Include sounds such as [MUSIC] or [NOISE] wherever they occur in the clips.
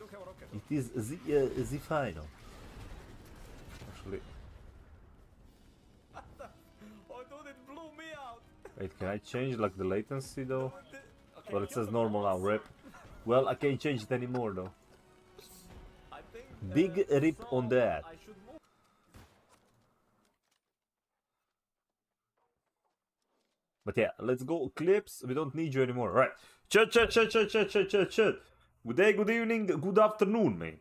It is the, uh, the final. Actually, Oh, dude, it blew me out. wait, can I change like the latency though? Okay, Well, it says normal now, rip. Well, I can't change it anymore though. I think, Big uh, rip on so that. Should move. But yeah, let's go. Clips, we don't need you anymore. Right. Chat, chat, chat, chat, chat, chat, chat, chat. Good day, good evening, good afternoon, man.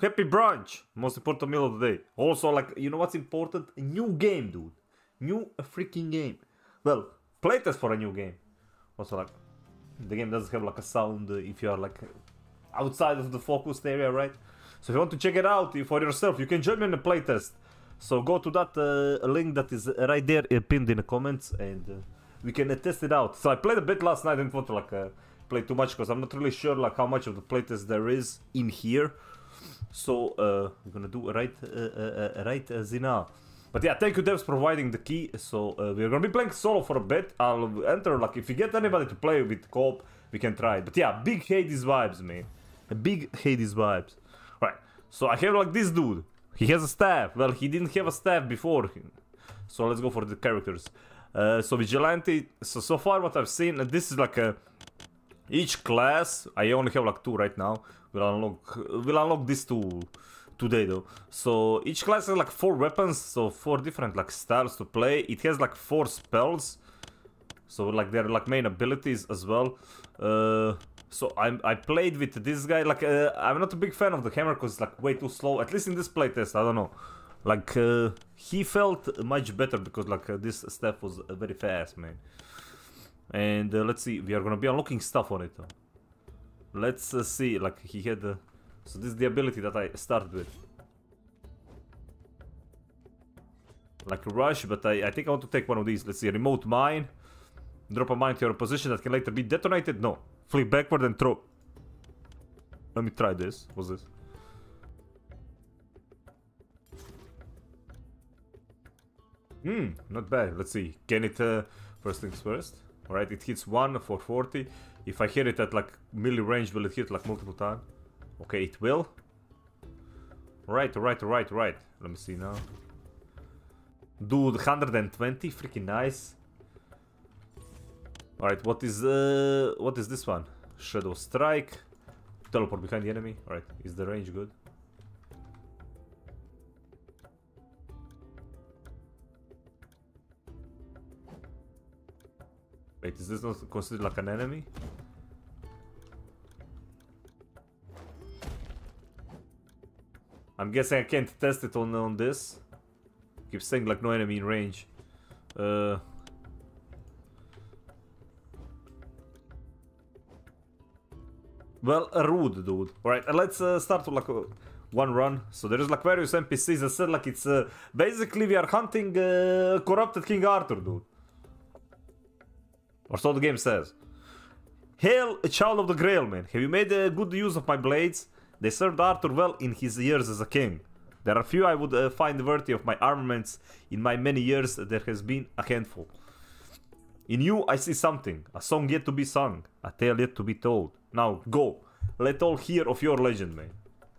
Happy brunch. Most important meal of the day. Also, like, you know what's important? A new game, dude. New a freaking game. Well, playtest for a new game. Also, like, the game doesn't have like a sound if you are like outside of the focused area, right? So if you want to check it out for yourself, you can join me in the playtest. So go to that uh, link that is right there uh, pinned in the comments and uh, we can uh, test it out. So I played a bit last night, didn't want like uh, play too much because I'm not really sure like how much of the playtest there is in here. So uh, we're gonna do right, uh, uh, uh, right uh, now. But yeah, thank you devs providing the key. So uh, we're gonna be playing solo for a bit. I'll enter like if you get anybody to play with co-op, we can try it. But yeah, big Hades vibes, man. Big Hades vibes. Right. So I have like this dude. He has a staff. Well, he didn't have a staff before. Him. So let's go for the characters. Uh, so vigilante. So so far what I've seen, this is like a each class. I only have like two right now. We'll unlock. We'll unlock these two today though. So each class has like four weapons. So four different like styles to play. It has like four spells. So like they're like main abilities as well. Uh, so I I played with this guy. Like uh, I'm not a big fan of the hammer because it's like way too slow. At least in this playtest, I don't know. Like uh, he felt much better because like uh, this stuff was uh, very fast, man. And uh, let's see, we are gonna be unlocking stuff on it. Let's uh, see. Like he had. Uh, so this is the ability that I started with. Like a rush, but I, I think I want to take one of these. Let's see, remote mine. Drop a mine to your position that can later be detonated. No. Flip backward and throw. Let me try this. What's this? Hmm, not bad. Let's see. Can it, uh, first things first. Alright, it hits 1 for 40. If I hit it at like melee range, will it hit like multiple times? Okay, it will. Right, right, right, right. Let me see now. Dude, 120, freaking nice. Alright, what is uh what is this one? Shadow strike. Teleport behind the enemy. Alright, is the range good? Wait, is this not considered like an enemy? I'm guessing I can't test it on on this. Keep saying like no enemy in range. Uh Well, uh, rude, dude. Alright, uh, let's uh, start with like uh, one run. So there is like various NPCs. I said like it's uh, basically we are hunting uh, corrupted King Arthur, dude. Or so the game says. Hail, a child of the Grail, man. Have you made a good use of my blades? They served Arthur well in his years as a king. There are few I would uh, find worthy of my armaments. In my many years, there has been a handful. In you, I see something. A song yet to be sung. A tale yet to be told. Now, go. Let all hear of your legend, man.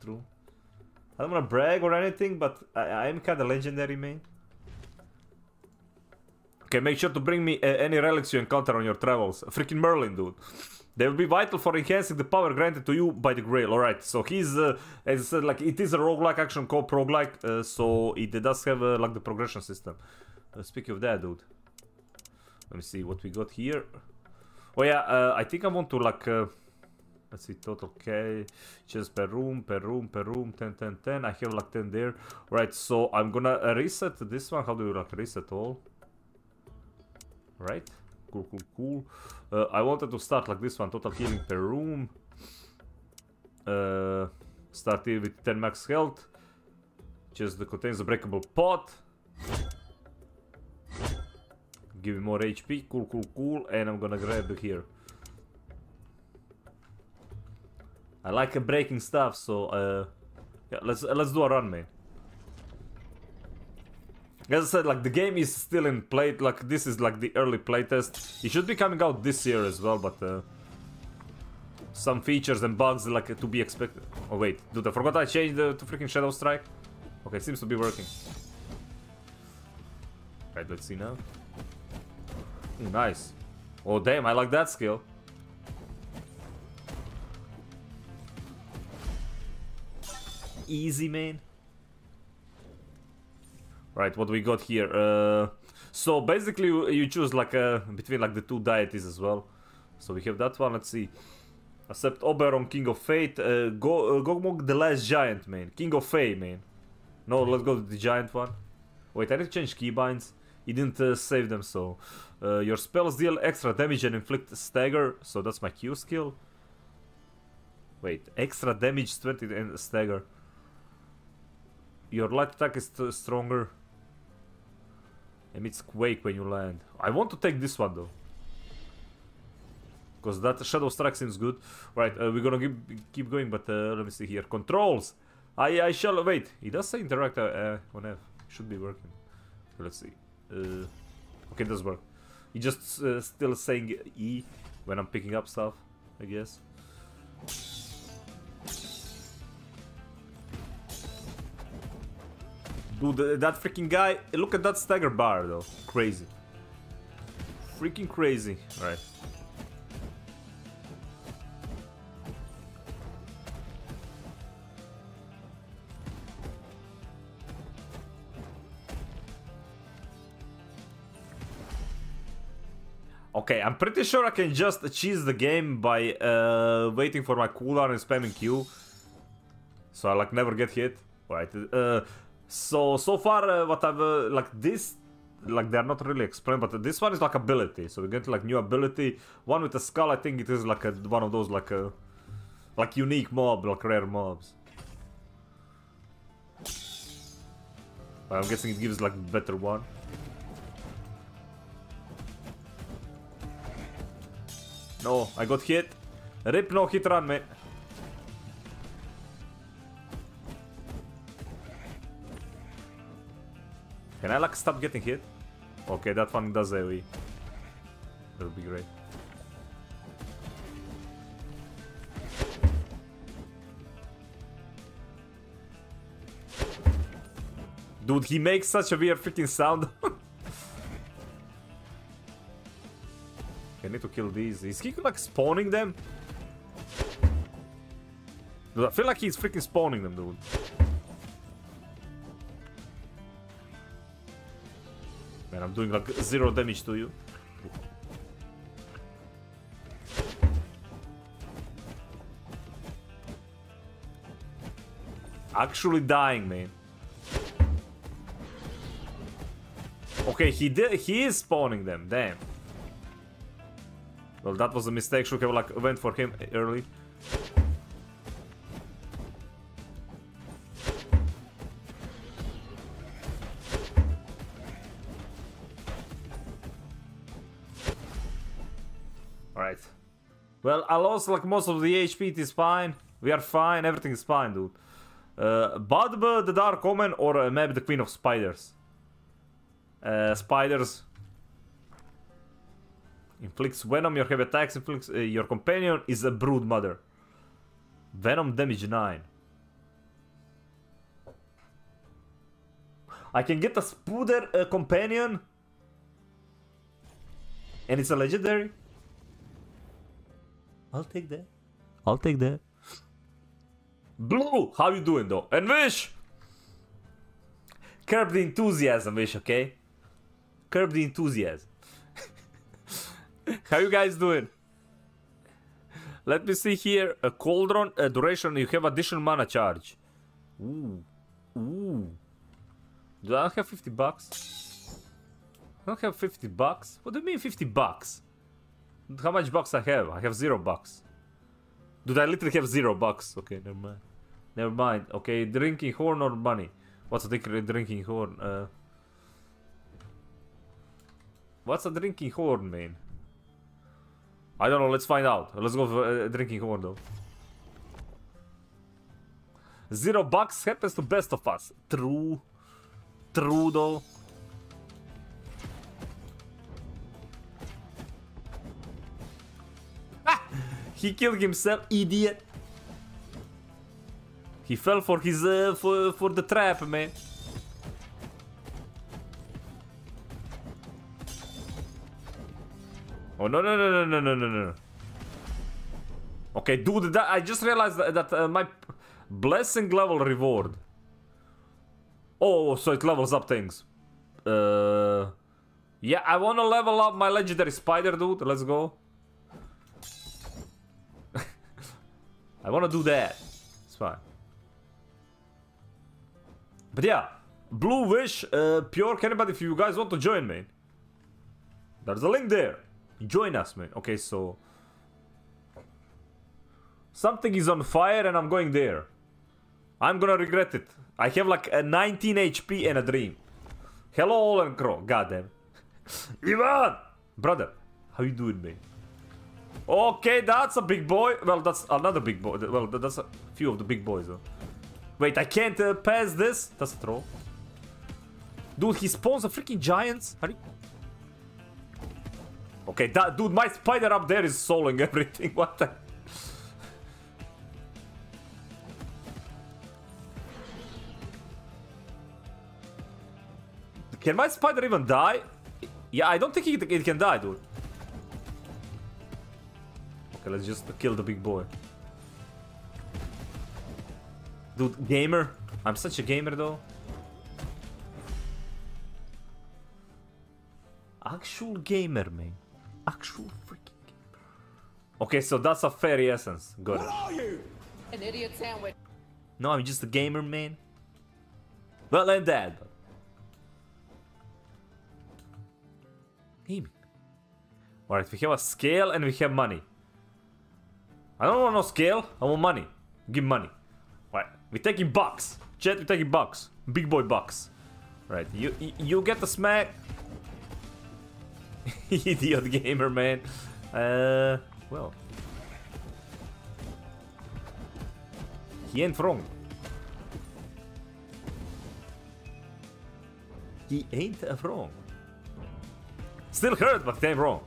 True. I don't wanna brag or anything, but I am kinda legendary, man. Okay, make sure to bring me uh, any relics you encounter on your travels. Freaking Merlin, dude. They will be vital for enhancing the power granted to you by the Grail. Alright, so he's, uh, as I said, like, it is a roguelike action called roguelike, uh, so it does have, uh, like, the progression system. Uh, speaking of that, dude. Let me see what we got here. Oh yeah, uh, I think I want to, like, uh, let's see, total K, just per room, per room, per room, 10, 10, 10. I have, like, 10 there. Right, so I'm gonna uh, reset this one. How do you, like, reset all? Right? Cool, cool, cool. Uh, I wanted to start like this one, total healing per room. Uh, start here with 10 max health. Just the contains a breakable pot. Give me more HP. Cool, cool, cool. And I'm gonna grab here. I like breaking stuff, so uh, yeah, let's uh, let's do a run, man. As I said, like the game is still in play. Like this is like the early playtest. It should be coming out this year as well, but uh, some features and bugs like to be expected. Oh wait, dude, I forgot I changed the to freaking Shadow Strike. Okay, seems to be working. Right, let's see now. Ooh, nice. Oh damn, I like that skill. Easy, man. Right, what we got here? Uh, so basically, you choose like uh, between like the two deities as well. So we have that one. Let's see. Accept Oberon, King of Fate. Uh, go uh, Gogmog, the last giant, man. King of Fate, man. No, let's go to the giant one. Wait, I need to change keybinds. He didn't uh, save them, so uh, your spells deal extra damage and inflict stagger. So that's my Q skill. Wait, extra damage 20 and stagger. Your light attack is stronger. Emits quake when you land. I want to take this one though. Because that Shadow Strike seems good. Right, uh, we're gonna keep, keep going, but uh, let me see here. Controls! I, I shall... Wait, it does say interact uh, on F. Should be working. Let's see. Uh, okay, it does work. He just uh, still saying E when I'm picking up stuff, I guess. Dude, that freaking guy... Look at that stagger bar, though. Crazy. Freaking crazy. Alright. Okay, I'm pretty sure I can just cheese the game by uh, waiting for my cooldown and spamming Q. So I like never get hit. Right. Uh, so so far uh, what I've uh, like this like they're not really explained, but this one is like ability. So we get like new ability. One with a skull, I think it is like a, one of those like a like unique mob, like rare mobs. I'm guessing it gives like better one. No, I got hit. Rip no hit run, mate. Can I like stop getting hit? Okay, that one does AoE. That would be great. Dude, he makes such a weird freaking sound. [LAUGHS] I need to kill these. Is he like spawning them? Dude, I feel like he's freaking spawning them, dude. Man, I'm doing like zero damage to you. Actually dying, man. Okay, he did. He is spawning them. Damn. Well, that was a mistake. Should have like went for him early. Well, I lost like most of the HP. It is fine. We are fine. Everything is fine, dude. Uh, the Dark Omen, or uh, maybe the Queen of Spiders. Uh, spiders inflicts venom. Your heavy attacks inflicts. Uh, your companion is a brood mother. Venom damage 9. I can get a Spooder uh, companion. And it's a legendary. I'll take that. I'll take that. Blue, how you doing though? And Wish! Curb the enthusiasm, Wish, okay? Curb the enthusiasm. how you guys doing? Let me see here. A cauldron, a duration, you have additional mana charge. Ooh. Ooh. Do I have 50 bucks? I don't have 50 bucks? What do you mean 50 bucks? How much bucks I have? I have zero bucks. Dude, I literally have zero bucks. Okay, never mind. Never mind. Okay, drinking horn or money? What's a drinking horn? Uh, what's a drinking horn, man? I don't know. Let's find out. Let's go for a drinking horn, though. Zero bucks happens to best of us. True. True, though. He killed himself, idiot. He fell for his, uh, for, for the trap, man. Oh, no, no, no, no, no, no, no, Okay, dude, that, I just realized that, that uh, my blessing level reward. Oh, oh so it levels up things. Uh, yeah, I want to level up my legendary spider, dude. Let's go. I want to do that. It's fine. But yeah, Blue Wish, uh, Pure, anybody if you guys want to join me. There's a link there. Join us, man. Okay, so... Something is on fire and I'm going there. I'm gonna regret it. I have like a 19 HP and a dream. Hello, Olen Crow. Goddamn. [LAUGHS] Ivan! Brother, how you doing, man? Okay, that's a big boy. Well, that's another big boy. Well, that's a few of the big boys, though. Wait, I can't uh, pass this? That's a troll. Dude, he spawns a freaking giants? Are you... Okay, that dude, my spider up there is soloing [LAUGHS] everything. What the... Can my spider even die? Yeah, I don't think it, it can die, dude. Okay, let's just kill the big boy. Dude, gamer. I'm such a gamer, though. Actual gamer, man. Actual freaking gamer. Okay, so that's a fairy essence. Got it. are you? An idiot sandwich. No, I'm just a gamer, man. Well, I'm dead. But... Gaming. Alright, we have a scale and we have money. I don't want no scale, I want money. Give money. Right, we're taking bucks. Chat, we're taking bucks. Big boy bucks. Right, you you, get the smack. [LAUGHS] Idiot gamer, man. Uh, well. He ain't wrong. He ain't wrong. Still hurt, but ain't wrong.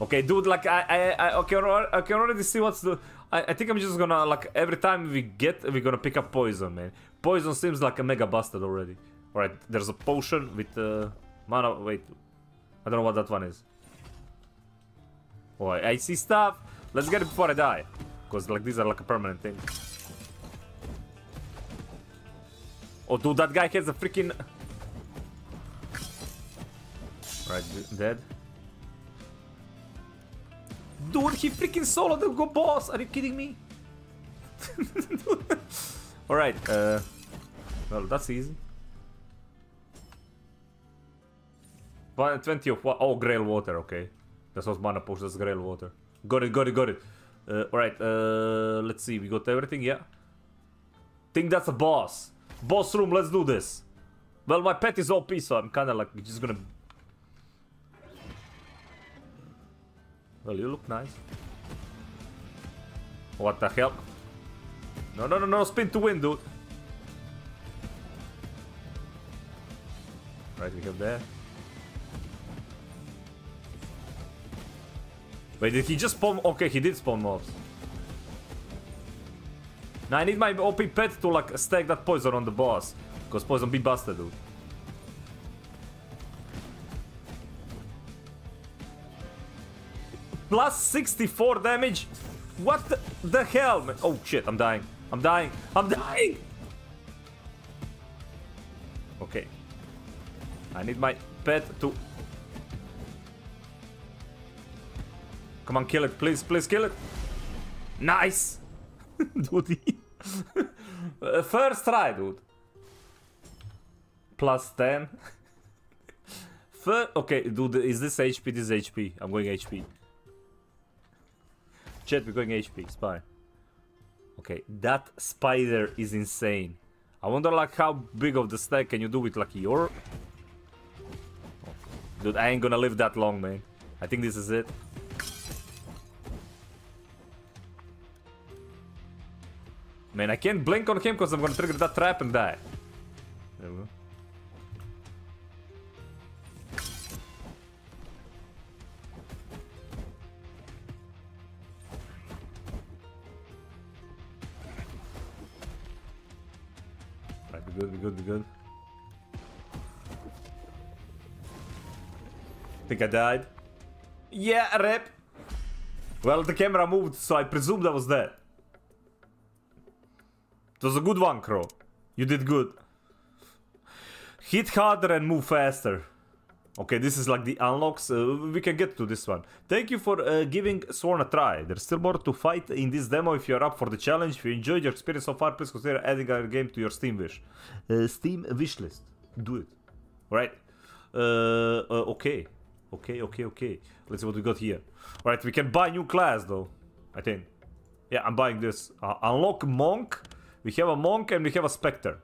Okay, dude, like, I, I, I, okay, I can already see what's the... I, I think I'm just gonna, like, every time we get, we're gonna pick up poison, man. Poison seems like a mega busted already. Alright, there's a potion with, uh, mana, wait. I don't know what that one is. Oh, I, I see stuff. Let's get it before I die. Because, like, these are, like, a permanent thing. Oh, dude, that guy has a freaking... Right, dead. Dude, he freaking soloed the go boss. Are you kidding me? [LAUGHS] Alright, uh... Well, that's easy. 20 of what? Oh, Grail Water, okay. That's not mana potion, that's Grail Water. Got it, got it, got it. Uh, Alright, uh, let's see, we got everything, yeah? Think that's a boss. Boss room, let's do this. Well, my pet is OP, so I'm kinda like just gonna... Well, you look nice. What the hell? No, no, no, no, spin to win, dude. Right, we have there. Wait, did he just spawn? Okay, he did spawn mobs. Now I need my OP pet to like stack that poison on the boss. Because poison be busted, dude. Plus 64 damage? What the, hell, man? Oh shit, I'm dying. I'm dying. I'm dying! Okay. I need my pet to... Come on, kill it. Please, please kill it. Nice! [LAUGHS] dude. Uh, First try, dude. Plus 10. [LAUGHS] First, okay, dude, is this HP? This is HP. I'm going HP. Chat, we're going HP. Spy. Okay, that spider is insane. I wonder like how big of the stack can you do with like your... Dude, I ain't gonna live that long, man. I think this is it. Man, I can't blink on him because I'm gonna trigger that trap and die. There we go. Good, we good, we good. Think I died? Yeah, rip. Well, the camera moved, so I presumed I was dead. It was a good one, Crow. You did good. Hit harder and move faster. Okay, this is like the unlocks. Uh, we can get to this one. Thank you for uh, giving Sworn a try. There's still more to fight in this demo if you're up for the challenge. If you enjoyed your experience so far, please consider adding our game to your Steam wish. Uh, Steam wish list. Do it. Right. Uh, uh, okay. Okay, okay, okay. Let's see what we got here. Alright, we can buy new class though. I think. Yeah, I'm buying this. Uh, unlock Monk. We have a Monk and we have a Spectre.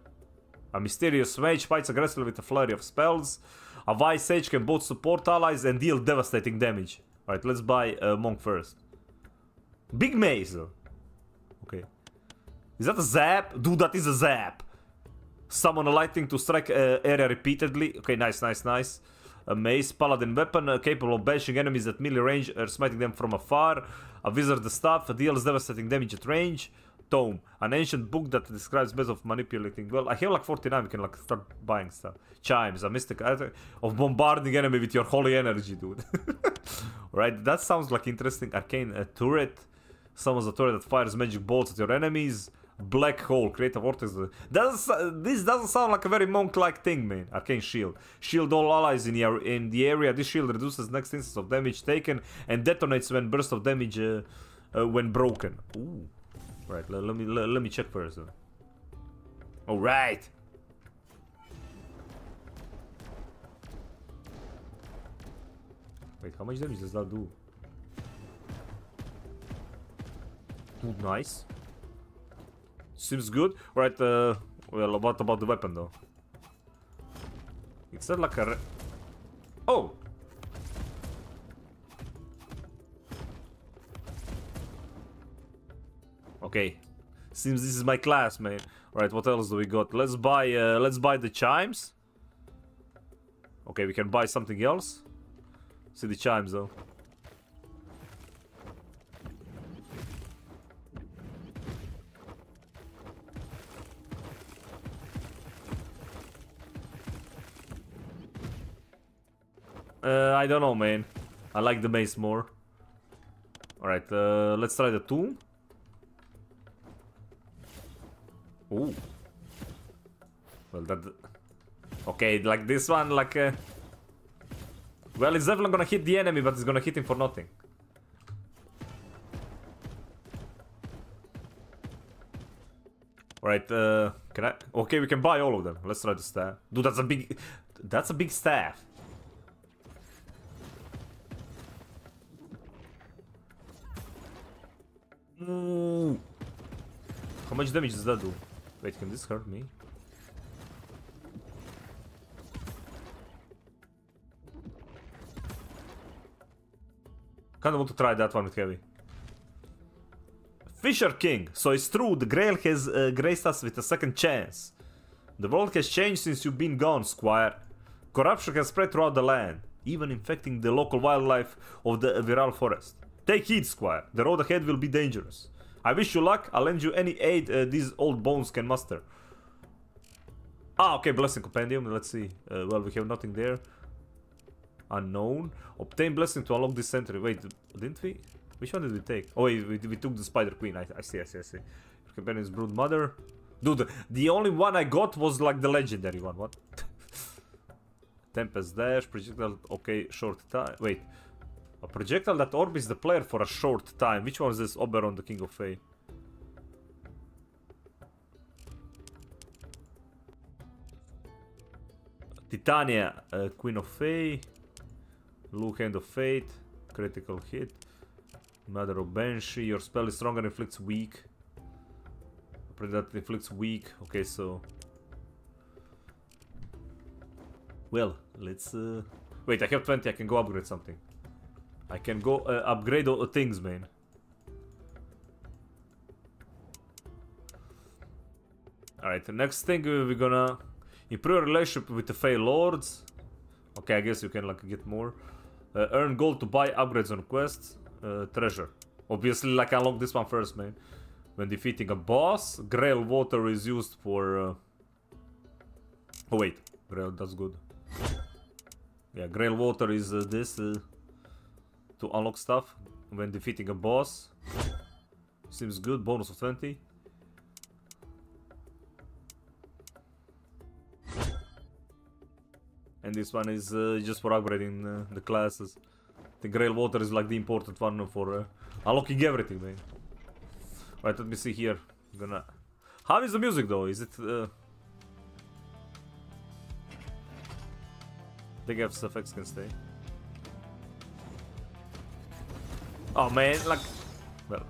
A mysterious mage fights aggressively with a flurry of spells. A wise sage can both support allies and deal devastating damage. Alright, let's buy uh, Monk first. Big maze. Okay. Is that a zap? Dude, that is a zap. Summon a lightning to strike uh, area repeatedly. Okay, nice, nice, nice. A mace, paladin weapon, uh, capable of bashing enemies at melee range or smiting them from afar. A wizard staff, deals devastating damage at range. Tome, an ancient book that describes ways of manipulating. Well, I have like 49, we can like start buying stuff. Chimes, a mystic of bombarding enemy with your holy energy, dude. [LAUGHS] right, that sounds like interesting. Arcane uh, turret, summons a turret that fires magic bolts at your enemies. Black hole, create a vortex. Doesn't, this doesn't sound like a very monk-like thing, man. Arcane shield. Shield all allies in the, in the area. This shield reduces next instance of damage taken and detonates when burst of damage uh, uh, when broken. Ooh. Right, let, let me let, let, me check first. All right. Wait, how much damage does that do? Ooh, nice. Seems good. Right, uh, well, what about the weapon though? It's not like a... Oh! Okay. Seems this is my class, man. Alright, what else do we got? Let's buy, uh, let's buy the chimes. Okay, we can buy something else. See the chimes, though. Uh, I don't know, man. I like the mace more. Alright, uh, let's try the tomb. Ooh. Well, that... Okay, like this one, like... Uh... Well, it's definitely gonna hit the enemy, but it's gonna hit him for nothing. Alright, uh... Can I... Okay, we can buy all of them. Let's try the staff. Dude, that's a big... That's a big staff. Ooh. How much damage does that do? Wait, can this hurt me? Kinda want to try that one with heavy. Fisher King. So it's true, the Grail has uh, graced us with a second chance. The world has changed since you've been gone, Squire. Corruption has spread throughout the land, even infecting the local wildlife of the Viral Forest. Take heed, Squire. The road ahead will be dangerous. I wish you luck. I'll lend you any aid uh, these old bones can muster. Ah, okay, Blessing Compendium. Let's see. Uh, well, we have nothing there. Unknown. Obtain Blessing to unlock this century. Wait, didn't we? Which one did we take? Oh, wait, we, we took the Spider Queen. I, I see, I see, I see. Companion's Brood Mother. Dude, the only one I got was like the legendary one. What? [LAUGHS] Tempest Dash, projectile. Okay, short time. Wait. A projectile that orbits the player for a short time. Which one is this? Oberon, the King of Fae. Titania, uh, Queen of Fae. Blue Hand of Fate. Critical hit. Mother of Banshee. Your spell is stronger and inflicts weak. That inflicts weak. Okay, so... Well, let's... Uh... Wait, I have 20. I can go upgrade something. I can go uh, upgrade all the things, man. Alright, the next thing we're gonna improve relationship with the Fae Lords. Okay, I guess you can like get more. Uh, earn gold to buy upgrades on quests. Uh, treasure. Obviously, like unlock this one first, man. When defeating a boss, Grail water is used for uh, Oh wait, Grail, that's good. Yeah, Grail Water is uh, this uh, to unlock stuff when defeating a boss. Seems good, bonus of 20. And this one is uh, just for upgrading uh, the classes. The Grail Water is like the important one for uh, unlocking everything, man. Right, let me see here. I'm gonna. How is the music though? Is it? Uh... Big F's effects can stay. Oh man, like, well.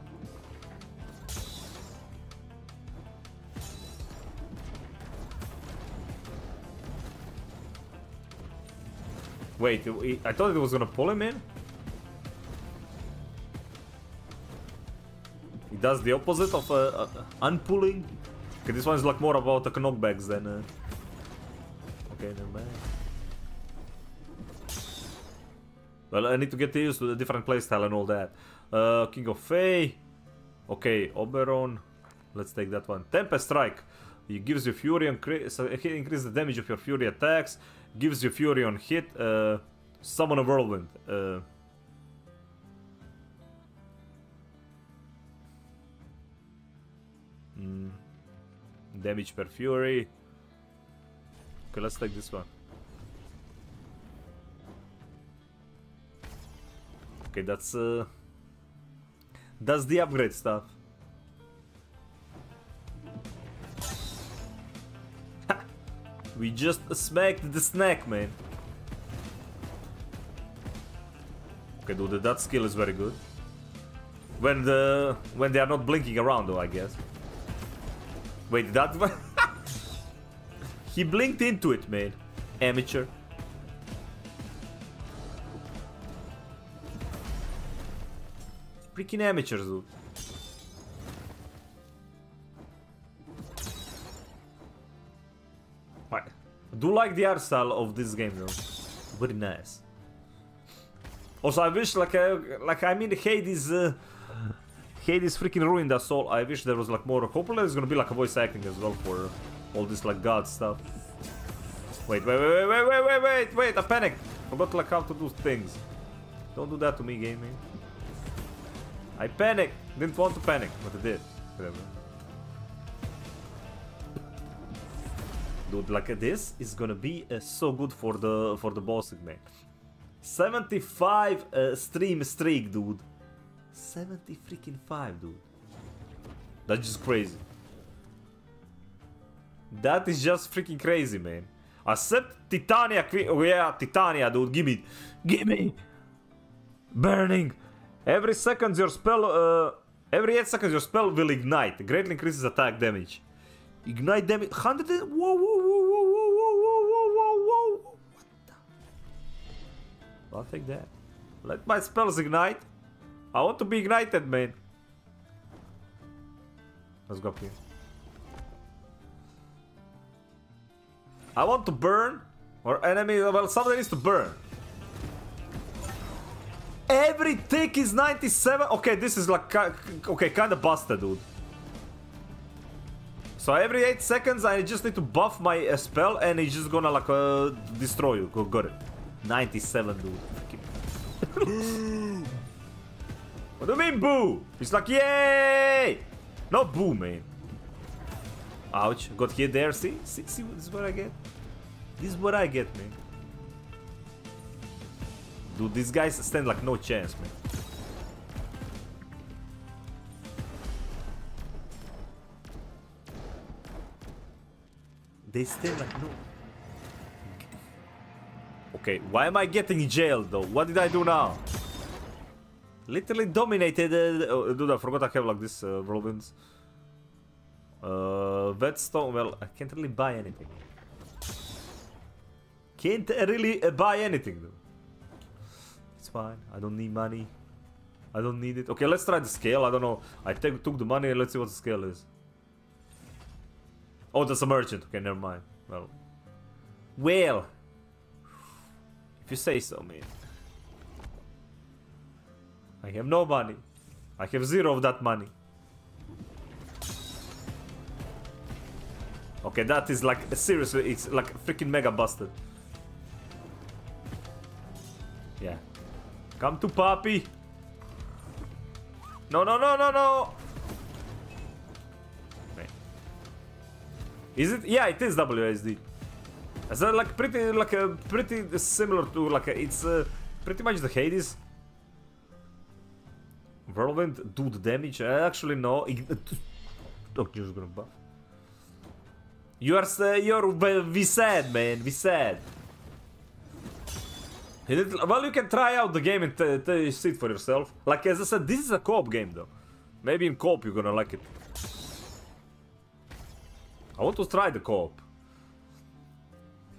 Wait, I thought it was gonna pull him in. It does the opposite of uh, uh, unpulling. Okay, this one is like more about the knockbacks than. Uh... Okay, never mind. Well, I need to get used to the different playstyle and all that. Uh, King of Fae. Okay, Oberon. Let's take that one. Tempest Strike. It gives you Fury and increase the damage of your Fury attacks. Gives you Fury on hit. Uh, summon a Whirlwind. Uh, mm, damage per Fury. Okay, let's take this one. Okay, that's uh, that's the upgrade stuff. we just smacked the snack, man. Okay, dude, that skill is very good. When the when they are not blinking around, though, I guess. Wait, that [LAUGHS] one. he blinked into it, man. Amateur. Freaking amateurs, dude. I do like the art style of this game though. Very nice. Also, I wish like uh, like I mean Hades uh, Hades freaking ruined us all. I wish there was like more. Hopefully, there's gonna be like a voice acting as well for all this like god stuff. Wait, wait, wait, wait, wait, wait, wait, wait! Wait, I panicked. Forgot like how to do things. Don't do that to me, gaming. I panicked. Didn't want to panic, but I did. Whatever. Dude, like this is gonna be uh, so good for the for the bossing, man. 75 uh, stream streak, dude. 70 freaking 5, dude. That's just crazy. That is just freaking crazy, man. Accept Titania Oh yeah, Titania, dude. Gimme. Gimme. Burning. Every second your spell, uh, every 8 seconds your spell will ignite. Greatly increases attack damage. Ignite damage, 100, whoa, whoa, whoa, whoa, whoa, whoa, whoa, whoa, whoa, what the? I'll take that. Let my spells ignite. I want to be ignited, man. Let's go up here. I want to burn. Or enemy, well, somebody needs to burn. Every tick is 97? Okay, this is like... Okay, kinda busted, dude. So every 8 seconds I just need to buff my uh, spell and it's just gonna like uh, destroy you. Go, got it. 97, dude. [LAUGHS] what do you mean boo? It's like yay! No boo, man. Ouch. Got hit there. See? See, see this is what I get? This is what I get, man. Dude, these guys stand like no chance, man. They stand like no... Okay, why am I getting jailed though? What did I do now? Literally dominated... Uh, oh, dude, I forgot I have like this uh, Robins. Uh, Whetstone, well, I can't really buy anything. Can't really uh, buy anything though. Fine. I don't need money. I don't need it. Okay, let's try the scale. I don't know. I take, took the money. Let's see what the scale is. Oh, that's a merchant. Okay, never mind. Well. Well. If you say so, man. I have no money. I have zero of that money. Okay, that is like seriously, it's like freaking mega busted. Yeah. Come to Papi. No, no, no, no, no. Wait. Is it? Yeah, it is WSD. Is that like pretty, like a pretty similar to like a, it's uh, pretty much the Hades. Whirlwind do the damage? Uh, actually, no. Oh, you're gonna buff. You are, uh, you're, we sad, man. We sad. Well, you can try out the game and see it for yourself. Like as I said, this is a co-op game though. Maybe in co-op you're gonna like it. I want to try the co-op.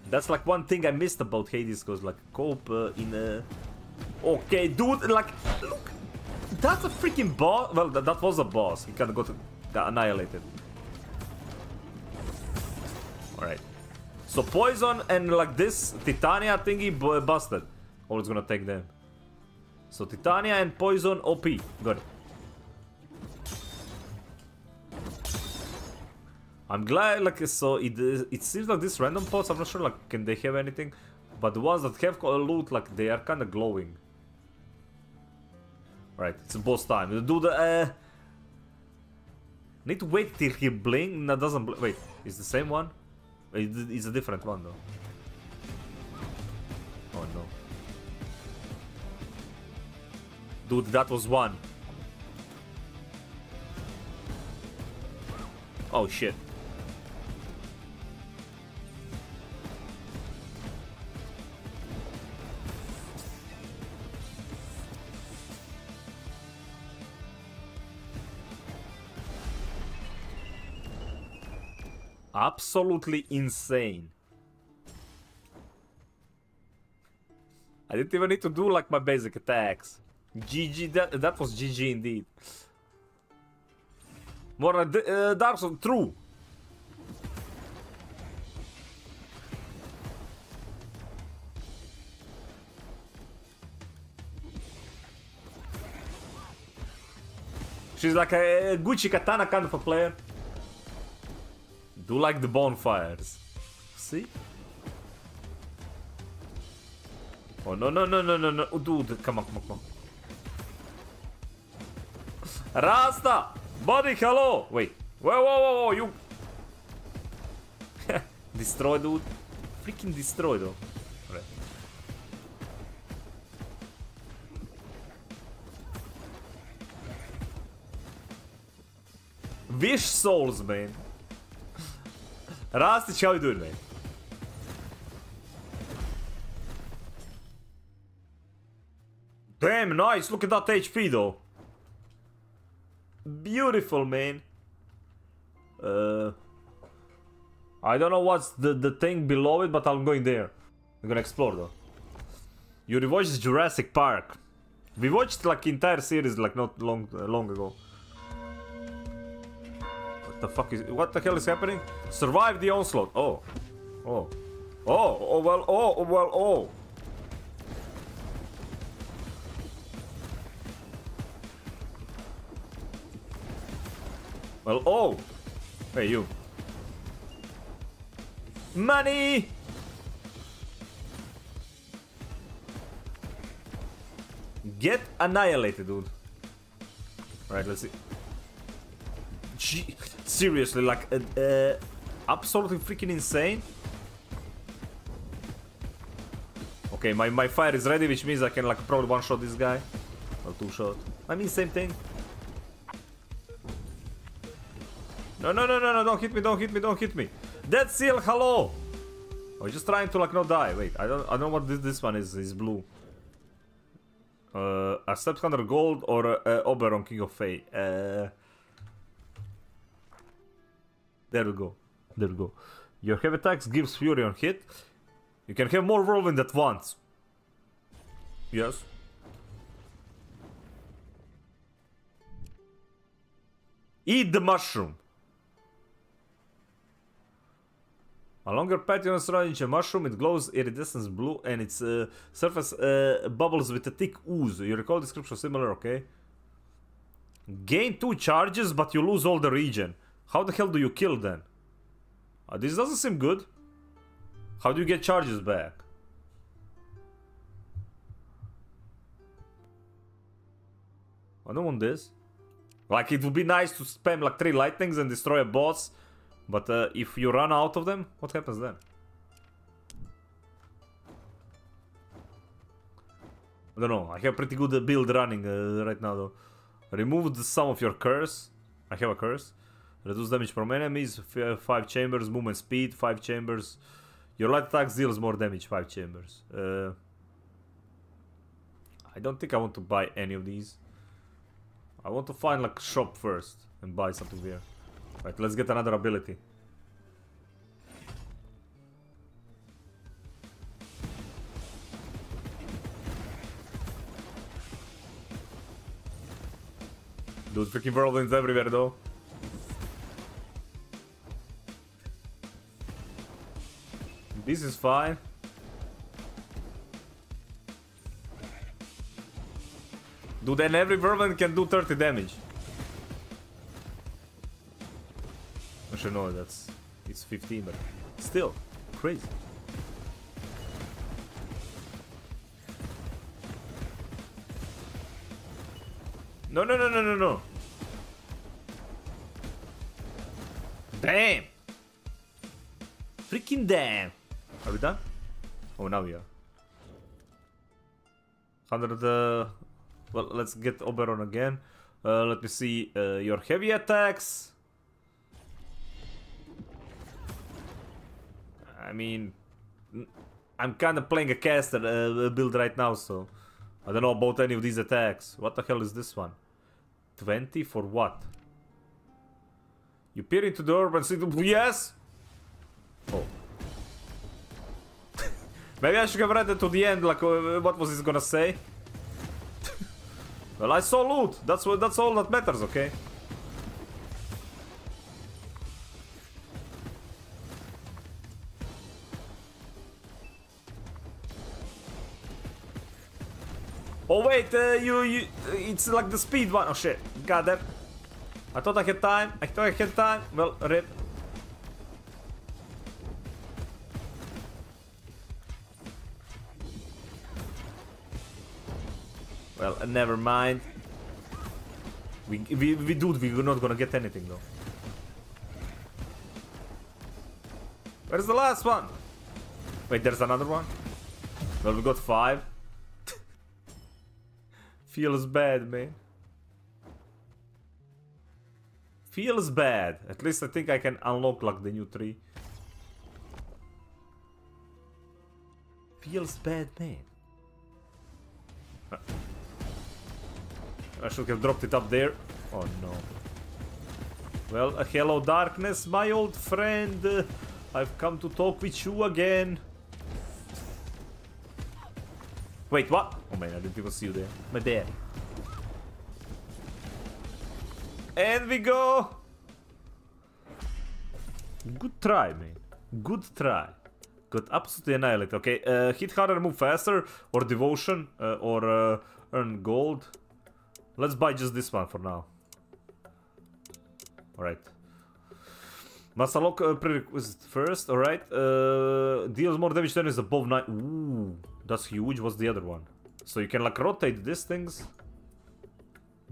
That's like one thing I missed about Hades, cause like co-op uh, in a... Okay, dude, like, look, that's a freaking boss. Well, that, that was a boss. He kind of got, got annihilated. Alright. So poison and like this Titania thingy busted. Or it's gonna take them. So Titania and Poison OP. Good. I'm glad, like, so it it seems like these random pots, I'm not sure, like, can they have anything? But the ones that have loot, like, they are kind of glowing. Right, it's boss time. Do the, uh... Need to wait till he blink? No, doesn't. Wait, it's the same one? It's a different one, though. Dude, that was one. Oh shit. Absolutely insane. I didn't even need to do like my basic attacks. GG, that, that was GG indeed. More uh, Dark Souls, true. She's like a Gucci Katana kind of a player. Do like the bonfires. See? Oh no no no no no no dude come on come on come on Rasta! Buddy, hello! Wait. Whoa, whoa, whoa, whoa, you... [LAUGHS] destroy, dude. Freaking destroy, though. Wish souls, man. [LAUGHS] Rastich, how you doing, man? Damn, nice. Look at that HP, though. Beautiful, man. Uh, I don't know what's the, the thing below it, but I'm going there. I'm gonna explore though. You rewatched Jurassic Park. We watched like entire series like not long uh, long ago. What the fuck is what the hell is happening? Survive the onslaught. Oh. Oh. Oh, oh well, oh, oh well, oh. Well, oh! Hey, you. Money! Get annihilated, dude. Right, let's see. Gee, seriously, like, uh, uh, absolutely freaking insane. Okay, my, my fire is ready, which means I can, like, probably one-shot this guy. Or two-shot. I mean, same thing. No, no, no, no, no, don't hit me, don't hit me, don't hit me. Dead seal, hello! I was just trying to like not die. Wait, I don't I don't know what this, this one is, is blue. Uh, accept 100 gold or uh, Oberon, King of Fae. Uh, there we go. There we go. Your heavy attacks gives fury on hit. You can have more whirlwind at once. Yes. Eat the mushroom. A longer pattern a mushroom, it glows iridescent blue and its uh, surface uh, bubbles with a thick ooze. You recall description similar, okay? Gain two charges, but you lose all the region. How the hell do you kill then? Uh, this doesn't seem good. How do you get charges back? I don't want this. Like, it would be nice to spam like three lightnings and destroy a boss. But uh, if you run out of them, what happens then? I don't know. I have pretty good build running uh, right now though. Remove some of your curse. I have a curse. Reduce damage from enemies. 5 chambers. Movement speed. 5 chambers. Your light attack deals more damage. 5 chambers. Uh, I don't think I want to buy any of these. I want to find like shop first and buy something there. Right, let's get another ability. Dude, freaking whirlwinds everywhere though. This is fine. Dude, then every whirlwind can do 30 damage. Actually, no, that's... It's 15, but still, crazy. No, no, no, no, no, no. Damn! Freaking damn! Are we done? Oh, now we are. 100, uh... Well, let's get Oberon again. Uh, let me see uh, your heavy attacks. I mean, I'm kind of playing a caster uh, build right now, so I don't know about any of these attacks. What the hell is this one? 20 for what? You peer into the see the... Yes! Oh. [LAUGHS] Maybe I should have read it to the end, like, uh, what was he gonna say? [LAUGHS] well, I saw loot. That's what. That's all that matters, okay? Oh wait, uh, you, you, it's like the speed one. Oh shit, god damn. I thought I had time. I thought I had time. Well, rip. Well, uh, never mind. We, we, we dude, we're not gonna get anything though. Where's the last one? Wait, there's another one? Well, we got five. Feels bad, man. Feels bad. At least I think I can unlock like the new tree. Feels bad, man. I should have dropped it up there. Oh no. Well, uh, hello darkness, my old friend. I've come to talk with you again. Wait, what? Oh man, I didn't even see you there. My bad. And we go! Good try, man. Good try. Got absolutely annihilated. Okay, uh, hit harder, move faster, or devotion, uh, or uh, earn gold. Let's buy just this one for now. Alright. Must unlock a prerequisite first, alright. Uh, deals more damage than is above 9. Ooh, that's huge. What's the other one? So you can like rotate these things.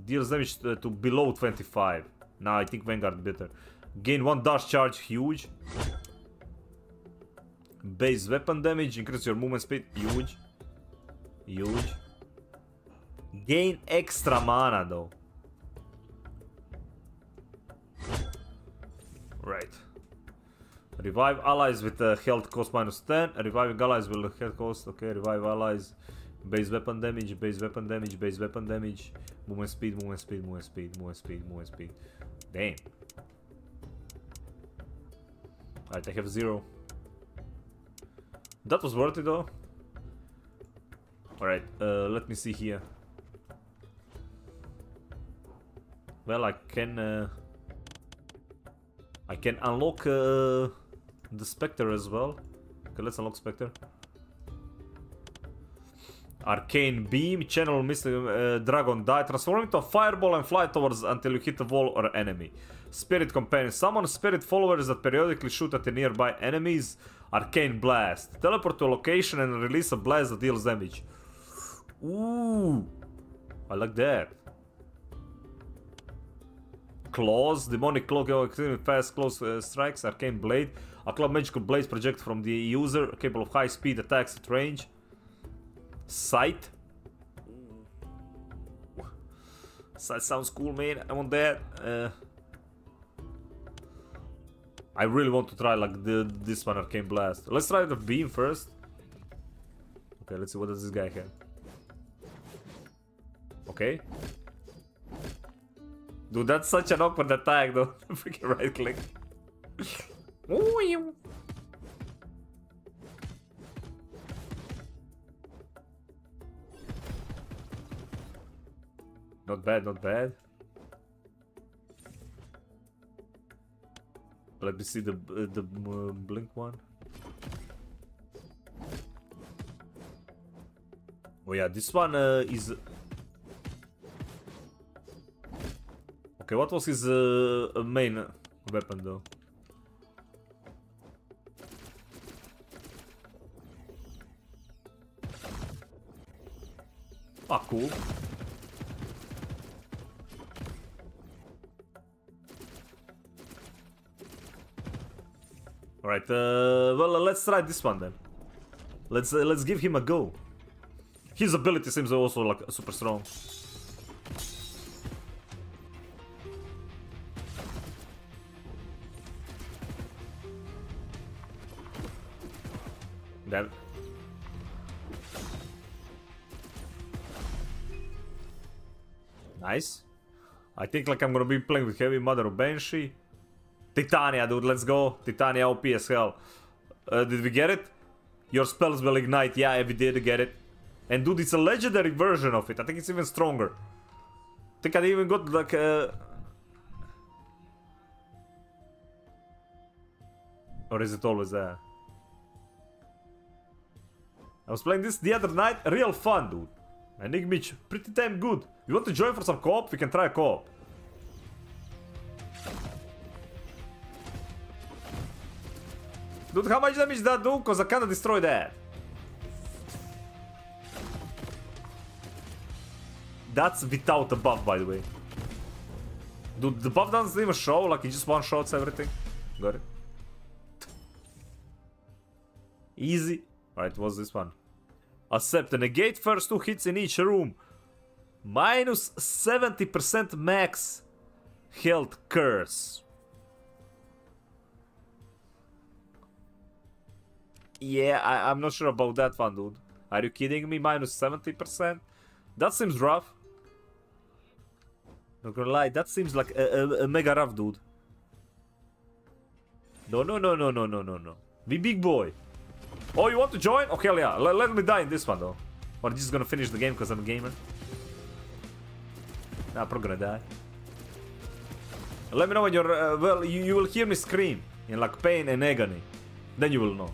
Deals damage to, to below 25. Nah, I think Vanguard better. Gain 1 dash charge, huge. Base weapon damage, increase your movement speed, huge. Huge. Gain extra mana though. Right. Revive allies with uh, health cost minus 10. Reviving allies will health cost. Okay, revive allies. Base weapon damage, base weapon damage, base weapon damage. Movement speed, movement speed, movement speed, movement speed, movement speed. Damn. Alright, I have zero. That was worth it though. Alright, uh, let me see here. Well, I can... Uh, I can unlock uh, the Spectre as well. Okay, let's unlock Spectre. Arcane Beam, Channel Mystic uh, Dragon Dive, transform into a fireball and fly towards until you hit a wall or enemy. Spirit Companion, summon spirit followers that periodically shoot at the nearby enemies. Arcane Blast, teleport to a location and release a blast that deals damage. Ooh, I like that. Claws, Demonic Claw, extremely fast close uh, strikes, Arcane Blade. A club magical blade project from the user, capable of high speed attacks at range. Sight. Sight sounds cool, man. I want that. Uh, I really want to try like the this one, Arcane Blast. Let's try the beam first. Okay, let's see what does this guy have. Okay. Dude, that's such an awkward attack though. [LAUGHS] Freaking right click. [LAUGHS] Not bad, not bad. Let me see the uh, the uh, blink one. Oh yeah, this one uh, is. Okay, what was his uh, main weapon though? Ah, cool. Alright, uh, well, let's try this one then. Let's uh, let's give him a go. His ability seems also like super strong. Nice. I think like I'm gonna be playing with Heavy Mother of Banshee. Titania, dude, let's go. Titania OP as hell. Uh, did we get it? Your spells will ignite. Yeah, we did get it. And dude, it's a legendary version of it. I think it's even stronger. I think I even got like a... Or is it always there? I was playing this the other night. Real fun, dude. And Nick pretty damn good. You want to join for some co-op? We can try a co-op. Dude, how much damage that do? Cause I kinda destroy that. That's without the buff, by the way. Dude, the buff doesn't even show, like he just one-shots everything. Got it. Easy. Alright, what's this one? Accept and negate first two hits in each room. Minus 70% max health curse. Yeah, I, I'm not sure about that one, dude. Are you kidding me? Minus 70%? That seems rough. Not gonna lie, that seems like a, a, a mega rough, dude. No, no, no, no, no, no, no, no. Be big boy. Oh, you want to join? Okay, yeah. Let, let me die in this one, though. Or just gonna finish the game because I'm a gamer. Nah, I'm probably gonna die. Let me know when you're... Uh, well, you, you will hear me scream in like pain and agony. Then you will know.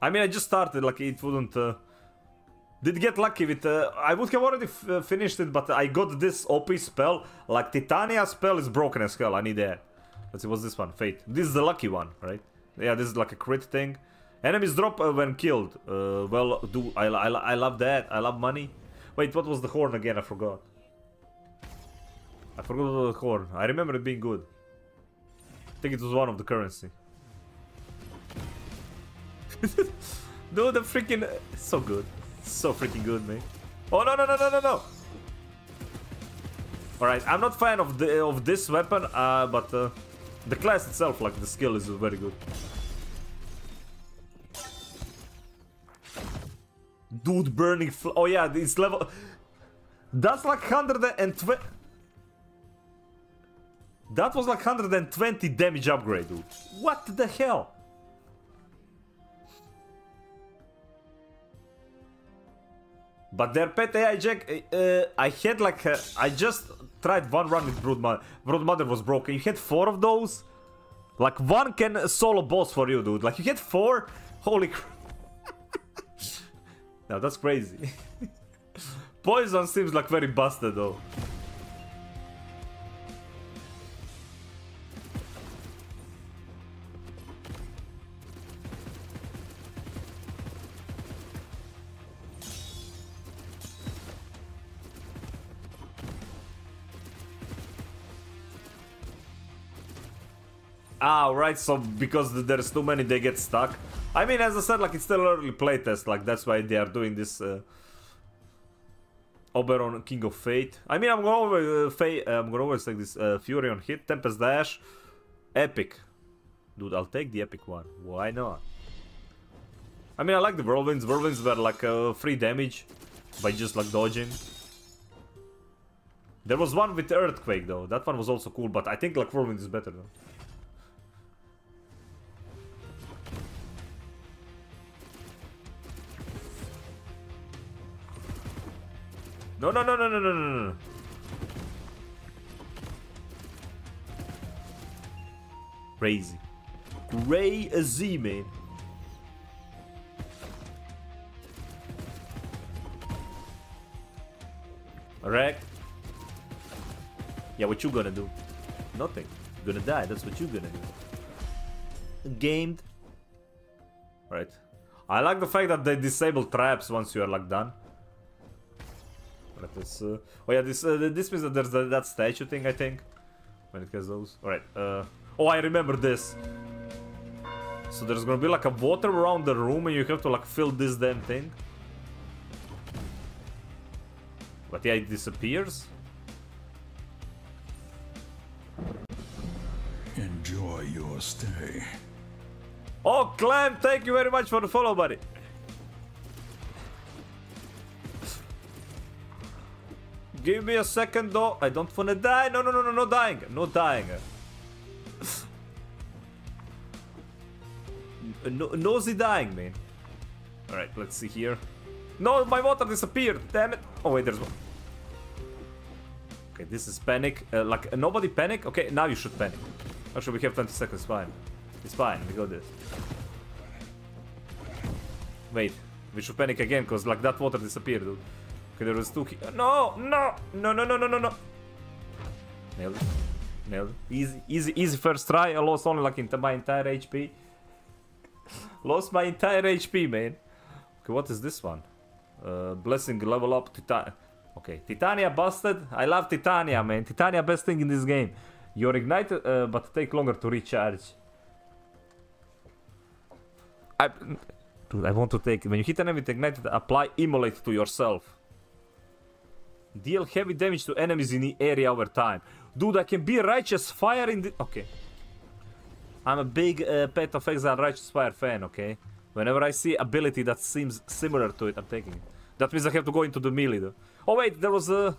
I mean, I just started, like, it wouldn't... Uh, did get lucky with... Uh, I would have already uh, finished it, but I got this OP spell. Like, Titania spell is broken as hell. I need that. Let's see, what's this one? Fate. This is the lucky one, right? Yeah, this is like a crit thing. Enemies drop uh, when killed. Uh, well, do I, I, I love that. I love money. Wait, what was the horn again? I forgot. I forgot the horn. I remember it being good. I think it was one of the currency. [LAUGHS] Dude, the freaking... So good. So freaking good, man. Oh, no, no, no, no, no, no! Alright, I'm not fan of the of this weapon, uh, but uh, the class itself, like the skill is very good. Dude, burning Oh yeah, it's level... That's like 120... That was like 120 damage upgrade, dude. What the hell? But their pet AI Jack, uh, I had like, uh, I just tried one run with Broodmother. Broodmother was broken. You had four of those? Like one can solo boss for you, dude. Like you had four? Holy crap. [LAUGHS] now that's crazy. [LAUGHS] Poison seems like very busted though. Ah, right, so because there's too many, they get stuck. I mean, as I said, like, it's still early playtest, like, that's why they are doing this uh, Oberon King of Fate. I mean, I'm gonna over, uh, uh, I'm gonna always take this uh, Fury on hit, Tempest Dash, Epic. Dude, I'll take the Epic one. Why not? I mean, I like the Whirlwinds. Whirlwinds were like uh, free damage by just like dodging. There was one with Earthquake though. That one was also cool, but I think like Whirlwind is better though. No, no, no, no, no, no, no, no. Crazy. Crazy, man. Wreck. Yeah, what you gonna do? Nothing. You're gonna die, that's what you're gonna do. Gamed. Right. I like the fact that they disable traps once you are like done. Let us. Uh, oh yeah, this uh, this means that there's the, that statue thing. I think when it has those. All right. Uh, oh, I remember this. So there's gonna be like a water around the room, and you have to like fill this damn thing. But yeah, it disappears. Enjoy your stay. Oh, Clem, thank you very much for the follow, buddy. Give me a second though. I don't wanna die. No, no, no, no, no dying. No dying. [SIGHS] no, nosy dying, man. Alright, let's see here. No, my water disappeared. Damn it. Oh, wait, there's one. Okay, this is panic. Uh, like, uh, nobody panic? Okay, now you should panic. Actually, we have 20 seconds. Fine. It's fine. We got this. Wait. We should panic again, because, like, that water disappeared, dude. Okay, there was two No! No! No, no, no, no, no, no! Nailed it. Nailed it. Easy, easy, easy first try. I lost only, like, my entire HP. lost my entire HP, man. Okay, what is this one? Uh, blessing level up Titan. Okay, Titania busted. I love Titania, man. Titania best thing in this game. You're ignited, uh, but take longer to recharge. I, dude, I want to take. When you hit an enemy with ignited, apply immolate to yourself. Deal heavy damage to enemies in the area over time. Dude, I can be Righteous Fire in the... Okay. I'm a big uh, Path of Exile Righteous Fire fan, okay? Whenever I see ability that seems similar to it, I'm taking it. That means I have to go into the melee though. Oh wait, there was a...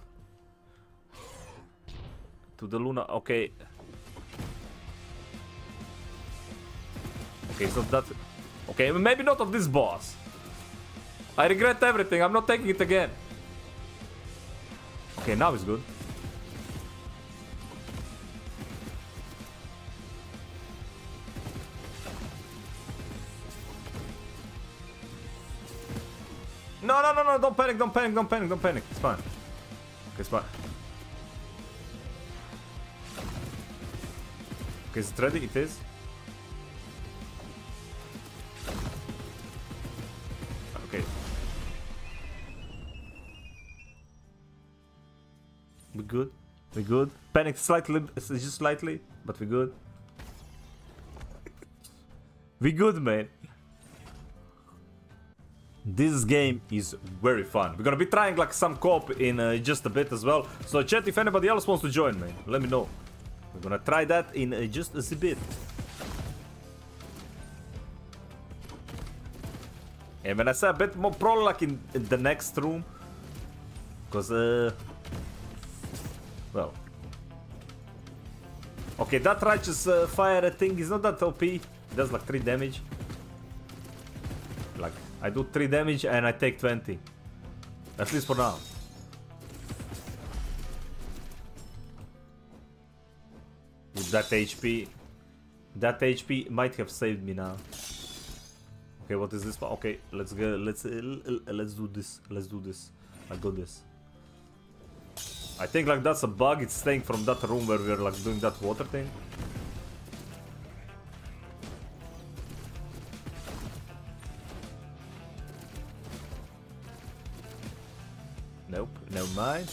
To the Luna, okay. Okay, so that... Okay, maybe not of this boss. I regret everything, I'm not taking it again. Okay, now it's good. No, no, no, no, don't panic, don't panic, don't panic, don't panic. It's fine. Okay, it's fine. Okay, is it ready? It is. We good? We good? Panic slightly, just slightly, but we good. we good, man. This game is very fun. We're gonna be trying like some co-op in uh, just a bit as well. So chat if anybody else wants to join me. Let me know. We're gonna try that in uh, just a bit. And when I say a bit more probably like in, in the next room. Because uh well. Okay, that righteous uh, fire thing is not that OP. It does like 3 damage. Like I do 3 damage and I take 20. At least for now. With that HP, that HP might have saved me now. Okay, what is this? Okay, let's go. Let's uh, let's do this. Let's do this. I got this. I think like that's a bug. It's staying from that room where we're like doing that water thing. Nope, never mind.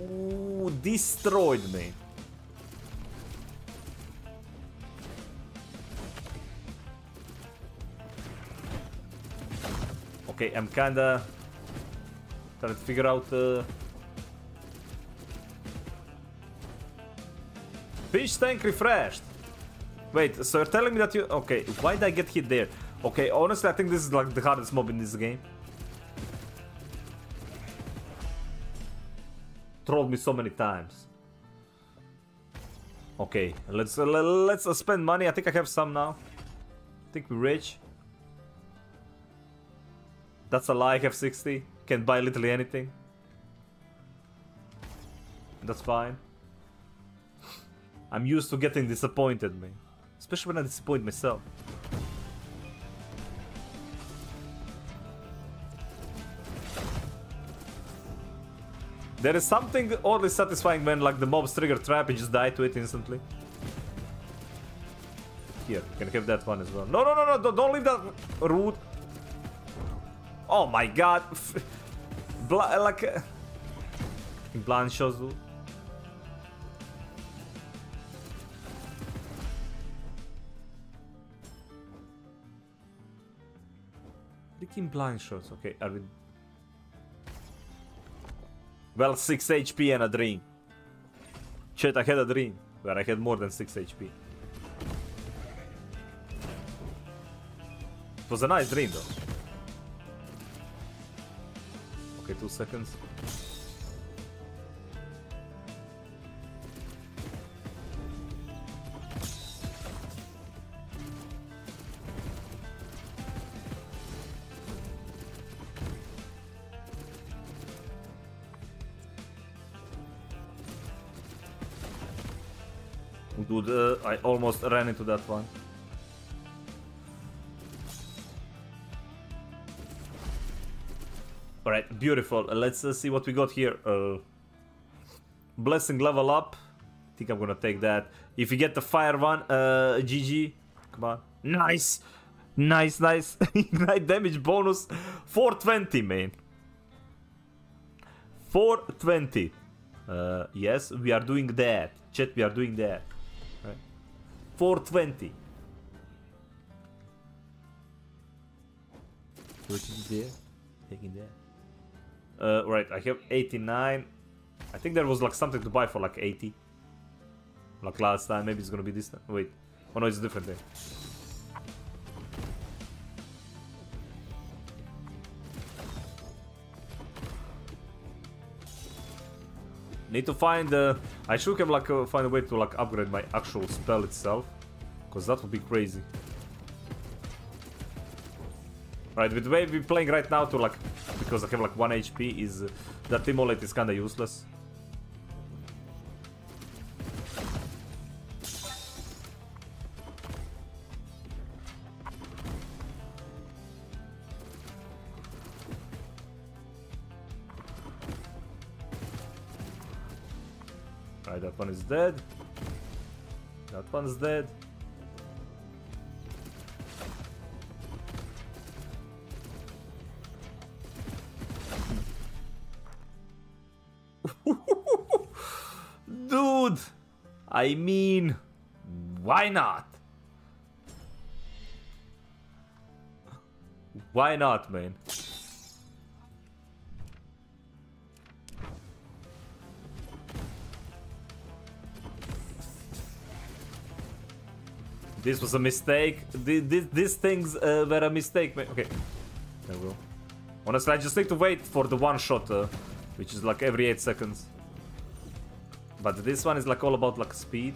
Ooh, destroyed me. Okay, I'm kinda trying to figure out. Uh... Fish tank refreshed. Wait, so you're telling me that you? Okay, why did I get hit there? Okay, honestly, I think this is like the hardest mob in this game. Trolled me so many times. Okay, let's uh, let's uh, spend money. I think I have some now. I think we're rich. That's a lie. I have 60. Can buy literally anything. That's fine. I'm used to getting disappointed, man. Especially when I disappoint myself. There is something oddly satisfying when like the mobs trigger trap and just die to it instantly. Here, you can have that one as well. No, no, no, no, don't, leave that root. Oh my god. [LAUGHS] Bla like... Uh, blind shots, dude. Freaking blind shots. Okay, are we... Well, 6 HP and a dream. Shit, I had a dream where I had more than 6 HP. It was a nice dream though. Okay, two seconds. I almost ran into that one. Alright, beautiful. Uh, let's uh, see what we got here. Uh, blessing level up. I think I'm gonna take that. If you get the fire one, uh, GG. Come on. Nice! Nice, nice. [LAUGHS] Ignite damage bonus. 420, man. 420. Uh, yes, we are doing that. Chat, we are doing that. Right. 420. What is there? Taking that. Uh, right, I have 89. I think there was like something to buy for like 80. Like last time, maybe it's gonna be this time. Wait. Oh no, it's different there. Need to find uh, I should have like uh, find a way to like upgrade my actual spell itself. Cause that would be crazy. Right, with the way we're playing right now to like because I have like 1 HP is uh, that immolate is kinda useless. Dead. That one's dead. [LAUGHS] Dude! I mean, why not? Why not, man? This was a mistake. These, things uh, were a mistake. Okay, there we go. Honestly, I just need to wait for the one shot, uh, which is like every 8 seconds. But this one is like all about like speed.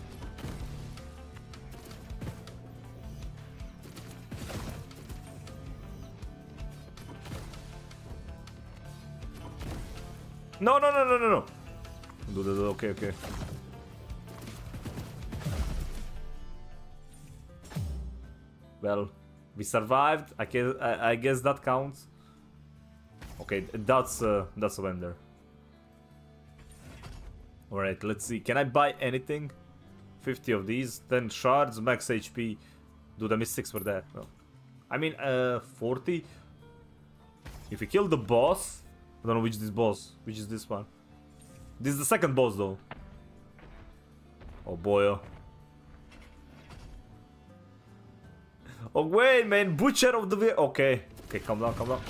No, no, no, no, no, no. Okay, okay. Well, we survived. I guess, I, I guess that counts. Okay, that's uh, that's a vendor. All right, let's see. Can I buy anything? 50 of these, 10 shards, max HP. Do the mystics for that? I mean, uh, 40. If we kill the boss, I don't know which is this boss. Which is this one? This is the second boss though. Oh boy. oh. Oh wait, man, butcher of the Okay, okay, calm down, calm down.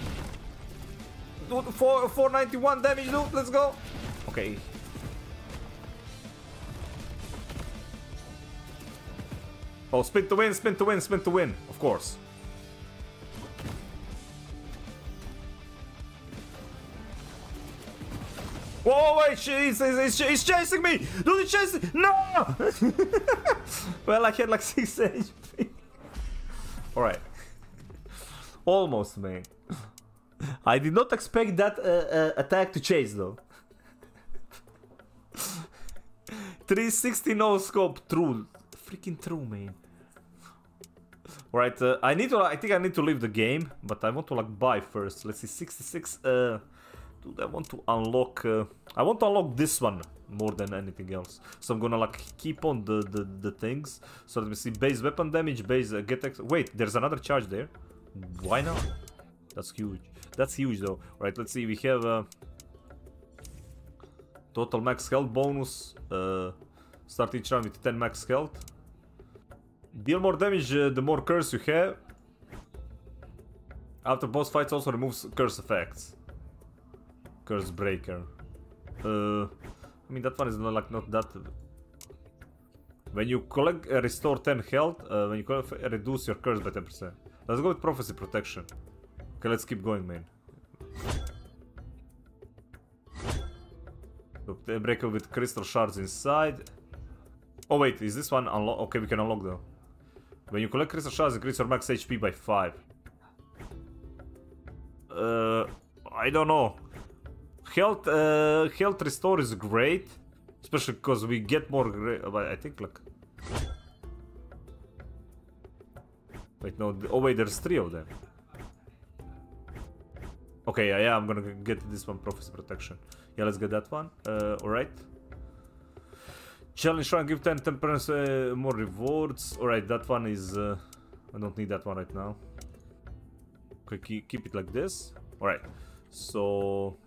Dude, four, 491 damage, dude. Let's go. Okay. Oh, spin to win, spin to win, spin to win. Of course. Whoa, wait, he's, he's, he's chasing me! Dude, he's chasing! No! [LAUGHS] well, I had like 6 [LAUGHS] HP. Alright. [LAUGHS] Almost, man. I did not expect that uh, uh, attack to chase, though. [LAUGHS] 360 no scope, true. Freaking true, man. Alright, uh, I need to, I think I need to leave the game, but I want to like buy first. Let's see, 66, uh, dude, I want to unlock, uh, I want to unlock this one more than anything else. So I'm gonna like keep on the, the, the things. So let me see, base weapon damage, base uh, get, wait, there's another charge there. Why not? That's huge. That's huge though. Alright, let's see, we have, uh, total max health bonus, uh, start each round with 10 max health. Deal more damage uh, the more curse you have. After boss fights also removes curse effects. Curse breaker. Uh, I mean that one is not like not that. When you collect uh, restore 10 health, uh, when you collect, reduce your curse by 10%. Let's go with prophecy protection. Okay, let's keep going, man. Breaker with crystal shards inside. Oh wait, is this one unlock? Okay, we can unlock though. When you collect crystal shards, increase your max HP by 5. Uh, I don't know. Health, uh, health restore is great. Especially because we get more... gra- But I think like... Wait, no. Oh wait, there's three of them. Okay, yeah, yeah, I'm gonna get this one, Prophecy Protection. Yeah, let's get that one. Uh, alright. Challenge shrine, give 10, 10% uh, more rewards. Alright, that one is... Uh, I don't need that one right now. Okay, keep, keep it like this. Alright, so...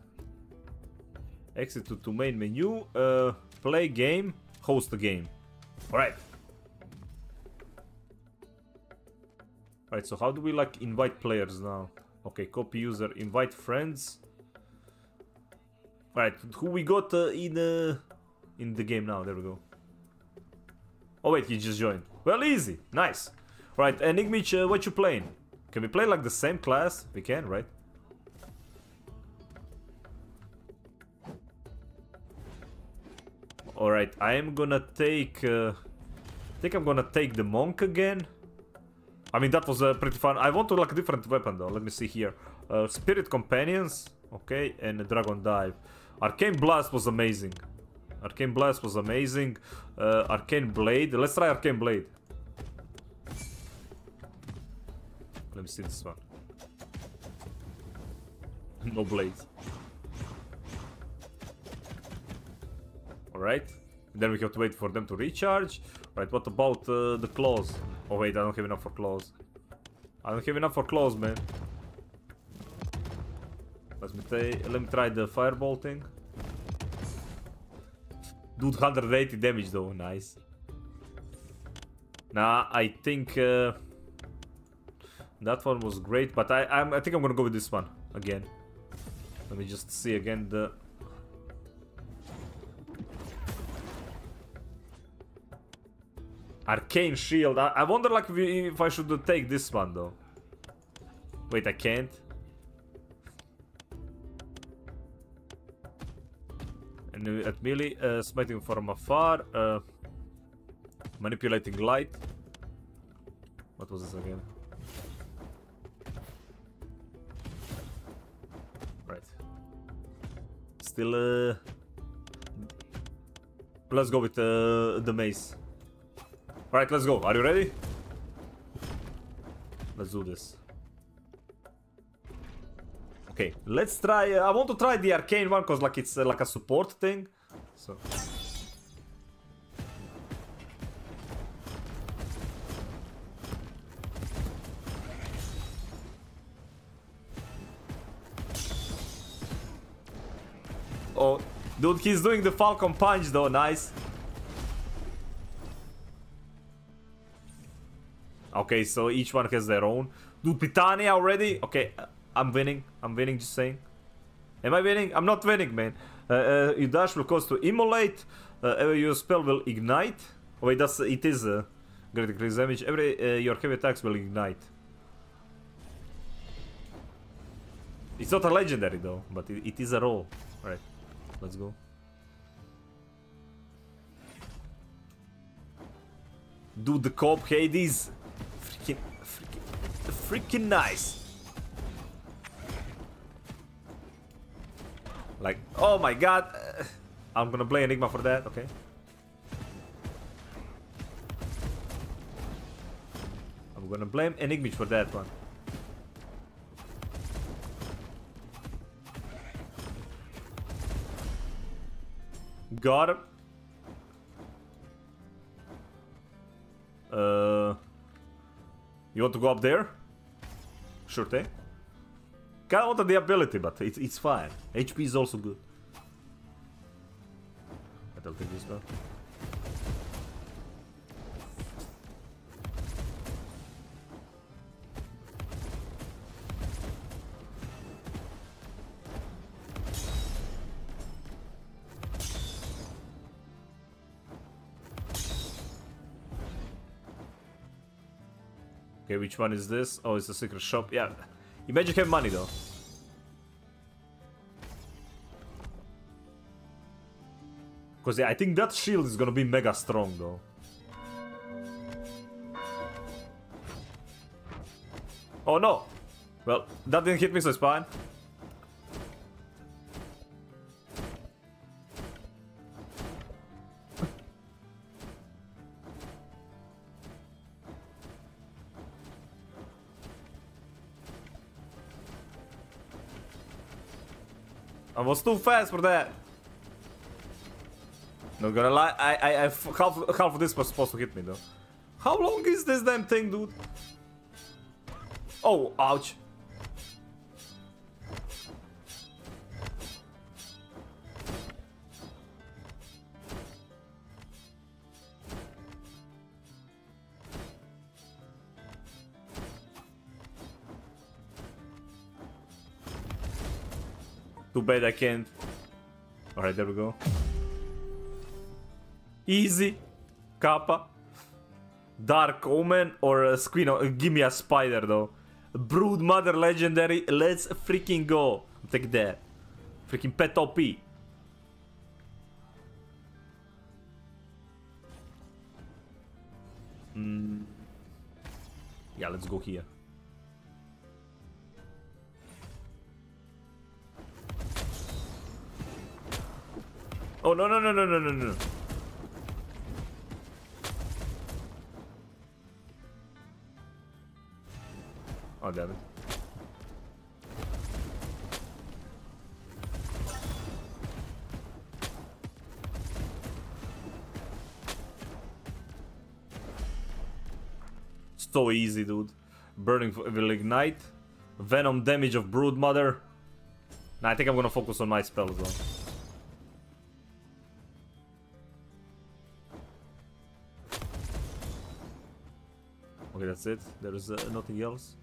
Exit to, to main menu. Uh, play game, host the game. Alright. Alright, so how do we like invite players now? Okay, copy user, invite friends. Alright, who we got uh, in uh, in the game now? There we go. Oh wait, he just joined. Well, easy, nice. Right, Enigmich, uh, what you playing? Can we play like the same class? We can, right? Alright, I am gonna take... Uh, I think I'm gonna take the monk again. I mean, that was uh, pretty fun. I want to like a different weapon though. Let me see here. Uh, Spirit Companions. Okay, and Dragon Dive. Arcane Blast was amazing. Arcane Blast was amazing. Uh, Arcane Blade. Let's try Arcane Blade. Let me see this one. [LAUGHS] no blades. Alright. Then we have to wait for them to recharge. Right, what about uh, the claws? Oh wait, I don't have enough for claws. I don't have enough for claws, man. Let me, let me try the fireball thing. Dude, 180 damage though, nice. Nah, I think uh, that one was great, but I I'm, I think I'm gonna go with this one again. Let me just see again the. Arcane shield. I, I wonder like if, I should take this one though. Wait, I can't. And at melee, uh, smiting from afar, uh, manipulating light. What was this again? Right. Still, uh, let's go with uh, the mace. Alright, let's go. Are you ready? Let's do this. Okay, let's try. Uh, I want to try the arcane one because like it's uh, like a support thing. So. Oh, dude, he's doing the Falcon Punch though. Nice. Okay, so each one has their own. Dude, Titania already? Okay, uh, I'm winning. I'm winning, just saying. Am I winning? I'm not winning, man. Uh, uh, dash will cause to immolate. Uh, your spell will ignite. Oh, wait, that's, it is uh, great increase damage. Every uh, your heavy attacks will ignite. It's not a legendary though, but it, it is a roll. Alright, let's go. Dude, the cop Hades. Freaking, nice. Like, oh my god. uh, I'm gonna play Enigma for that, okay. I'm gonna blame Enigma for that one. Got him. Uh, you want to go up there? Sure thing. Kinda wanted the ability, but it's, it's fine. HP is also good. But I'll take this one. Okay, which one is this? Oh, it's a secret shop. Yeah. You have money though. Because yeah, I think that shield is gonna be mega strong though. Oh no! Well, that didn't hit me, so it's fine. Was too fast for that. Not gonna lie, I, I, I half, half of this was supposed to hit me though. How long is this damn thing, dude? Oh, ouch. Too bad I can't. Alright, there we go. Easy. Kappa. Dark Omen or a Squino. Uh, give me a spider though. Brood Mother Legendary. Let's freaking go. Take that. Freaking pet OP. Mm. Yeah, let's go here. Oh no no no no no no no. Oh damn it. So easy, dude. Burning will ignite. Venom damage of Brood Mother. Nah, I think I'm gonna focus on my spell as well. That's it. There is uh, nothing else.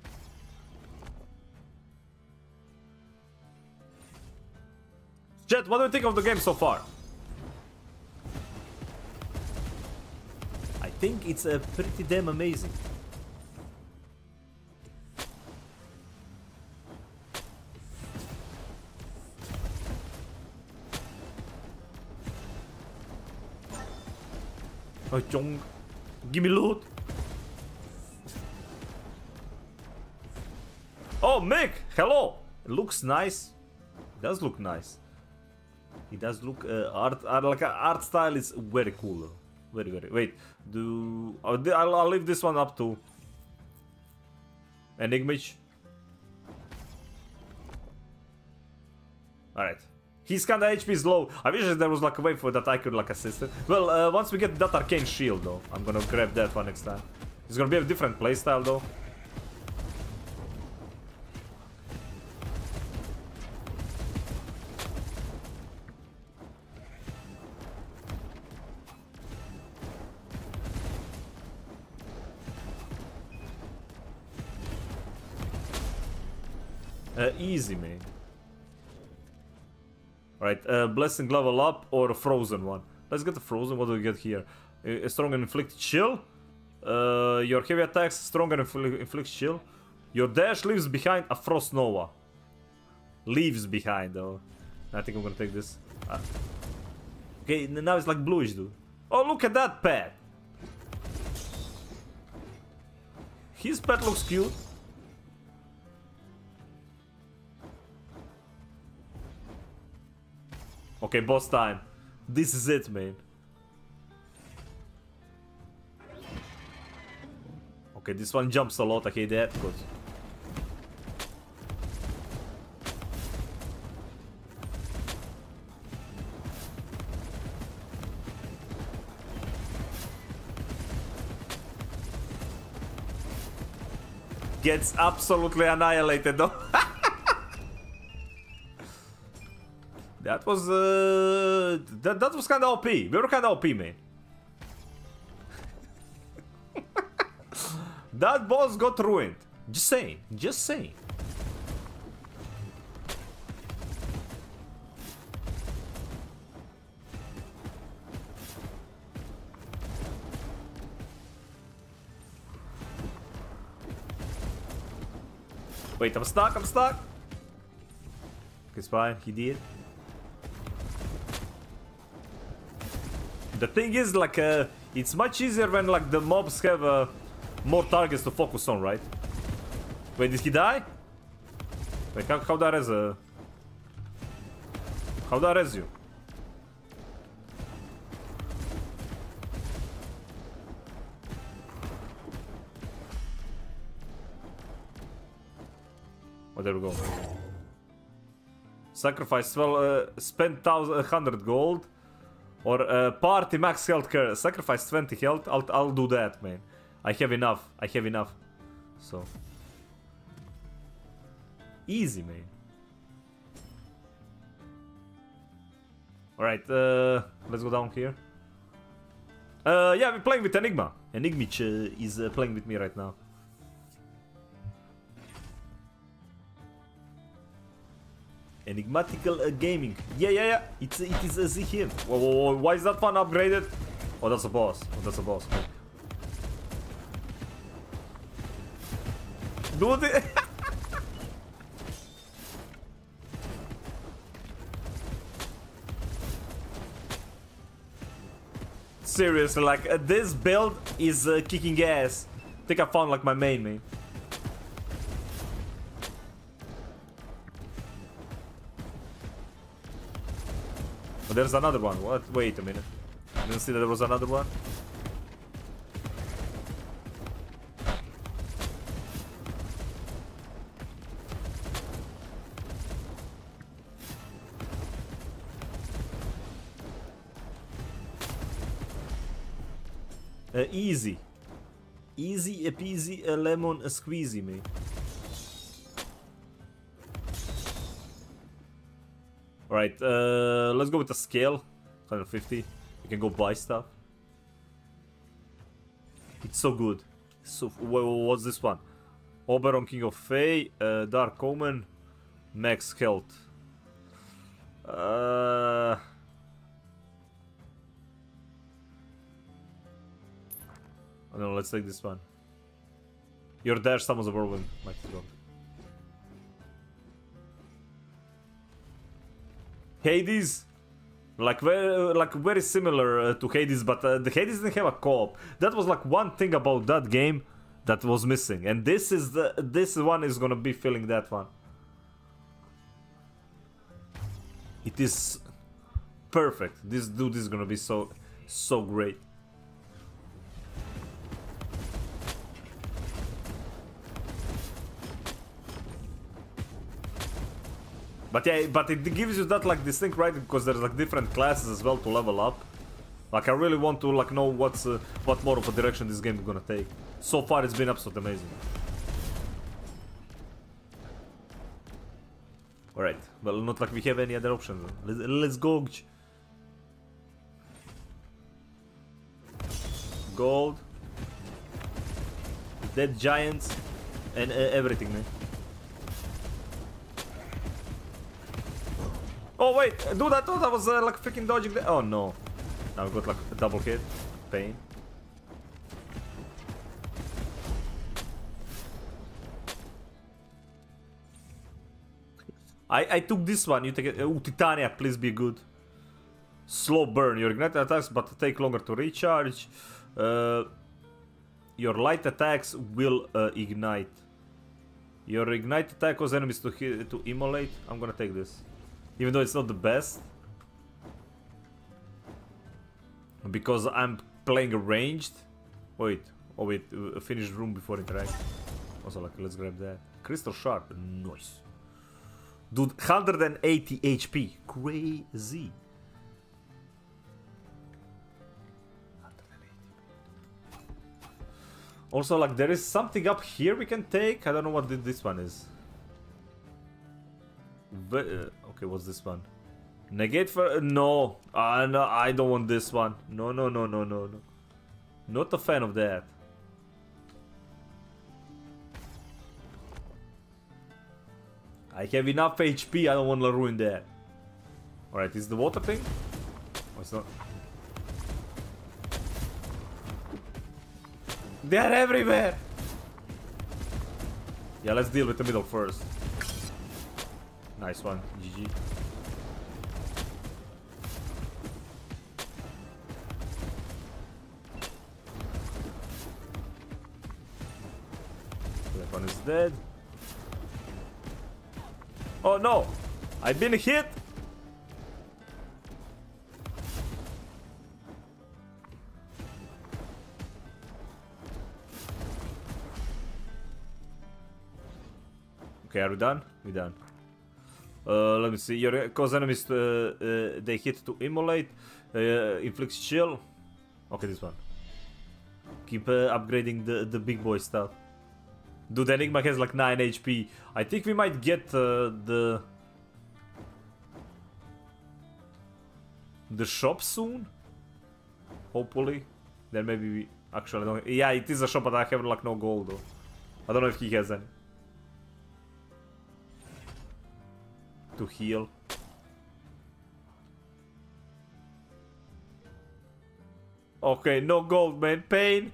Jet, what do you think of the game so far? I think it's uh, pretty damn amazing. Oh, Jong. Give me loot. Oh, Mick! Hello! It looks nice. It does look nice. It does look uh, art, art like uh, art style is very cool. Very very. Wait, do I'll, I'll, I'll leave this one up to Enigmage. Alright. His kinda HP is low. I wish there was like a way for that I could like assist it. Well, uh, once we get that arcane shield though, I'm gonna grab that one next time. It's gonna be a different playstyle though. Easy, man. Alright, uh, Blessing level up or a Frozen one? Let's get the Frozen. What do we get here? A strong and inflict chill. Uh, your heavy attacks strong and infli inflict chill. Your dash leaves behind a Frost Nova. Leaves behind, though. I think I'm gonna take this. Ah. Okay, now it's like bluish, dude. Oh, look at that pet! His pet looks cute. Okay, boss time. This is it, man. Okay, this one jumps a lot. I hate that, but... Gets absolutely annihilated though. [LAUGHS] That was uh, that that was kind of OP. We were kind of OP, man. [LAUGHS] that boss got ruined. Just saying. Just saying. Wait, I'm stuck. I'm stuck. It's fine. He did. The thing is, like, uh, it's much easier when, like, the mobs have uh, more targets to focus on, right? Wait, did he die? Wait, how, how that is, uh... How that is you? Oh, there we go. Sacrifice, well, uh, spend thousand, uh, 100 gold. Or uh, party max health care. Sacrifice 20 health. I'll, I'll do that, man. I have enough. I have enough. So. Easy, man. Alright, uh, let's go down here. Uh, yeah, we're playing with Enigma. Enigmich uh, is uh, playing with me right now. Enigmatical uh, gaming. Yeah, yeah, yeah. It's it is uh, see him. Whoa, whoa, whoa, Why is that one upgraded? Oh, that's a boss. Oh, that's a boss. Okay. Dude. [LAUGHS] Seriously, like uh, this build is uh, kicking ass. I think I found like my main main. There's another one. What? Wait a minute. I didn't see that there was another one. Uh, easy. Easy a peasy a lemon a squeezy, me. Alright, uh, let's go with the scale. 150. You can go buy stuff. It's so good. So, wha- wha- what's this one? Oberon, King of Fae, uh, Dark Omen, Max Health. Uh, I don't know, let's take this one. Your dash summons a whirlwind. Might as. Hades, like very, like very similar uh, to Hades, but uh, the Hades didn't have a co-op. That was like one thing about that game that was missing, and this is the this one is gonna be filling that one. It is perfect. This dude is gonna be so, so great. But yeah, but it gives you that like distinct right because there's like different classes as well to level up. Like I really want to like know what's uh, what more of a direction this game is gonna take. So far, it's been absolutely amazing. Alright, well, not like we have any other options. Let's, let's go. Gold. Dead giants. And uh, everything, man. Oh, wait. Dude, I thought I was uh, like freaking dodging the... Oh, no. Now we got like a double hit. Pain. I, I took this one. You take it. Oh, Titania, please be good. Slow burn. Your ignite attacks, but take longer to recharge. Uh, your light attacks will uh, ignite. Your ignite attack causes enemies to to immolate. I'm gonna take this, even though it's not the best, because I'm playing ranged. Wait, oh wait, uh, finish room before interact. Also, like, let's grab that. Crystal shard, nice. Dude, 180 HP. Crazy. Also, like, there is something up here we can take. I don't know what this one is. But, uh, okay, what's this one? Negate for... No. Uh, no, I don't want this one. No, no, no, no, no, no. Not a fan of that. I have enough HP, I don't want to ruin that. Alright, is the water thing? Oh, it's not. They're everywhere! Yeah, let's deal with the middle first. Nice one, GG. That one is dead. Oh no! I've been hit! Okay, are we done? We done. Uh, let me see. Your cause enemies uh, uh, they hit to immolate, uh, inflicts chill. Okay, this one. Keep uh, upgrading the the big boy stuff. Dude, Enigma has like 9 HP. I think we might get uh, the... The shop soon? Hopefully. Then maybe we... Actually, don't... Yeah, it is a shop, but I have like no gold though. I don't know if he has any. To heal. Okay, no gold, man. Pain.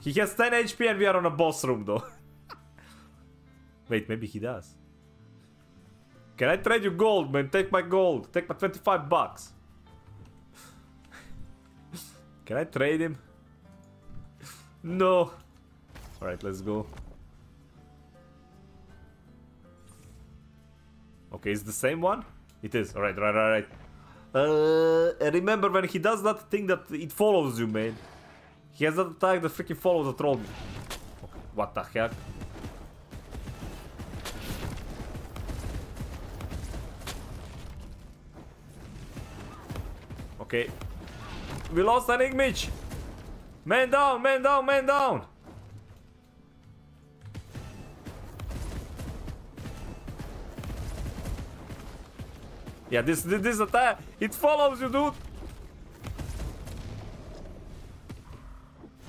He has 10 HP and we are on a boss room though. [LAUGHS] Wait, maybe he does. Can I trade you gold, man? Take my gold. Take my 25 bucks. [LAUGHS] Can I trade him? [LAUGHS] No. Alright, let's go. Okay, it's the same one? It is. Alright, right, right, right. Uh, remember when he does that thing that it follows you, man. He has that attack that freaking follows the troll. Okay, What the heck? Okay. We lost an Igmich! Man down, man down, man down! Yeah, this this attack, it follows you, dude!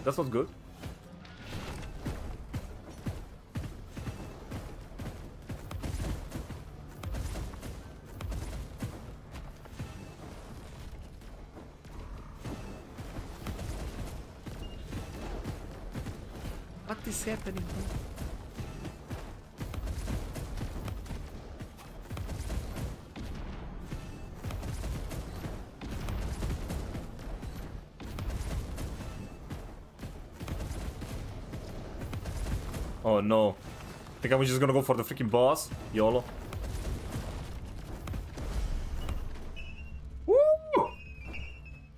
That's not good. What is happening? No. I think I'm just gonna go for the freaking boss. YOLO.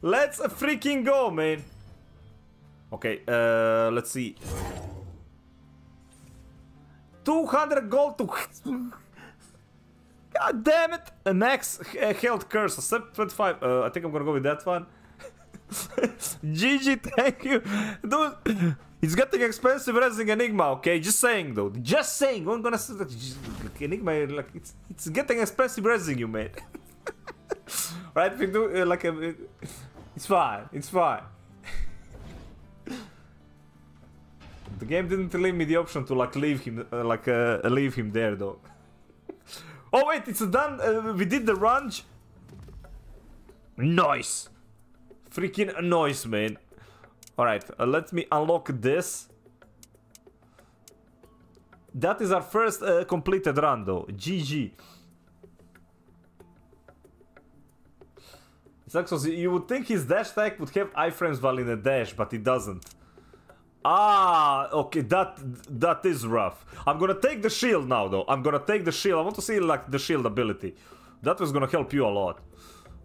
Let's freaking go, man. Okay, uh, let's see. 200 gold to... [LAUGHS] God damn it! Max health curse, 725. Uh, I think I'm gonna go with that one. [LAUGHS] GG, thank you. Dude, it's getting expensive raising Enigma, okay? Just saying, though. Just saying. I'm gonna say that Enigma, like, it's, it's getting expensive raising you, man. [LAUGHS] right? You do, uh, like, a, it's fine. It's fine. [LAUGHS] the game didn't leave me the option to, like, leave him, uh, like, uh, leave him there, though. [LAUGHS] oh, wait, it's done. Uh, we did the range. Nice. Freaking noise, man. Alright, uh, let me unlock this. That is our first uh, completed run, though. GG. Saxos, you would think his dash tag would have iframes while in a dash, but it doesn't. Ah, okay, that that is rough. I'm gonna take the shield now, though. I'm gonna take the shield. I want to see like the shield ability. That was gonna help you a lot.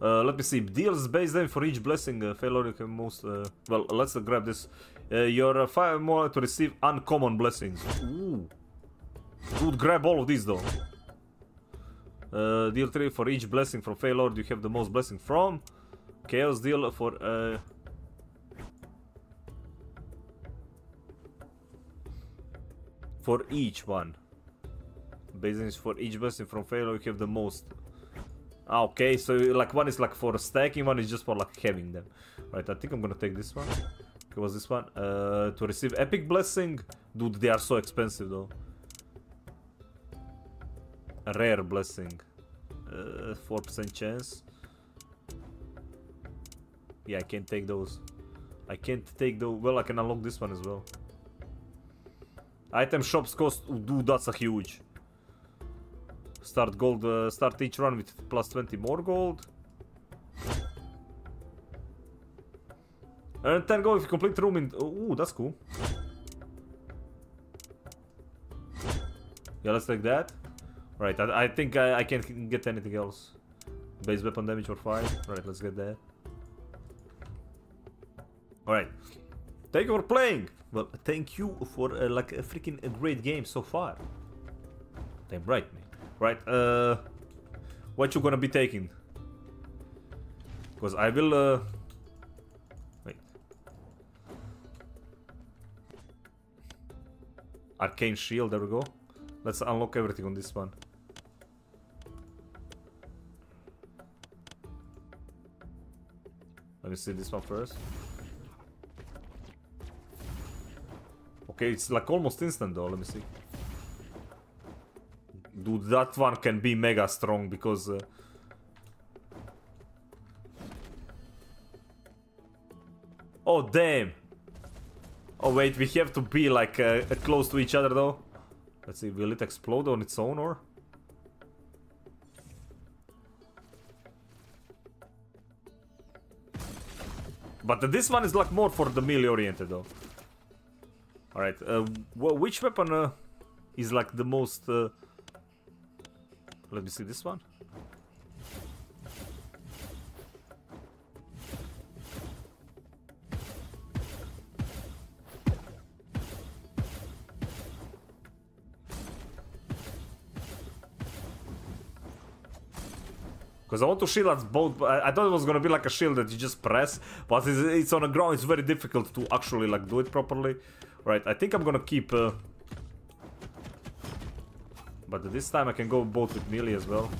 Uh, let me see. Deals base damage for each blessing. Uh, failure you can most. Uh, well, let's uh, grab this. Uh, you're uh, five more to receive uncommon blessings. Ooh. Dude, grab all of these though. Deal 3 for each blessing from Fae Lord you have the most blessing from. Chaos deal for... For each one. Basically for each blessing from Fae Lord you have the most. Ah, okay, so like one is like for stacking, one is just for like having them. Right, I think I'm gonna take this one. Okay, what's this one? Uh, to receive epic blessing? Dude, they are so expensive though. Rare blessing. Uh, 4% chance. Yeah, I can't take those. I can't take those. Well, I can unlock this one as well. Item shops cost. Dude, that's a huge. Start gold. Uh, start each run with plus 20 more gold. Earn 10 gold if you complete the room in. Ooh, that's cool. Yeah, let's take that. Right, I, I think I, I can't get anything else. Base weapon damage for 5. Right, let's get that. Alright. Thank you for playing! Well, thank you for uh, like a freaking great game so far. Damn right, man. Right, uh... What you gonna be taking? Because I will... Uh, wait. Arcane Shield, there we go. Let's unlock everything on this one. Let me see this one first. Okay, it's like almost instant though, let me see. Dude, that one can be mega strong because... Uh... Oh, damn! Oh wait, we have to be like uh, close to each other though. Let's see, will it explode on its own or? But this one is like more for the melee oriented though. Alright, uh, wh which weapon uh, is like the most... Let me see this one. Because I want to shield us both. I, thought it was gonna be like a shield that you just press, but it's, it's, on the ground. It's very difficult to actually like do it properly. Right, I think I'm gonna keep. Uh... But this time I can go both with melee as well.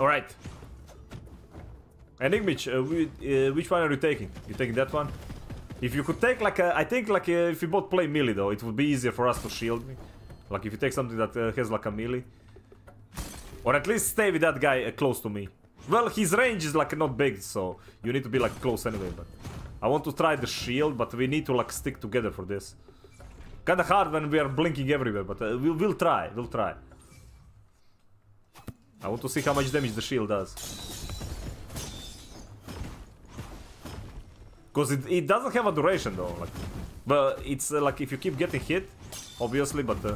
Alright. Enigmich, uh, uh, which one are you taking? You taking that one? If you could take like a, I think like a, if we both play melee though, it would be easier for us to shield me. Like if you take something that uh, has like a melee. Or at least stay with that guy uh, close to me. Well, his range is like not big, so you need to be like close anyway, but... I want to try the shield, but we need to like stick together for this. Kinda hard when we are blinking everywhere, but uh, we'll, we'll try, we'll try. I want to see how much damage the shield does. Because it, it doesn't have a duration though, like, but it's uh, like if you keep getting hit, obviously, but uh,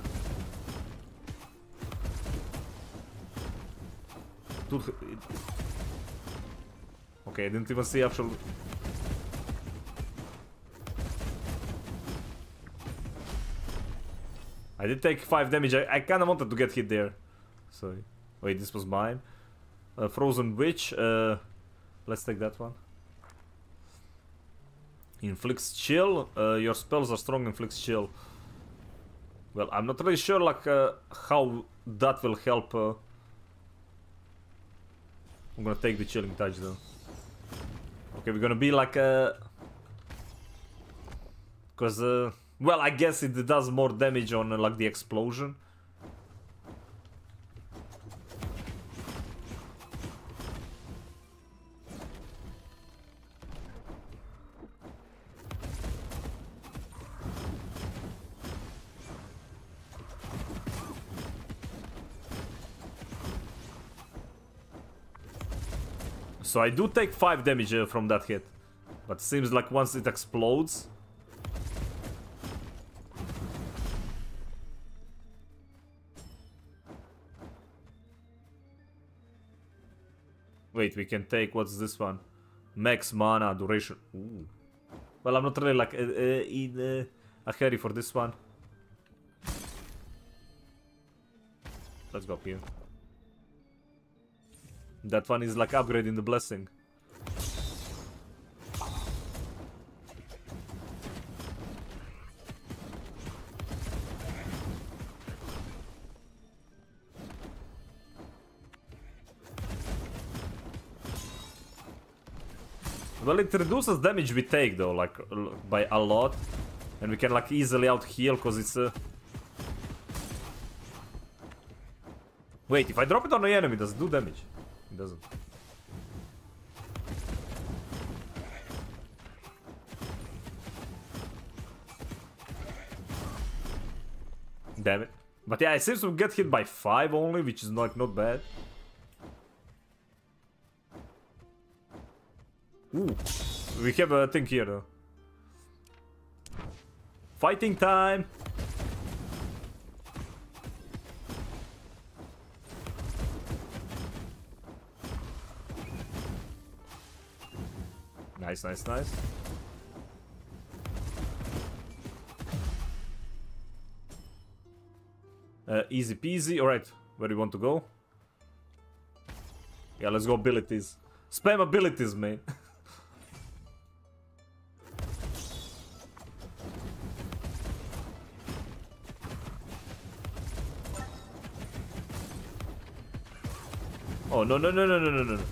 could... It... Okay, I didn't even see actual... I did take 5 damage. I, I kinda wanted to get hit there. Sorry. Wait, this was mine. Uh, Frozen Witch. Uh, let's take that one. Inflicts chill. Uh, your spells are strong. Inflicts chill. Well, I'm not really sure like uh, how that will help. Uh... I'm gonna take the chilling touch though. Okay, we're gonna be like uh Cause uh well I guess it does more damage on uh, like the explosion. So I do take 5 damage uh, from that hit. But seems like once it explodes... Wait, we can take, what's this one? Max mana duration. Ooh. Well, I'm not really like uh, uh, in uh, a hurry for this one. Let's go up here. That one is like upgrading the blessing. Well, it reduces damage we take though, like by a lot. And we can like easily out heal because it's uh... Wait, if I drop it on the enemy, does it do damage? It doesn't. Damn it. But yeah, it seems to get hit by 5 only, which is like not bad. Ooh. We have a thing here though. Fighting time! Nice, nice, nice. Uh, easy peasy. Alright, where do you want to go? Yeah, let's go abilities. Spam abilities, man. [LAUGHS] oh, no, no, no, no, no, no, no.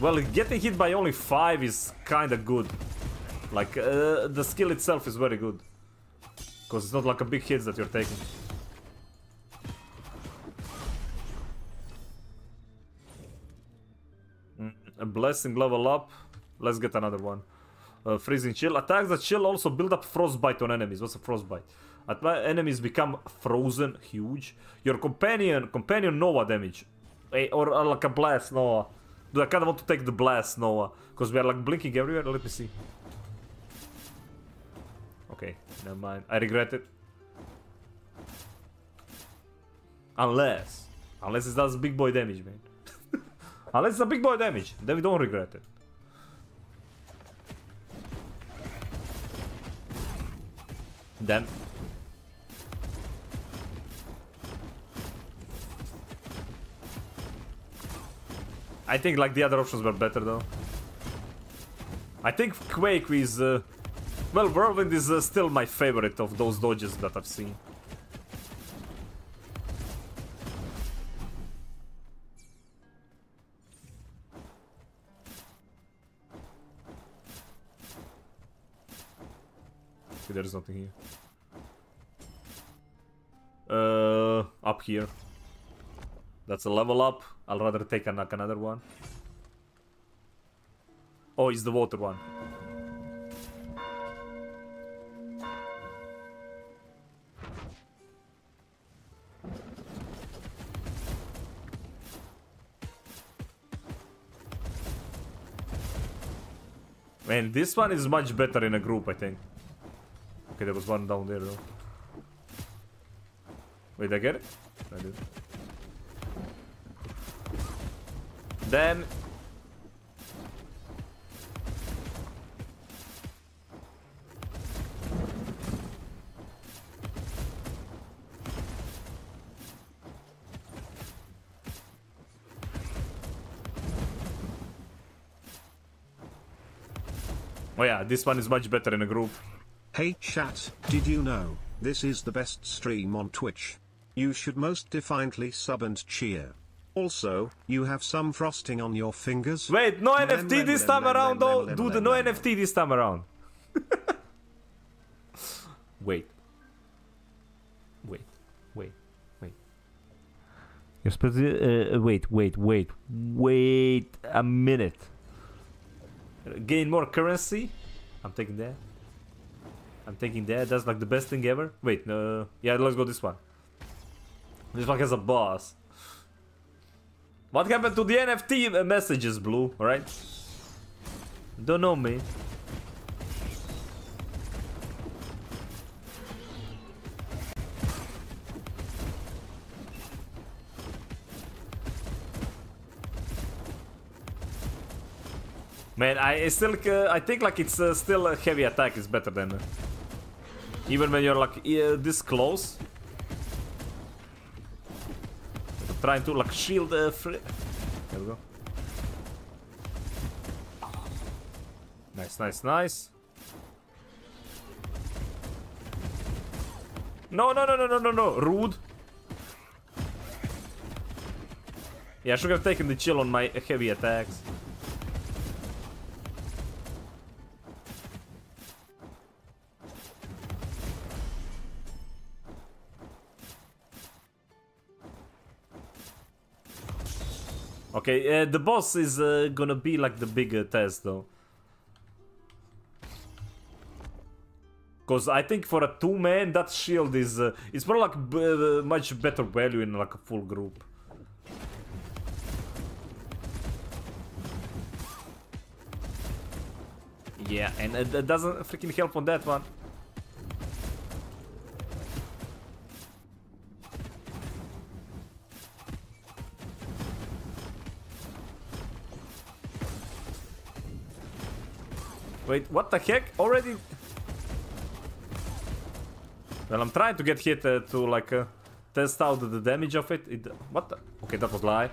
Well, getting hit by only 5 is kinda good. Like, uh, the skill itself is very good. Because it's not like a big hit that you're taking. Mm, a blessing level up. Let's get another one. Uh, freezing chill. Attacks that chill also build up frostbite on enemies. What's a frostbite? At my enemies become frozen, huge. Your companion, companion Nova damage. Or like a blast Nova. Do I kind of want to take the blast Nova? Because we are like blinking everywhere. Let me see. Okay, never mind. I regret it. Unless. Unless it does big boy damage, man. [LAUGHS] Unless it's a big boy damage. Then we don't regret it. Then. I think like the other options were better though. I think Quake is... Uh, well, Whirlwind is uh, still my favorite of those dodges that I've seen. Okay, there's nothing here. Uh, up here. That's a level up. I'll rather take an, another one. Oh, it's the water one. Man, this one is much better in a group, I think. Okay, there was one down there, though. Wait, I get it? I did. Then Oh yeah, this one is much better in a group. Hey chat, did you know, this is the best stream on Twitch? You should most defiantly sub and cheer. Also, you have some frosting on your fingers. Wait, no NFT this time around though? Dude, no. NFT this time around. wait. Wait. Wait. Wait. You're supposed to, uh, wait, wait, wait, wait a minute. Gain more currency. I'm taking that. I'm taking that. That's like the best thing ever. Wait, no. Yeah, let's go this one. This one has a boss. What happened to the NFT messages, Blue? Alright? Don't know, me. Man, I still, uh, I think like it's uh, still a heavy attack is better than, uh, even when you're like uh, this close. Trying to like shield uh, free. There we go. Nice, nice, nice. No, no, no, no, no, no, no. Rude. Yeah, I should have taken the chill on my heavy attacks. Okay, uh, the boss is uh, gonna be like the bigger test though. Cause I think for a two man that shield is uh, it's probably like uh, much better value in like a full group. Yeah, and it doesn't freaking help on that one. Wait, what the heck? Already? Well, I'm trying to get hit uh, to like uh, test out the damage of it. it. What the? Okay, that was lie.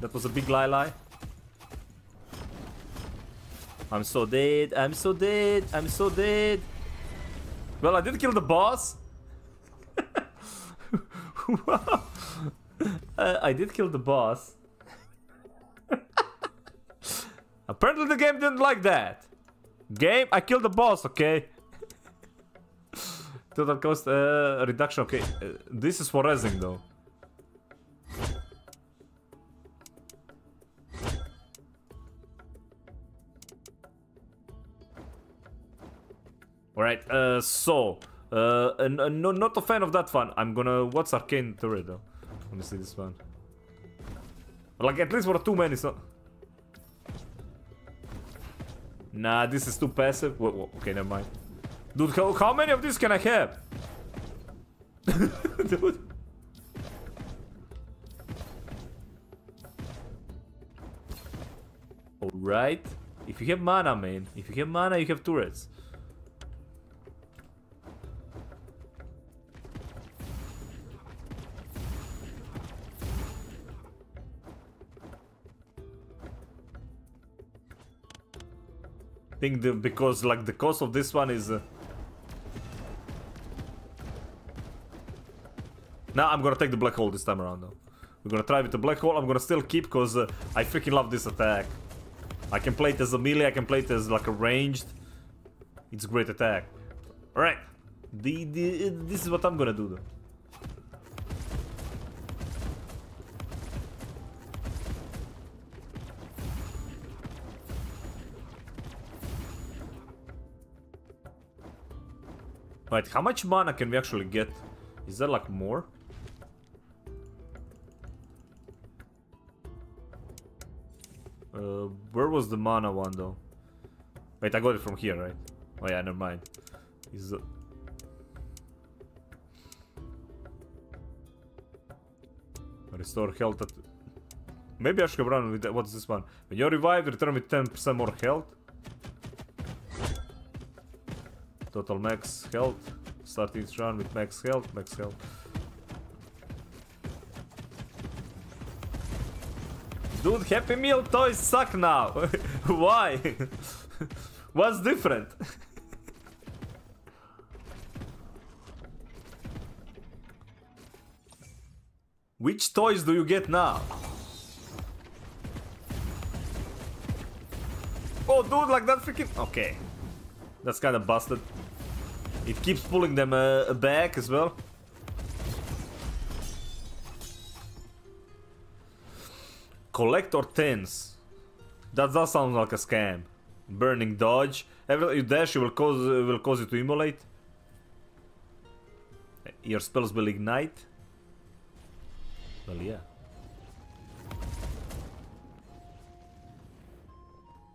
That was a big lie lie. I'm so dead, I'm so dead, I'm so dead. Well, I did kill the boss. [LAUGHS] Uh, [LAUGHS] I did kill the boss. Apparently the game didn't like that. Game, I killed the boss, okay? [LAUGHS] Total cost uh, reduction, okay. Uh, this is for resing though. Alright, uh, so, uh, and, no, not a fan of that one. I'm gonna, what's Arcane Turret though? Let me see this one. Like, at least for two man, it's not... Nah, this is too passive. Whoa, whoa, okay, never mind. Dude, how, how many of these can I have? [LAUGHS] Dude. Alright. If you have mana, man. If you have mana, you have turrets. Think the, because like the cost of this one is uh... now I'm gonna take the black hole this time around though. We're gonna try with the black hole. I'm gonna still keep because uh, I freaking love this attack. I can play it as a melee I can play it as like a ranged. It's a great attack. All right the, the this is what I'm gonna do though Right, how much mana can we actually get? Is there like more? Uh, where was the mana one though? Wait, I got it from here, right? Oh yeah, never mind. Is the... Restore health at... Maybe I should have run with that. What's this one? When you're revived, return with 10% more health. Total max health. Start each run with max health, max health. Dude, Happy Meal toys suck now. [LAUGHS] Why? [LAUGHS] What's different? [LAUGHS] Which toys do you get now? Oh, dude, like that freaking... Okay. That's kind of busted. It keeps pulling them uh, back as well. Collector tins. That does sound like a scam. Burning dodge. Every you dash, will cause uh, will cause you to immolate. Your spells will ignite. Well, yeah.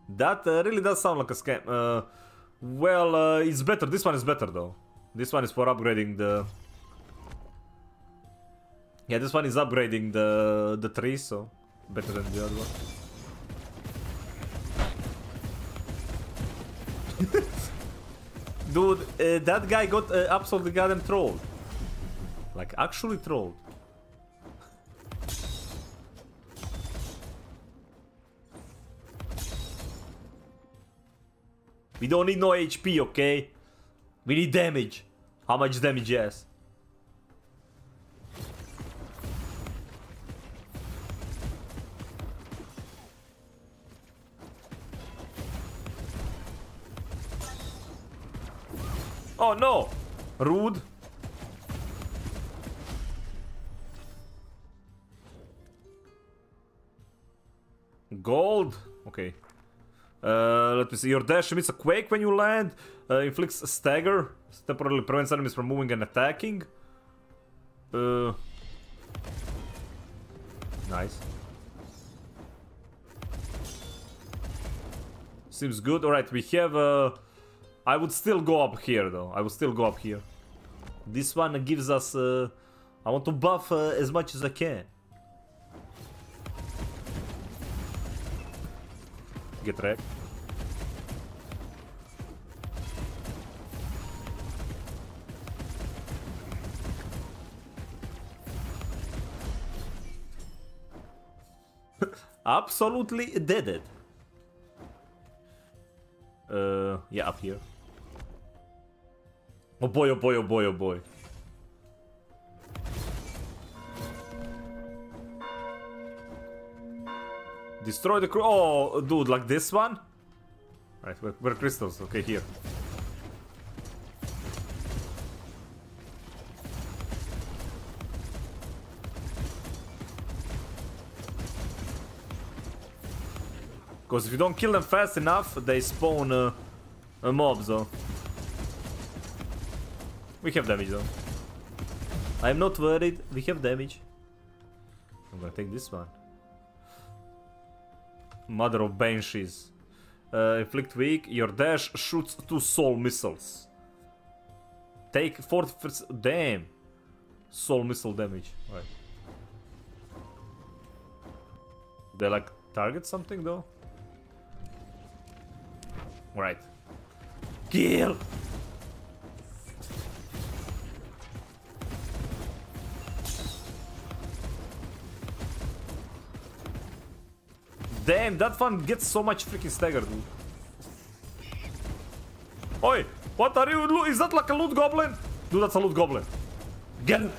That uh, really does sound like a scam. Uh, well, uh, it's better. This one is better though. This one is for upgrading the. Yeah, this one is upgrading the the tree, so better than the other one. [LAUGHS] Dude, uh, that guy got uh, absolutely goddamn trolled. Like, actually trolled. We don't need no HP, okay? We need damage. How much damage, yes? Oh no! Rude. Gold. Okay. Uh, let me see. Your dash emits a quake when you land. Uh, inflicts a stagger. Temporarily prevents enemies from moving and attacking. Uh, nice. Seems good. Alright, we have... Uh, I would still go up here, though. I would still go up here. This one gives us... Uh, I want to buff uh, as much as I can. Get wrecked. [LAUGHS] Absolutely did it. Uh, yeah, up here. Oh boy, oh boy, oh boy, oh boy. Destroy the crew. Oh, dude, like this one? Right, where, where crystals? Okay, here. Because if you don't kill them fast enough, they spawn uh, a mob, though. We have damage, though. I'm not worried. We have damage. I'm gonna take this one. Mother of Banshees. Uh, inflict weak. Your dash shoots two soul missiles. Take 40%. Damn. Soul missile damage. Right. They like target something though? Right. Kill! Damn, that one gets so much freaking stagger, dude. Oi! What are you? Is that like a loot goblin? Dude, that's a loot goblin. Get him!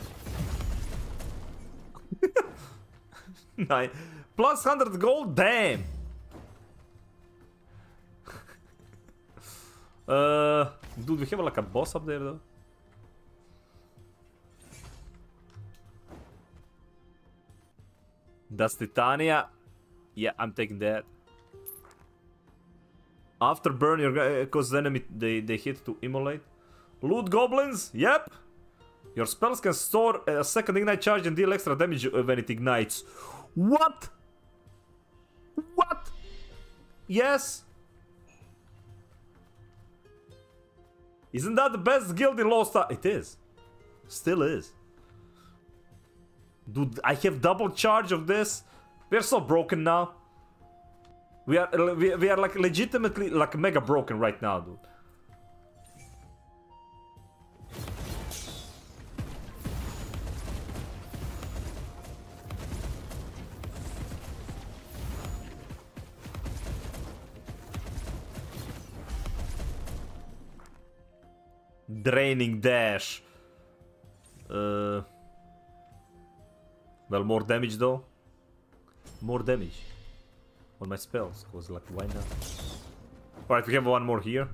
[LAUGHS] Nine. Plus 100 gold? Damn! [LAUGHS] uh, dude, we have like a boss up there though. That's Titania. Yeah, I'm taking that. After burn, your uh, cause the enemy they, they hit to immolate. Loot goblins? Yep. Your spells can store a second ignite charge and deal extra damage when it ignites. What? What? Yes. Isn't that the best guild in Lost It is. Still is. Dude, I have double charge of this. We're so broken now. We are we, we are like legitimately like mega broken right now, dude. Draining dash. Uh, well, more damage though. More damage on my spells, cause like why not? Alright, we have one more here.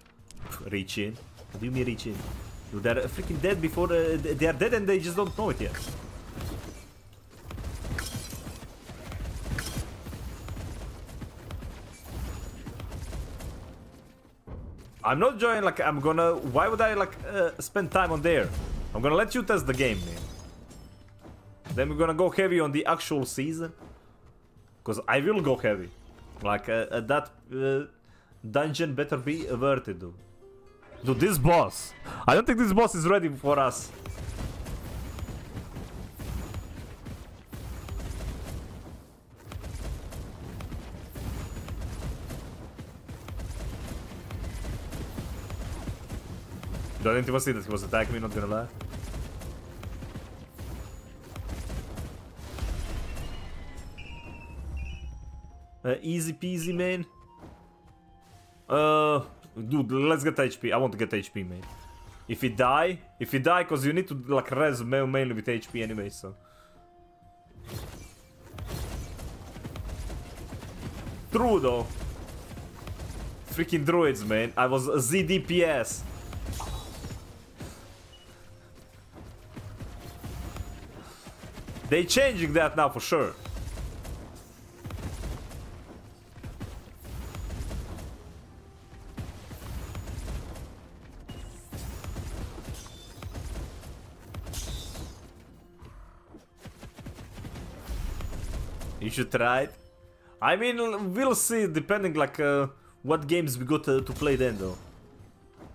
[SIGHS] Reach in. What do you mean reach in? They're freaking dead before uh, they are dead and they just don't know it yet. I'm not joining like I'm gonna why would I like uh, spend time on there? I'm gonna let you test the game, man. Then we're gonna go heavy on the actual season. Because I will go heavy. Like, uh, uh, that uh, dungeon better be it, dude. Dude, this boss. I don't think this boss is ready for us. I didn't even see that he was attacking me, not gonna lie. Uh, easy peasy, man. Uh, dude, let's get HP. I want to get HP, man. If you die, if you die, because you need to like res ma mainly with HP anyway, so. True though. Freaking druids, man. I was ZDPS. They changing that now for sure. You should try it. I mean, we'll see, depending like uh, what games we got to, to play then, though.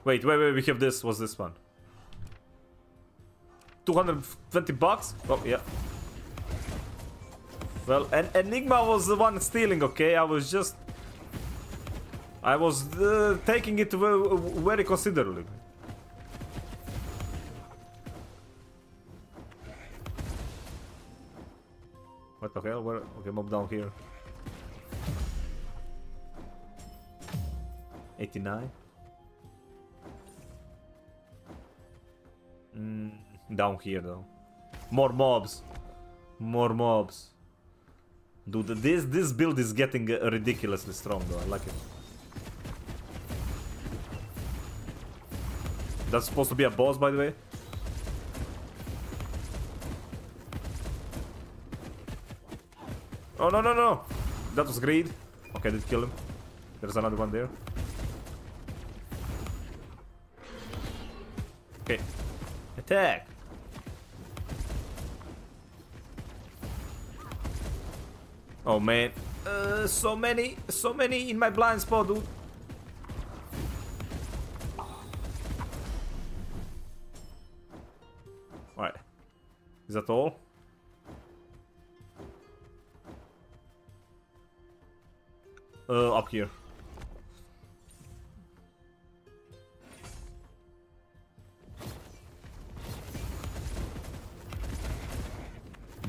Wait, wait, wait, we have this. What's this one? 220 bucks? Oh, yeah. Well, and Enigma was the one stealing, okay? I was just... I was uh, taking it very, very considerably. What the hell? Where? Okay, mob down here. 89. Mm, down here though. More mobs. More mobs. Dude, this this build is getting uh, ridiculously strong though. I like it. That's supposed to be a boss, by the way. Oh, no, no, no. That was greed. Okay, did kill him. There's another one there. Okay. Attack. Oh, man. Uh, so many, so many in my blind spot, dude. Alright. Is that all? Uh, up here.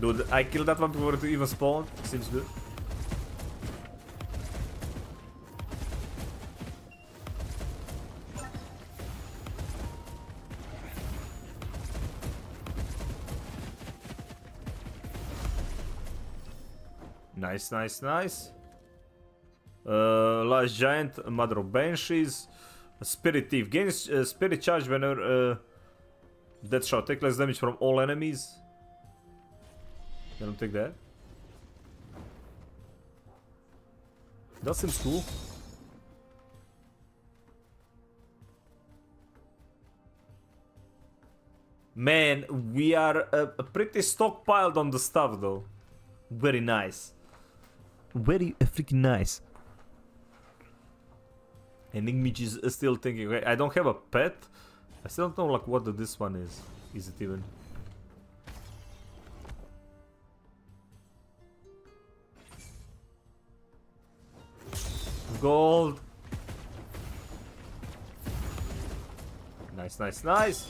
Dude, I killed that one before it even spawned. Seems good. Nice, nice, nice. Uh, last giant, mother of banshees, spirit thief gains uh, spirit charge whenever uh, death shot take less damage from all enemies. I don't take that. That seems cool. Man, we are uh, pretty stockpiled on the stuff though. Very nice. Very freaking nice. And Igmich is still thinking, okay, I don't have a pet. I still don't know like what this one is. Is it even? Gold. Nice, nice, nice.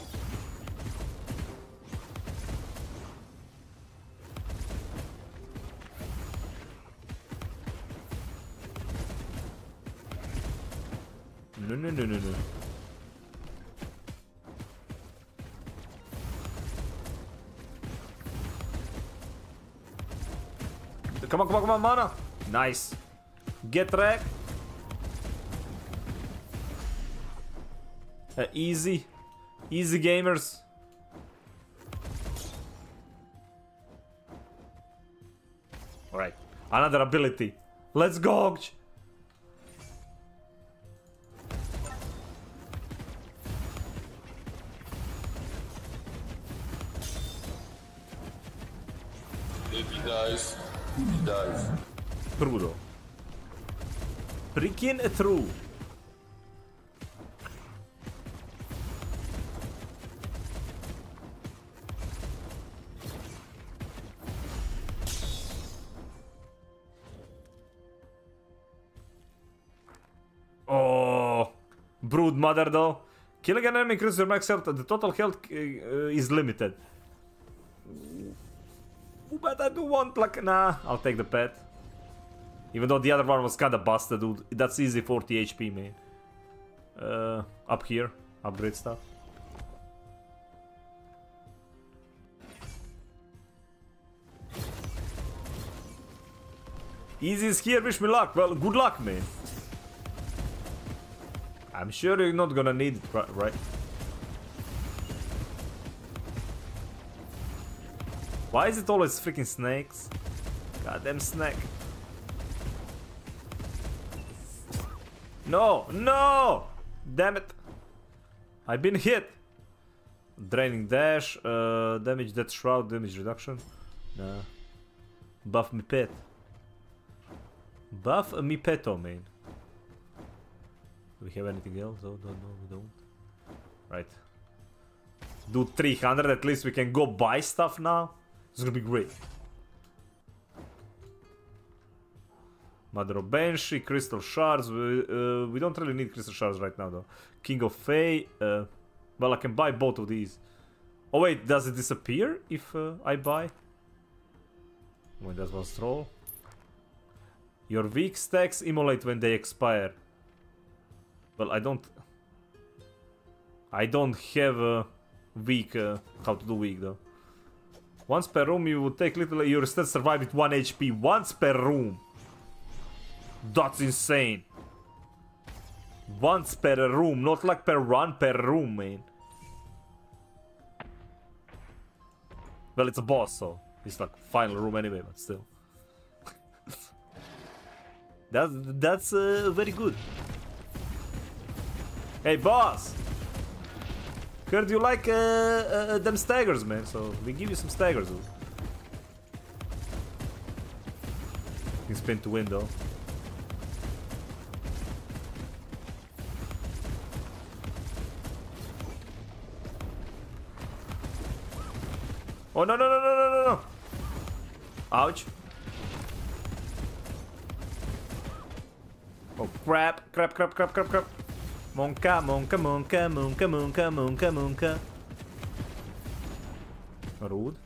No, no, no, no, no. Come on, come on, come on, mana. Nice. Get wrecked. Uh, easy. Easy gamers. Alright. Another ability. Let's go! True though. Freaking true. Oh, brood mother though. Killing an enemy your max health. The total health uh, is limited. But I do want like nah. I'll take the pet. Even though the other one was kinda busted, dude. That's easy 40 HP, man. Uh, up here, upgrade stuff. Easy is here, wish me luck. Well, good luck, man. I'm sure you're not gonna need it, right? Why is it always freaking snakes? Goddamn snake. No, no! Damn it. I've been hit. Draining dash, uh, damage death shroud, damage reduction. Buff me pet. Buff me peto, man. Do we have anything else? Oh, no, no, we don't. Right. Do 300, at least we can go buy stuff now. It's gonna be great. Mother of Banshee, Crystal Shards. We, uh, we don't really need Crystal Shards right now, though. King of Fae. Uh, well, I can buy both of these. Oh, wait, does it disappear if uh, I buy? When does one stroll? Your weak stacks immolate when they expire. Well, I don't... I don't have a weak... How to do weak, though. Once per room, you would take little... Your still survive with 1 HP. Once per room. That's insane. Once per room, not like per run, per room, man. Well, it's a boss, so it's like final room anyway, but still. [LAUGHS] that's that's uh, very good. Hey, boss! Heard you like uh, uh, them staggers, man, so we give you some staggers. You spin to window. Oh no no no no no no no! Ouch! Oh crap! Crap! Crap! Crap! Crap! Crap! Monka! Monka! Monka! Monka! Monka! Monka! Monka! Rude.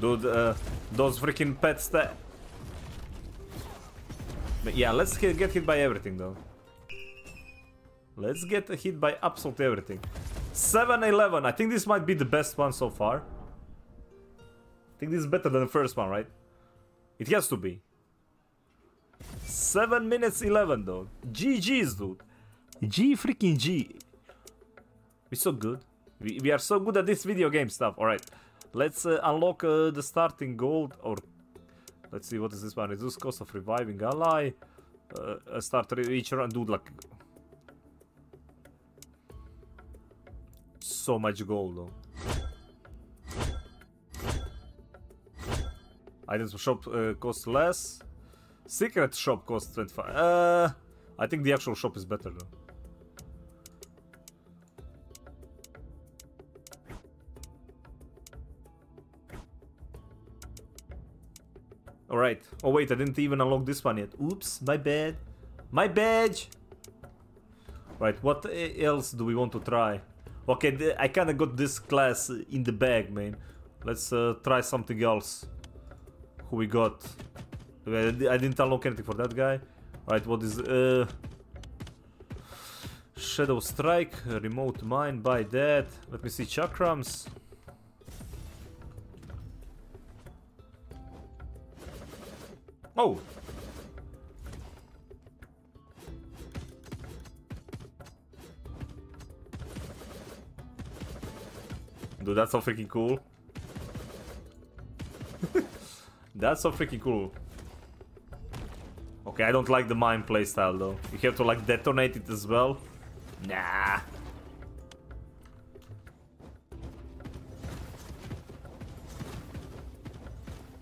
Dude, uh, those freaking pets that. But yeah, let's hit, get hit by everything though. Let's get hit by absolutely everything. 7-11. I think this might be the best one so far. I think this is better than the first one, right? It has to be. 7 minutes 11 though. GG's, dude. G freaking G. We're so good. We, we are so good at this video game stuff. Alright. Let's uh, unlock uh, the starting gold. Or let's see what is this one. Reduce cost of reviving ally. Uh, start each run. Dude, like so much gold. Items shop uh, cost less. Secret shop costs 25. Uh, I think the actual shop is better though. Alright. Oh wait, I didn't even unlock this one yet. Oops, my bad. My badge! Right, what else do we want to try? Okay, I kinda got this class in the bag, man. Let's uh, try something else. Who we got? I didn't unlock anything for that guy. Right, what is... Uh, Shadow Strike, Remote Mine, buy that. Let me see, Chakrams. Oh! Dude, that's so freaking cool. [LAUGHS] that's so freaking cool. Okay, I don't like the mine playstyle though. You have to like detonate it as well. Nah.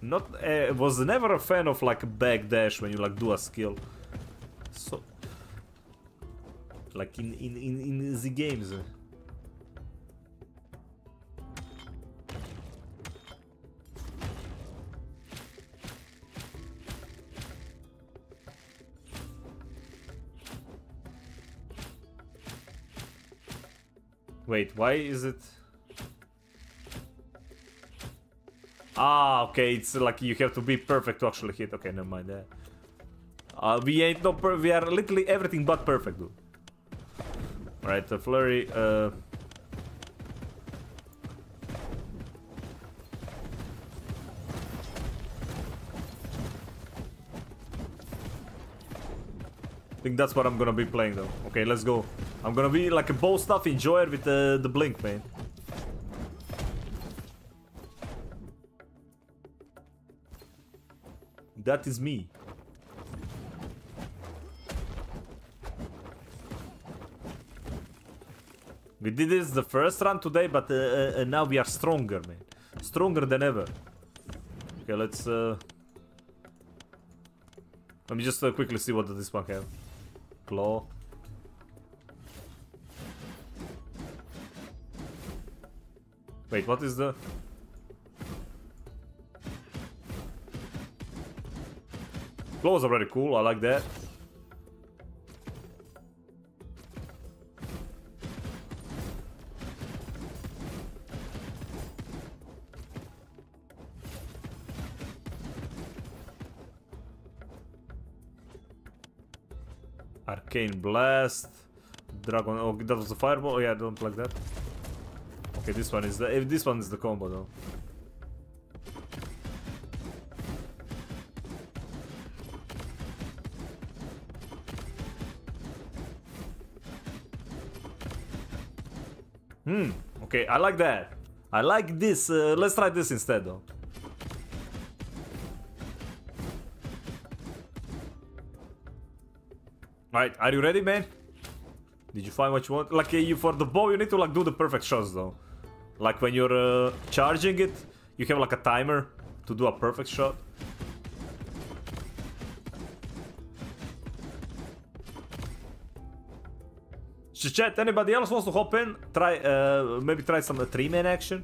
Not uh, was never a fan of like a back dash when you like do a skill. So like in in in, in the games. Wait, why is it? Ah, okay, it's like you have to be perfect to actually hit. Okay, never mind that. Uh, we ain't no we are literally everything but perfect, dude. Right, the flurry. Uh, I think that's what I'm gonna be playing though. Okay, let's go. I'm gonna be like a bold stuff enjoyer with uh, the blink, man. That is me. We did this the first run today, but uh, uh, now we are stronger, man. Stronger than ever. Okay, let's... Uh... Let me just uh, quickly see what this one have. Claw. Wait, what is the... Claws are very cool, I like that. Arcane Blast. Dragon. Oh, that was a fireball. Oh, yeah, don't like that. Okay, this one is the. If this one is the combo though. Hmm. Okay, I like that. I like this. Uh, let's try this instead though. Alright, are you ready, man? Did you find what you want? Like, you for the bow, you need to like do the perfect shots, though. Like when you're uh, charging it, you have like a timer to do a perfect shot. Ch- Chat, anybody else wants to hop in? Try, uh, maybe try some uh, three-man action?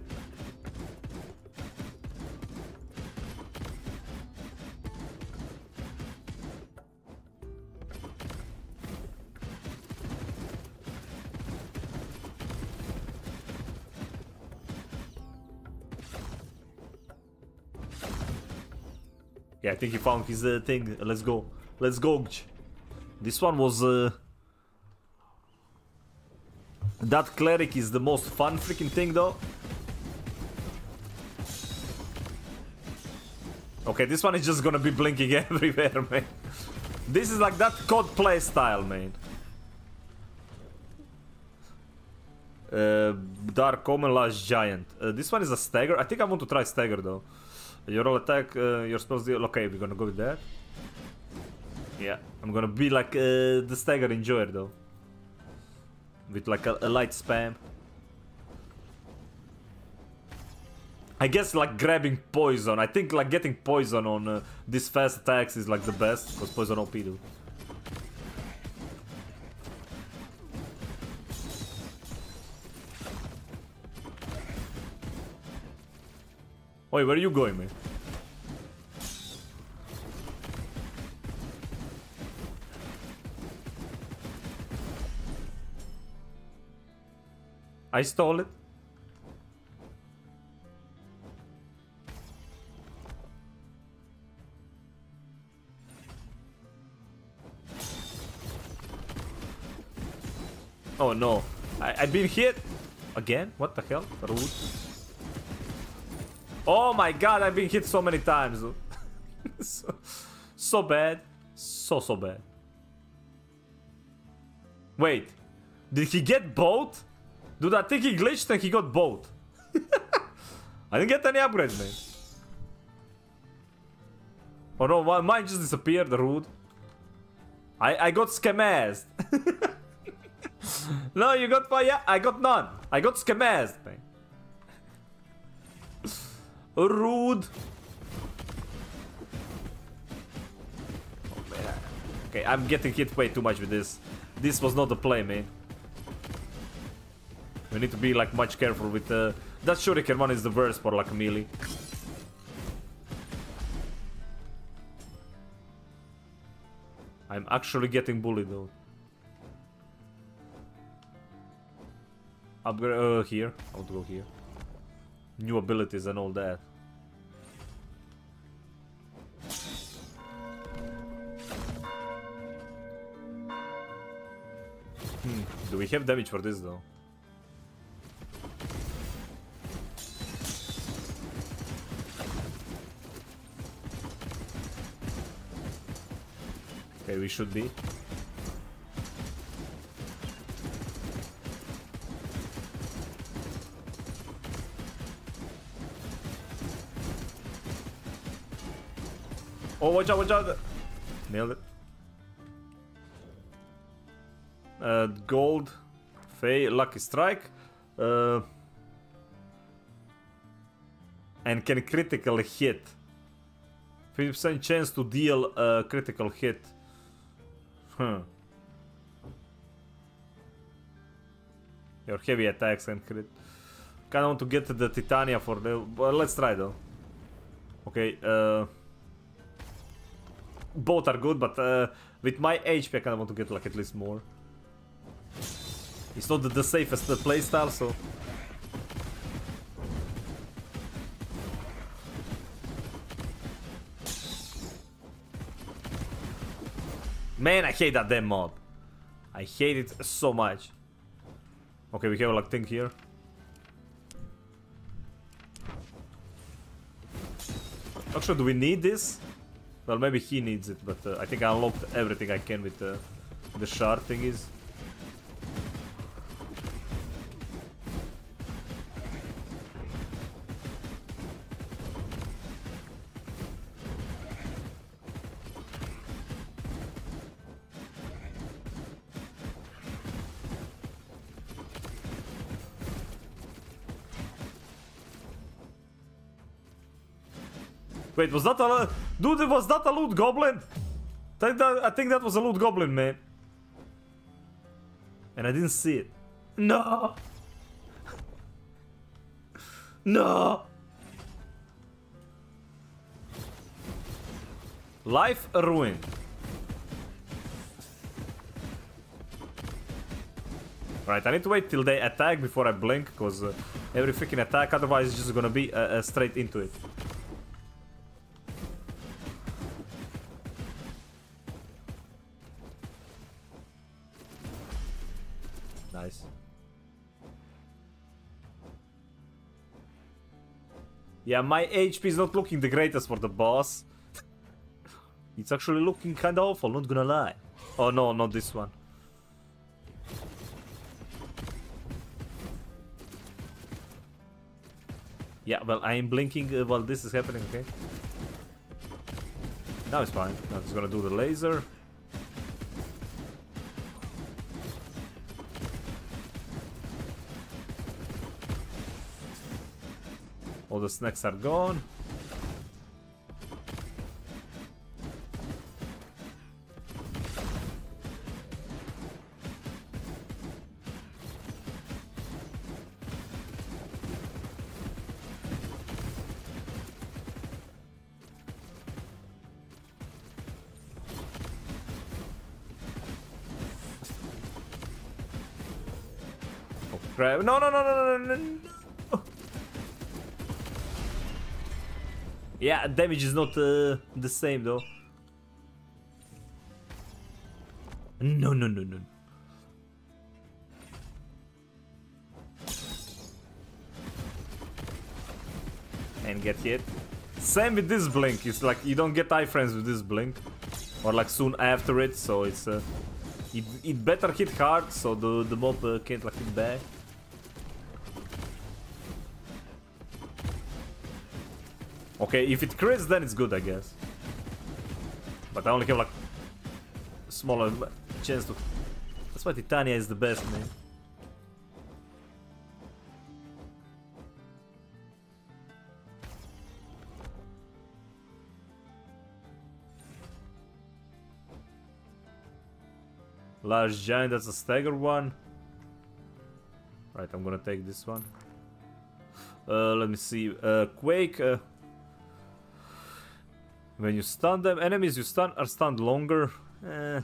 Think he found his uh, thing. Let's go. Let's go. This one was... Uh... That cleric is the most fun freaking thing though. Okay, this one is just gonna be blinking [LAUGHS] everywhere, man. This is like that COD play style, man. Uh, Dark Common Last Giant. Uh, this one is a stagger. I think I want to try stagger though. Your all attack, uh, your spells deal. Okay, we're gonna go with that. Yeah, I'm gonna be like uh, the stagger enjoyer though. With like a, a light spam. I guess like grabbing poison. I think like getting poison on uh, these fast attacks is like the best because poison OP do. Wait, where are you going, man? I stole it. Oh no, I, I've been hit again? What the hell? Rude. Oh my god, I've been hit so many times. [LAUGHS] so, so bad. So, so bad. Wait. Did he get both? Dude, I think he glitched and he got both. [LAUGHS] I didn't get any upgrades, man. Oh no, mine just disappeared, rude. I, I got scamazed. [LAUGHS] no, you got fire. I got none. I got scamazed, man. Rude. Oh, man. Okay, I'm getting hit way too much with this. This was not the play, man. We need to be like much careful with uh, that shuriken one is the worst for like melee. I'm actually getting bullied though. Upgrade uh, here. I want to go here. New abilities and all that. Hmm. Do we have damage for this though? Okay, we should be. Oh, watch out, watch out! Nailed it. Uh, gold, Fae, Lucky Strike. Uh, and can critical hit. 50% chance to deal a critical hit. Huh. Your heavy attacks and crit. Kinda want to get the Titania for the... Well, let's try though. Okay, uh... Both are good, but uh, with my HP I kinda want to get like at least more. It's not the, safest playstyle, so... Man, I hate that damn mob. I hate it so much. Okay, we have a like thing here. Actually, do we need this? Well, maybe he needs it, but uh, I think I unlocked everything I can with uh, the shard thingies. Wait, was that a... Dude, was that a loot goblin? That- I think that was a loot goblin, man. And I didn't see it. No! no! Life ruined. Right, I need to wait till they attack before I blink, because uh, every freaking attack, otherwise it's just gonna be uh, uh, straight into it. Yeah, my HP is not looking the greatest for the boss. it's actually looking kinda awful, not gonna lie. Oh no, not this one. Yeah, well, I am blinking uh, while this is happening, okay? Now it's fine. Now it's gonna do the laser. All the snacks are gone. Oh, no, no, no, no, no, no, Yeah, damage is not uh, the same though. No, no, no, no. And get hit. Same with this blink. It's like you don't get iframes with this blink, or like soon after it. So it's uh, it, it better hit hard so the the mob uh, can't like hit back. Okay, if it crits, then it's good, I guess. But I only have like smaller chance to. That's why Titania is the best, man. Large giant, that's a stagger one. Right, I'm gonna take this one. Uh, let me see. Uh, Quake. Uh, when you stun them, enemies you stun are stunned longer. Eh.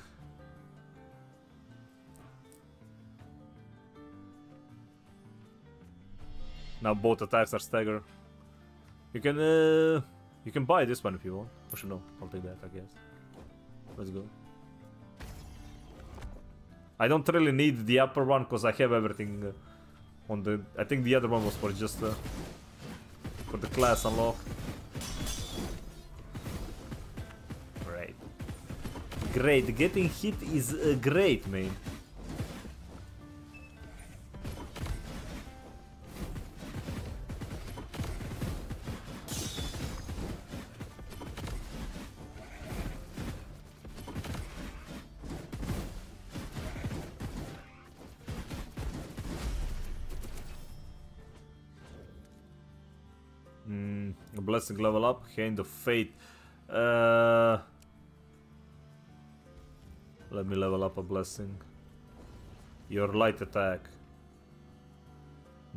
Now both attacks are stagger. You can uh, you can buy this one if you want. No, I'll take that. I guess. Let's go. I don't really need the upper one because I have everything uh, on the. I think the other one was for just uh, for the class unlock. Great. Getting hit is uh, great, man. A blessing level up, hand of fate. Uh, let me level up a blessing. Your light attack.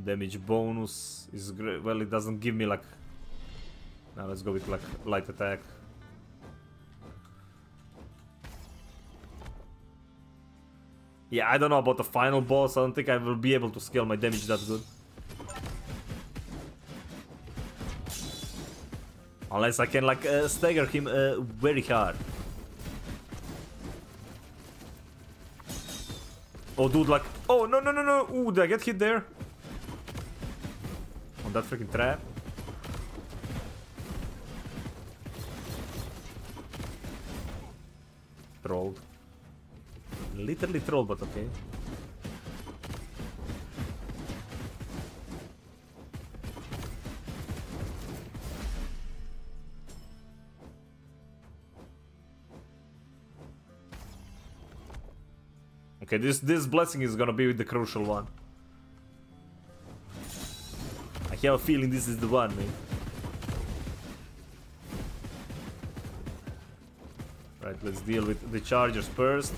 Damage bonus is great. Well, it doesn't give me like. Now let's go with like light attack. Yeah, I don't know about the final boss. I don't think I will be able to scale my damage that good. Unless I can like uh, stagger him uh, very hard. Oh dude like oh no no no no ooh did I get hit there? On that freaking trap. Trolled. Literally trolled but okay. Okay, this this blessing is gonna be with the crucial one. I have a feeling this is the one, man. Right, let's deal with the chargers first.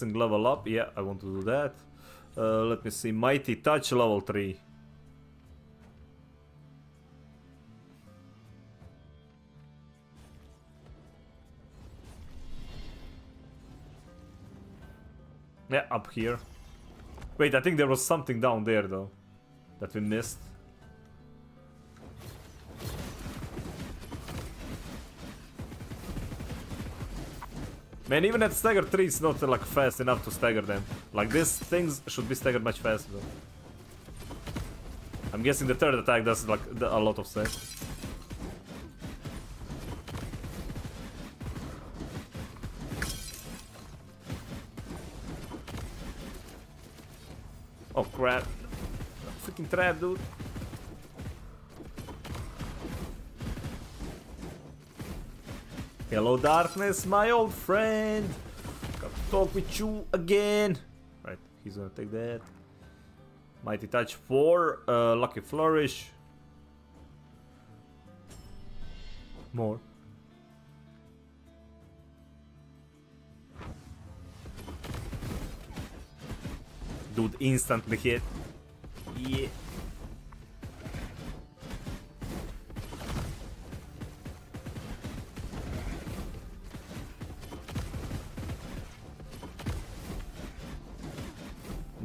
Mm, level up. Yeah, I want to do that. Uh, let me see. Mighty touch level 3. Yeah, up here. Wait, I think there was something down there though. That we missed. Man, even at stagger 3 it's not like fast enough to stagger them. Like these things should be staggered much faster. I'm guessing the third attack does like a lot of sense. Oh crap. Freaking trap, dude. Hello darkness, my old friend! Come talk with you again! Right, he's gonna take that. Mighty Touch 4, uh, Lucky Flourish. More. Dude instantly hit. Yeah.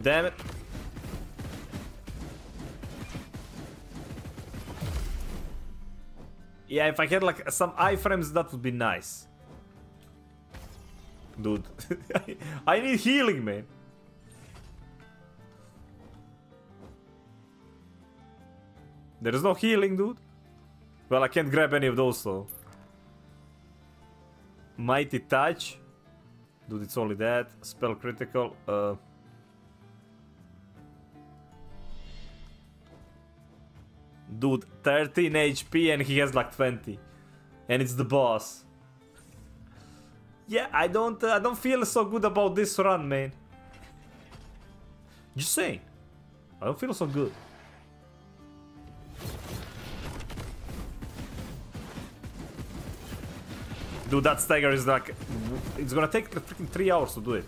Damn it. Yeah, if I had like some iframes, that would be nice. Dude, [LAUGHS] I need healing, man. There is no healing, dude. Well, I can't grab any of those, so. Mighty Touch. Dude, it's only that. Spell critical. Uh, Dude, 13 HP and he has like 20. And it's the boss. Yeah, I don't uh, I don't feel so good about this run, man. Just saying. I don't feel so good. Dude, that stagger is like... It's gonna take freaking 3 hours to do it.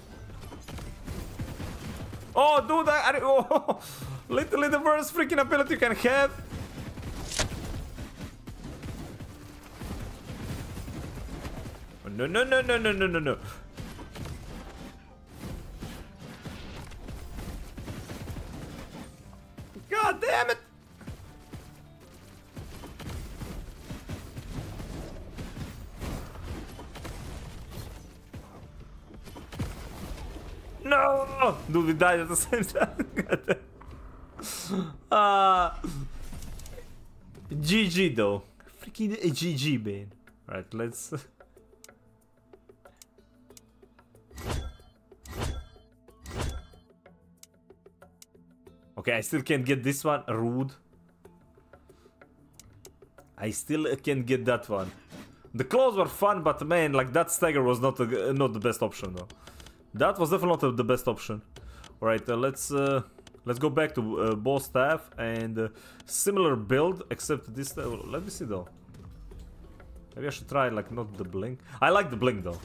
Oh, dude, I... I oh, literally the worst freaking ability you can have. No, no, no, no, no, no, no, no. God damn it! No! Dude, we died at the same time. [LAUGHS] Uh, GG though. Freaking GG, man. Right, let's. [LAUGHS] Okay, I still can't get this one. Rude. I still can't get that one. The claws were fun, but man, like that stagger was not a, not the best option though. That was definitely not the best option. All right, uh, let's uh, let's go back to uh, bow staff and uh, similar build, except this. Uh, let me see though. Maybe I should try like not the blink. I like the blink though.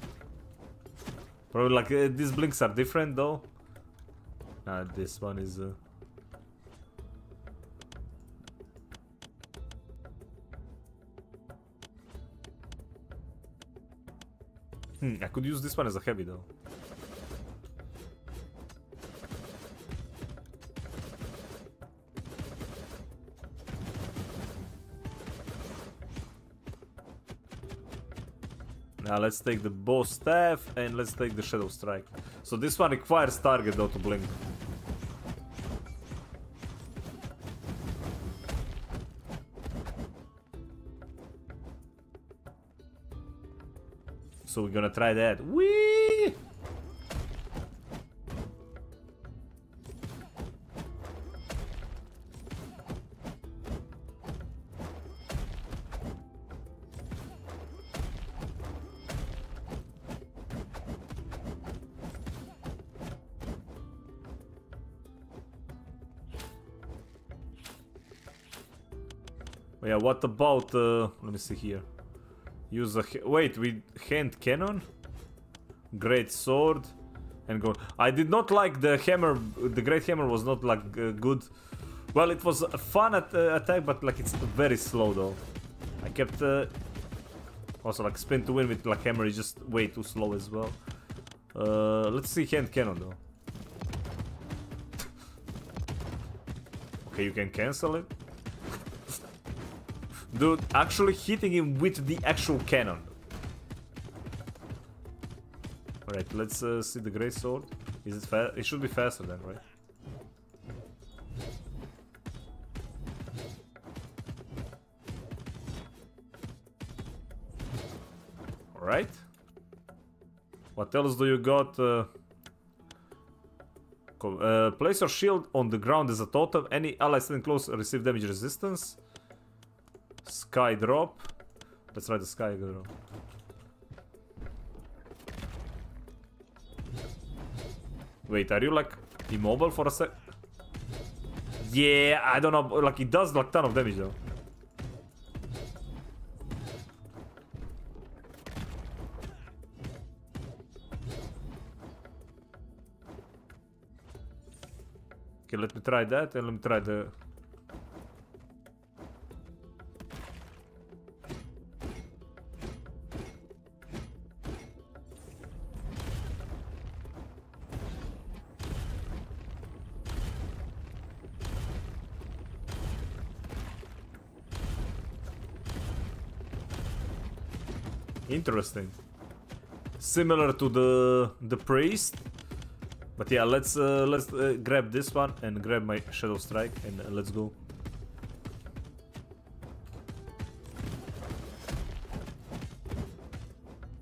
Probably like uh, these blinks are different though. This one is. Hmm, I could use this one as a heavy though. Now let's take the bow staff and let's take the shadow strike. So this one requires target though to blink. So we're gonna try that. Whee! Oh yeah, what about, uh, let me see here. Use a, wait, with hand cannon? Great sword and go. I did not like the hammer, the great hammer was not like uh, good. Well, it was a fun at, uh, attack, but like it's very slow though. I kept, uh, also like spin to win with like hammer is just way too slow as well. Uh, let's see hand cannon though. [LAUGHS] okay, you can cancel it. Dude, actually hitting him with the actual cannon. Alright, let's uh, see the great sword. Is it fast? It should be faster then, right? Alright. What else do you got? Uh, uh, place your shield on the ground as a totem. Any ally standing close receive damage resistance. Sky drop. Let's try the sky drop. Wait, are you like immobile for a sec? Yeah, I don't know. Like it does like ton of damage though. Okay, let me try that and let me try the... Interesting. Similar to the the priest. But yeah, let's uh, let's uh, grab this one and grab my shadow strike and uh, let's go.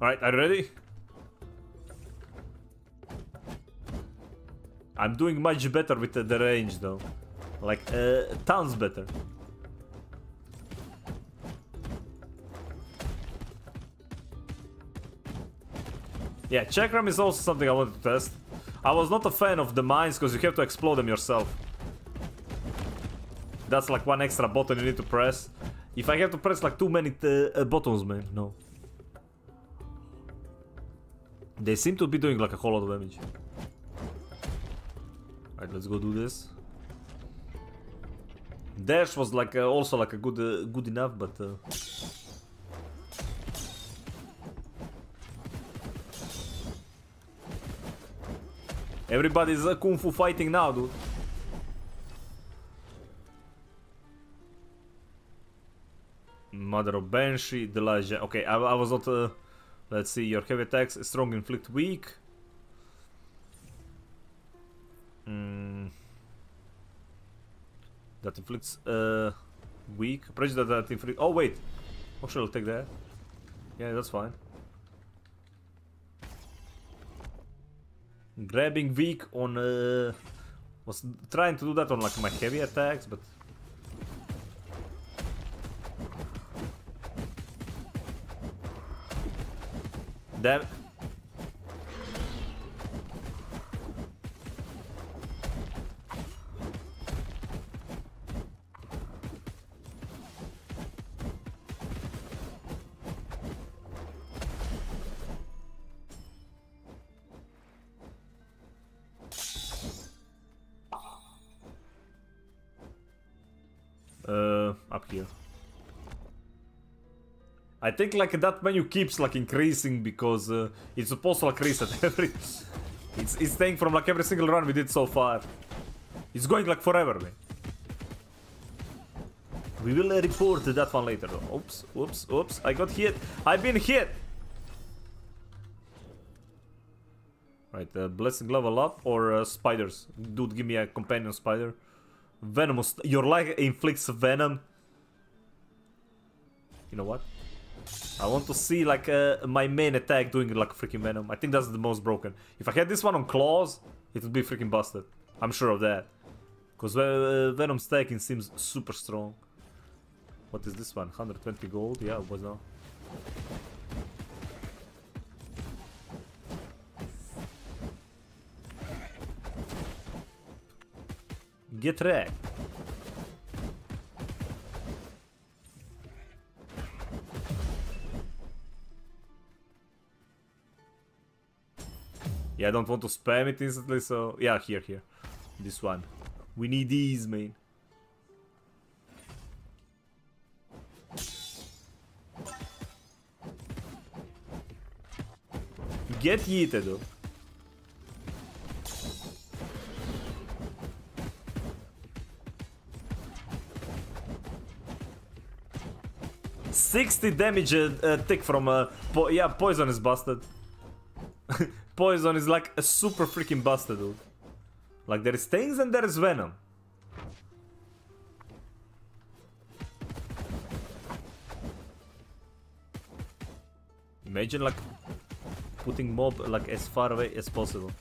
All right, are you ready? I'm doing much better with the, range though, like uh, tons better. Yeah, Chakram is also something I wanted to test. I was not a fan of the mines because you have to explode them yourself. That's like one extra button you need to press. If I have to press like too many uh, buttons, man, no. They seem to be doing like a whole lot of damage. Alright, let's go do this. Dash was like uh, also like a good uh, good enough, but everybody's uh, kung fu fighting now, dude. Mother of Banshee, last Okay, I, I was not. Uh, let's see. Your heavy attacks, strong inflict weak. Mm. That inflicts uh, weak. Prejudice that, that inflict. Oh wait. Actually, I'll take that. Yeah, that's fine. Grabbing weak on. Uh, was trying to do that on like my heavy attacks, but Damn. I think like that menu keeps like increasing because uh, it's supposed to like reset [LAUGHS] every... It's, it's staying from like every single run we did so far. It's going like forever, man. We will uh, report that one later though. Oops, oops, oops, I got hit. I've been hit! Right, uh, blessing level up or uh, spiders? Dude, give me a companion spider. Venomous. Your life inflicts venom. You know what? I want to see like uh, my main attack doing like freaking venom. I think that's the most broken. If I had this one on claws, it would be freaking busted. I'm sure of that. Because uh, venom stacking seems super strong. What is this one? 120 gold? Yeah, it was now. Get wrecked. Yeah, I don't want to spam it instantly, so... Yeah, here, here. This one. We need these, man. Get yeeted. Sixty damage uh, uh, tick from uh, po yeah poison is busted. [LAUGHS] poison is like a super freaking busted, dude. Like there is things and there is venom. Imagine like putting mob like as far away as possible.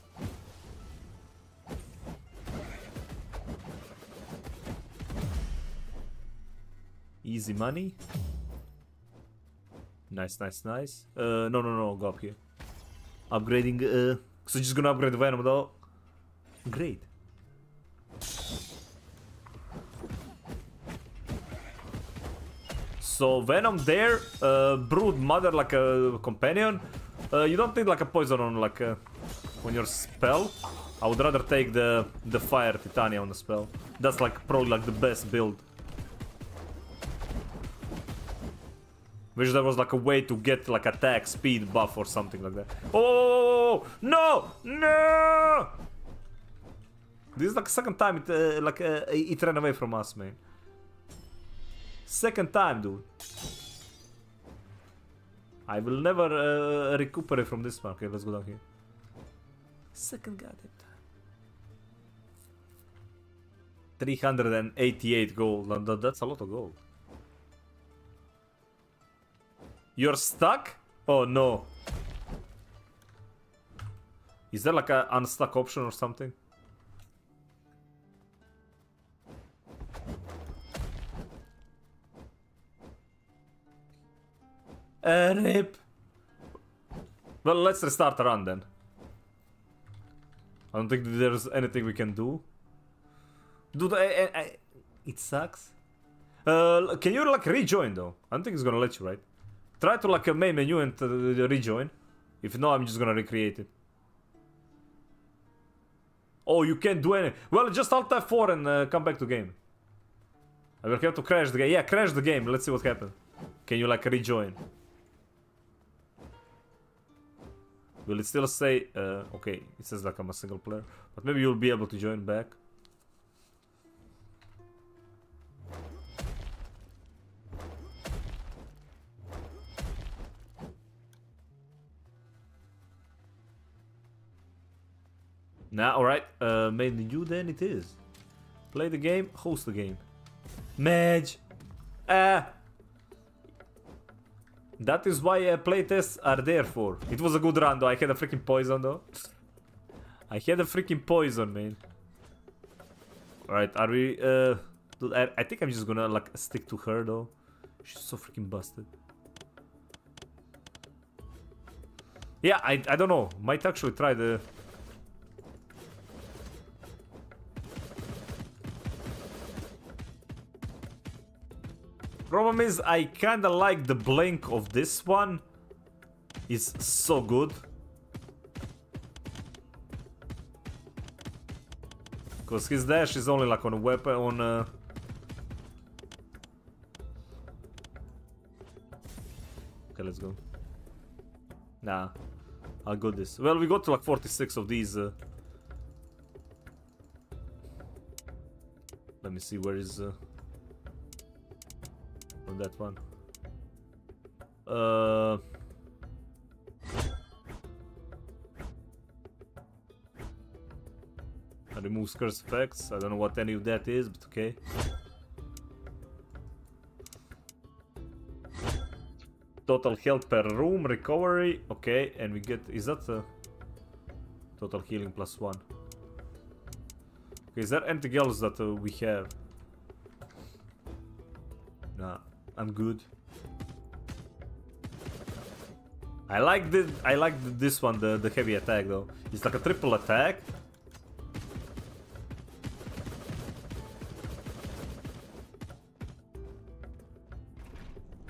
Easy money. Nice, nice, nice. Uh, no, no, no, go up here. Upgrading, uh, so just gonna upgrade Venom though. Great. So Venom there, uh, Brood Mother like a companion. Uh, you don't need like a poison on like a on your spell, I would rather take the the fire Titania on the spell. That's like probably like the best build. Wish there was like a way to get like attack speed buff or something like that. Oh no no! This is like second time it uh, like uh, it ran away from us, man. Second time, dude. I will never uh, recuperate from this one. Okay, let's go down here. Second goddamn time. 388 gold. That's a lot of gold. You're stuck? Oh no. Is there like an unstuck option or something? Uh, rip. Well, let's restart the run then. I don't think there's anything we can do. Dude, I, I, I, it sucks. Uh, can you like rejoin though? I don't think it's gonna let you, right? Try to like a main menu and uh, rejoin. If not, I'm just gonna recreate it. Oh, you can't do any. Well, just Alt F4 and uh, come back to game. I will have to crash the game. Yeah, crash the game. Let's see what happens. Can you like rejoin? Will it still say, uh, okay, it says like I'm a single player, but maybe you'll be able to join back. Nah, alright, uh, made you then it is. Play the game, host the game. Madge! Ah! That is why uh, playtests are there for. It was a good run though, I had a freaking poison though. I had a freaking poison, man. Alright, are we... Uh, dude, I, I think I'm just gonna like stick to her though. She's so freaking busted. Yeah, I, I don't know. Might actually try the... Problem is, I kinda like the blink of this one. It's so good. Because his dash is only like on a weapon, on a... Okay, let's go. Nah, I'll go this. Well, we got to like 46 of these. Uh... Let me see, where is... Uh... on that one. Uh, I remove curse effects. I don't know what any of that is, but okay. Total health per room, recovery. Okay, and we get. Is that a total healing plus one? Okay, is there anything else that uh, we have? I'm good. I like the I like this one, the the heavy attack though. It's like a triple attack.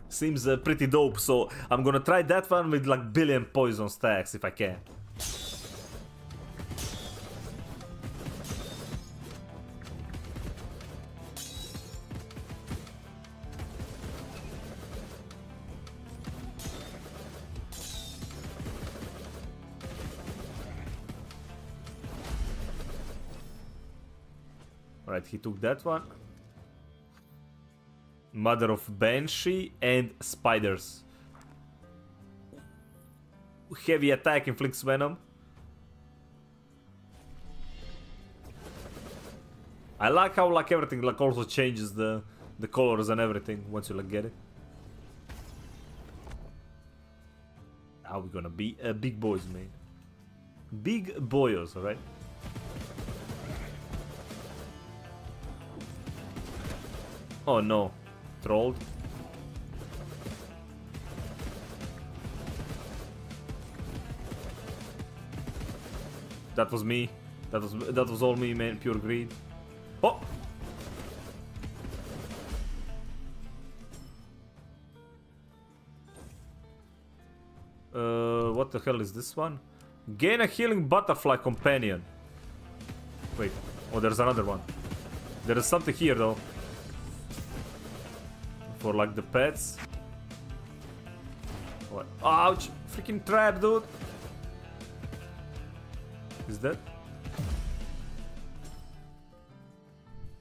Seems uh, pretty dope, so I'm gonna try that one with like billion poison stacks if I can. He took that one. Mother of Banshee and Spiders. Heavy attack inflicts venom. I like how like everything like also changes the the colors and everything once you like get it. Now we're gonna be uh, big boys, man. Big boyos, alright? Oh no. Trolled. That was me. That was that was all me, man. Pure greed. Oh! Uh, what the hell is this one? Gain a healing butterfly companion. Wait. Oh, there's another one. There is something here though. For like the pets. What? Ouch! Freaking trap, dude! Is that?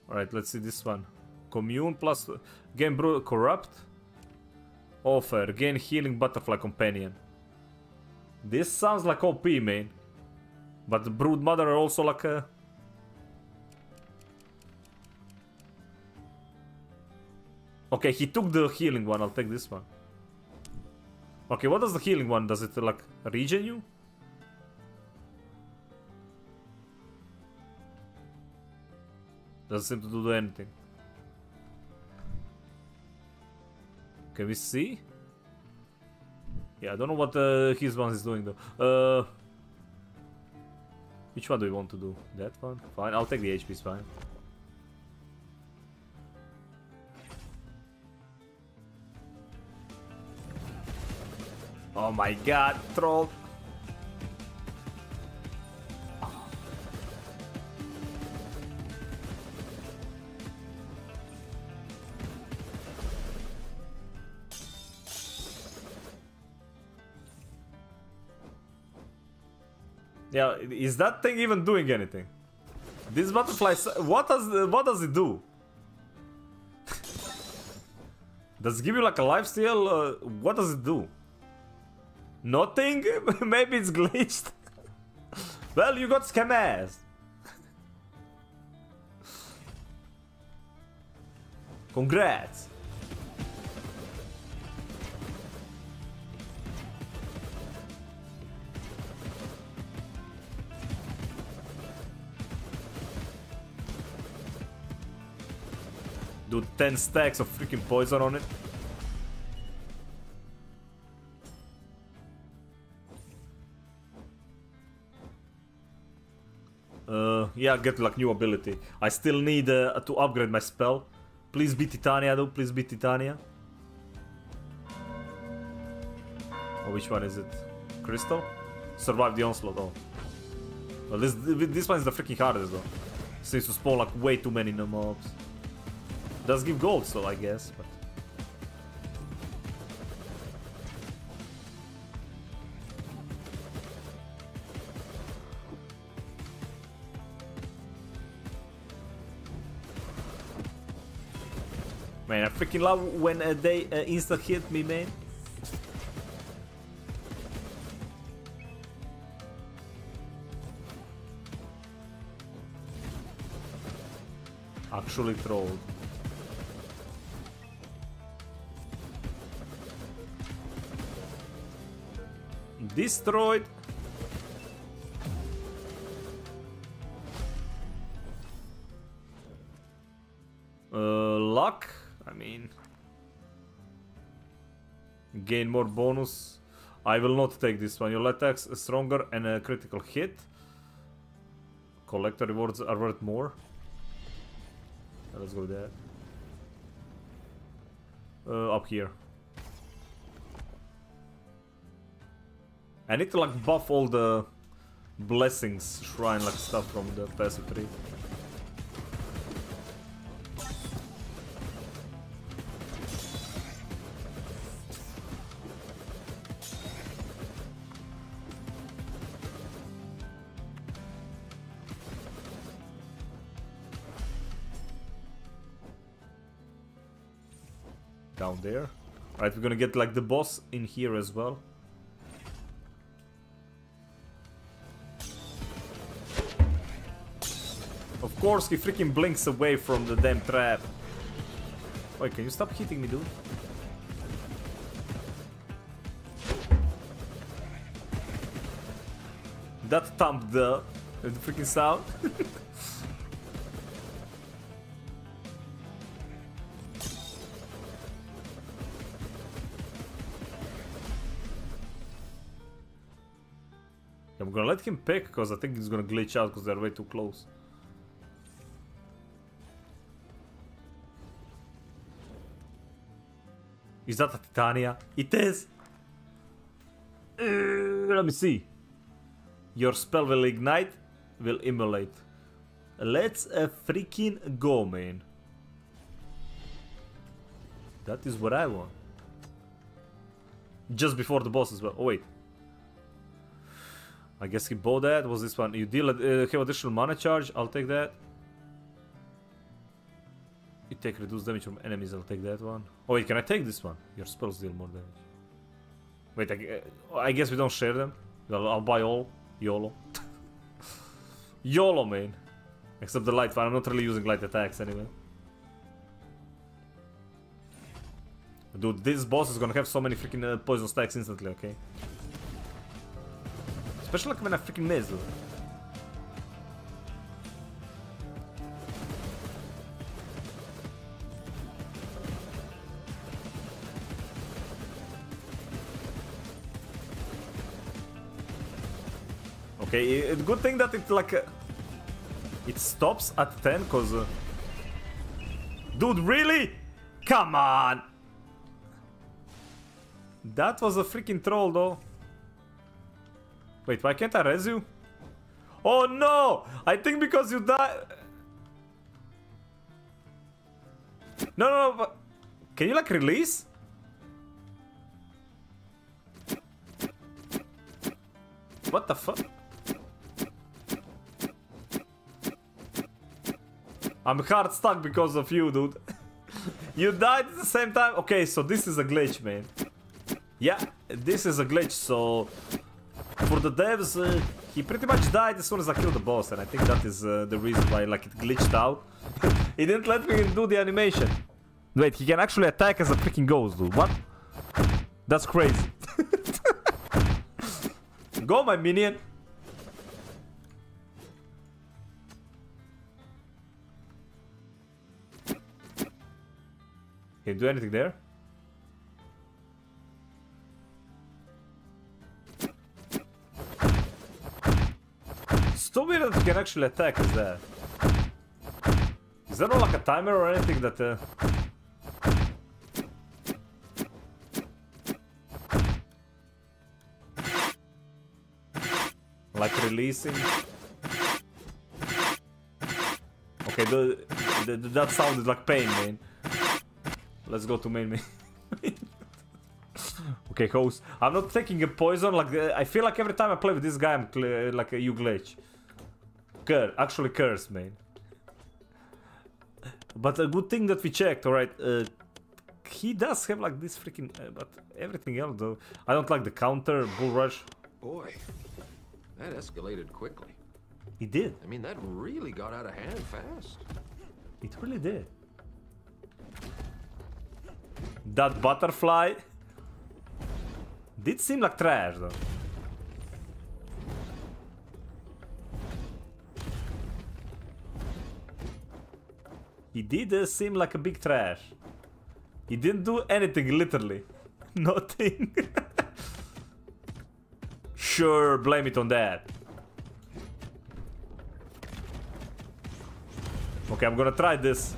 Alright, let's see this one. Commune plus gain brew corrupt. Oh, Offer gain healing butterfly companion. This sounds like OP, man. But the brood mother are also like a. Okay, he took the healing one. I'll take this one. Okay, what does the healing one? Does it like regen you? Doesn't seem to do anything. Can we see? Yeah, I don't know what uh, his one is doing though. Uh, which one do we want to do? That one? Fine, I'll take the HP, it's fine. Oh my god, troll! Yeah, is that thing even doing anything? This butterfly, what does what does it do? [LAUGHS] does it give you like a life steal? Uh, what does it do? Nothing? [LAUGHS] Maybe it's glitched. [LAUGHS] well, you got scam ass. Congrats. Do 10 stacks of freaking poison on it. Uh, yeah, get like new ability. I still need uh, to upgrade my spell. Please be Titania though, please be Titania. Oh, which one is it? Crystal? Survive the onslaught, oh. Well, this, this one is the freaking hardest though. Seems to spawn like way too many mobs. Does give gold, so I guess, but... Man, I freaking love when uh, they uh, insta hit me, man. Actually trolled. Destroyed. Gain more bonus. I will not take this one. Your attacks stronger and a critical hit. Collector rewards are worth more. Let's go there. Uh, up here. I need to like buff all the blessings shrine like stuff from the passive tree. There. Alright, we're gonna get like the boss in here as well. Of course, he freaking blinks away from the damn trap. Wait, can you stop hitting me, dude? That thumped the, the freaking sound. [LAUGHS] I'm gonna let him pick because I think he's gonna glitch out because they're way too close. Is that a Titania? It is! Uh, let me see. Your spell will ignite, will immolate. Let's uh, freaking go, man. That is what I want. Just before the boss as well. Oh, wait. I guess he bought that. Was this one? You deal uh, have additional mana charge. I'll take that. You take reduced damage from enemies. I'll take that one. Oh wait, can I take this one? Your spells deal more damage. Wait, I, uh, I guess we don't share them. I'll, I'll buy all. YOLO. [LAUGHS] YOLO, man. Except the light one. I'm not really using light attacks anyway. Dude, this boss is gonna have so many freaking uh, poison stacks instantly, okay? Especially like when I freaking miss. Okay, i- i- good thing that it like uh, it stops at 10 cause uh, Dude, really? Come on. That was a freaking troll though. Wait, why can't I res you? Oh no! I think because you died... No, no, no, but can you like release? What the fuck? I'm hard stuck because of you, dude. [LAUGHS] you died at the same time? Okay, so this is a glitch, man. Yeah, this is a glitch, so... For the devs, uh, he pretty much died as soon as I killed the boss, and I think that is uh, the reason why like it glitched out. [LAUGHS] he didn't let me do the animation. Wait, he can actually attack as a freaking ghost, dude. What? That's crazy. [LAUGHS] Go, my minion. Can you do anything there? Still weird that you can actually attack is that. Is there not like a timer or anything that uh... Like releasing? Okay, the, the, that sounded like pain, man. Let's go to main main. [LAUGHS] okay, host. I'm not taking a poison. Like uh, I feel like every time I play with this guy, I'm like a you glitch. Cur, actually curse, man. But a good thing that we checked. All right, uh, he does have like this freaking. Uh, but everything else though, I don't like the counter bull rush. Boy, that escalated quickly. He did. I mean, that really got out of hand fast. It really did. That butterfly did seem like trash though. He did uh, seem like a big trash. He didn't do anything, literally. [LAUGHS] Nothing. [LAUGHS] sure, blame it on that. Okay, I'm gonna try this.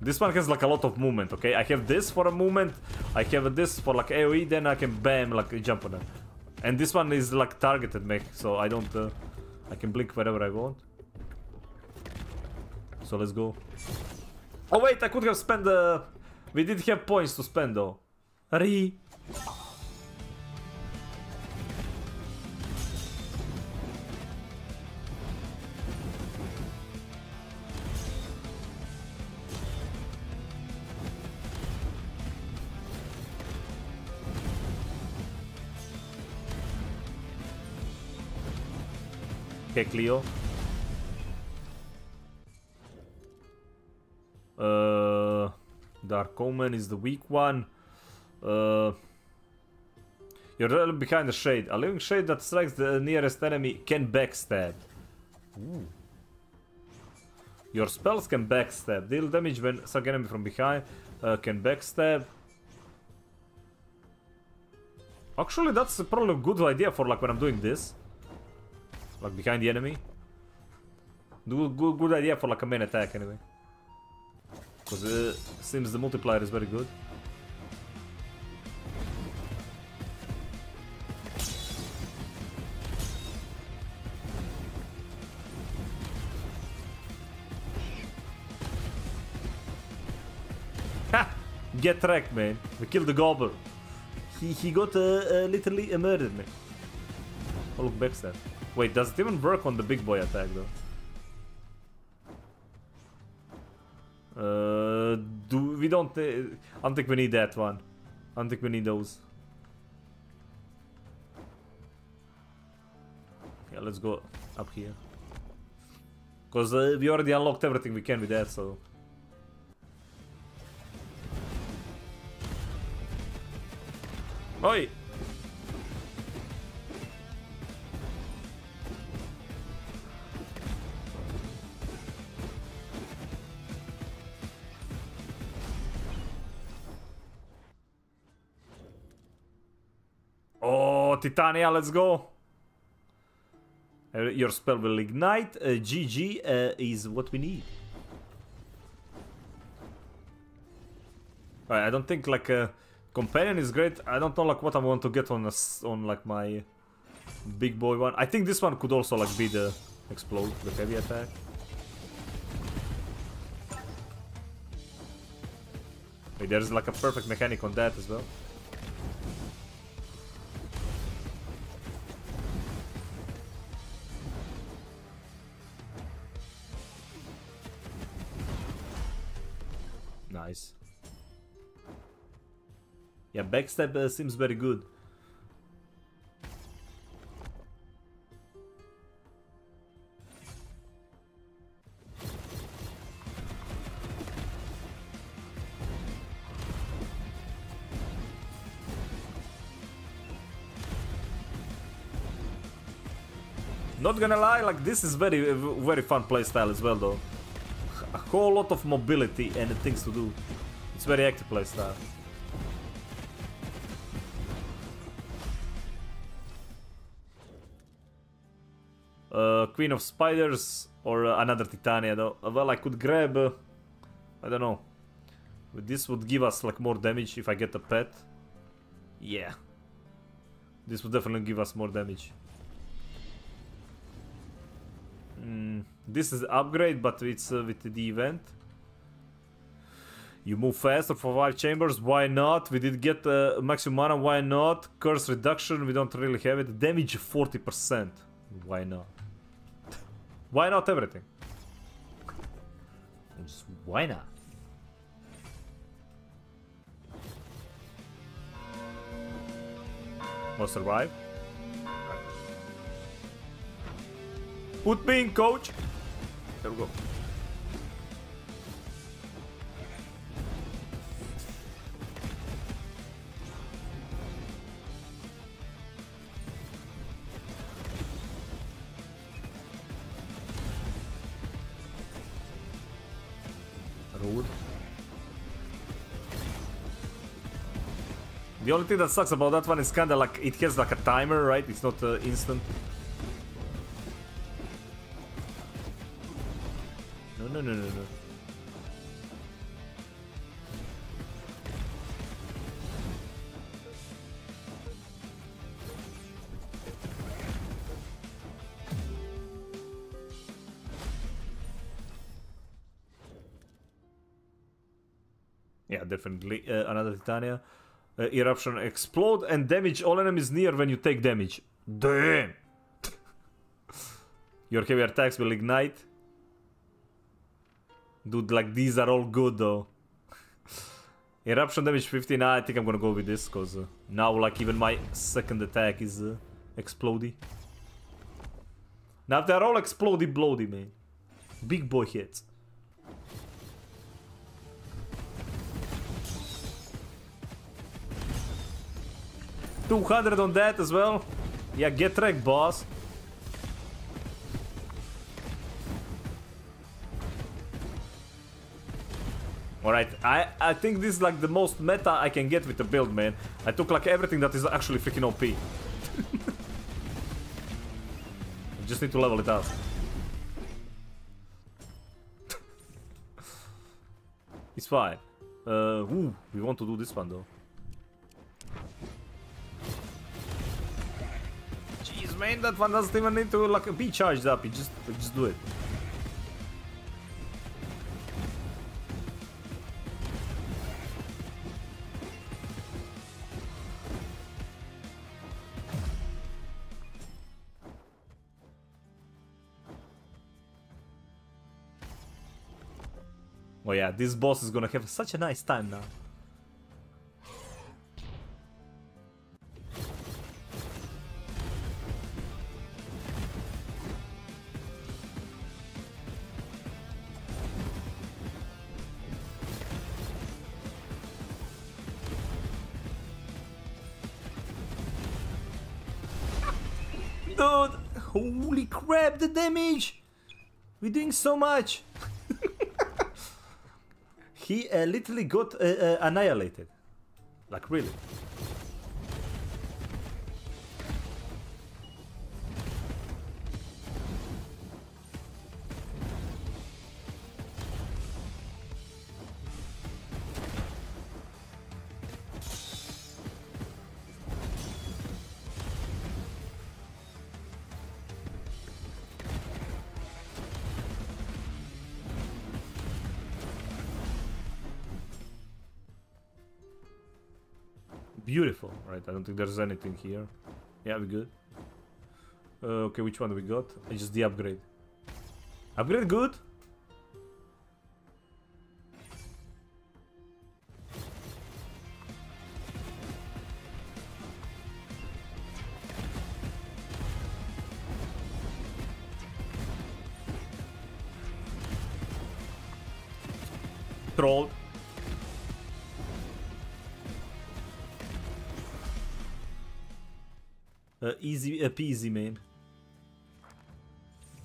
This one has like a lot of movement, okay? I have this for a movement, I have this for like AoE, then I can bam, like jump on them. And this one is like targeted mech, so I don't... Uh, I can blink wherever I want. So let's go. Oh wait, I could have spent the... We did have points to spend though. Re. Okay, Cleo. Dark Omen is the weak one. Uh, you're really behind the shade. A living shade that strikes the nearest enemy can backstab. Ooh. Your spells can backstab. Deal damage when struck enemy from behind. Uh, can backstab. Actually, that's probably a good idea for like when I'm doing this. Like behind the enemy. Good, good, good idea for like a main attack anyway. Because it seems the multiplier is very good. Ha! Get wrecked, man. We killed the gobbler. He, he got uh, uh, literally murdered, man. Oh, look, backstab. Wait, does it even work on the big boy attack, though? Uh, do we don't? Uh, I don't think we need that one. I don't think we need those. Yeah, let's go up here. Cause uh, we already unlocked everything we can with that, so. Oi! Titania, let's go! Uh, your spell will ignite. Uh, GG uh, is what we need. Alright, I don't think like a companion is great. I don't know like what I want to get on a on like my big boy one. I think this one could also like be the explode, the heavy attack. Wait, there's like a perfect mechanic on that as well. Nice. Yeah, backstab uh, seems very good. Not gonna lie, like this is very very fun playstyle as well though. Whole lot of mobility and things to do. It's very active playstyle. Uh, Queen of Spiders or uh, another Titania though. Uh, well, I could grab... Uh, I don't know. This would give us like more damage if I get a pet. Yeah. This would definitely give us more damage. Mm, this is upgrade, but it's uh, with the event. You move faster for 5 chambers, why not? We did get uh, maximum mana, why not? Curse reduction, we don't really have it. Damage 40%, why not? why not everything? Just why not? Will survive? Put me in, coach. There we go. The only thing that sucks about that one is kinda like it has like a timer, right? It's not uh, instant. Definitely uh, another Titania. Uh, eruption explode and damage all enemies near when you take damage. Damn! [LAUGHS] Your heavy attacks will ignite. Dude, like these are all good though. [LAUGHS] Eruption damage 15, I think I'm gonna go with this because uh, now like even my second attack is uh, explodey. Now they're all explodey bloody man. Big boy hits. Two hundred on that as well. Yeah, get wrecked, boss. Alright, I, I think this is like the most meta I can get with the build, man. I took like everything that is actually freaking OP. [LAUGHS] Just need to level it out. [LAUGHS] it's fine. Uh, ooh, we want to do this one though. I mean That one doesn't even need to like be charged up. You just just do it. Oh yeah, this boss is gonna have such a nice time now. Holy crap, the damage! We're doing so much! [LAUGHS] he uh, literally got uh, uh, annihilated. Like, really. Beautiful, right? I don't think there's anything here. Yeah, we good. Uh, okay, which one we got? It's just the upgrade. Upgrade good? Trolled. Uh, easy peasy, man.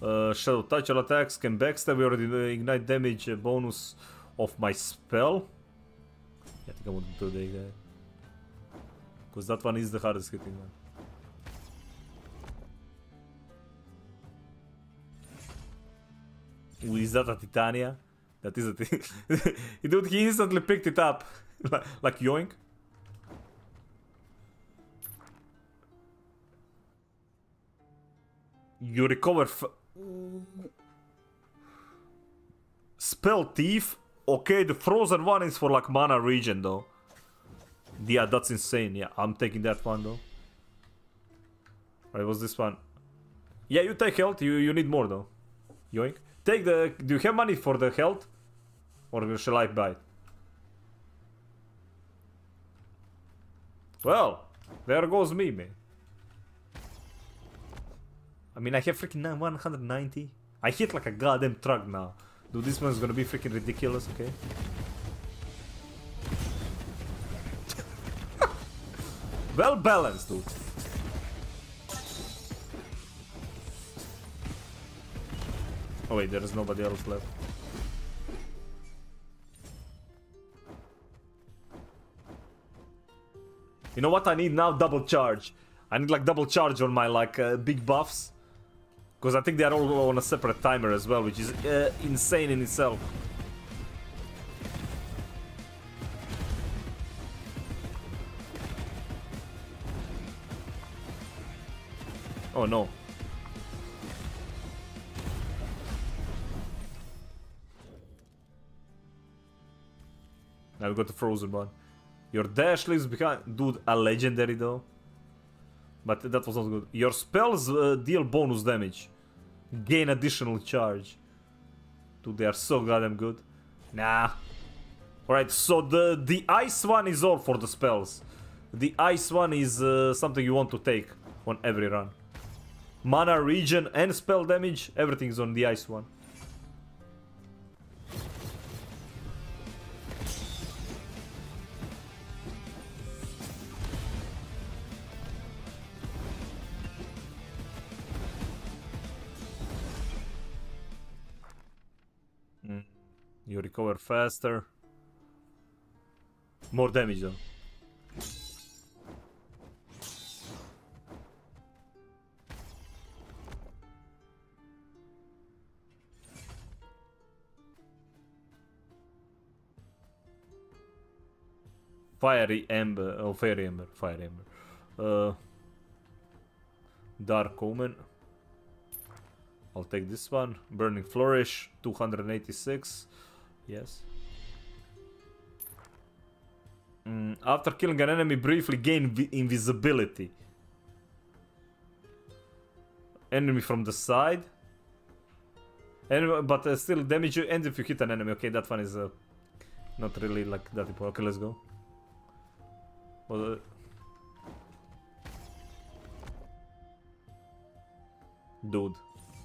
Uh, Shadow Touch all attacks can backstab. We already ignite damage bonus of my spell. Yeah, I think I want to take that. Because that one is the hardest hitting one. Ooh, is that a Titania? That is a. [LAUGHS] Dude, he instantly picked it up. like, [LAUGHS] like yoink. You recover Spell Thief. Okay, the frozen one is for like mana regen though. Yeah, that's insane. Yeah, I'm taking that one though. Alright, what's this one? Yeah, you take health. You you need more though. Yoink. Take the. Do you have money for the health? Or shall I buy it? Well, there goes me, man. I mean, I have freaking 190. I hit like a goddamn truck now. Dude, this one's gonna be freaking ridiculous, okay? [LAUGHS] well balanced, dude. Oh wait, there is nobody else left. You know what I need now? Double charge. I need like double charge on my like uh, big buffs. Because I think they are all on a separate timer as well, which is uh, insane in itself. Oh no. Now we got the frozen one. Your dash leaves behind. Dude, a legendary though. But that was not good. Your spells uh, deal bonus damage. Gain additional charge. Dude, they are so goddamn good. Nah. Alright, so the, the ice one is all for the spells. The ice one is uh, something you want to take on every run. Mana, region, and spell damage, everything is on the ice one. You recover faster. More damage though. Fiery Ember, oh Fairy Ember, Fire Ember. Uh, Dark Omen. I'll take this one. Burning Flourish, 286. Yes. Mm, after killing an enemy, briefly gain invisibility. Enemy from the side. And, but uh, still damage you and if you hit an enemy. Okay, that one is uh, not really like that important. Okay, let's go. Well, uh, dude,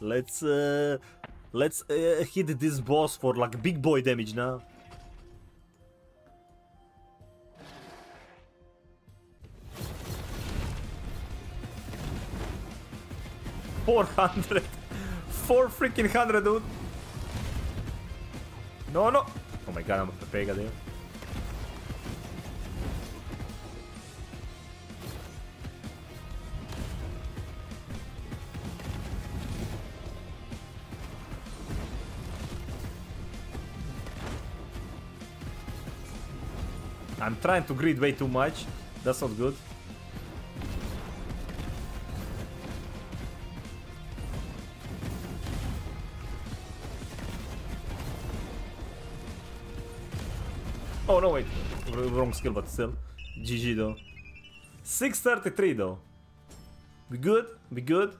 let's uh, let's uh, hit this boss for like big boy damage now. Four hundred, [LAUGHS] four freaking hundred, dude. No, no. Oh my god, I'm a pega there. I'm trying to greed way too much. That's not good. Oh no, wait. R- Wrong skill, but still. GG though. 633 though. We good? We good?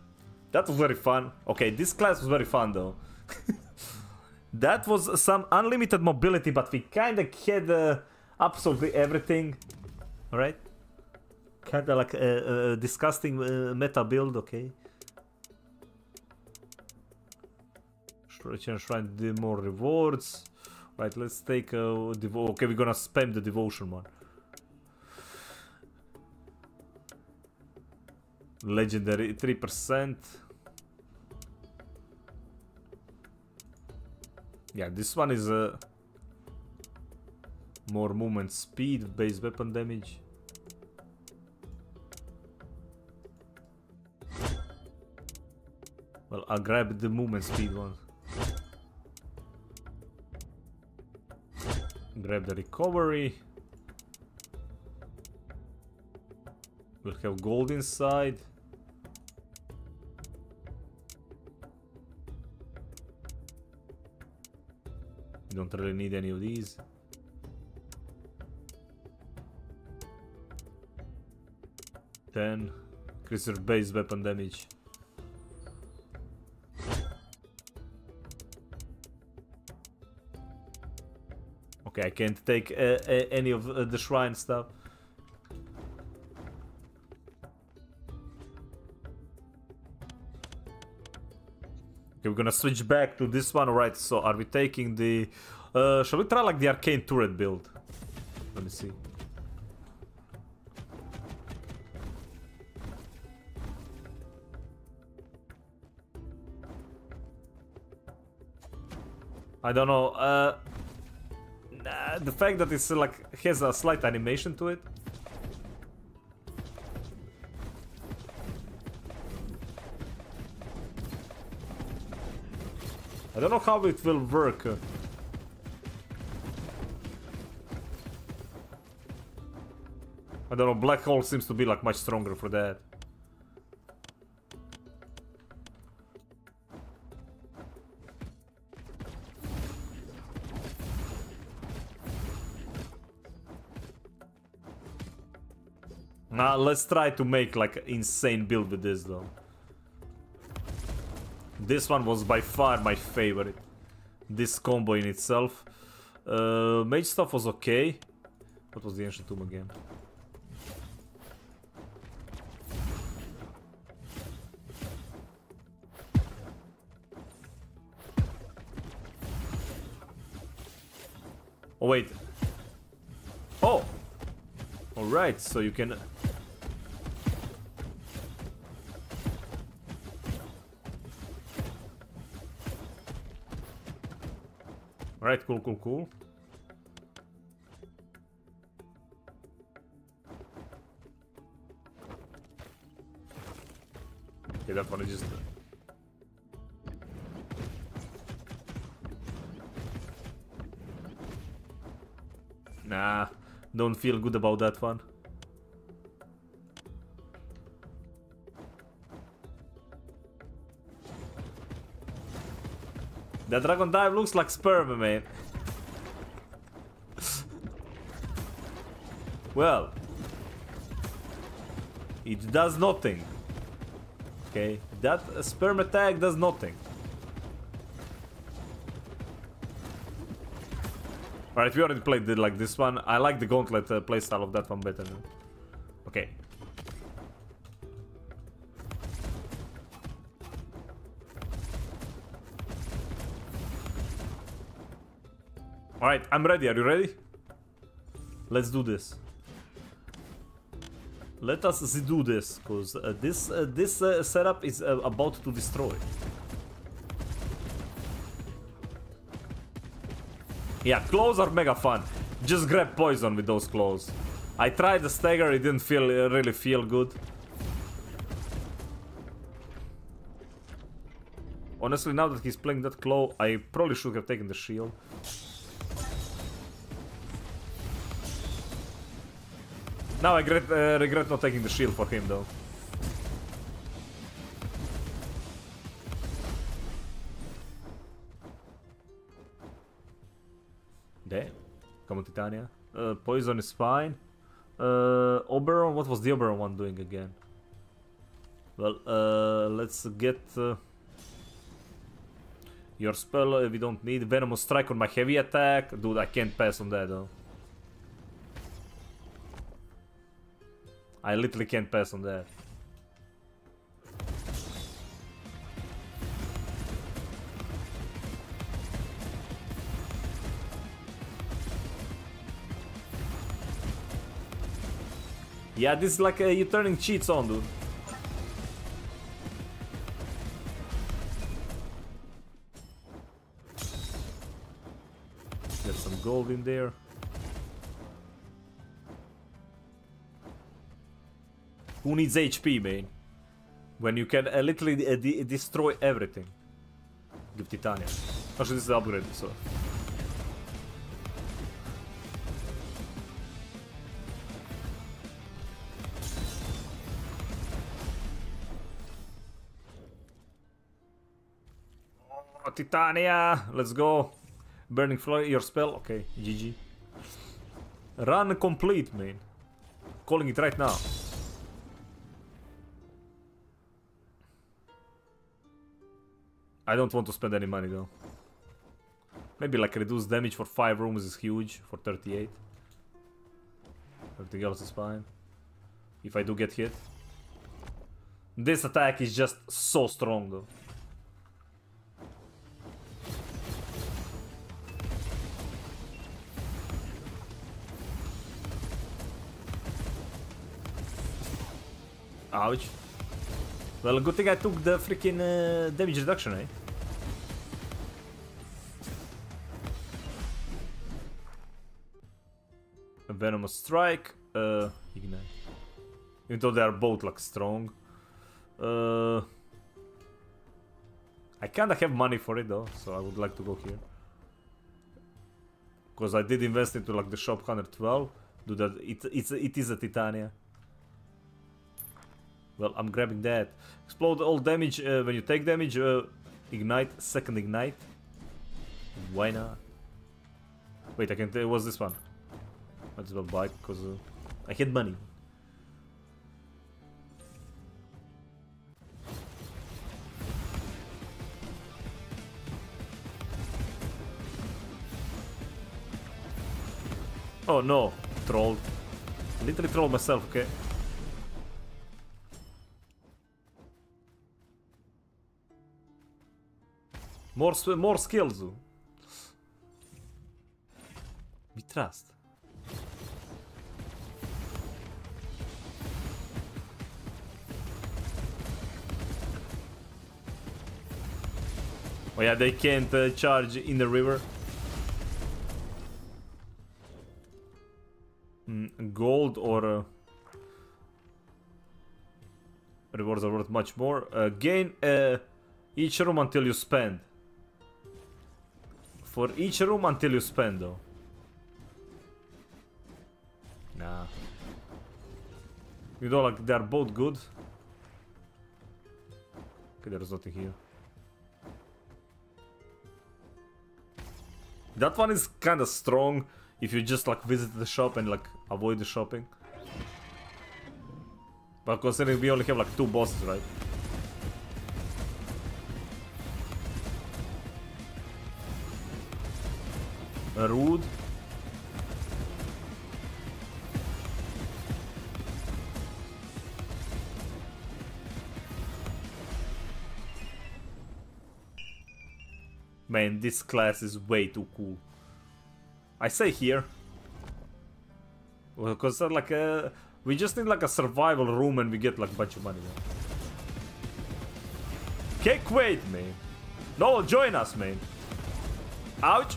That was very fun. Okay, this class was very fun though. [LAUGHS] that was some unlimited mobility, but we kinda had uh, absolutely everything. right? Kinda like a, a disgusting uh, meta build, okay? And Shrine did more rewards. Right, let's take a devo. Okay, we're gonna spam the devotion one. Legendary 3%. Yeah, this one is uh, more movement speed, base weapon damage. Well, I'll grab the movement speed one. Grab the recovery. We'll have gold inside. Don't really need any of these. Ten. Increase your base weapon damage. Okay, I can't take uh, uh, any of uh, the shrine stuff. Okay, we're gonna switch back to this one, right? So, are we taking the... Uh, shall we try like the arcane turret build? Let me see. I don't know. Uh, nah, the fact that it's like has a slight animation to it. I don't know how it will work. I don't know, Black Hole seems to be like much stronger for that. Now let's try to make like insane build with this though. This one was by far my favorite. This combo in itself. Uh, mage stuff was okay. What was the ancient tomb again? Oh wait. Oh. All right. So you can. All right. Cool. Cool. Cool. Okay, that one is just. Nah, don't feel good about that one. The dragon dive looks like sperm, mate. well. It does nothing. Okay, that sperm attack does nothing. Alright, we already played the, like this one. I like the gauntlet uh, playstyle of that one better. Alright, I'm ready. Are you ready? Let's do this. Let us do this, cause uh, this uh, this uh, setup is uh, about to destroy. Yeah, claws are mega fun. Just grab poison with those claws. I tried the stagger, it didn't feel uh, really feel good. Honestly, now that he's playing that claw, I probably should have taken the shield. Now I regret, uh, regret not taking the shield for him though. Damn. Come on, Titania. Uh, poison is fine. Uh, Oberon, what was the Oberon one doing again? Well, uh, let's get uh, your spell. Uh, we don't need Venomous Strike on my heavy attack. Dude, I can't pass on that though. I literally can't pass on that. Yeah, this is like uh, you turning cheats on, dude. There's some gold in there. Who needs HP, man? When you can uh, literally uh, de destroy everything. Give Titania. Actually, this is upgrade, so. Oh, Titania! Let's go. Burning Floor, your spell. Okay, GG. Run complete, man. Calling it right now. I don't want to spend any money though. Maybe like reduce damage for 5 rooms is huge for 38. Everything else is fine. If I do get hit. This attack is just so strong though. Ouch. Well, good thing I took the freaking uh, damage reduction, eh? A venomous strike, uh, ignite. Even though they are both like strong. Uh, I kinda have money for it though, so I would like to go here. Because I did invest into like the shop 112. Do that. It, it's it is a Titania. Well, I'm grabbing that. Explode all damage uh, when you take damage. Uh, ignite, second ignite. Why not? Wait, I can tell what's this one? Might as well buy because uh, I had money. Oh no, trolled. Literally trolled myself, okay? More, more skills. We trust. Oh yeah, they can't uh, charge in the river. Mm, gold or uh, rewards are worth much more. Uh, gain uh, each room until you spend. For each room until you spend though. Nah. You know, like they're both good. Okay, there's nothing here. That one is kind of strong if you just like visit the shop and like avoid the shopping. But considering we only have like two bosses, right? rude. Man, this class is way too cool. I say here. Because well, uh, like a... We just need like a survival room and we get like a bunch of money. Kick wait, man. No, join us, man. Ouch.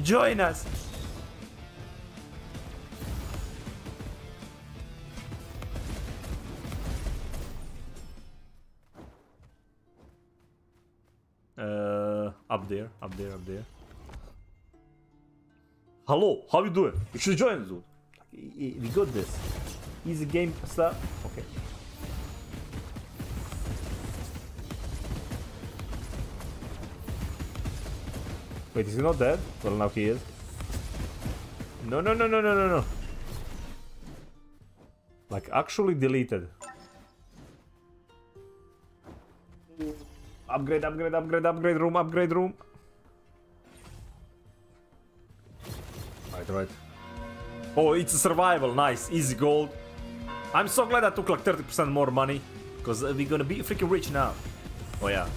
Join us. Uh, up there, up there, up there. Hello, how you doing? You should join, dude. We got this. Easy game stuff. Okay. Wait, is he not dead? Well, now he is. No, no, no, no, no, no, no. Like, actually deleted. Upgrade, upgrade, upgrade, upgrade room, upgrade room. Right, right. Oh, it's survival. Nice. Easy gold. I'm so glad I took like 30% more money. Because uh, we're gonna be freaking rich now. Oh, yeah.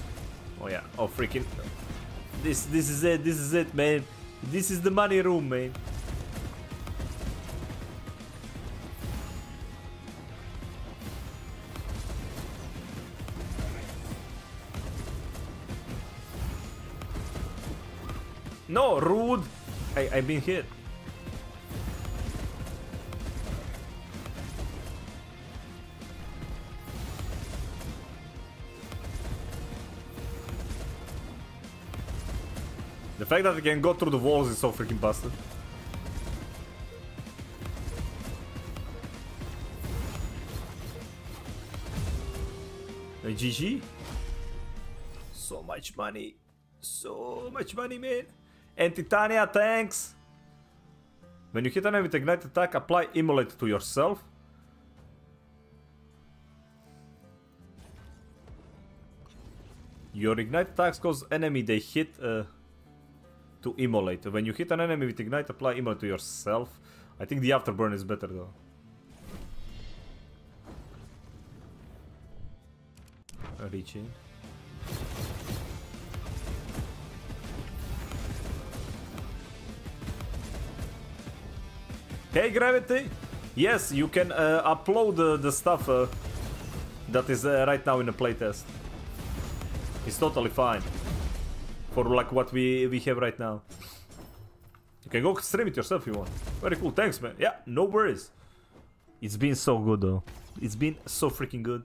Oh, yeah. Oh, freaking. This, this is it. This is it, man. This is the money room, man. No, rude. I, I've been hit. The fact that I can go through the walls is so freaking busted. Hey, GG. So much money. So much money, man. And Titania, thanks. When you hit an enemy with ignite attack, apply immolate to yourself. Your ignite attacks cause enemy they hit uh, to immolate. When you hit an enemy with ignite, apply immolate to yourself. I think the afterburn is better though. Reaching. Hey Gravity! Yes, you can uh, upload uh, the stuff uh, that is uh, right now in the playtest. It's totally fine. For like what we, we have right now. You can go stream it yourself if you want. Very cool, thanks man. Yeah, no worries. It's been so good though. It's been so freaking good.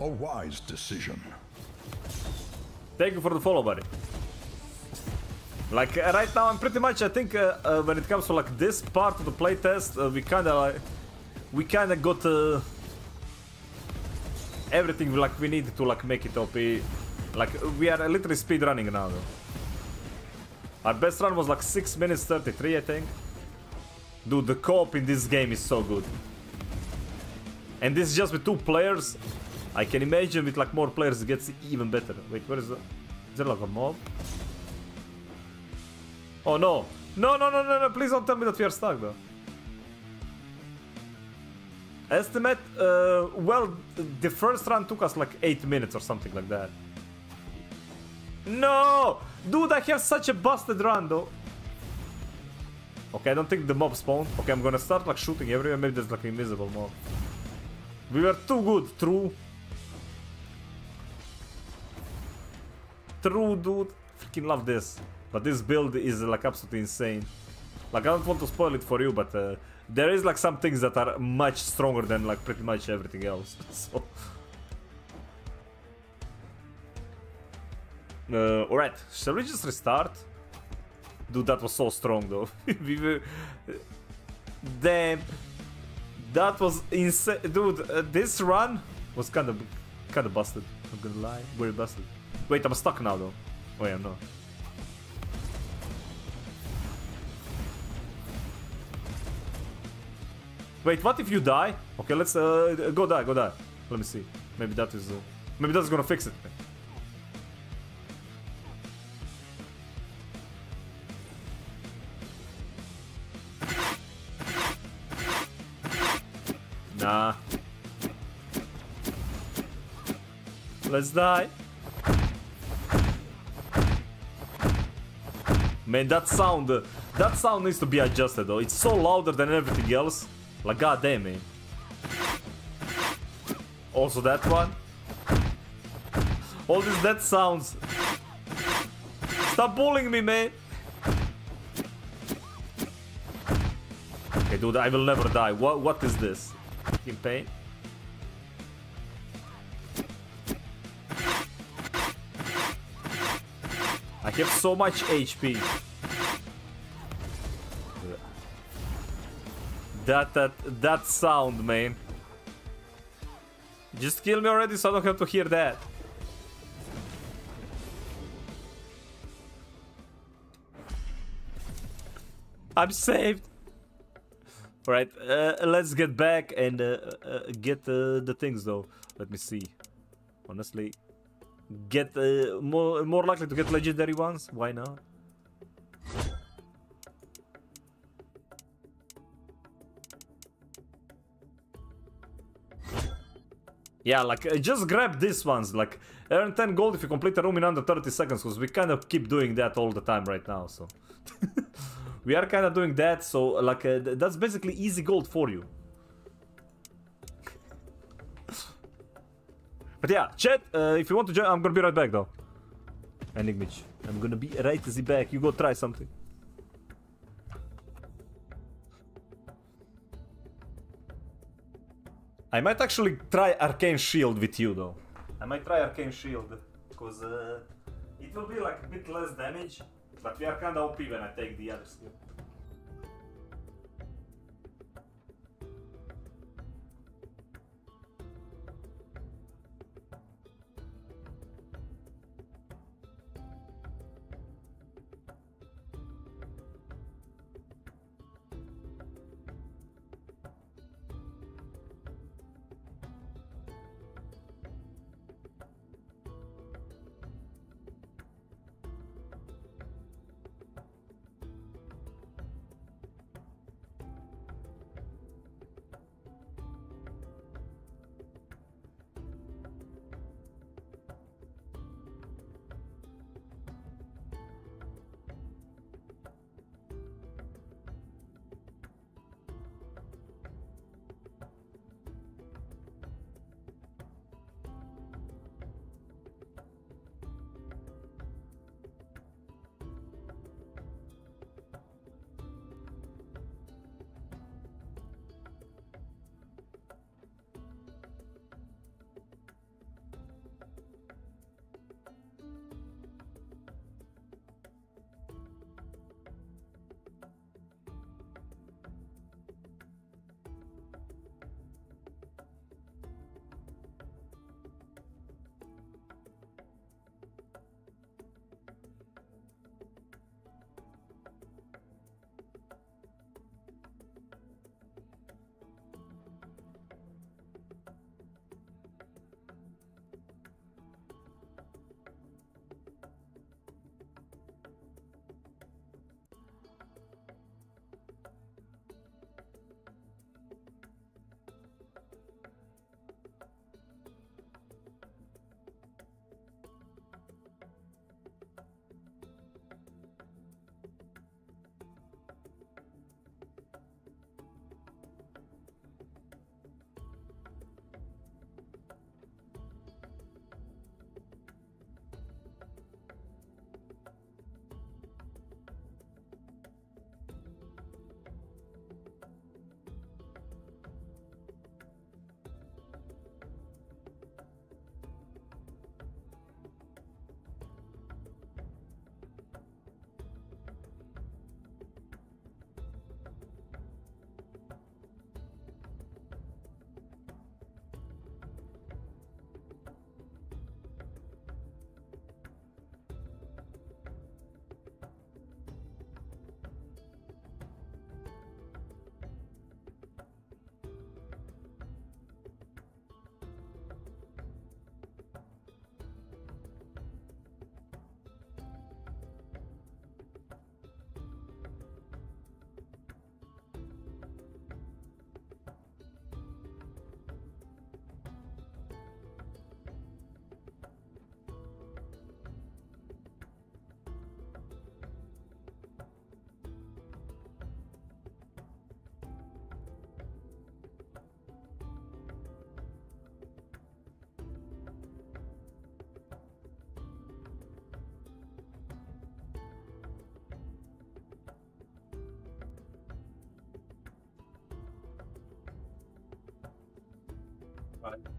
A wise decision. Thank you for the follow, buddy. Like uh, right now, I'm pretty much. I think uh, uh, when it comes to like this part of the playtest, uh, we kind of like we kind of got uh, everything like we need to like make it OP. Like we are literally speed running now. Though. Our best run was like six minutes thirty-three, I think. Dude, the co-op in this game is so good. And this is just with two players. I can imagine with like more players it gets even better. Wait, where is the... Is there like a mob? Oh no! No, no, no, no, no, please don't tell me that we are stuck though. Estimate, uh, well, the first run took us like 8 minutes or something like that. No! Dude, I have such a busted run though. Okay, I don't think the mob spawned. Okay, I'm gonna start like shooting everywhere. Maybe there's like an invisible mob. We were too good, true. True, dude. Freaking love this. But this build is like absolutely insane. Like I don't want to spoil it for you, but uh, there is like some things that are much stronger than like pretty much everything else. [LAUGHS] so. Uh, Alright, shall we just restart? Dude, that was so strong though. [LAUGHS] we were... Damn. That was insane. Dude, uh, this run was kind of kind of busted. I'm gonna lie. Very busted. Wait, I'm stuck now though. Wait, I'm not. Wait, what if you die? Okay, let's uh, go die, go die. Let me see. Maybe that is. Uh, maybe that's gonna fix it. Nah. Let's die. Man, that sound, that sound needs to be adjusted though. It's so louder than everything else. Like, goddamn, man. Also that one. All these dead sounds. Stop bullying me, man. Okay, dude, I will never die. What, what is this? In pain? I have so much HP. That that that sound, man. Just kill me already so I don't have to hear that. I'm saved. Alright, uh, let's get back and uh, uh, get uh, the things though. Let me see. Honestly, get uh, more more likely to get legendary ones. Why not? Yeah, like uh, just grab these ones. Like earn 10 gold if you complete a room in under 30 seconds, because we kind of keep doing that all the time right now. So [LAUGHS] we are kind of doing that. So like uh, th- that's basically easy gold for you. [LAUGHS] but yeah, chat. Uh, if you want to join, I'm gonna be right back though. Enigmich, I'm gonna be right as back. You go try something. I might actually try Arcane Shield with you though. I might try Arcane Shield because uh, it will be like a bit less damage, but we are kinda OP when I take the other skill. Bye.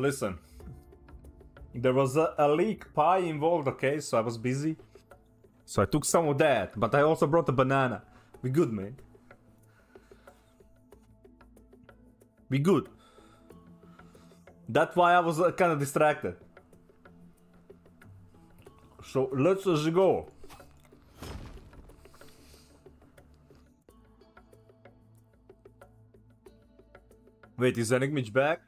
Listen. There was a, a pie involved, okay, so I was busy. So I took some of that, but I also brought a banana. We good, man. We good. That's why I was uh, kind of distracted. So let's just go. Wait, is Enigmage back?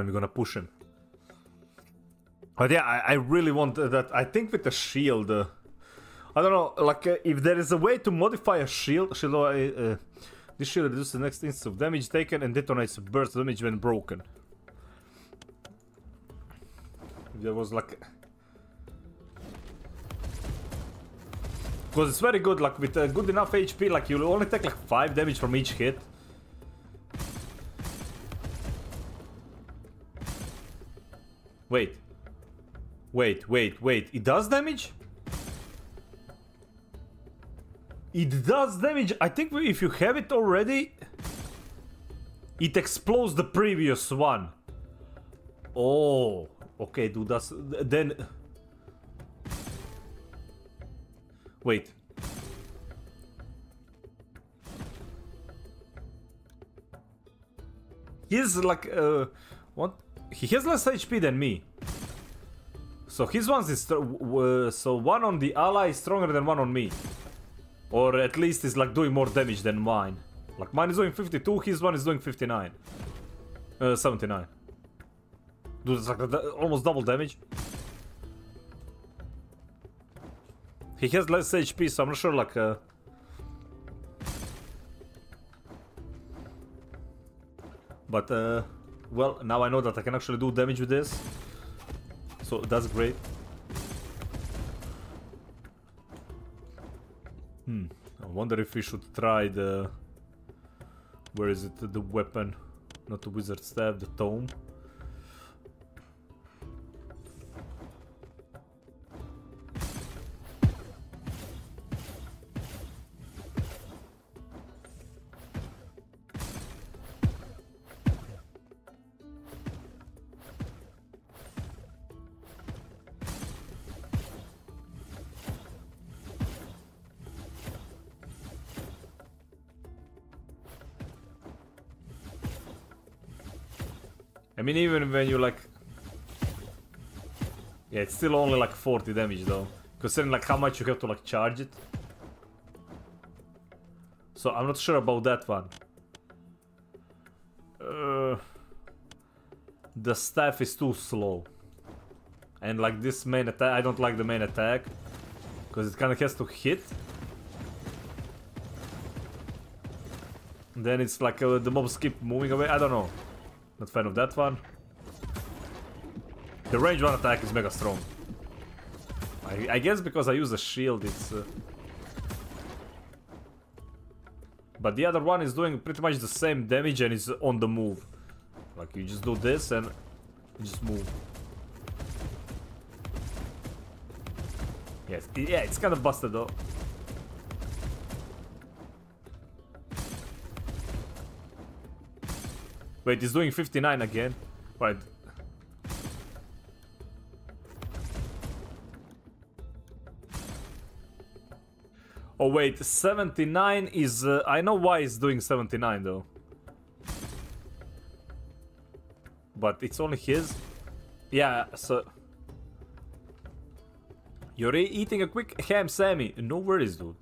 We're gonna push him. But yeah, I, I really want that. I think with the shield, uh, I don't know, like uh, if there is a way to modify a shield, shield uh, uh, this shield reduces the next instant of damage taken and detonates burst damage when broken. There was like. Because it's very good, like with uh, good enough HP, like you'll only take like 5 damage from each hit. Wait. Wait, wait, wait. It does damage? It does damage. I think if you have it already, it explodes the previous one. Oh, okay, dude. That's then. Wait. He's like uh, what? He has less HP than me. So his ones is so one on the ally is stronger than one on me. Or at least is like doing more damage than mine. Like mine is doing 52, his one is doing 59. Uh, 79. Dude, it's like almost double damage. He has less HP, so I'm not sure like... Uh... But, uh... Well, now I know that I can actually do damage with this. So that's great. Hmm. I wonder if we should try the... Where is it? The weapon. Not the wizard staff, the tome. When you like... Yeah, it's still only like 40 damage though. Considering like how much you have to like charge it. So I'm not sure about that one. Uh, the staff is too slow. And like this main attack, I don't like the main attack. Because it kind of has to hit. Then it's like uh, the mobs keep moving away, I don't know. Not fan of that one. The range one attack is mega strong. I, I guess because I use a shield, it's... Uh... But the other one is doing pretty much the same damage and is on the move. Like you just do this and just move. Yes, yeah, it's kind of busted though. Wait, he's doing 59 again. Right. Oh wait, 79 is... Uh, I know why he's doing 79 though. But it's only his? Yeah, so... You're eating a quick ham Sammy. No worries, dude.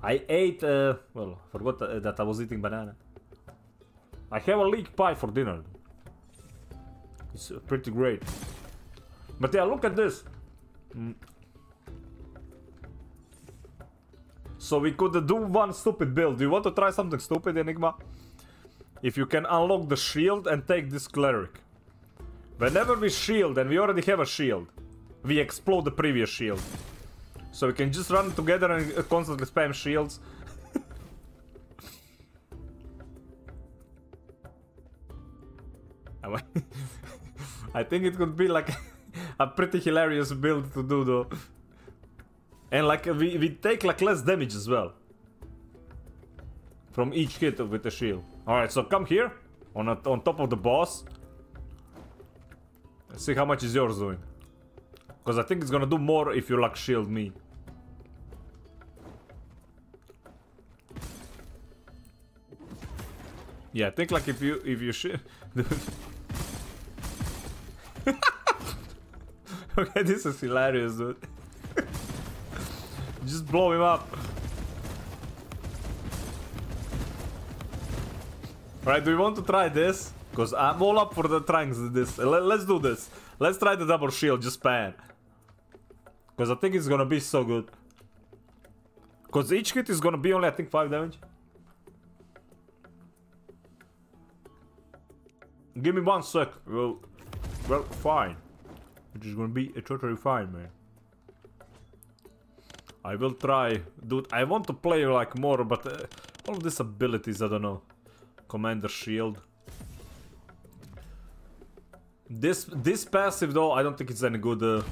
I ate... Uh, well, forgot uh, that I was eating banana. I have a leek pie for dinner. It's pretty great. But yeah, look at this. Mm. So we could do one stupid build. Do you want to try something stupid, Enigma? If you can unlock the shield and take this cleric. Whenever we shield, and we already have a shield, we explode the previous shield. So we can just run together and uh, constantly spam shields. [LAUGHS] I think it could be like [LAUGHS] a pretty hilarious build to do though. And like we, we take like less damage as well. From each hit with the shield. Alright, so come here. On, a, on top of the boss. Let's see how much is yours doing. Because I think it's gonna do more if you like shield me. Yeah, I think like if you if you shield [LAUGHS] [LAUGHS] Okay, this is hilarious, dude. Just blow him up. Right, do we want to try this? Because I'm all up for the trying this. Let, let's do this. Let's try the double shield, just pan. Because I think it's gonna be so good. Because each hit is gonna be only, I think, 5 damage. Give me one sec. Well, well, fine. It is gonna be a totally fine, man. I will try. Dude, I want to play like more, but uh, all of these abilities, I don't know. Commander shield. This this passive though, I don't think it's any good. Uh...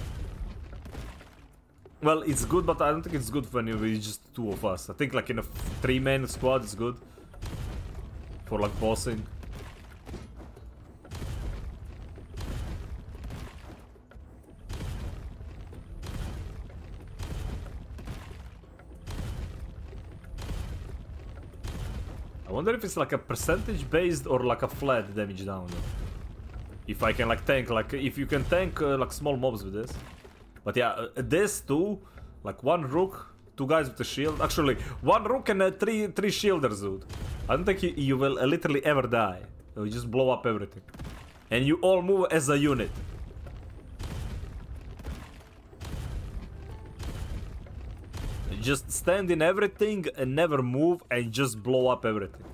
Well, it's good, but I don't think it's good when it's just two of us. I think like in a three-man squad, it's good for like bossing. Wonder if it's like a percentage based or like a flat damage down. If I can like tank, like if you can tank uh, like small mobs with this. But yeah, uh, this too, like one rook, two guys with a shield. Actually, one rook and uh, three three shielders, dude. I don't think you, you will uh, literally ever die. You just blow up everything, and you all move as a unit. Just stand in everything and never move and just blow up everything.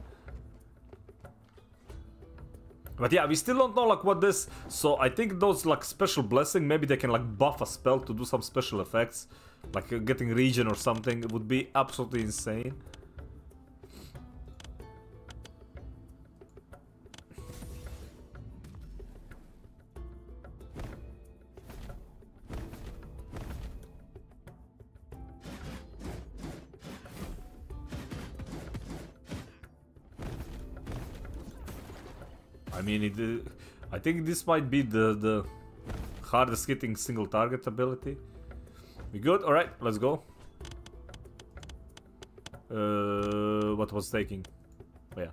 But yeah, we still don't know like what this. So I think those like special blessing, maybe they can like buff a spell to do some special effects, like getting regen or something. It would be absolutely insane. I mean, it, uh, I think this might be the the hardest hitting single target ability. We good? All right, let's go. Uh, what was taking? Oh, yeah,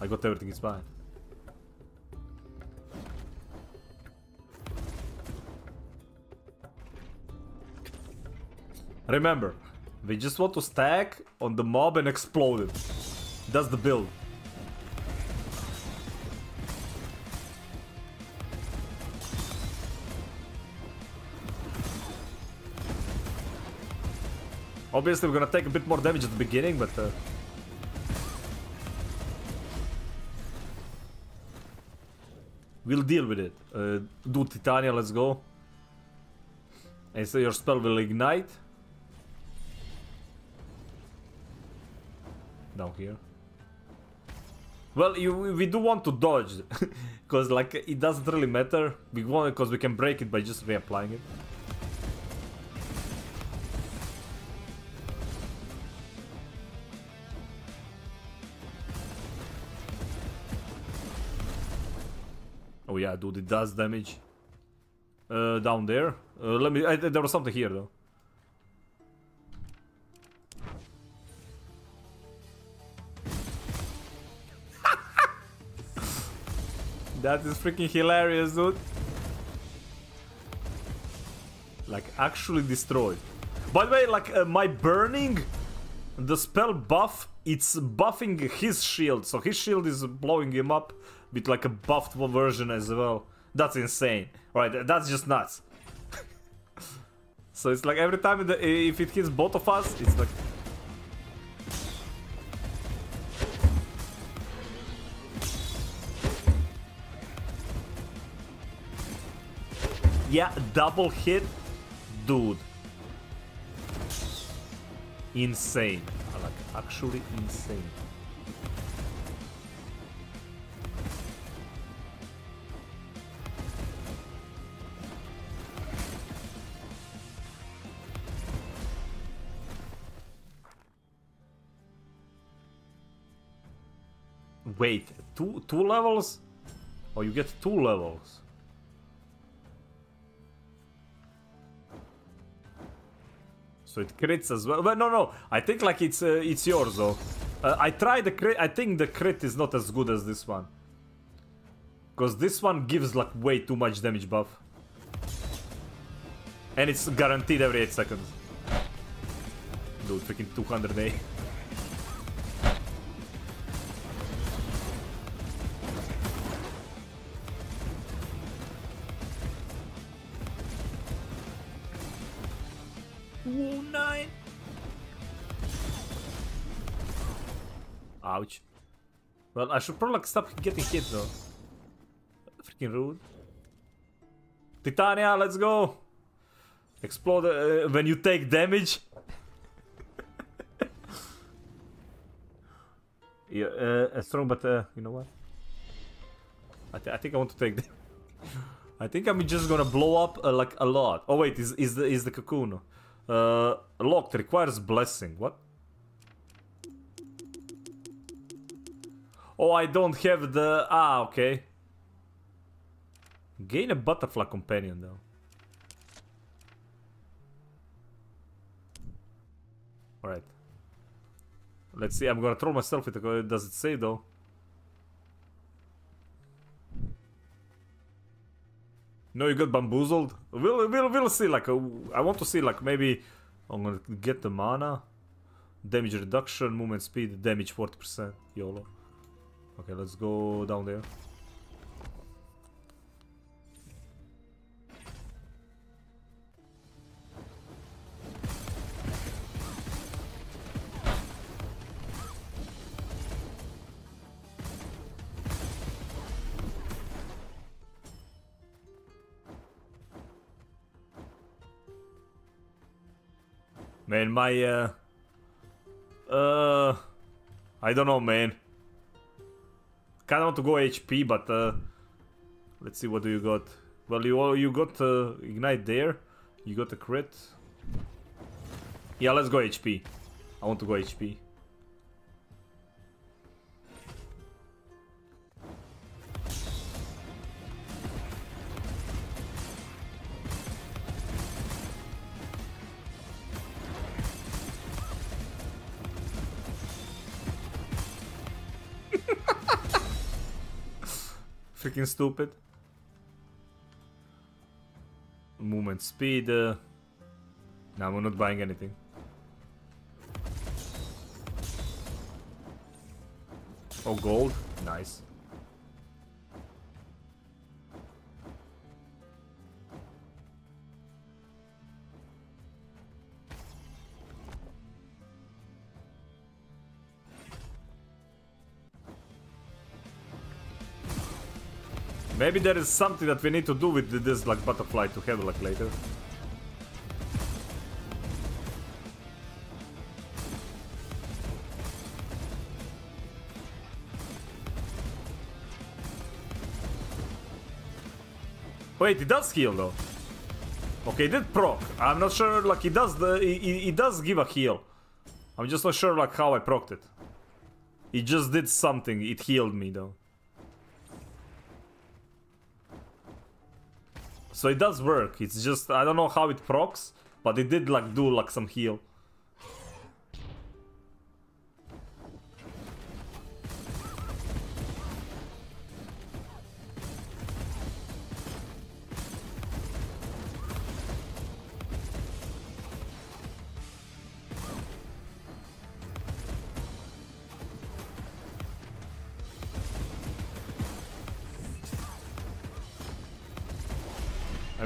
I got everything. It's fine. Remember, we just want to stack on the mob and explode it. That's the build. Obviously, we're gonna take a bit more damage at the beginning, but... Uh... We'll deal with it. Uh, do Titania, let's go. And so your spell will ignite. Down here. Well, you, we do want to dodge, [LAUGHS] because like it doesn't really matter. We want because we can break it by just reapplying it. Yeah, dude, it does damage. Uh, down there. Uh, let me. I, there was something here though. [LAUGHS] that is freaking hilarious, dude. Like actually destroyed. By the way, like uh, my burning, the spell buff, it's buffing his shield, so his shield is blowing him up with like a buffed version as well. That's insane. Right, that's just nuts. [LAUGHS] so it's like every time it, if it hits both of us, it's like... Yeah, double hit? Dude. Insane. Like, actually insane. Wait, two two levels? Oh, you get two levels. So it crits as well. But no, no. I think like it's uh, it's yours though. Uh, I tried the crit. I think the crit is not as good as this one. Cause this one gives like way too much damage buff. And it's guaranteed every 8 seconds. Dude, freaking 200 A. [LAUGHS] Well, I should probably stop getting hit though. Freaking rude. Titania, let's go. Explode uh, when you take damage. [LAUGHS] yeah, uh, strong, but uh, you know what? I, th I think I want to take. [LAUGHS] I think I'm just gonna blow up uh, like a lot. Oh wait, is is the is the cocoon? Uh, locked requires blessing. What? Oh, I don't have the ah. Okay. Gain a butterfly companion though. Alright. Let's see, I'm gonna throw myself into it. Does it say though? No, you got bamboozled. We'll we'll we'll see. Like, uh, I want to see. Like, maybe I'm gonna get the mana, damage reduction, movement speed, damage forty percent. YOLO. Okay, let's go down there. Man, my uh uh I don't know, man. Kinda want to go HP, but uh let's see what do you got. Well, you you got uh, ignite there. You got a crit. Yeah, let's go HP. I want to go HP. Freaking stupid. Movement speed. Uh... No, we're not buying anything. Oh, gold. Nice. Maybe there is something that we need to do with this like butterfly to have like later. Wait, it does heal though. Okay, it did proc. I'm not sure like it does the it, it does give a heal. I'm just not sure like how I procced it. It just did something. It healed me though. So it does work. It's just I don't know how it procs, but it did like do like some heal.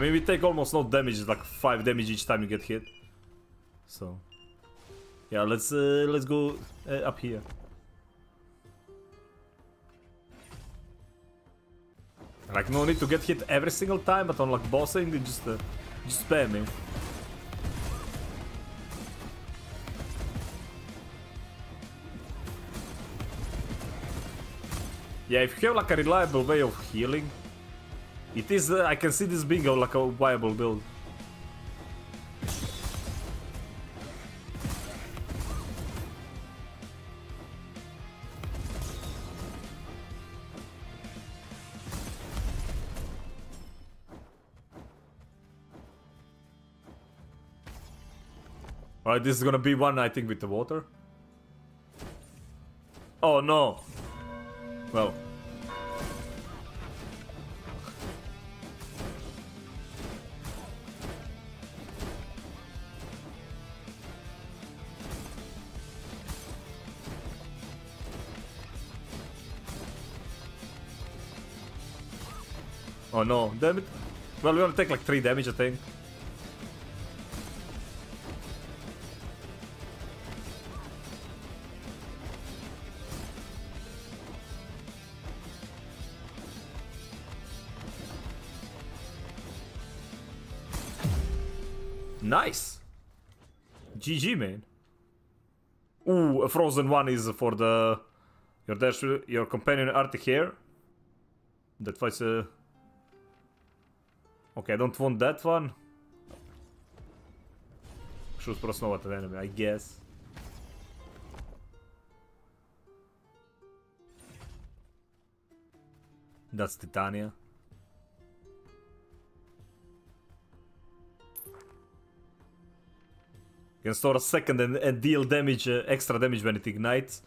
Mean, we take almost no damage, like 5 damage each time you get hit. So... Yeah, let's uh, let's go uh, up here. Like no need to get hit every single time, but on like bossing, you just uh, just spam me. Yeah, if you have like a reliable way of healing, it is. Uh, I can see this being like a viable build. Alright, this is gonna be one, I think, with the water. Oh no! Well. Oh no, damn it. Well, we're gonna take like 3 damage, I think. Nice. GG, man. Ooh, a frozen one is for the your dash, your companion Arctic here. That fights a. Okay, I don't want that one. Shoot Frost Nova at the enemy, I guess. That's Titania. can store a second and, and deal damage, uh, extra damage when it ignites.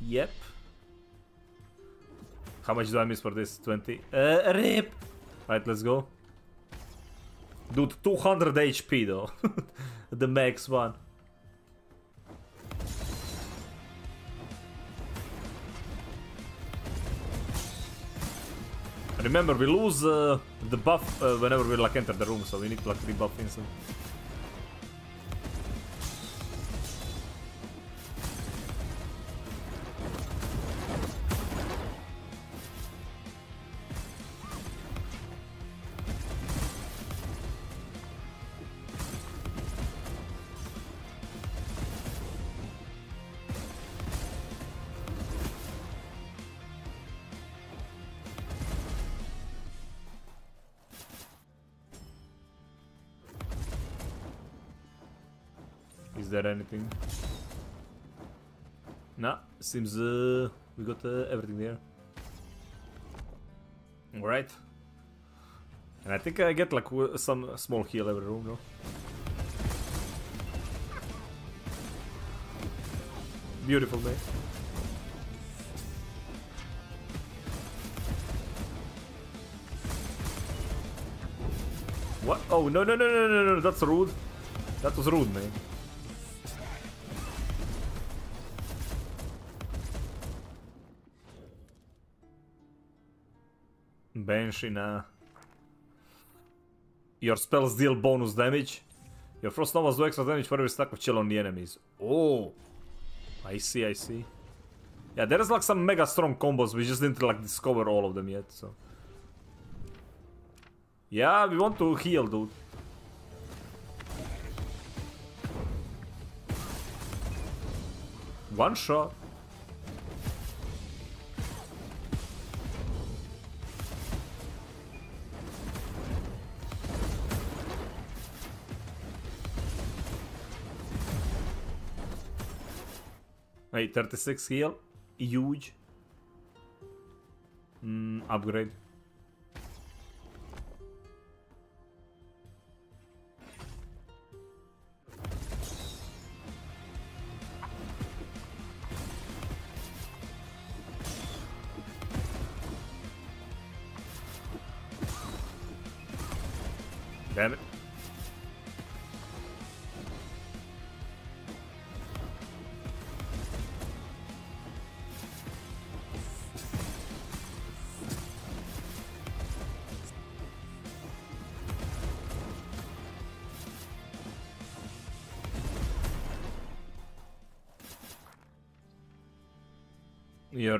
Yep. How much do I miss for this? 20? Uh, rip! Right, let's go. Dude, 200 HP though. [LAUGHS] the max one. Remember, we lose uh, the buff uh, whenever we like enter the room, so we need to like rebuff instant. Seems uh, we got uh, everything there. Alright. And I think I get like some small heal every room, no? Beautiful, mate. What? Oh, no, no, no, no, no, no, that's rude. That was rude, man. Banshee, nah. Your spells deal bonus damage. Your Frost Novas do extra damage for every stack of chill on the enemies. Oh! I see, I see. Yeah, there's like some mega strong combos, we just didn't like discover all of them yet, so... Yeah, we want to heal, dude. One shot. Wait, 36 heal. Huge. Mm, upgrade.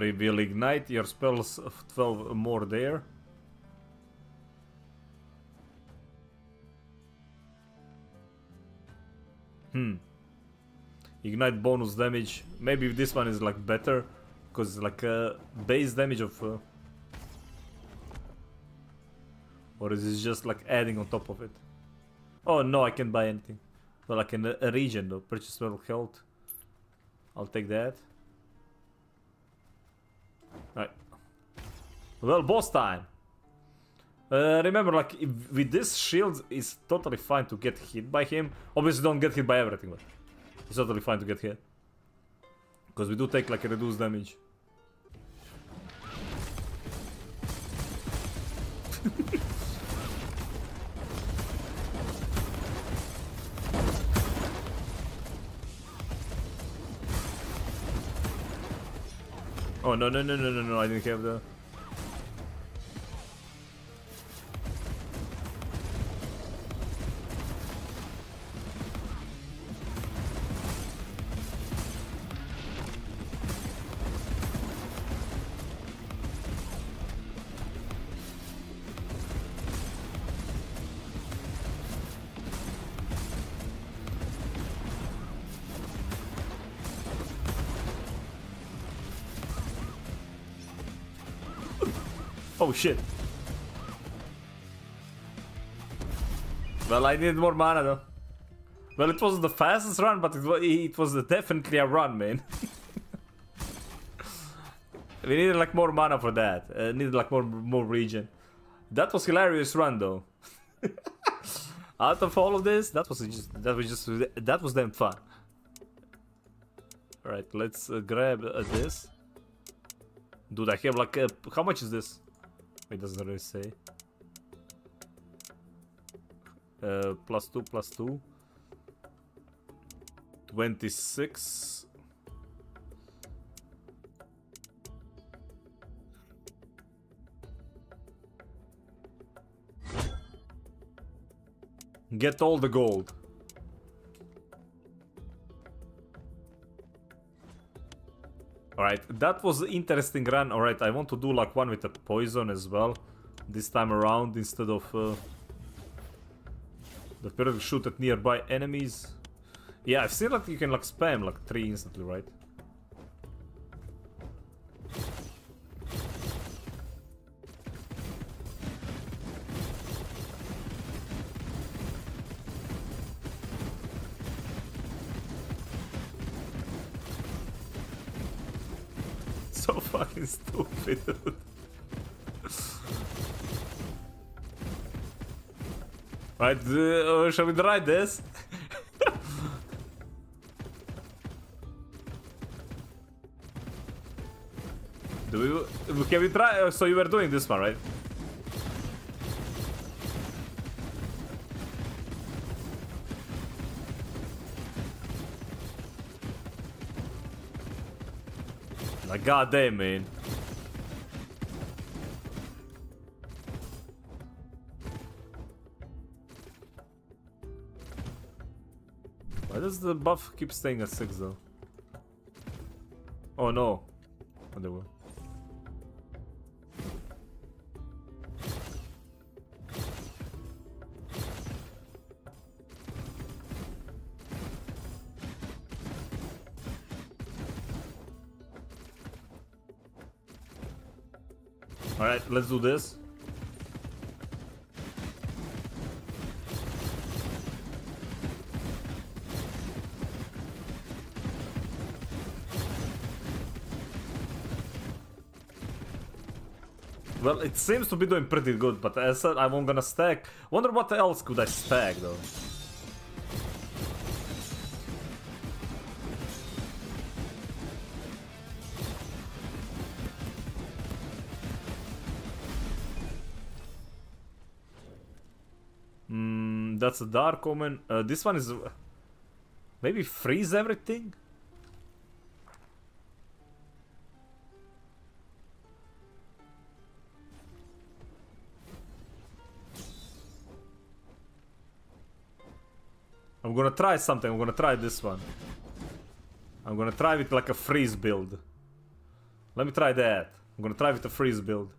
You will ignite your spells of 12 more there. Hmm. Ignite bonus damage. Maybe this one is like better. Because like uh, base damage of... Uh, or is it just like adding on top of it? Oh no, I can't buy anything. Well, I can uh, a regen though. Purchase 12 health. I'll take that. Right. Well, boss time. Uh, remember, like, with this shield, it's totally fine to get hit by him. Obviously, don't get hit by everything, but it's totally fine to get hit. Because we do take, like, reduced damage. [LAUGHS] oh, no, no, no, no, no, no, I didn't have the... Oh shit. Well, I need more mana though. Well, it wasn't the fastest run, but it was, it was definitely a run, man. [LAUGHS] we needed like more mana for that. Uh, needed like more more regen. That was hilarious run though. [LAUGHS] Out of all of this, that was just that was just that was damn fun. All right, let's uh, grab uh, this. Dude, I have like uh, how much is this? It doesn't really say. Uh, plus 2, plus 2. 26. Get all the gold. Alright, that was an interesting run. Alright, I want to do like one with a poison as well. This time around instead of... Uh, the periodic shoot at nearby enemies. Yeah, I've seen that you can like spam like three instantly, right? Fucking [LAUGHS] stupid. right, uh, shall we try this? [LAUGHS] Do we, can we try? uh, So you were doing this one, right? Like goddamn, man. Why does the buff keep staying at 6 though? Oh no. Oh, let's do this. Well, it seems to be doing pretty good, but as I said, I'm gonna stack. Wonder what else could I stack though. That's a dark omen. Uh, this one is maybe freeze everything. I'm gonna try something. I'm gonna try this one. I'm gonna try with like a freeze build. Let me try that. I'm gonna try with a freeze build.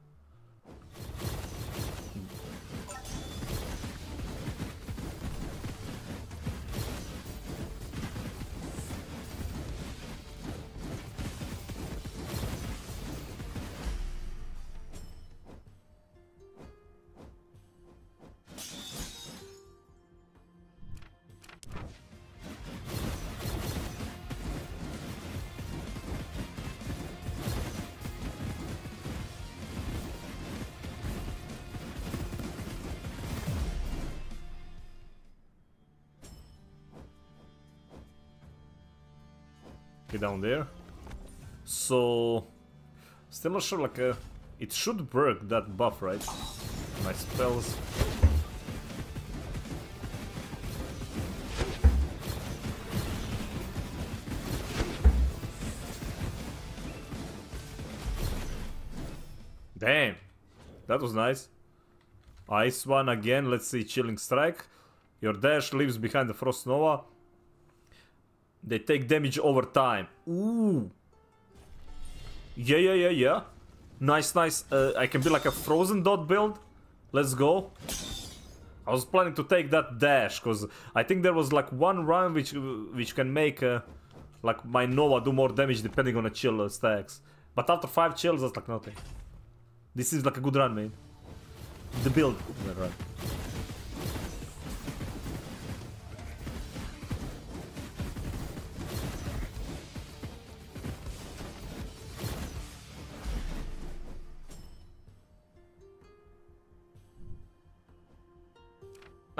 Down there. So, still not sure. Like, uh, it should work that buff, right? My spells. Damn, that was nice. Ice one again. Let's see, chilling strike. Your dash leaves behind the frost nova. They take damage over time. Ooh. Yeah, yeah, yeah, yeah. Nice, nice. Uh, I can be like a frozen dot build. Let's go. I was planning to take that dash because I think there was like one run which which can make uh, like my Nova do more damage depending on the chill uh, stacks. But after five chills, that's like nothing. This is like a good run, man. The build. Good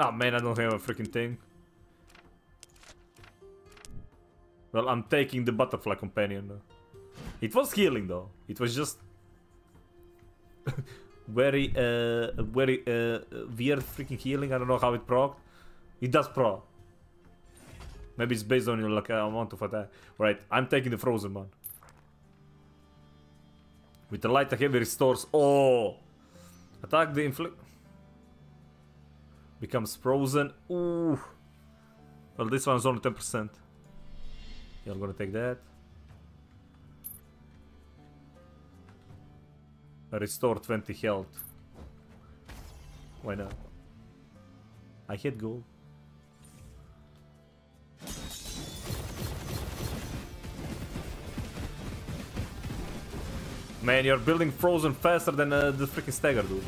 Oh man, I don't have a freaking thing. Well, I'm taking the butterfly companion. Though. It was healing though. It was just [LAUGHS] very, uh, very uh, weird freaking healing. I don't know how it proc. It does pro. Maybe it's based on your like amount of attack. Right, I'm taking the frozen one. With the light heavy restores. Oh, attack the inflict becomes frozen. Ooh. Well, this one's only 10%. Yeah, I'm gonna take that. Restore 20 health. Why not? I hit gold. Man, you're building frozen faster than uh, the freaking stagger, dude.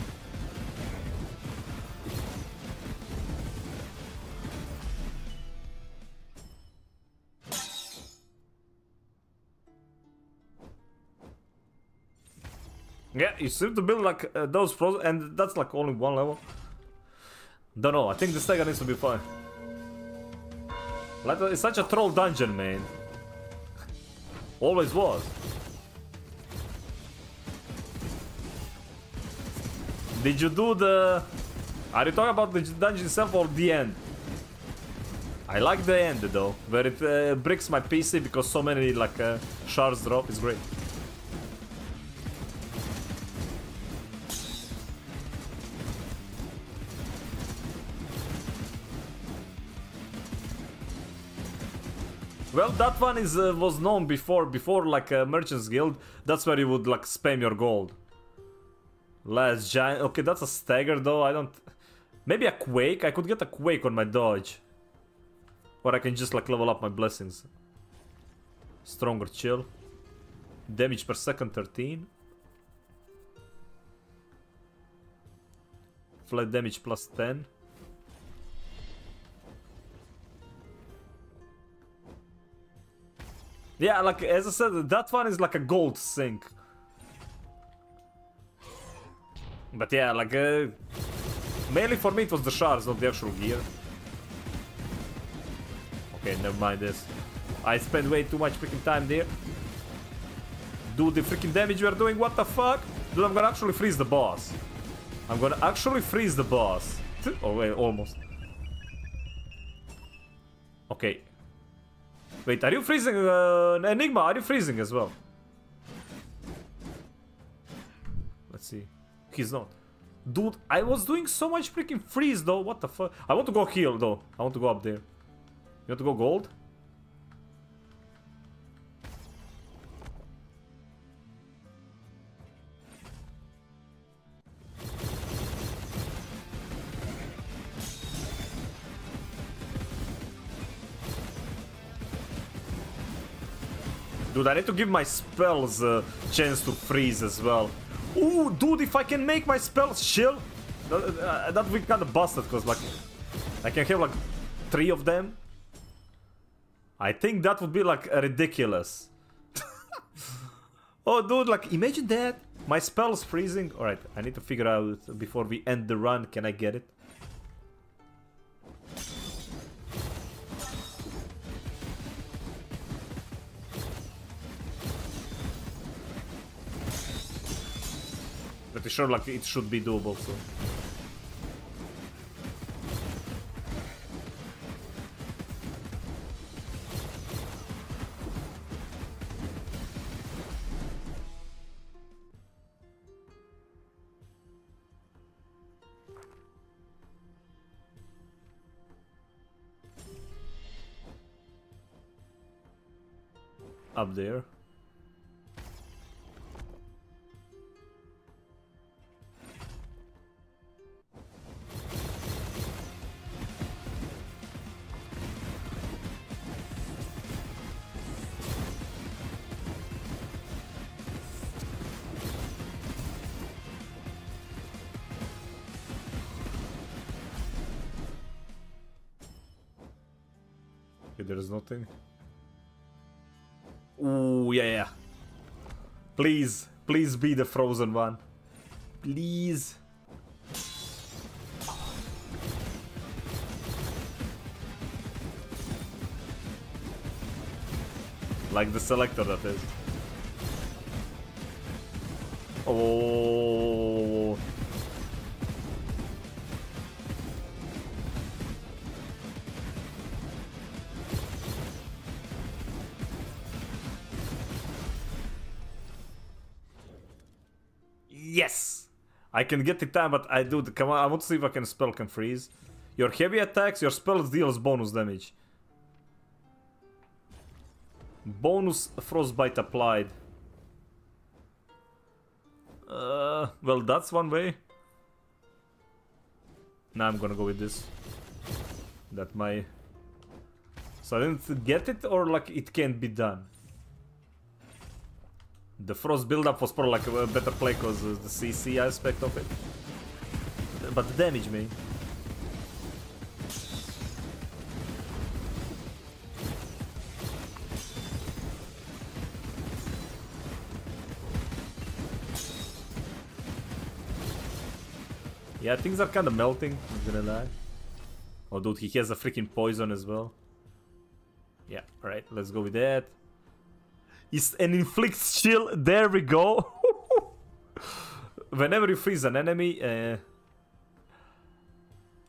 Yeah, you seem to build like uh, those pros, and that's like only one level. Don't know, I think the stagger needs to be fine. Like, it's such a troll dungeon, man. Always was. Did you do the... Are you talking about the dungeon itself or the end? I like the end though, where it uh, breaks my PC because so many like uh, shards drop, is great. Well, that one is uh, was known before, before like a Merchants Guild. That's where you would like spam your gold. Last giant. Okay, that's a stagger though. I don't. Maybe a quake. I could get a quake on my dodge, or I can just like level up my blessings. Stronger chill. Damage per second 13. Flat damage plus 10. Yeah, like as I said, that one is like a gold sink. But yeah, like uh, mainly for me it was the shards, not the actual gear. Okay, never mind this. I spent way too much freaking time there. Do the freaking damage we are doing, what the fuck? Dude, I'm gonna actually freeze the boss. I'm gonna actually freeze the boss. Oh wait, almost. Okay, Wait, are you freezing? Uh, Enigma, are you freezing as well? Let's see. He's not. Dude, I was doing so much freaking freeze though. What the fuck? I want to go heal though. I want to go up there. You want to go gold? Dude, I need to give my spells a chance to freeze as well. Ooh, dude, if I can make my spells chill, that, uh, that would be kind of busted, because, like, I can have, like, three of them. I think that would be, like, ridiculous. [LAUGHS] oh, dude, like, imagine that. My spell's freezing. Alright, I need to figure out, before we end the run, can I get it? Pretty sure like it should be doable so. Up there. Nothing. Ooh, yeah, yeah. Please, please be the frozen one. Please. Like the selector that is. Oh. I can get it time, but I do. Come on, I want to see if I can spell can freeze. Your heavy attacks, your spells deals bonus damage. Bonus frostbite applied. Uh, well, that's one way. Now I'm gonna go with this. That my. So I didn't get it, or like it can't be done. The frost build-up was probably like a better play because the CC aspect of it. But the damage, man. Yeah, things are kind of melting, I'm gonna lie. Oh, dude, he has a freaking poison as well. Yeah, alright, let's go with that. Is an inflicts chill. There we go. [LAUGHS] Whenever you freeze an enemy, uh,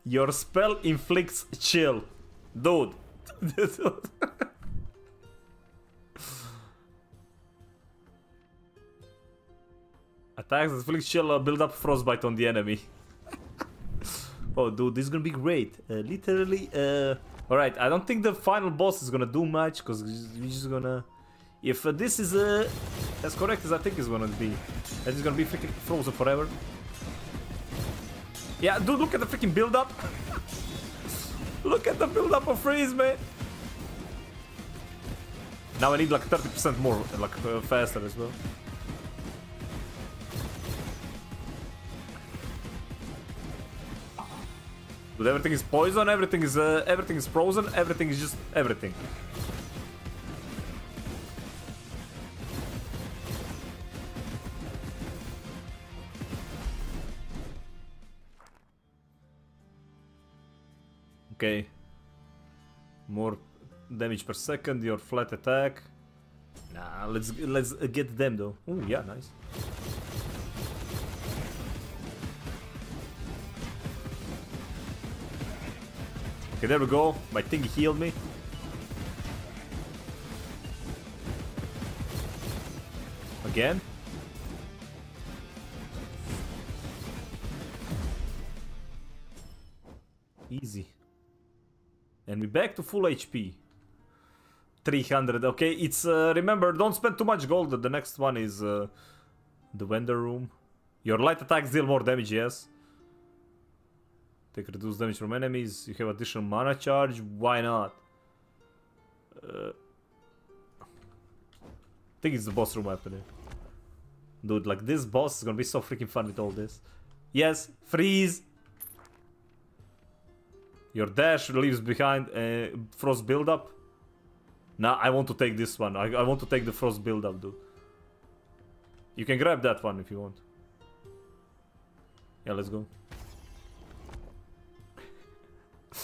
your spell inflicts chill. Dude. [LAUGHS] Attacks that inflict chill build up frostbite on the enemy. [LAUGHS] oh, dude, this is gonna be great. Uh, literally, uh... Alright, I don't think the final boss is gonna do much, because we're just gonna... If uh, this is uh, as correct as I think it's gonna be, that is gonna be freaking frozen forever. Yeah, dude, look at the freaking build up. [LAUGHS] look at the build up of freeze, man. Now I need like 30% more, like uh, faster as well. Dude, everything is poison, everything is uh, everything is frozen, everything is just everything. Okay. More damage per second, your flat attack. Nah, let's let's get them though. Oh yeah, nice. Okay, there we go. My thing healed me. Again? Easy. And we're back to full HP. 300, okay, it's, uh, remember, don't spend too much gold, the next one is, uh, the vendor room. Your light attacks deal more damage, yes. Take reduced damage from enemies, you have additional mana charge, why not? Uh, think it's the boss room it. Dude, like this boss is gonna be so freaking fun with all this. Yes, freeze! Your dash leaves behind uh, frost buildup. Nah, I want to take this one. I, I want to take the frost buildup, dude. You can grab that one if you want. Yeah, let's go. [LAUGHS]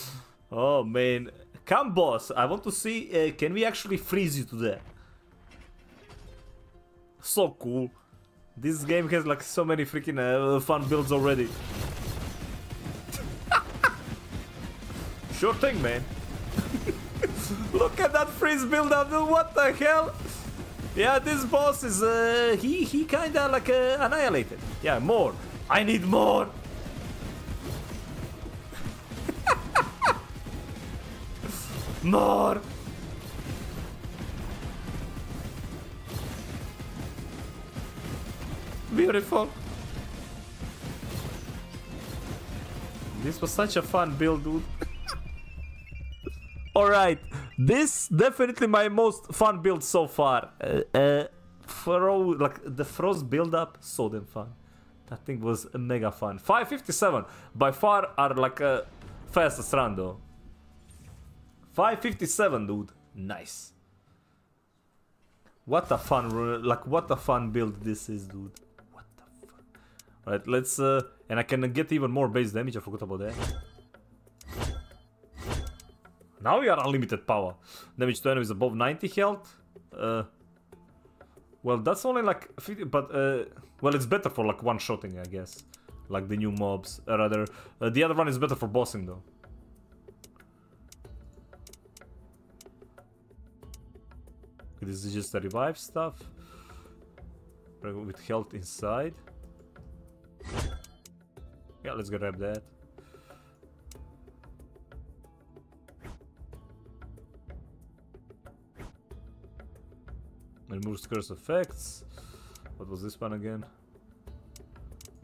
oh man, come boss! I want to see. Uh, can we actually freeze you to death? So cool. This game has like so many freaking uh, fun builds already. Sure thing, man. [LAUGHS] Look at that freeze build up, dude. What the hell? Yeah, this boss is uh, he he kinda like uh, annihilated. Yeah, more. I need more. [LAUGHS] more. Beautiful. This was such a fun build, dude. Alright, this definitely my most fun build so far. Uh, uh, throw, like, the frost build up, so damn fun. That thing was mega fun. 557, by far are like a fastest run though. 557, dude. Nice. What a fun, like, what a fun build this is, dude. What the fuck? Alright, let's, uh, and I can get even more base damage, I forgot about that. Now we are unlimited power. Damage to enemies above 90 health. Uh, well, that's only like 50, but uh, well, it's better for like one-shotting, I guess. Like the new mobs, uh, rather. Uh, the other one is better for bossing, though. This is just a revive stuff. With health inside. Yeah, let's grab that. Removes curse effects. What was this one again?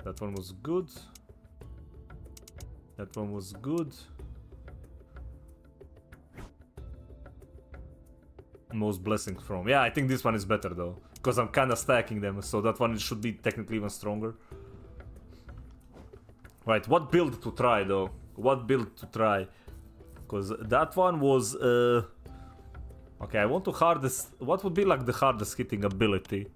That one was good. That one was good. Most blessings from. Yeah, I think this one is better though. Because I'm kinda stacking them, so that one should be technically even stronger. Right, what build to try though? What build to try? Because that one was... Uh, Okay, I want to hardest... What would be like the hardest hitting ability?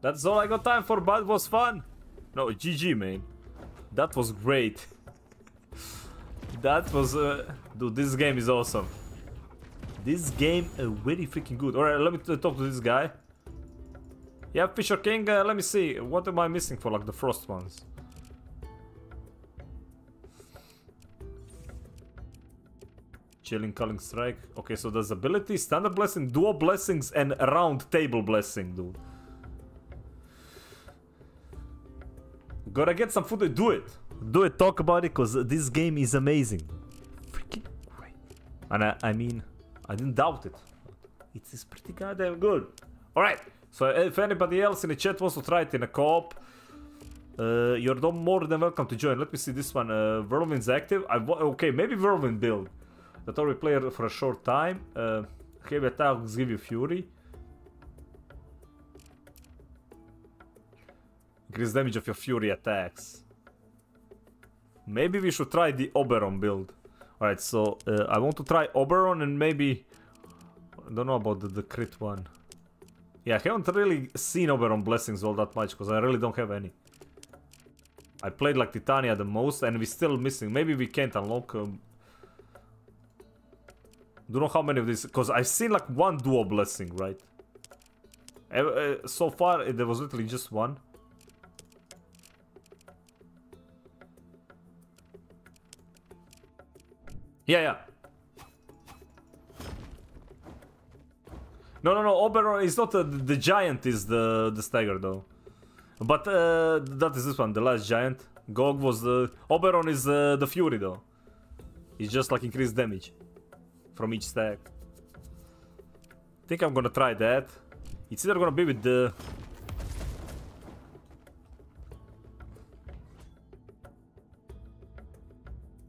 That's all I got time for, but it was fun. No, GG, man. That was great. that was... Uh... Dude, this game is awesome. This game uh, very freaking good. Alright, let me talk to this guy. Yeah, Fisher King, uh, let me see. What am I missing for like the frost ones? Chilling Culling Strike. Okay, so there's ability, standard blessing, dual blessings, and round table blessing, dude. Gotta get some footage. Do it. Do it. Talk about it, because this game is amazing. Freaking great. And I, I mean, I didn't doubt it. It is pretty goddamn good. Alright, so if anybody else in the chat wants to try it in a co-op, uh, you're more than welcome to join. Let me see this one. Uh, Whirlwind's active. I okay, maybe Whirlwind build. That only player for a short time. Uh, heavy attacks give you fury. Increase damage of your fury attacks. Maybe we should try the Oberon build. Alright, so uh, I want to try Oberon and maybe... I don't know about the, the crit one. Yeah, I haven't really seen Oberon blessings all that much because I really don't have any. I played like Titania the most and we're still missing. Maybe we can't unlock... Um, don't know how many of these... Because I've seen like one dual blessing, right? Uh, uh, so far, uh, there was literally just one. Yeah, yeah. No, no, no. Oberon is not uh, the giant. Is the the stagger though? But uh, that is this one, the last giant. Gog was the Oberon is uh, the Fury though. It's just like increased damage from each stack. I think I'm gonna try that. It's either gonna be with the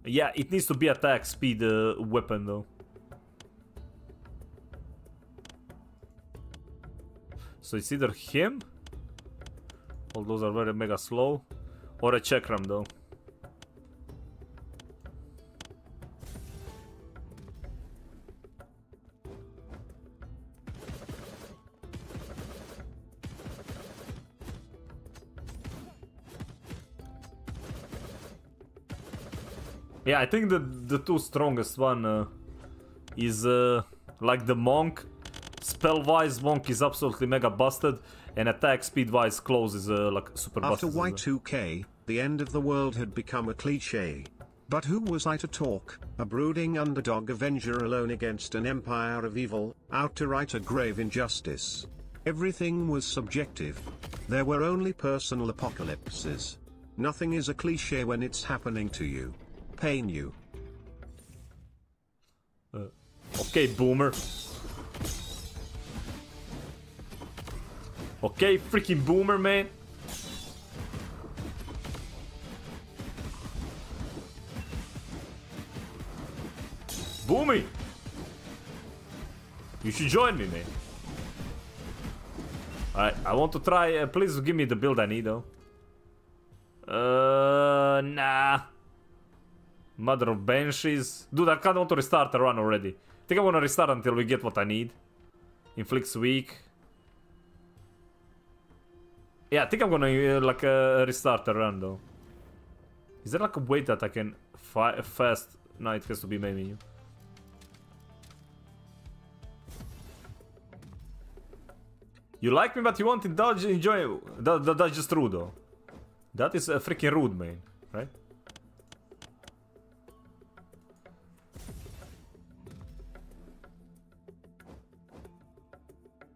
Yeah, it needs to be attack speed uh, weapon though. So it's either him, all those are very mega slow, or a Chakram though. Yeah, I think the the two strongest one uh, is uh, like the monk. Spell wise, monk is absolutely mega busted, and attack speed wise, close is uh, like super After busted. Y2K, the end of the world had become a cliche. But who was I to talk? A brooding underdog avenger alone against an empire of evil, out to right a grave injustice. Everything was subjective. There were only personal apocalypses. Nothing is a cliche when it's happening to you. Pain you. Okay, boomer. Okay, freaking boomer, man. Boomy! You should join me, man. Alright, I want to try. Uh, please give me the build I need, though. Uh, nah. Mother of Banshees. Dude, I of want to restart the run already. I think I want to restart until we get what I need. Inflicts weak. Yeah, I think I'm gonna uh, like uh, restart the run though. Is there like a way that I can fi fast? No, it has to be main menu. You like me, but you want to dodge, enjoy. That, that, that's just rude though. That is a freaking rude, man. Right?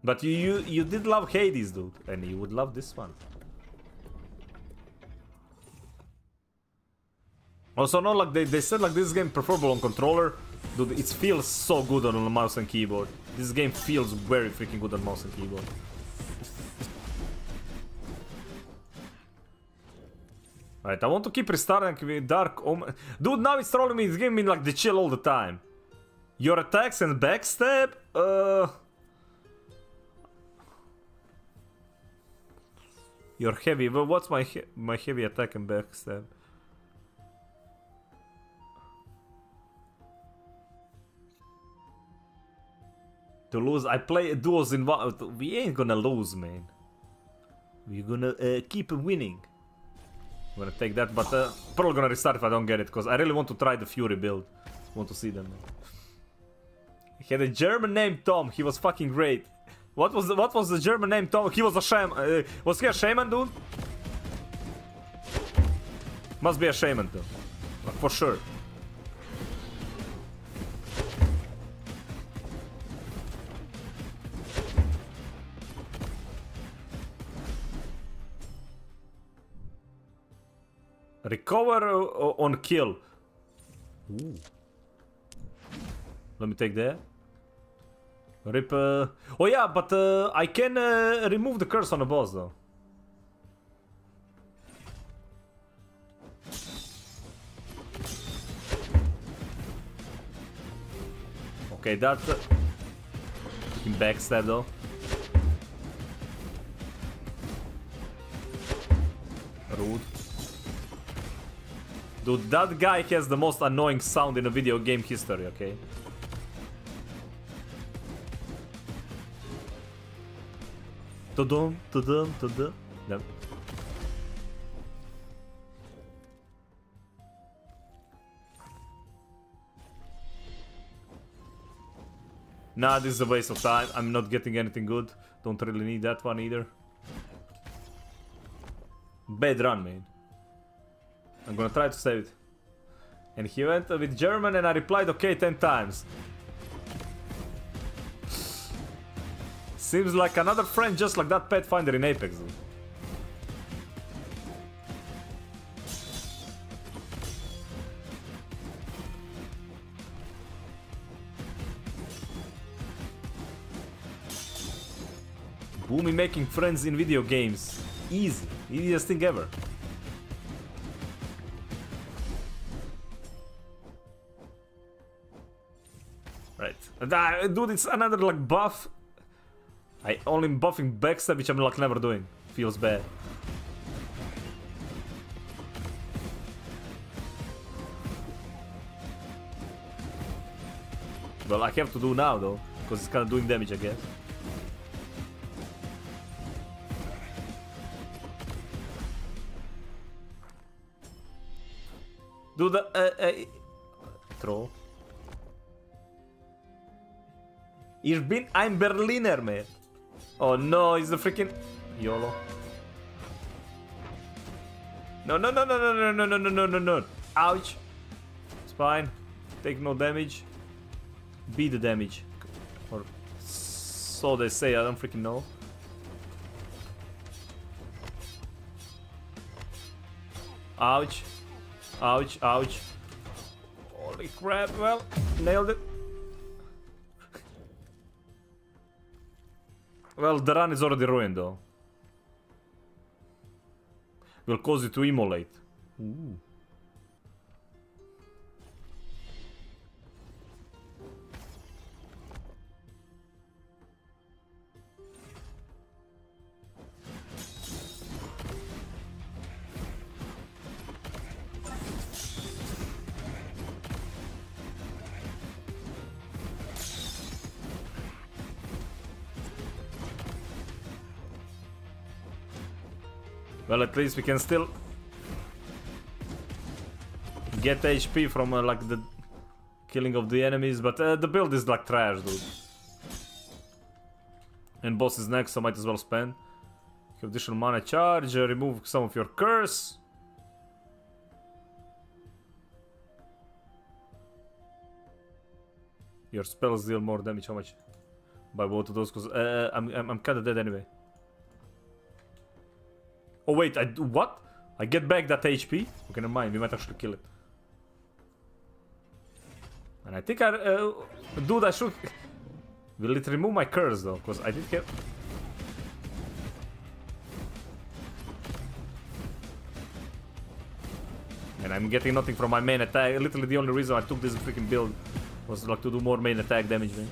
But you, you you did love Hades, dude, and you would love this one. Also, no, like they, they said, like this game preferable on controller. Dude, it feels so good on mouse and keyboard. This game feels very freaking good on mouse and keyboard. Alright, I want to keep restarting with Dark Omen. Dude, now it's trolling me. It's giving me like the chill all the time. Your attacks and backstab? Uh. You're heavy. Well, what's my he my heavy attack and backstab? To lose, I play duels in one. We ain't gonna lose, man. We're gonna uh, keep winning. I'm gonna take that, but uh, probably gonna restart if I don't get it, because I really want to try the Fury build. Want to see them. He had a German name Tom. He was fucking great. What was the, what was the German name Tom? He was a shaman. Uh, was he a shaman, dude? Must be a shaman. Like, for sure. Recover uh, on kill. Ooh. Let me take that. Rip. Uh... Oh yeah, but uh, I can uh, remove the curse on the boss though. Okay, that's. Uh... Backstab though. Rude. Dude, that guy has the most annoying sound in a video game history, okay? Tudum, tudum, tudum. No. Nah, this is a waste of time. I'm not getting anything good. Don't really need that one either. Bad run, man. I'm gonna try to save it. And he went with German and I replied okay 10 times. Seems like another friend just like that Pathfinder in Apex. Dude. Boomy making friends in video games. Easy. Easiest thing ever. Right. Uh, dude, it's another like buff. I only buffing backstab, which I'm like never doing. Feels bad. Well, I have to do now though, because it's kind of doing damage, I guess. Do the uh, uh, troll. Bin ein Berliner, man. Oh no, he's the freaking YOLO. No, no, no, no, no, no, no, no, no, no, no. Ouch. It's fine. Take no damage. Be the damage. Or so they say, I don't freaking know. Ouch. Ouch, ouch. Holy crap, well, nailed it. Well, the run is already ruined though. Will cause you to immolate. Ooh. At least we can still get HP from uh, like the killing of the enemies, but uh, the build is like trash, dude. And boss is next, so might as well spend. Additional mana charge, uh, remove some of your curse. Your spells deal more damage, how much? By both of those, because uh, I'm, I'm, I'm kinda dead anyway. Oh wait, I do what? I get back that HP? Okay, never mind, we might actually kill it. And I think I... Uh, dude, I should... Will it remove my curse though? Because I did get... And I'm getting nothing from my main attack. Literally the only reason I took this freaking build was like to do more main attack damage, man.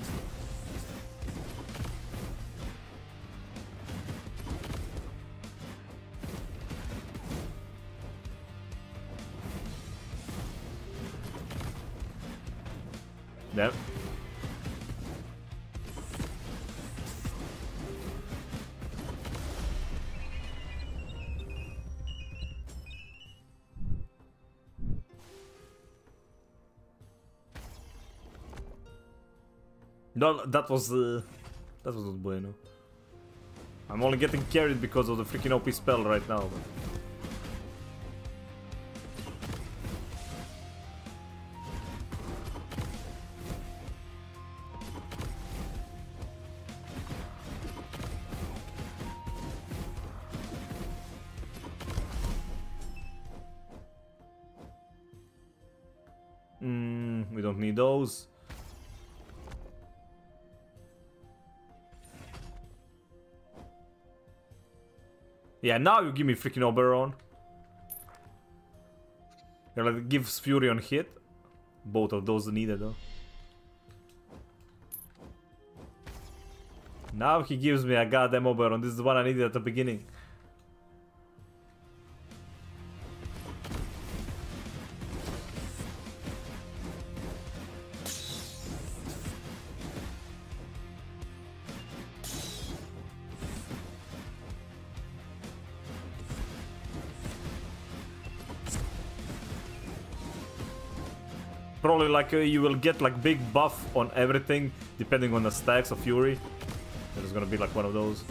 No, that was uh, that was not bueno. I'm only getting carried because of the freaking OP spell right now. But... Yeah, now you give me freaking Oberon. Yeah, gives Fury on hit. Both of those needed though. Now he gives me a goddamn Oberon. This is the one I needed at the beginning. Like uh, you will get like big buff on everything depending on the stacks of Fury. There's gonna be like one of those.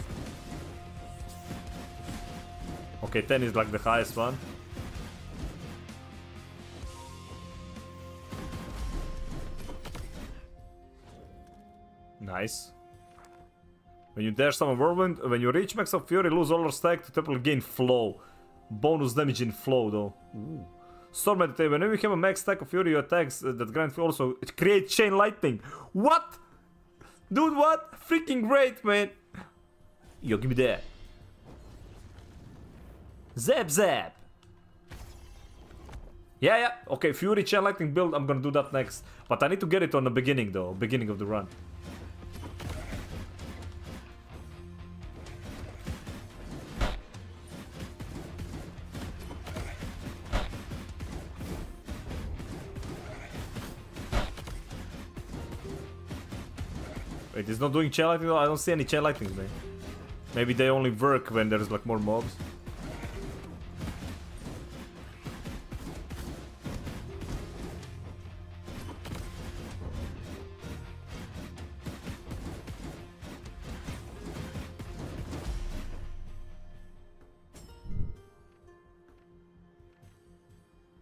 Okay, 10 is like the highest one. Nice. When you dash summon Whirlwind, when you reach max of Fury, lose all your stack to temple gain flow. Bonus damage in flow though. Ooh. Storm Meditate, whenever you have a max stack of Fury, attacks uh, that grant also create Chain Lightning. What? Dude, what? Freaking great, man. Yo, give me that. Zap Zap. Yeah, yeah. Okay, Fury Chain Lightning build, I'm gonna do that next. But I need to get it on the beginning though, beginning of the run. It's not doing chain lightning? I don't see any chain lightnings, man. Maybe they only work when there's like more mobs.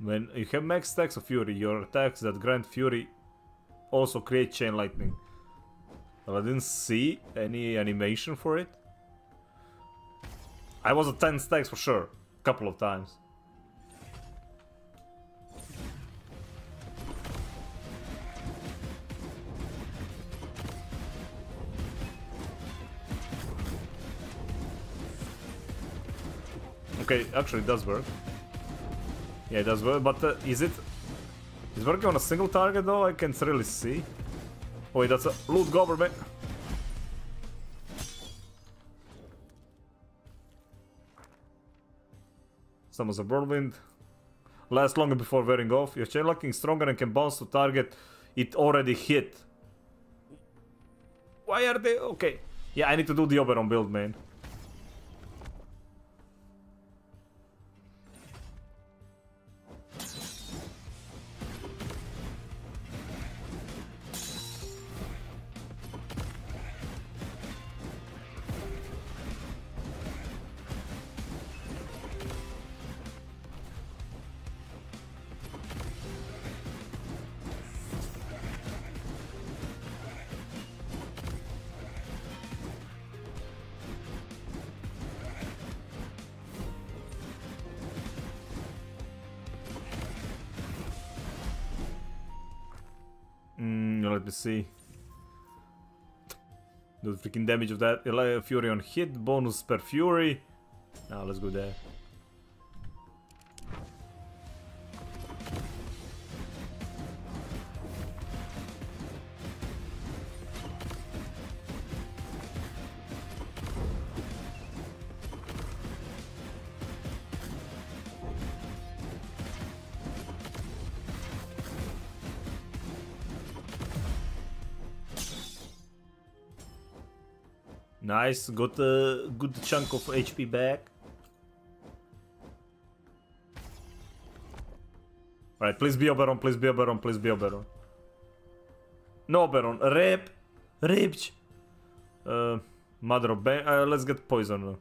When you have max stacks of Fury, your attacks that grant Fury also create Chain Lightning. Well, I didn't see any animation for it. I was at 10 stacks for sure, a couple of times. Okay, actually it does work. Yeah, it does work, but uh, is it... Is working on a single target though? I can't really see. Oh wait, that's a loot government. Summons a whirlwind. Lasts longer before wearing off. Your chain lightning stronger and can bounce to target it already hit. Why are they... Okay. Yeah, I need to do the Oberon build, man. See. Do the freaking damage of that. Fury on hit, bonus per Fury. Now let's go there. Nice, got a good chunk of HP back. Alright, please be Oberon, please be Oberon, please be Oberon. No Oberon, Rip! Ripch! Uh, Mother of Bane, uh, let's get Poison.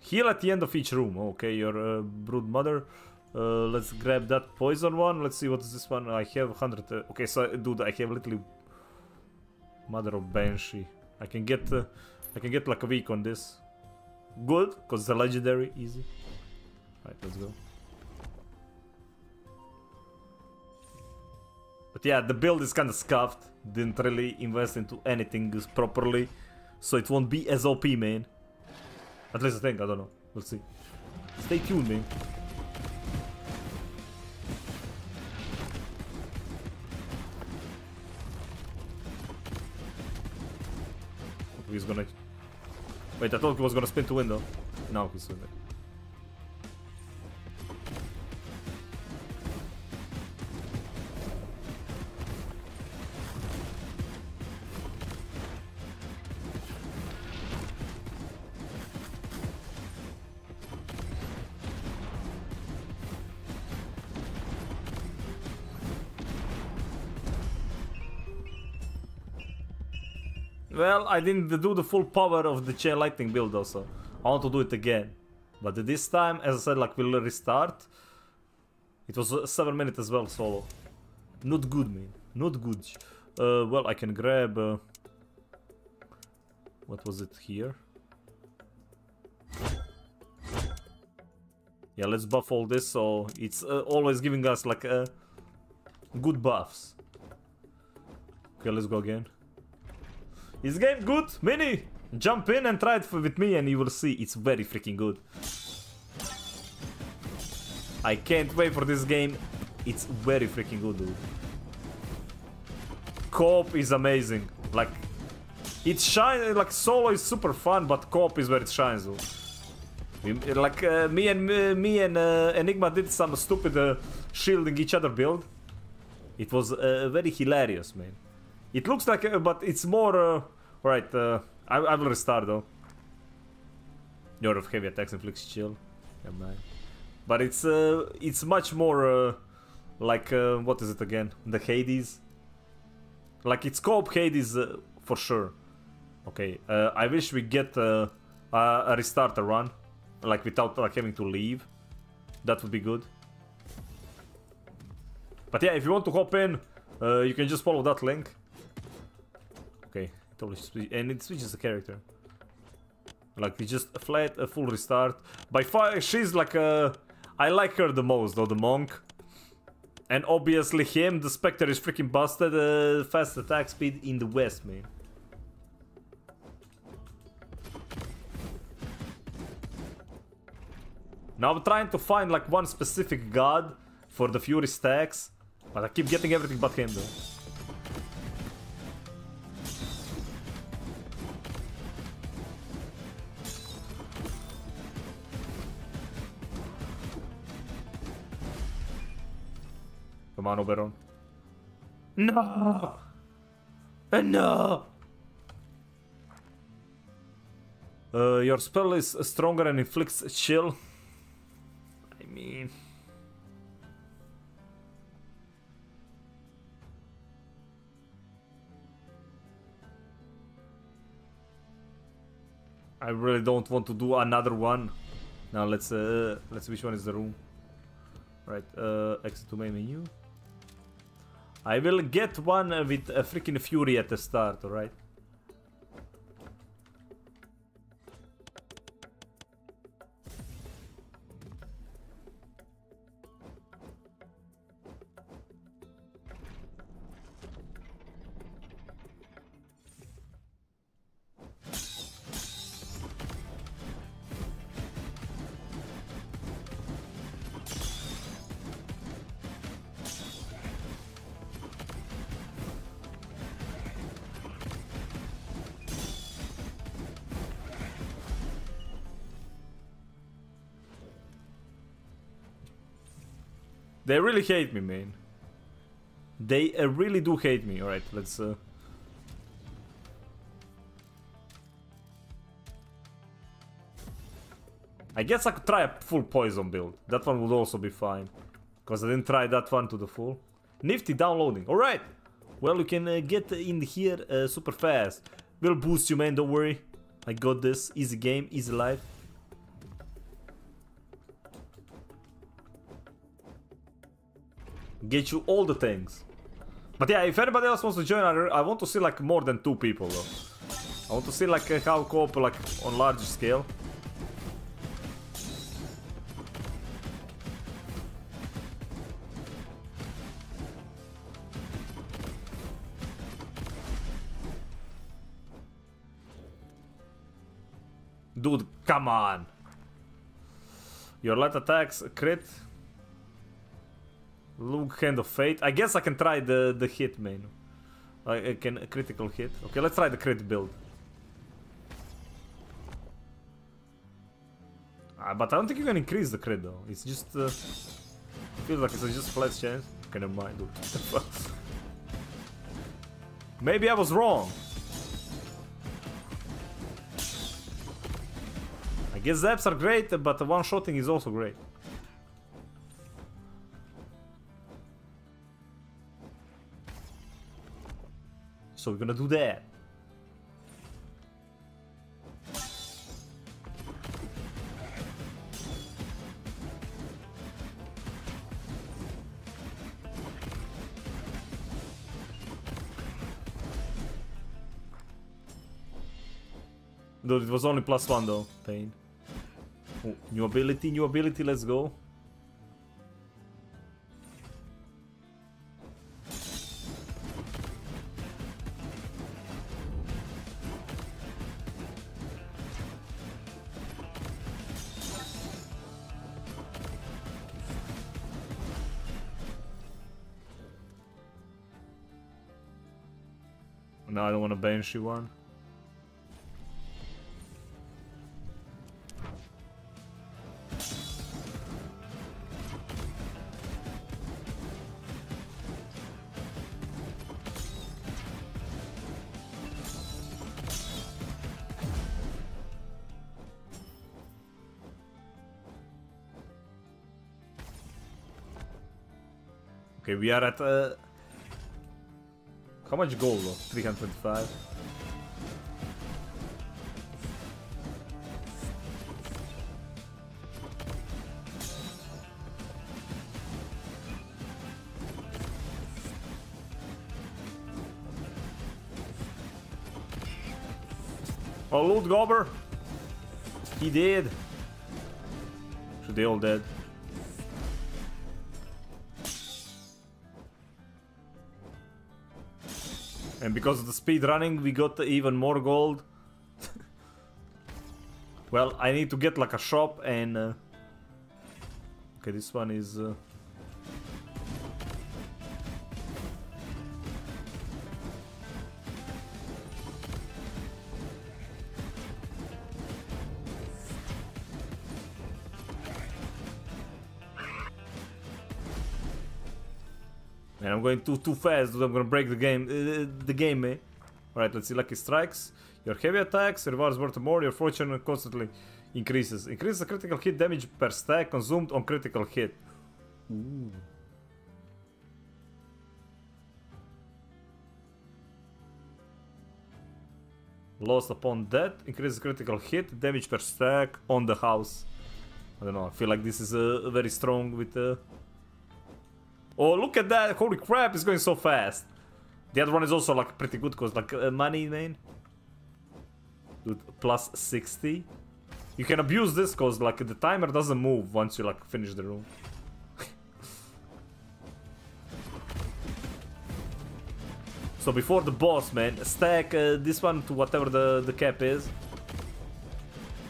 Heal at the end of each room, okay, your uh, Brood Mother. Uh, let's grab that Poison one, let's see what is this one. I have 100, uh, okay, so dude, I have literally Mother of Banshee. I can get uh, I can get like a week on this. Good, because it's a legendary, easy. Right, let's go. But yeah, the build is kind of scuffed. Didn't really invest into anything properly. So it won't be as OP, man. At least I think, I don't know. We'll see. Stay tuned, man. He's gonna... Wait, I thought he was gonna spin to window. No, he's doing I didn't do the full power of the chain lightning build also. I want to do it again. But this time, as I said, like we'll restart. It was uh, 7 minutes as well, solo. Not good, man. Not good. Uh, well, I can grab... Uh, what was it here? Yeah, let's buff all this, so it's uh, always giving us like uh, good buffs. Okay, let's go again. Is game good? Mini! Jump in and try it with me and you will see it's very freaking good. I can't wait for this game. It's very freaking good, dude. Co-op is amazing. Like, it shines. Like solo is super fun, but co-op is where it shines, dude. Like uh, me and uh, me and uh, Enigma did some stupid uh, shielding each other build. It was uh, very hilarious, man. It looks like, uh, but it's more. Uh, right, uh, I, I will restart though. Your of heavy attacks inflicts chill. But it's uh, it's much more uh, like uh, what is it again? The Hades. Like it's co-op Hades uh, for sure. Okay, uh, I wish we get uh, a, restart a run, like without like having to leave. That would be good. But yeah, if you want to hop in, uh, you can just follow that link. Okay, totally and it switches the character. Like it's just a flat, a full restart. By far, she's like a. I like her the most, though the monk. And obviously him, the Spectre is freaking busted. Uh, fast attack speed in the west, man. Now I'm trying to find like one specific god for the Fury stacks, but I keep getting everything but him though. On, No! Uh, No! Uh, your spell is stronger and inflicts chill. I mean... I really don't want to do another one. Now let's uh let's see which one is the room. Right, uh exit to main menu. I will get one with a freaking fury at the start, alright? They really hate me, man. They uh, really do hate me. Alright, let's... Uh... I guess I could try a full poison build. That one would also be fine. Because I didn't try that one to the full. Nifty downloading. Alright. Well, you can uh, get in here uh, super fast. We'll boost you, man. Don't worry. I got this. Easy game, easy life. Get you all the things. But yeah, if anybody else wants to join, I, I want to see like more than two people though. I want to see like uh, how co-op like on larger scale. Dude, come on. Your light attacks crit. Look, hand of fate. I guess I can try the the hit main. I, can a critical hit. Okay, let's try the crit build. Ah, but I don't think you can increase the crit though. It's just uh, feels like it's just flat chance. Okay, never mind. Maybe I was wrong. I guess zaps are great, but one-shotting is also great. So we're gonna do that. Dude, it was only plus one though. Pain. Oh, new ability, new ability, let's go. A Banshee one. Okay, we are at uh, how much gold though? 325. Oh, loot gobber! He did. Should they all dead? And because of the speed running, we got even more gold. [LAUGHS] well, I need to get like a shop and... Uh... Okay, this one is... Uh... too too fast. I'm gonna break the game. Uh, the game, eh? Alright, let's see. Lucky strikes. Your heavy attacks rewards worth more. Your fortune constantly increases. Increases the critical hit damage per stack consumed on critical hit. Ooh. Lost upon death. Increases critical hit damage per stack on the house. I don't know. I feel like this is uh, very strong with. Uh, Oh, look at that! Holy crap, it's going so fast. The other one is also like pretty good because like uh, money, man. Dude, plus 60. You can abuse this because like the timer doesn't move once you like finish the room. [LAUGHS] so before the boss, man, stack uh, this one to whatever the, the cap is.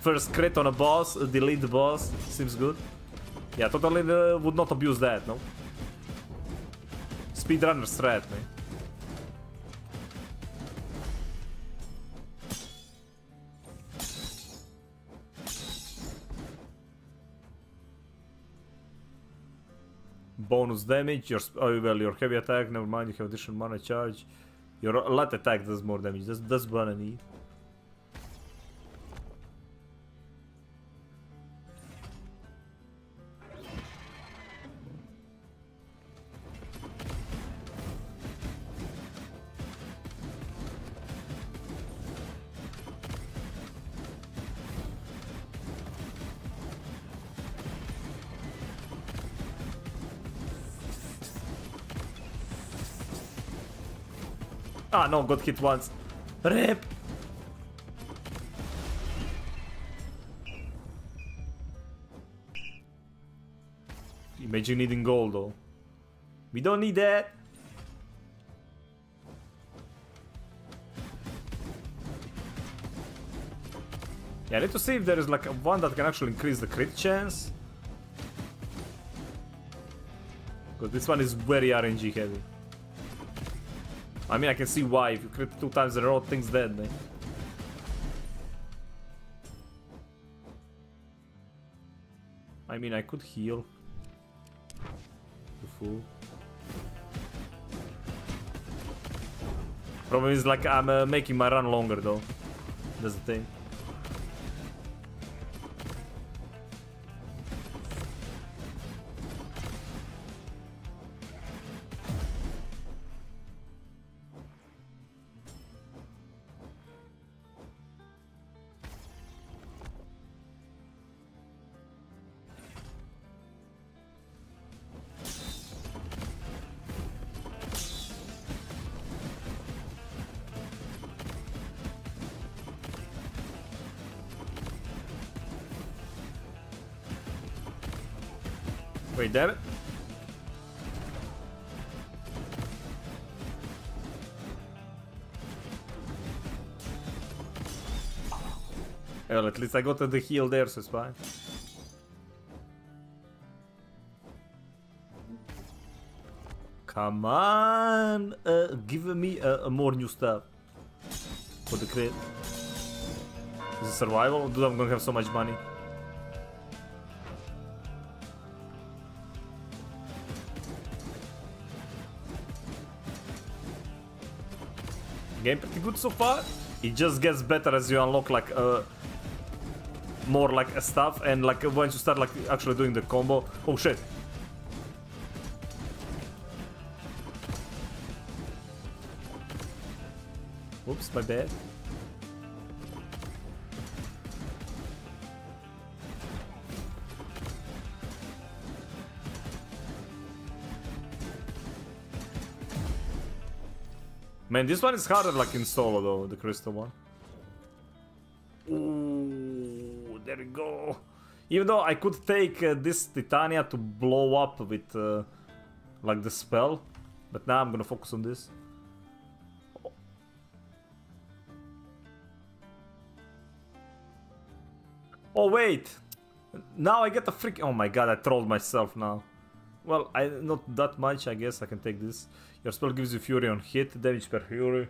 First crit on a boss, uh, delete the boss. Seems good. Yeah, totally uh, would not abuse that, no? Speedrunner strat, man. Bonus damage, your oh well, your heavy attack, never mind, you have additional mana charge. Your light attack does more damage, that's, that's what I need. Ah, no, got hit once. Rip! Imagine needing gold, though. We don't need that. Yeah, I need to see if there is like a one that can actually increase the crit chance. Because this one is very RNG heavy. I mean, I can see why. If you crit two times in a row, things dead, man. I mean, I could heal. The fool. Problem is, like, I'm uh, making my run longer, though. That's the thing. Least I got the heal there, so it's fine. Come on! Uh, give me uh, more new stuff. for the crit. Is it survival? Dude, I'm gonna have so much money. Game pretty good so far. It just gets better as you unlock like uh, more like uh, stuff and like once you start like actually doing the combo. Oh shit. Oops, my bad. Man, this one is harder like in solo though, the crystal one. Go. Even though I could take uh, this Titania to blow up with uh, like the spell, but now I'm gonna focus on this. Oh wait, now I get the freak. Oh my god, I trolled myself now. Well, I not that much. I guess I can take this. Your spell gives you fury on hit, damage per fury.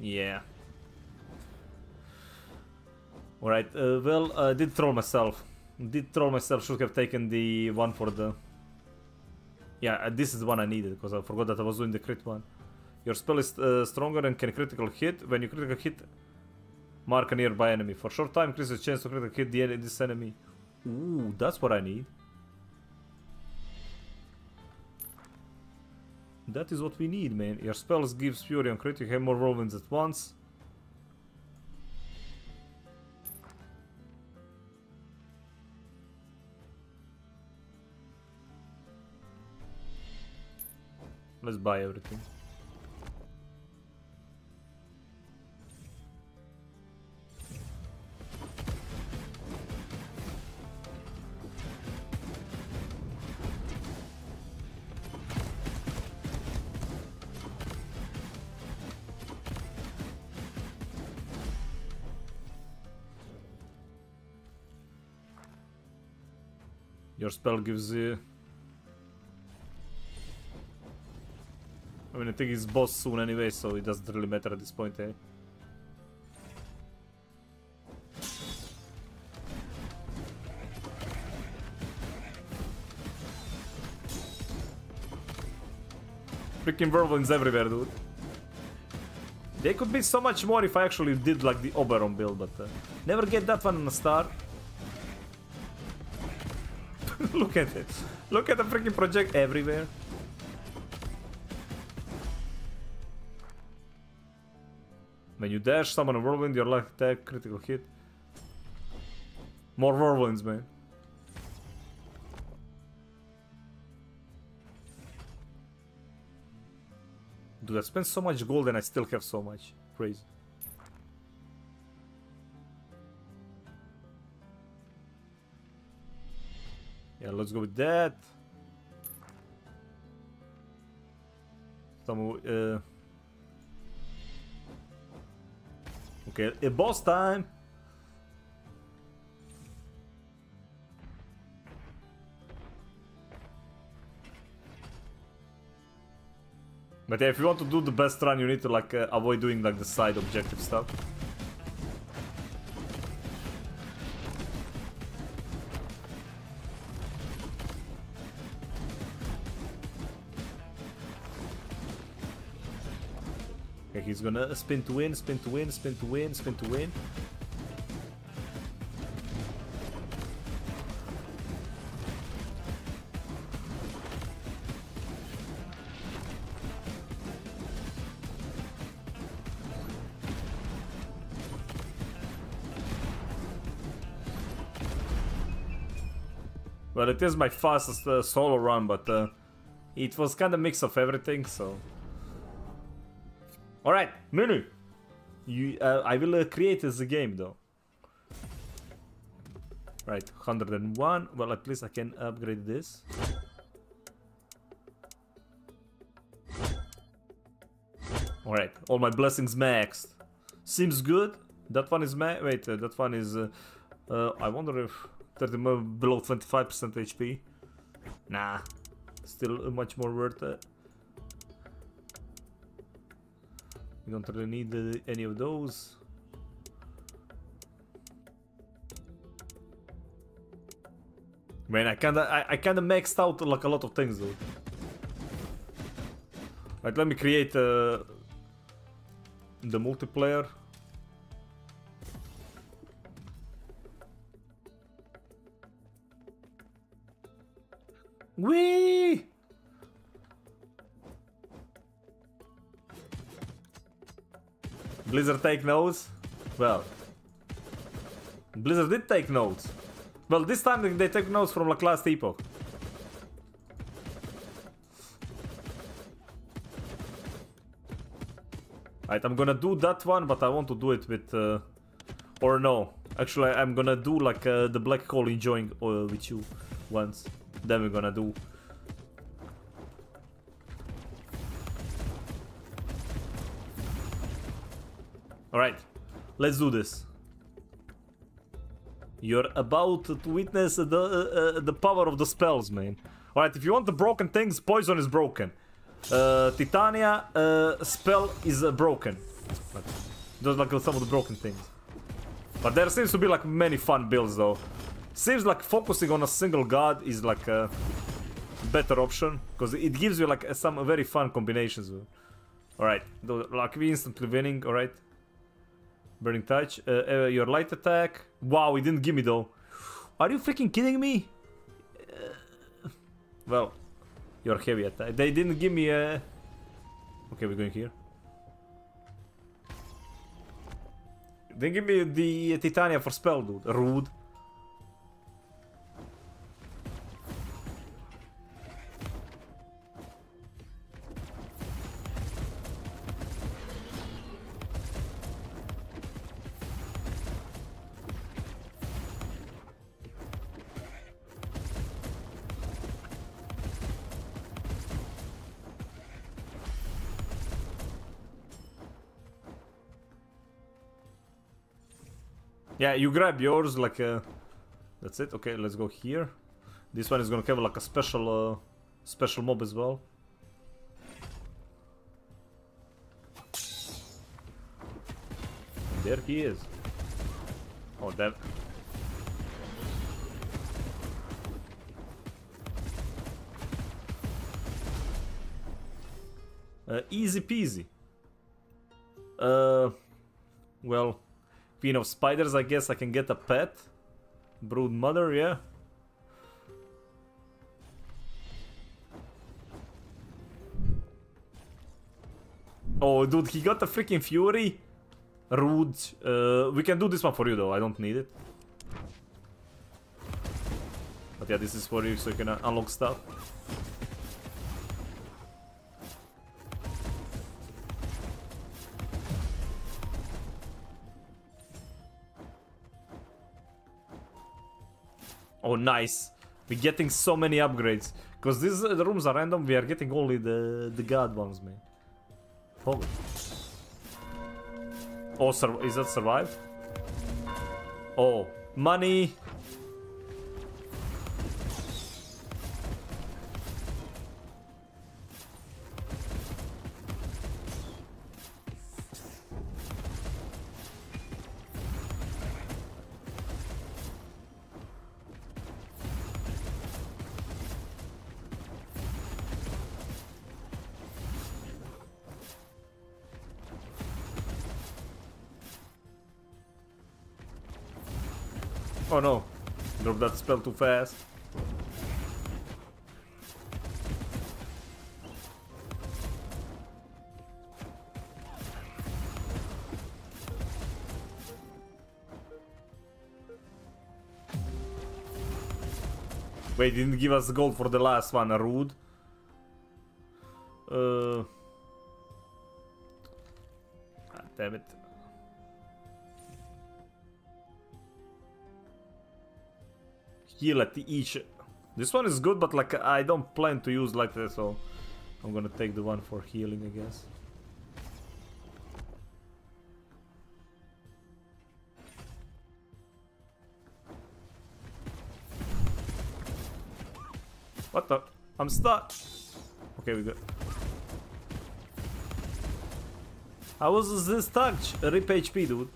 Yeah. Alright, uh, well, I uh, did troll myself. Did troll myself, should have taken the one for the... Yeah, uh, this is the one I needed, because I forgot that I was doing the crit one. Your spell is uh, stronger and can critical hit. When you critical hit, mark a nearby enemy. For short time, increases chance to critical hit the, this enemy. Ooh, that's what I need. That is what we need, man. Your spells gives fury on crit, you have more whirlwinds at once. Let's buy everything. Your spell gives you... I mean, I think it's boss soon anyway, so it doesn't really matter at this point, eh? Freaking whirlwinds everywhere, dude. They could be so much more if I actually did like the Oberon build, but uh, never get that one on the start. [LAUGHS] Look at it. Look at the freaking project everywhere. When you dash summon a whirlwind, you're like attack critical hit. More whirlwinds, man. Dude, I spent so much gold and I still have so much. Crazy. Yeah, let's go with that. Some, uh... Okay, a boss time! But yeah, if you want to do the best run, you need to like uh, avoid doing like the side objective stuff. He's gonna spin to win, spin to win, spin to win, spin to win. Well, it is my fastest uh, solo run, but uh, it was kind of mix of everything, so... Alright, menu! You, uh, I will uh, create the game, though. Right, 101. Well, at least I can upgrade this. Alright, all my blessings maxed. Seems good. That one is ma- wait, uh, that one is... Uh, uh, I wonder if 30 below 25% HP. Nah, still much more worth it. We don't really need any of those. Man, I kinda, I, I kinda maxed out like a lot of things though. Right, let me create uh, the multiplayer. Wee! Blizzard take notes? Well, Blizzard did take notes. Well, this time they- take notes from like last epoch. Right, I'm gonna do that one, but I want to do it with... Uh, or no. Actually, I'm gonna do like uh, the Black Hole enjoying uh, with you once. Then we're gonna do... Alright, let's do this. You're about to witness the uh, uh, the power of the spells, man. Alright, if you want the broken things, poison is broken. Uh, Titania uh, spell is uh, broken. Like, Those like some of the broken things. But there seems to be like many fun builds though. Seems like focusing on a single god is like a better option because it gives you like some very fun combinations. Alright, like we instantly winning, alright. Burning touch, uh, uh, your light attack. Wow, it didn't give me though. Are you freaking kidding me? Uh, well, your heavy attack. They didn't give me a. Okay, we're going here. They give me the Titania for spell, dude. Rude. Yeah, you grab yours like uh That's it. Okay, let's go here. This one is gonna have like a special uh, special mob as well. There he is. Oh, that. Uh, easy peasy. Uh, well, Queen of Spiders, I guess I can get a pet. Brood Mother, yeah. Oh, dude, he got a freaking Fury. Rude. Uh, we can do this one for you, though. I don't need it. But yeah, this is for you, so you can uh, unlock stuff. Oh, nice. We're getting so many upgrades. Because these uh, the rooms are random, we are getting only the, the god ones, man. Holy. Oh, is that survive? Oh, money. Spell too fast. Wait, didn't give us gold for the last one, rude. Uh... Damn it. Heal at each. This one is good, but like I don't plan to use like this, so I'm gonna take the one for healing, I guess. What the? I'm stuck. Okay, we good. How was this stuck. Rip HP, dude.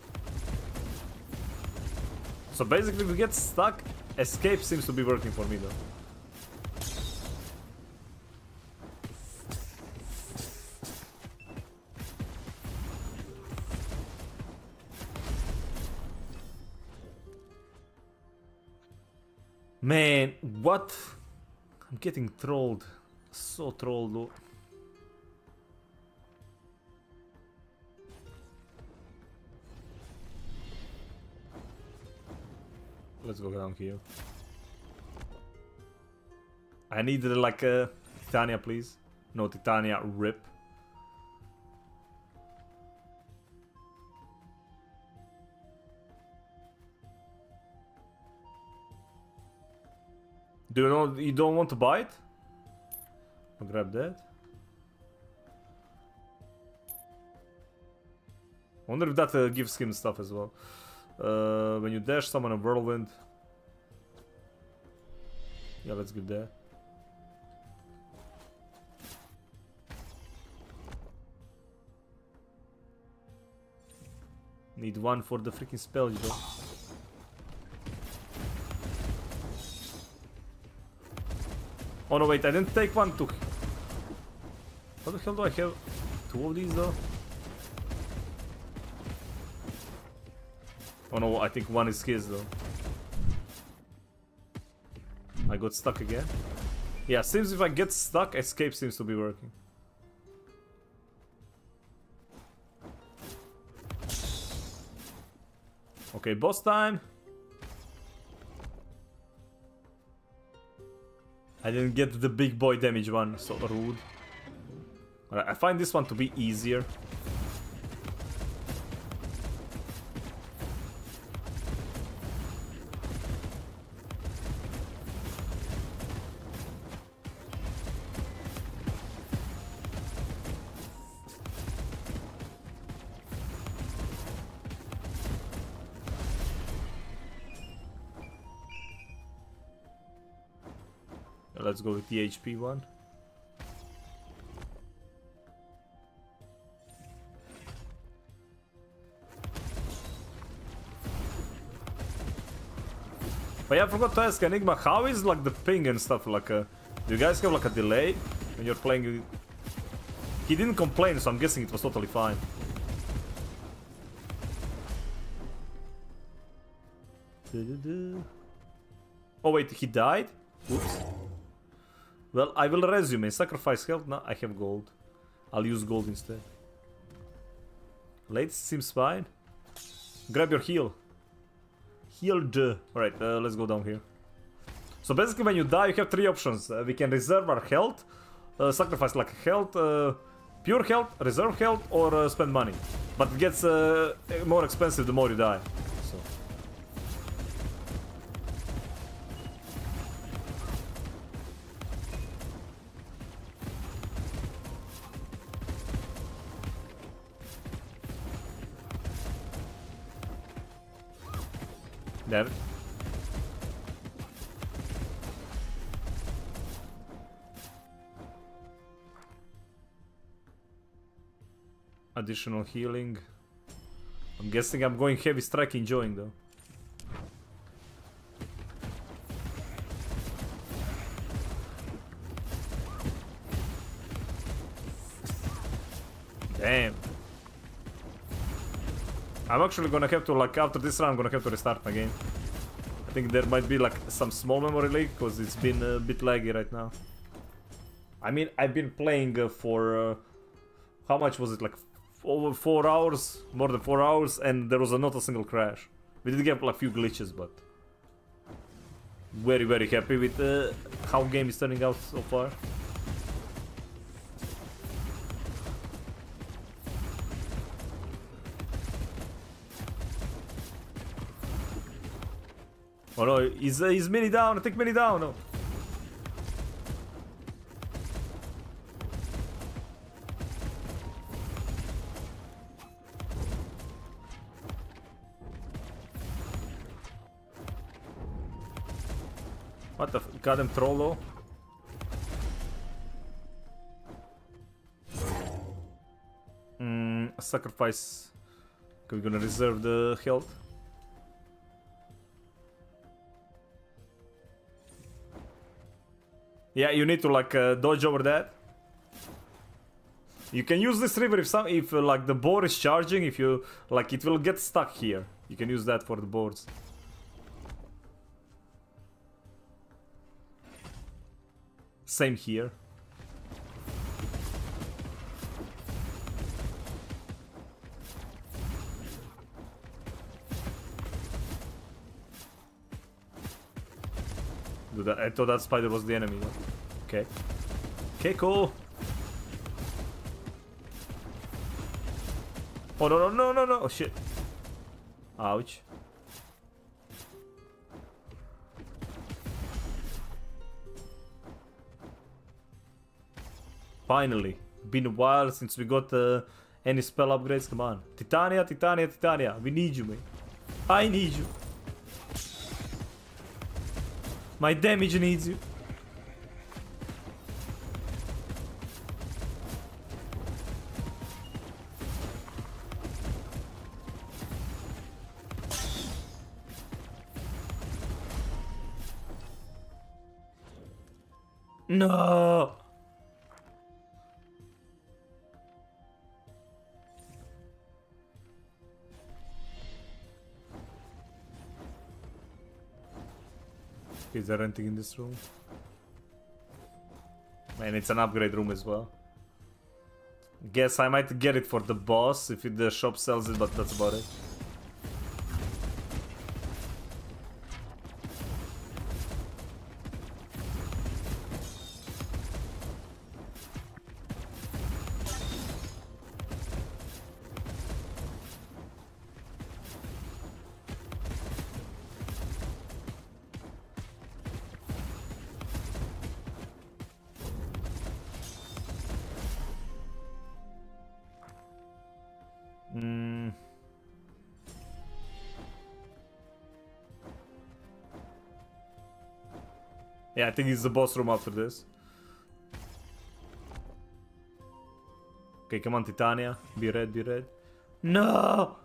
So basically, we get stuck, escape seems to be working for me though. Man, what? I'm getting trolled. So trolled. Let's go down here. I need uh, like a Titania, please. No, Titania, rip. Do you know you don't want to buy it? I'll grab that. Wonder if that uh, gives him stuff as well. Uh, when you dash summon a whirlwind. Yeah, let's get that. Need one for the freaking spell, you know. Oh no, wait, I didn't take one to... What the hell do I have? Two of these though? Oh no, I think one is his though. I got stuck again. Yeah, seems if I get stuck, escape seems to be working. Okay, boss time. I didn't get the big boy damage one, so rude. I find this one to be easier. The HP one. But yeah, I forgot to ask Enigma, how is like the ping and stuff like uh, do you guys have like a delay when you're playing? He didn't complain, so I'm guessing it was totally fine. Oh wait, he died? Oops. Well, I will resume. Sacrifice health. No, I have gold. I'll use gold instead. Late seems fine. Grab your heal. Healed. Alright, uh, let's go down here. So basically when you die you have three options. Uh, we can reserve our health, uh, sacrifice like health, uh, pure health, reserve health, or uh, spend money. But it gets uh, more expensive the more you die. Additional healing. I'm guessing I'm going heavy strike enjoying though. I'm actually gonna have to, like, after this round, I'm gonna have to restart my game. I think there might be, like, some small memory leak, because it's been a bit laggy right now. I mean, I've been playing uh, for... Uh, how much was it? Like, over 4 hours? More than 4 hours, and there was a, not a single crash. We did get like, a few glitches, but... Very, very happy with uh, how game is turning out so far. Oh no, he's, he's mini down, take mini down, no. What the f- goddamn trollo? Mm, sacrifice. We're gonna reserve the health. Yeah, you need to like uh, dodge over that. You can use this river if some if uh, like the board is charging. If you like, it will get stuck here. You can use that for the boards. Same here. Dude, I thought that spider was the enemy. Okay. Okay, cool. Oh no no no no no! Oh shit! Ouch! Finally, been a while since we got uh, any spell upgrades. Come on, Titania, Titania, Titania. We need you, man. I need you. My damage needs you. No. Is there anything in this room? Man, it's an upgrade room as well. Guess I might get it for the boss if the shop sells it, but that's about it. Think it's the boss room after this. Okay, come on, Titania. Be red, be red. No!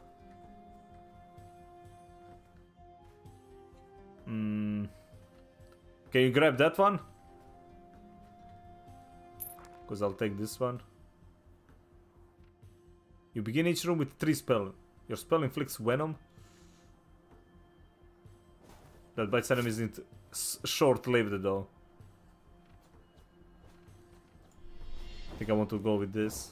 Hmm. Can you grab that one? Because I'll take this one. You begin each room with three spell. Your spell inflicts venom. That bites enemies in short-lived though. I think I want to go with this.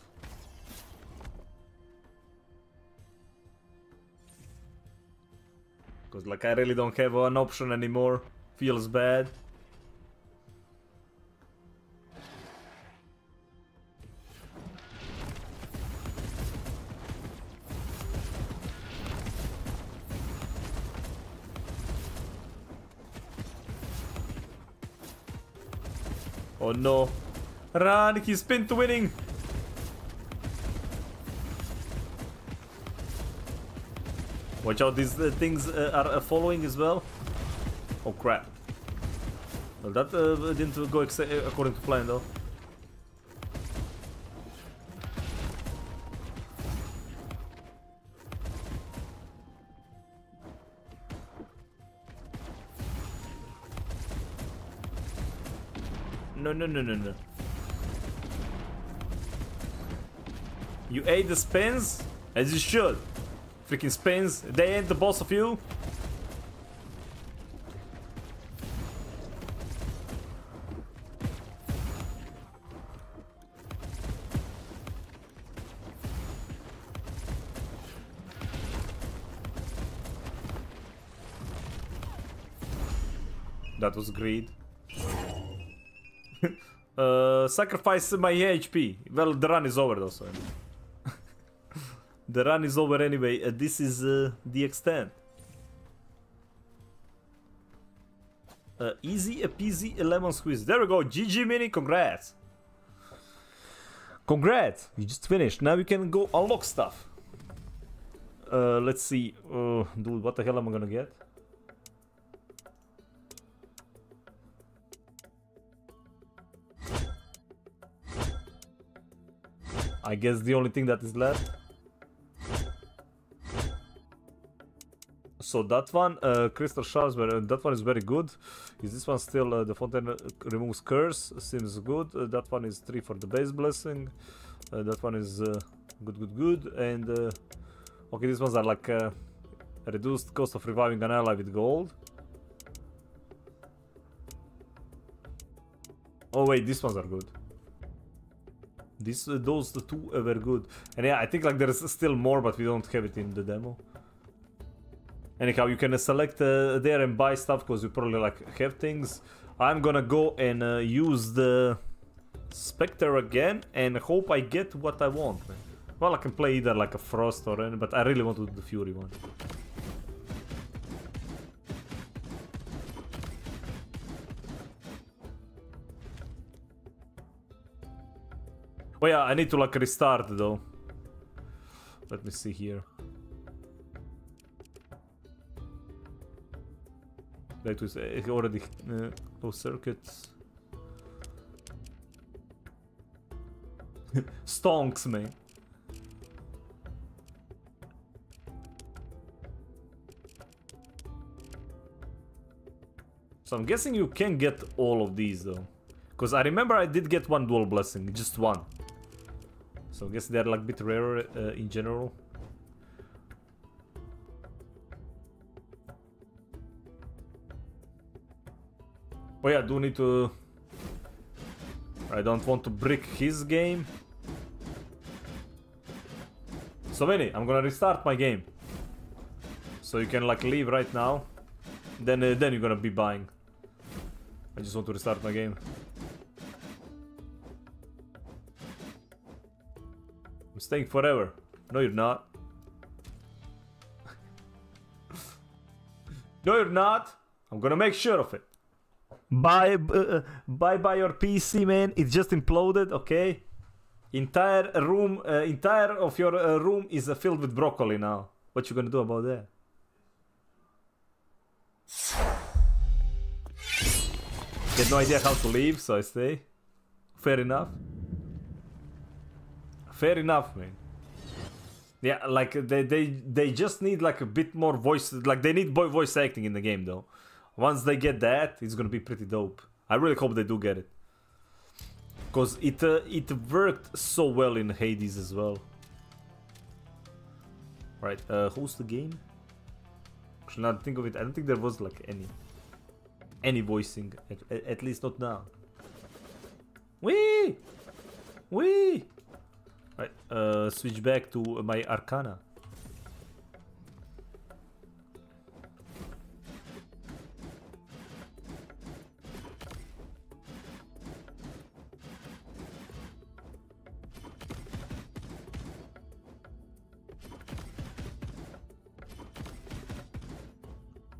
Because like I really don't have an option anymore. Feels bad. Oh no. Run, he's pinned to winning. Watch out, these uh, things uh, are uh, following as well. Oh crap. Well, that uh, didn't go according to plan though. No, no, no, no. You ate the spins? As you should. Freaking spins. They ain't the boss of you. That was greed. Uh, sacrifice my HP. Well, the run is over though, so... [LAUGHS] the run is over anyway. Uh, this is uh, the extent. Uh, easy a peasy lemon squeeze. There we go. GG mini, congrats. Congrats. You just finished. Now you can go unlock stuff. Uh, let's see. Uh, dude, what the hell am I gonna get? I guess the only thing that is left. So that one, uh, Crystal Shards, uh, that one is very good. Is this one still, uh, the Fountain removes curse, seems good. Uh, that one is 3 for the base blessing. Uh, that one is uh, good, good, good. And, okay, these ones are like reduced cost of reviving an ally with gold. Oh wait, these ones are good. These uh, those the two were good. And yeah, I think like there's still more, but we don't have it in the demo. Anyhow, you can select uh, there and buy stuff because you probably like have things. I'm gonna go and uh, use the Spectre again and hope I get what I want. Well, I can play either like a Frost or any, but I really want to do the Fury one. Oh yeah, I need to like restart though. Let me see here. That was uh, already uh, closed circuits. [LAUGHS] Stonks, man. So I'm guessing you can get all of these though. Because I remember I did get one dual blessing, just one. So I guess they're like a bit rarer uh, in general. Oh yeah, I do need to... I don't want to brick his game. So many, I'm gonna restart my game. So you can like leave right now. Then uh, then you're gonna be buying. I just want to restart my game. Staying forever. No, you're not. no, you're not. I'm gonna make sure of it. Bye, uh, buy, buy your PC, man. It just imploded. Okay. Entire room, uh, entire of your uh, room is uh, filled with broccoli now. What you gonna do about that? Get no idea how to leave, so I stay. Fair enough. Fair enough, man. Yeah, like they they they just need like a bit more voice. Like they need boy voice acting in the game though. Once they get that, it's gonna be pretty dope. I really hope they do get it, cause it uh, it worked so well in Hades as well. Right, uh, who's the game? Actually, I think of it, I don't think there was like any any voicing, at, at least not now. Wee, wee. Right, uh, switch back to my Arcana.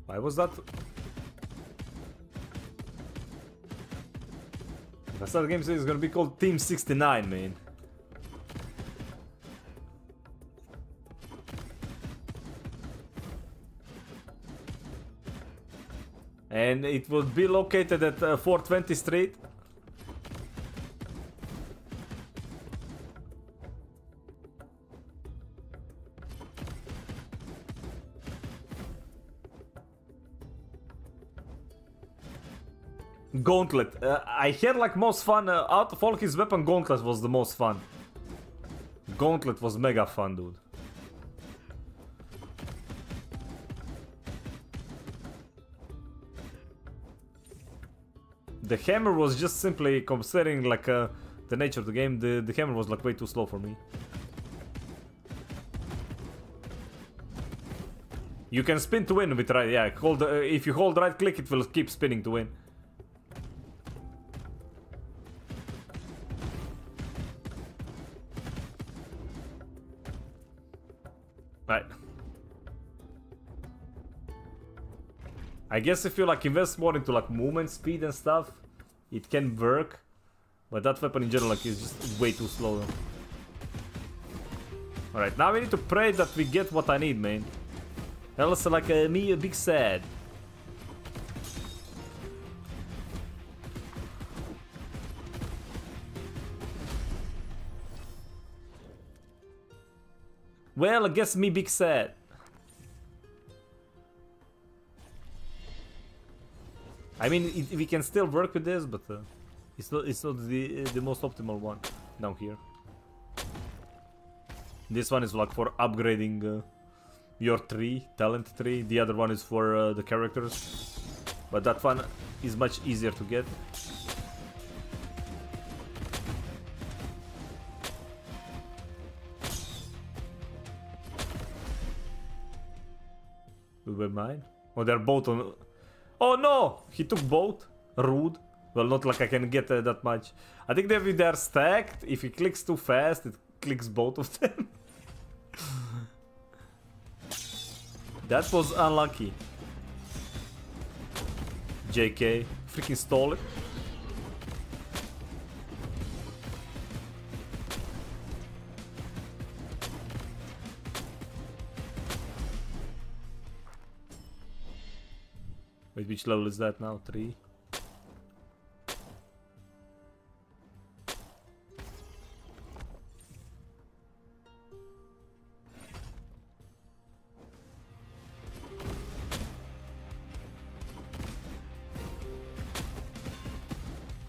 Why was that? If I the game, it's gonna be called Team 69, man. And it would be located at uh, 420 Street. Gauntlet. Uh, I had like most fun. Uh, out of all his weapon, Gauntlet was the most fun. Gauntlet was mega fun, dude. The hammer was just simply considering like uh, the nature of the game. The the hammer was like way too slow for me. You can spin to win with right. Yeah, hold. Uh, if you hold right click, it will keep spinning to win. I guess if you like invest more into like movement speed and stuff, it can work. But that weapon in general like is just way too slow. Alright, now we need to pray that we get what I need, man. Else like uh, me a big sad. Well, I guess me big sad. I mean, it, we can still work with this, but uh, it's not it's not the the most optimal one down here. This one is like for upgrading uh, your tree, talent tree. The other one is for uh, the characters, but that one is much easier to get. We were mine. Oh, they're both on. Oh no! He took both. Rude. Well, not like I can get uh, that much. I think that if they're stacked, if he clicks too fast, it clicks both of them. [LAUGHS] that was unlucky. JK. Freaking stole it. Wait, which level is that now? Three?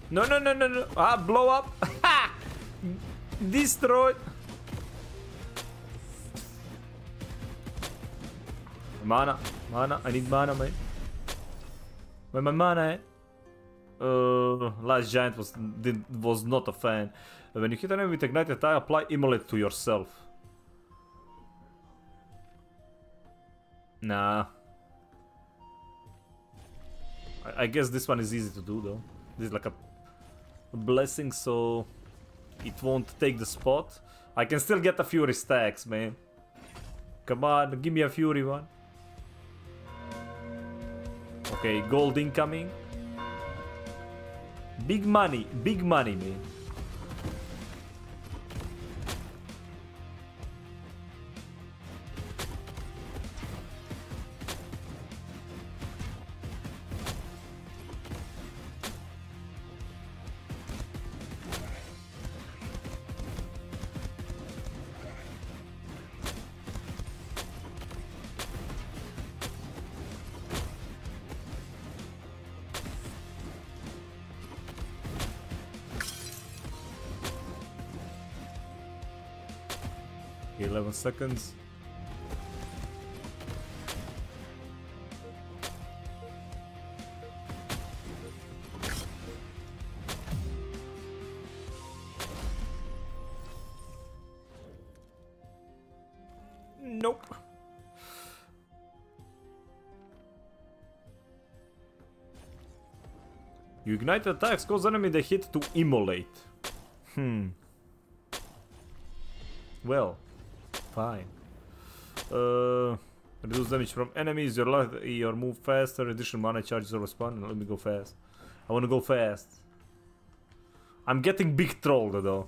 No, no, no, no, no. Ah, blow up. [LAUGHS] Ha! Destroyed. Mana. Mana. I need mana, mate. Where my mana at? Uh, last giant was did, was not a fan. When you hit an enemy with ignited attack, apply immolate to yourself. Nah. I, I guess this one is easy to do though. This is like a, a blessing, so it won't take the spot. I can still get a fury stacks, man. Come on, give me a fury one. Okay, gold incoming. Big money, big money, man. Seconds. Nope. You ignite attacks, cause enemy the hit to immolate. Hmm. Well, fine. Uh, reduce damage from enemies, your life, your move faster, additional mana charges or respond. Let me go fast. I wanna go fast. I'm getting big trolled though.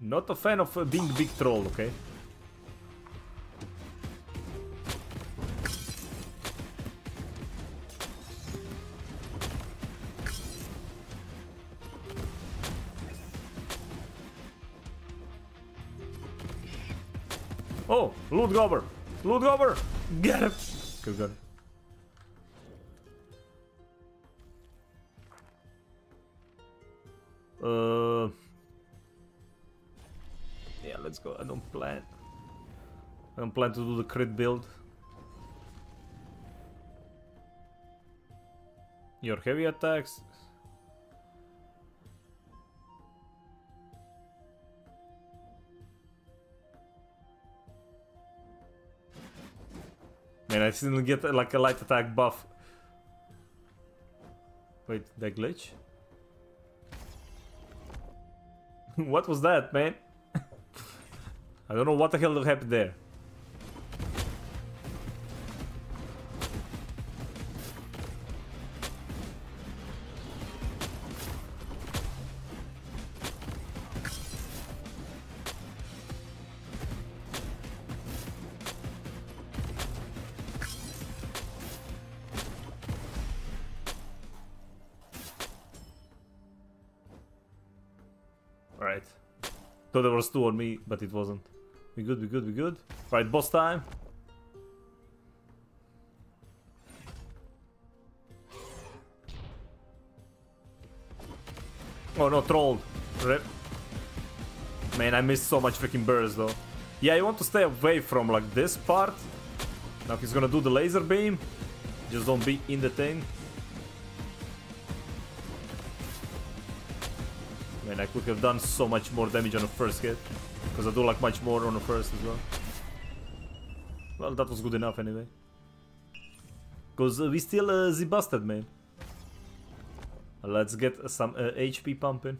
Not a fan of uh, being big troll, okay? Loot gobber! Loot gobber! Get him! Good gun. Uh, yeah, let's go. I don't plan. I don't plan to do the crit build. Your heavy attacks. Man, I still get like a light attack buff. Wait, that glitch? [LAUGHS] what was that, man? [LAUGHS] I don't know what the hell happened there. Alright. Thought there was two on me, but it wasn't. We good, we good, we good. Right, boss time. Oh no, trolled. Rip. Man, I missed so much freaking burst though. Yeah, you want to stay away from like this part. Now he's gonna do the laser beam. Just don't be in the thing. I could have done so much more damage on the first hit. Because I do like much more on the first as well. Well, that was good enough anyway. Because we still uh, the busted, man. Let's get some uh, HP pumping.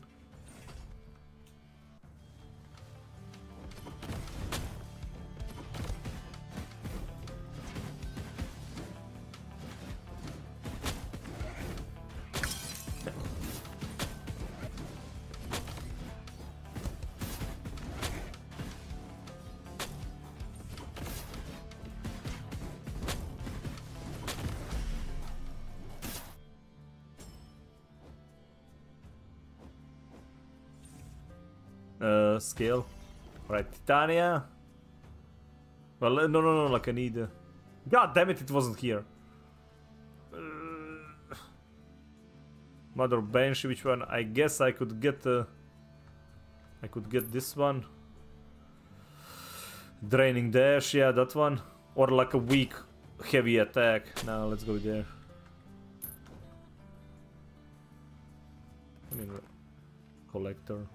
Titania. Well, uh, no, no, no, like I need... Uh... God damn it, it wasn't here. Uh... Mother Banshee, which one? I guess I could get... Uh... I could get this one. Draining Dash, yeah, that one. Or like a weak heavy attack. Now let's go there. I mean, collector.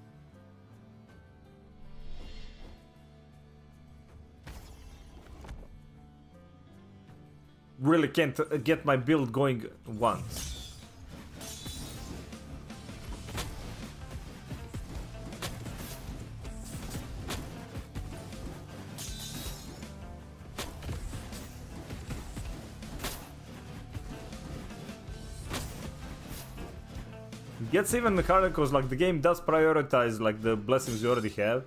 Really can't uh, get my build going once. Gets even harder because like the game does prioritize like the blessings you already have.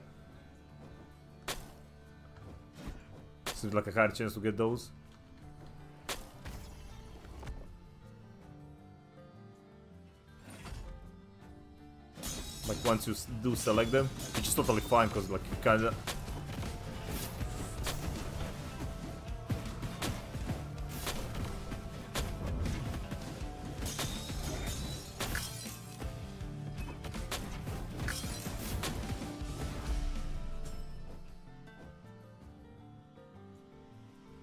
It's like a hard chance to get those. Once you do select them, which is totally fine because like you kinda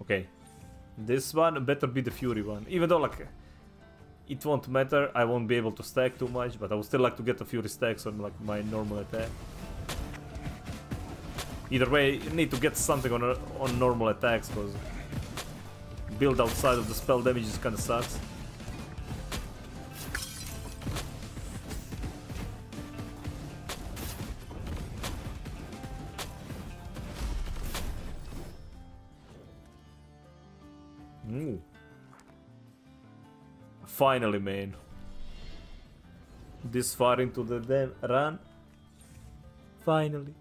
Okay. This one better be the Fury one. Even though like it won't matter, I won't be able to stack too much, but I would still like to get a few stacks on like my normal attack. Either way, you need to get something on, on normal attacks, because build outside of the spell damage is kinda sucks. Finally, man. This far into the damn run. Finally.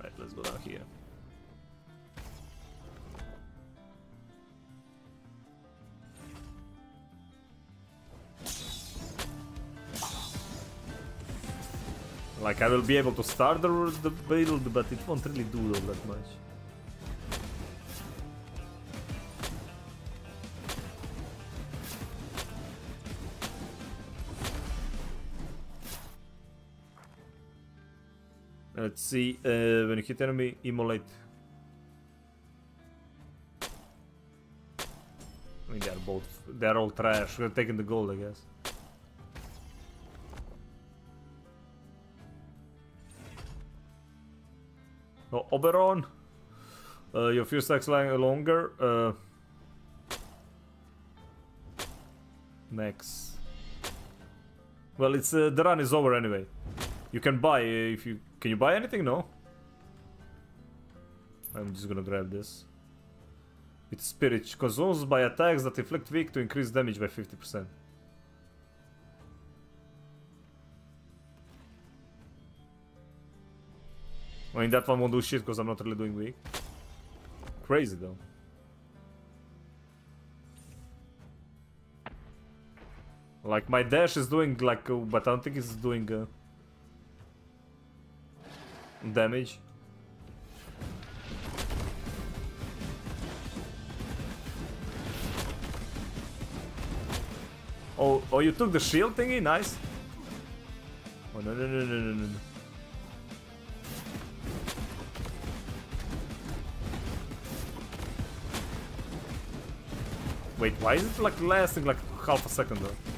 Right, let's go down here. Like, I will be able to start the, the build, but it won't really do that much. Let's see, uh, when you hit enemy, immolate. I mean, they're both, they're all trash. We're taking the gold, I guess. Oh, Oberon. Uh, your few stacks longer. Uh, Max. Well, it's uh, the run is over anyway. You can buy if you can you buy anything? No. I'm just gonna grab this. It's spirit consumed by attacks that inflict weak to increase damage by 50%. I mean that one won't do shit because I'm not really doing weak. Crazy though. Like my dash is doing like, uh, but I don't think it's doing. Uh, damage. Oh, oh, you took the shield thingy? Nice. Oh, no, no, no, no, no, no. Wait, why is it like lasting like half a second though?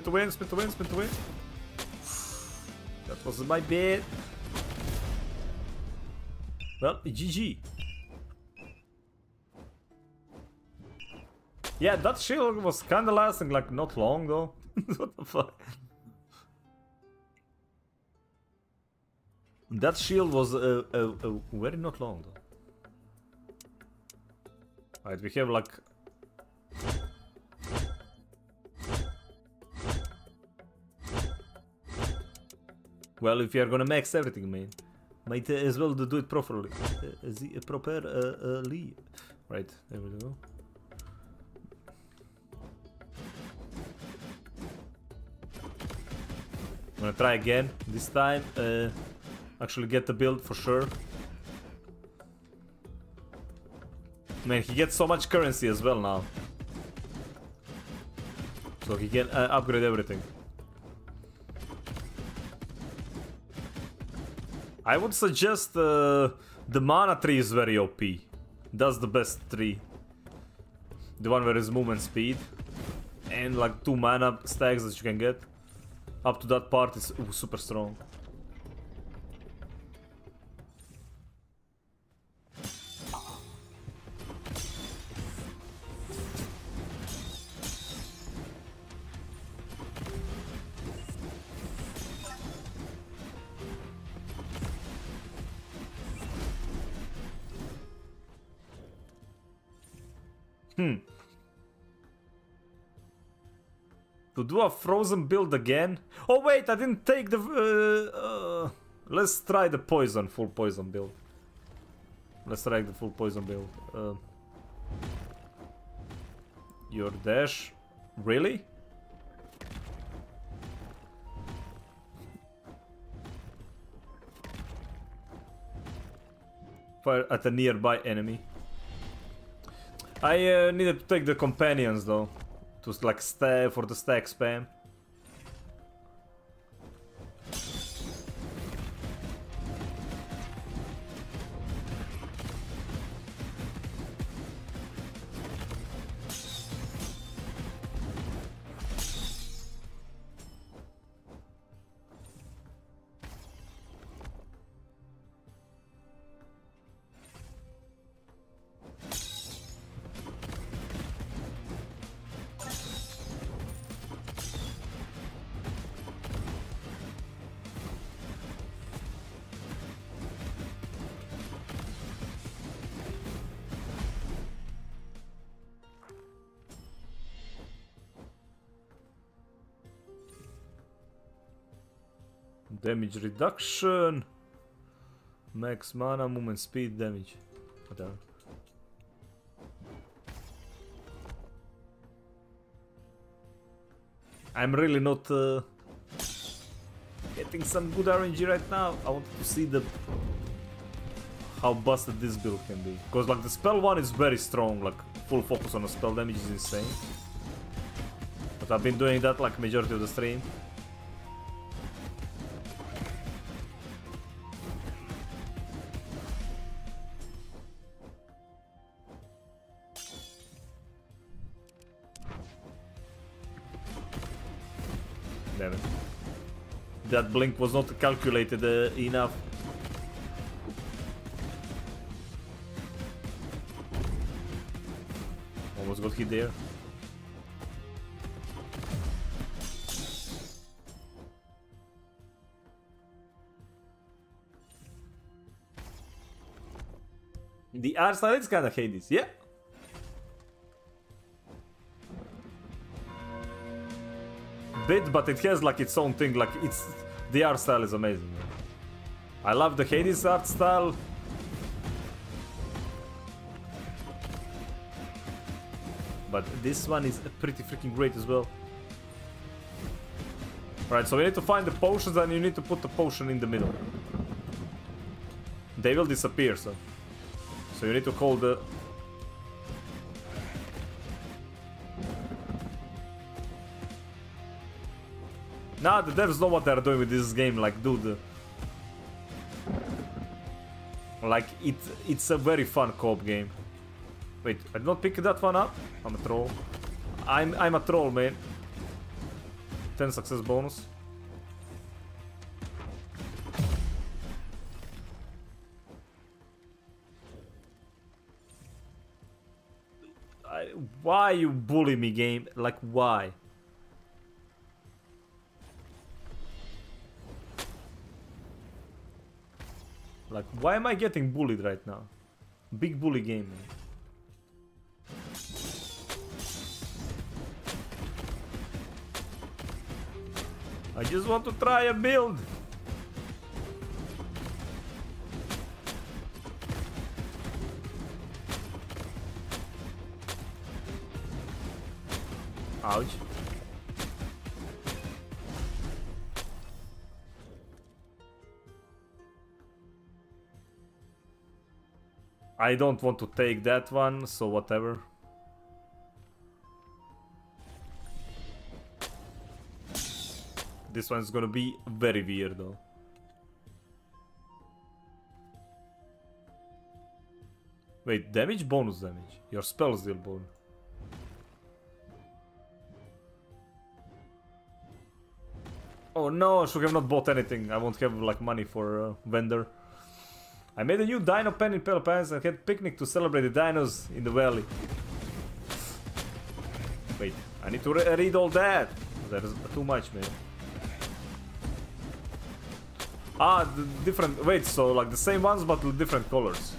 spin to win, spin to win, spin to win. That was my bad. Well, GG. Yeah, that shield was kinda lasting like not long though. [LAUGHS] what the fuck? That shield was uh, uh, uh, very not long though. Alright, we have like Well, if you are gonna max everything, man, might as well do it properly. Uh, uh, the proper uh, Lee. Right, there we go. I'm gonna try again. This time, uh, actually get the build for sure. Man, he gets so much currency as well now. So he can uh, upgrade everything. I would suggest uh, the mana tree is very OP. That's the best tree. The one where is movement speed. And like two mana stacks that you can get. Up to that part is ooh, super strong. Do a frozen build again? Oh wait, I didn't take the... Uh, uh, let's try the poison, full poison build. Let's try the full poison build. Uh, your dash? Really? Fire at a nearby enemy. I uh, needed to take the companions though, to like stay for the stack spam. Damage reduction. Max mana, movement speed, damage. I'm really not uh, getting some good RNG right now. I want to see the how busted this build can be. Because like the spell one is very strong, like full focus on the spell damage is insane. But I've been doing that like majority of the stream. that blink was not calculated uh, enough. Almost got hit there. The art style is kinda this yeah, Bit, but it has like its own thing. Like it's the art style is amazing. I love the Hades art style. But this one is pretty freaking great as well. Right, so we need to find the potions and you need to put the potion in the middle. They will disappear, so. So you need to call the... Nah, the devs know what they're doing with this game, like, dude. Like, it, it's a very fun co-op game. Wait, I did not pick that one up? I'm a troll. I'm, I'm a troll, man. 10 success bonus. I, why you bully me game? Like why? Like why am I getting bullied right now? Big bully game. I just want to try a build. Ouch. I don't want to take that one, so whatever. This one's gonna be very weird though. Wait, damage? Bonus damage. Your spells deal bonus. Oh no, I should have not bought anything. I won't have like money for uh, vendor. I made a new dino pen in Peloponnese and had picnic to celebrate the dinos in the valley. Wait, I need to re read all that. There's too much, man. Ah, different. Wait, so like the same ones but different colors.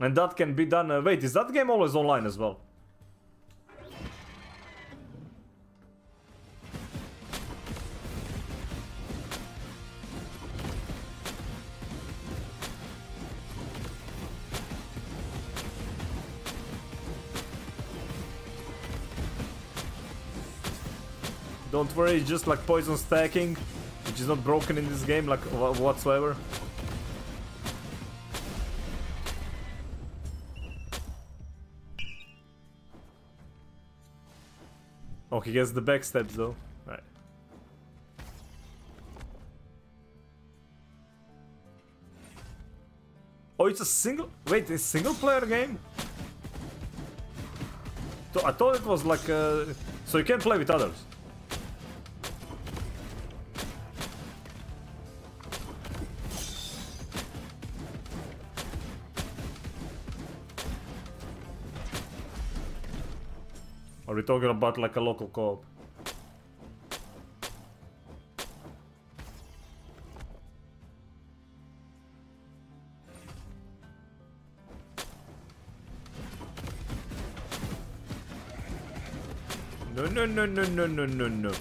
And that can be done. Uh, wait, is that game always online as well? Don't worry, it's just like poison stacking, which is not broken in this game like whatsoever. Oh, he gets the backstabs though. Right. Oh, it's a single... Wait, a single player game? I thought it was like... Uh... So you can play with others. Are we talking about like a local co-op? No, no, no, no, no, no, no, no.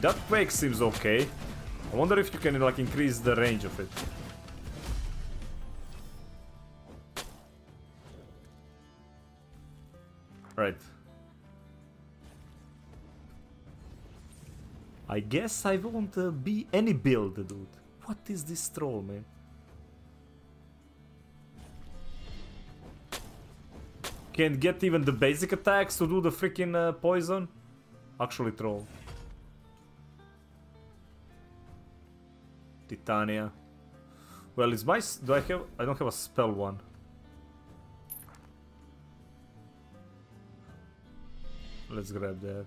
That quake seems okay. I wonder if you can like increase the range of it. I guess I won't uh, be any build, dude. What is this troll, man? Can't get even the basic attacks to do the freaking uh, poison? Actually, troll. Titania. Well, is my... do I have... I don't have a spell one. Let's grab that.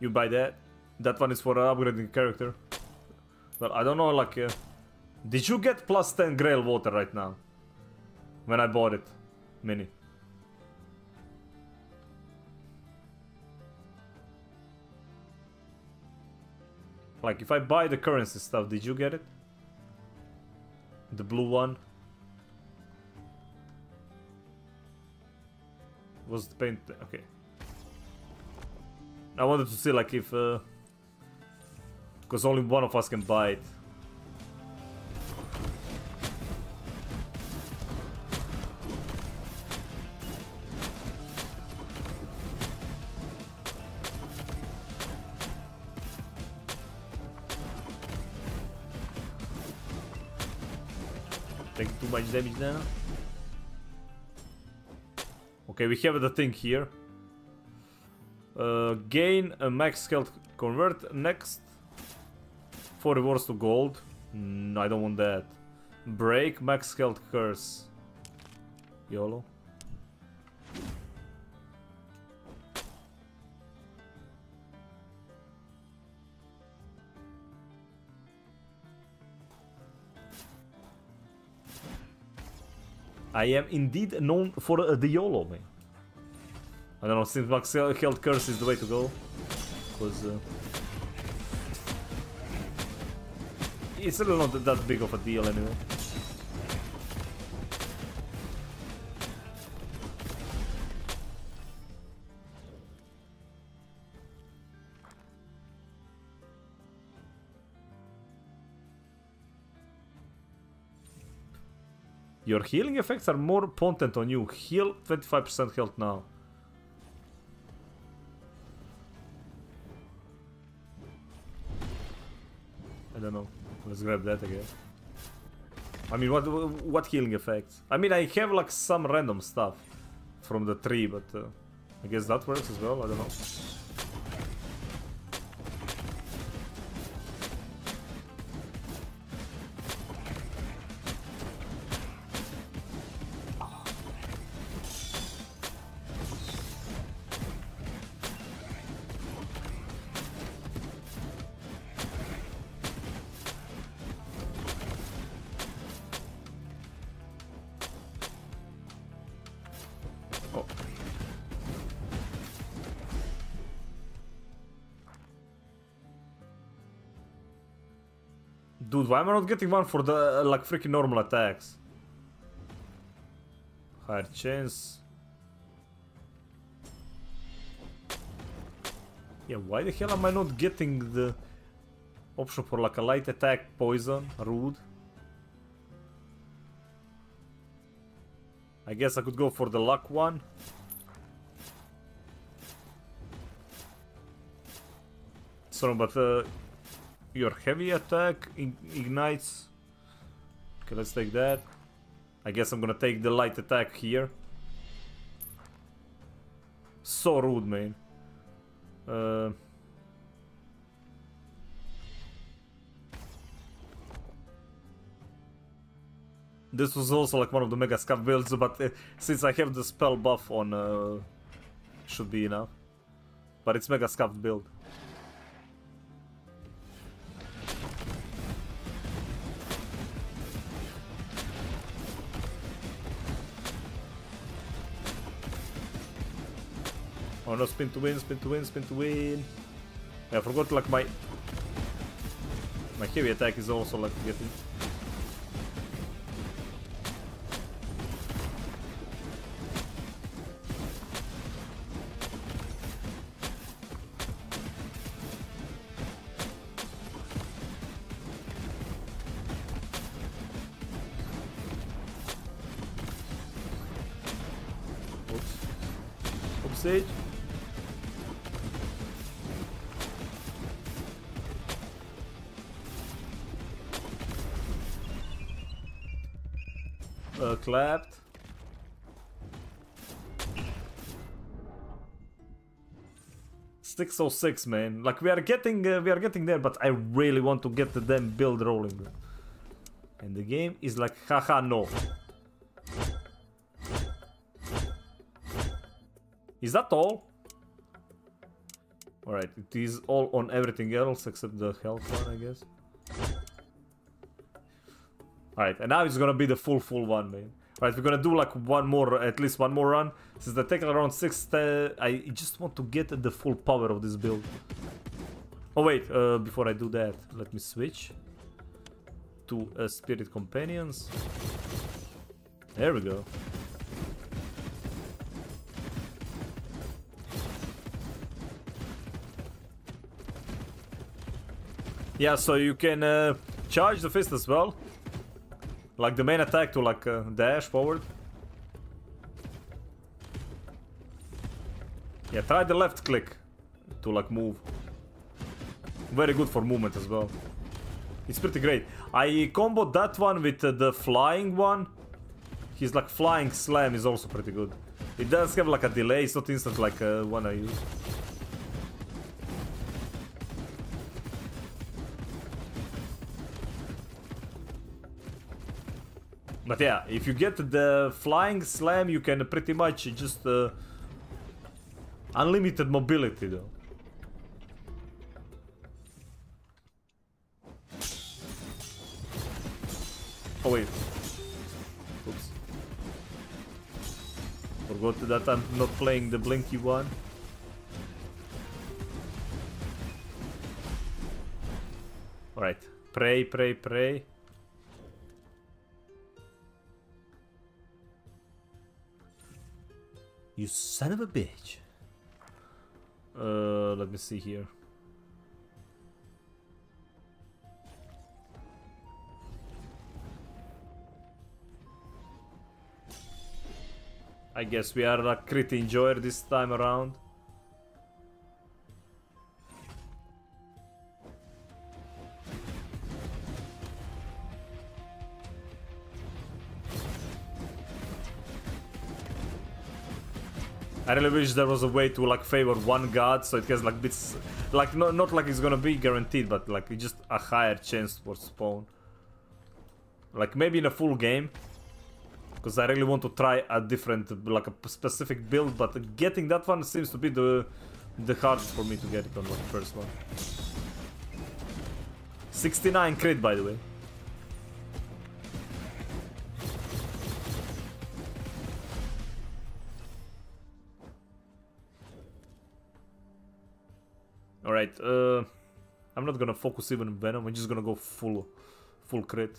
You buy that? That one is for upgrading character. Well, I don't know, like... Uh, did you get plus 10 Grail Water right now? When I bought it? Mini. Like, if I buy the currency stuff, did you get it? The blue one? Was the paint... Okay. I wanted to see, like, if... Uh, because only one of us can buy it. Take too much damage now. Okay, we have the thing here. Uh, gain a max health convert next. Four rewards to gold. Mm, I don't want that. Break max health curse. YOLO. I am indeed known for uh, the YOLO, man. I don't know, since Max Health Curse is the way to go. Because... Uh, it's really not that big of a deal anyway. Your healing effects are more potent on you. Heal 25% health now. I don't know. Let's grab that again. I mean, what what healing effects? I mean, I have like some random stuff from the tree, but uh, I guess that works as well. I don't know. Why am I not getting one for the, uh, like, freaking normal attacks? Higher chance. Yeah, why the hell am I not getting the option for, like, a light attack, poison, rude? I guess I could go for the luck one. Sorry, but uh, your heavy attack ignites. Okay, let's take that. I guess I'm gonna take the light attack here. So rude, man. Uh, this was also like one of the mega scuff builds, but uh, since I have the spell buff on, uh, should be enough. But it's mega scuffed build. Oh no, spin to win, spin to win, spin to win. I forgot like my my heavy attack is also like getting Six oh six, man. Like we are getting, uh, we are getting there, but I really want to get the damn build rolling. And the game is like, haha, no. Is that all? Alright, it is all on everything else except the health one, I guess. Alright, and now it's gonna be the full, full one, man. Right, we're gonna do like one more, at least one more run. Since they take around six, uh, I just want to get the full power of this build. Oh wait, uh, before I do that, let me switch to uh, Spirit Companions. There we go. Yeah, so you can uh, charge the fist as well. Like the main attack to like uh, dash forward. Yeah, try the left click to like move. Very good for movement as well. It's pretty great. I comboed that one with uh, the flying one. His like flying slam is also pretty good. It does have like a delay, it's not instant like uh, one I use. But yeah, if you get the flying slam, you can pretty much just uh, unlimited mobility though. Oh wait. Oops. Forgot that I'm not playing the blinky one. Alright. Pray, pray, pray. You son of a bitch. Uh, let me see here. I guess we are a crit enjoyer this time around. I really wish there was a way to like favor one god so it has like bits like not not like it's gonna be guaranteed but like it's just a higher chance for spawn. Like maybe in a full game. Because I really want to try a different like a specific build but getting that one seems to be the the hardest for me to get it on the first one. 69 crit by the way. Alright, uh, I'm not gonna focus even Venom, I'm just gonna go full, full crit.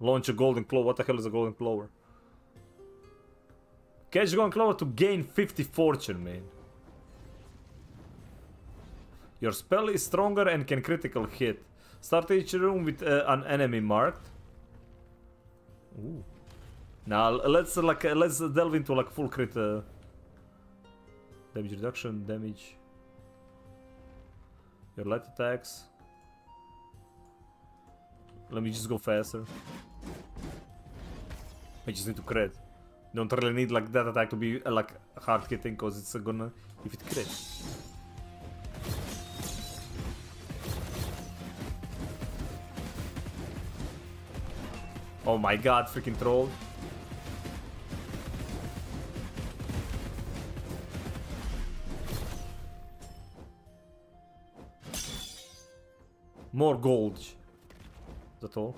Launch a Golden Claw, what the hell is a Golden Clover? Catch Golden Clover to gain 50 fortune, man. Your spell is stronger and can critical hit. Start each room with uh, an enemy marked. Ooh. Now let's like uh, let's delve into like full crit uh, damage reduction, damage. Your light attacks. Let me just go faster. I just need to crit. Don't really need like that attack to be uh, like hard hitting because it's uh, gonna if it crit. Oh my god, freaking troll. More gold. That's all.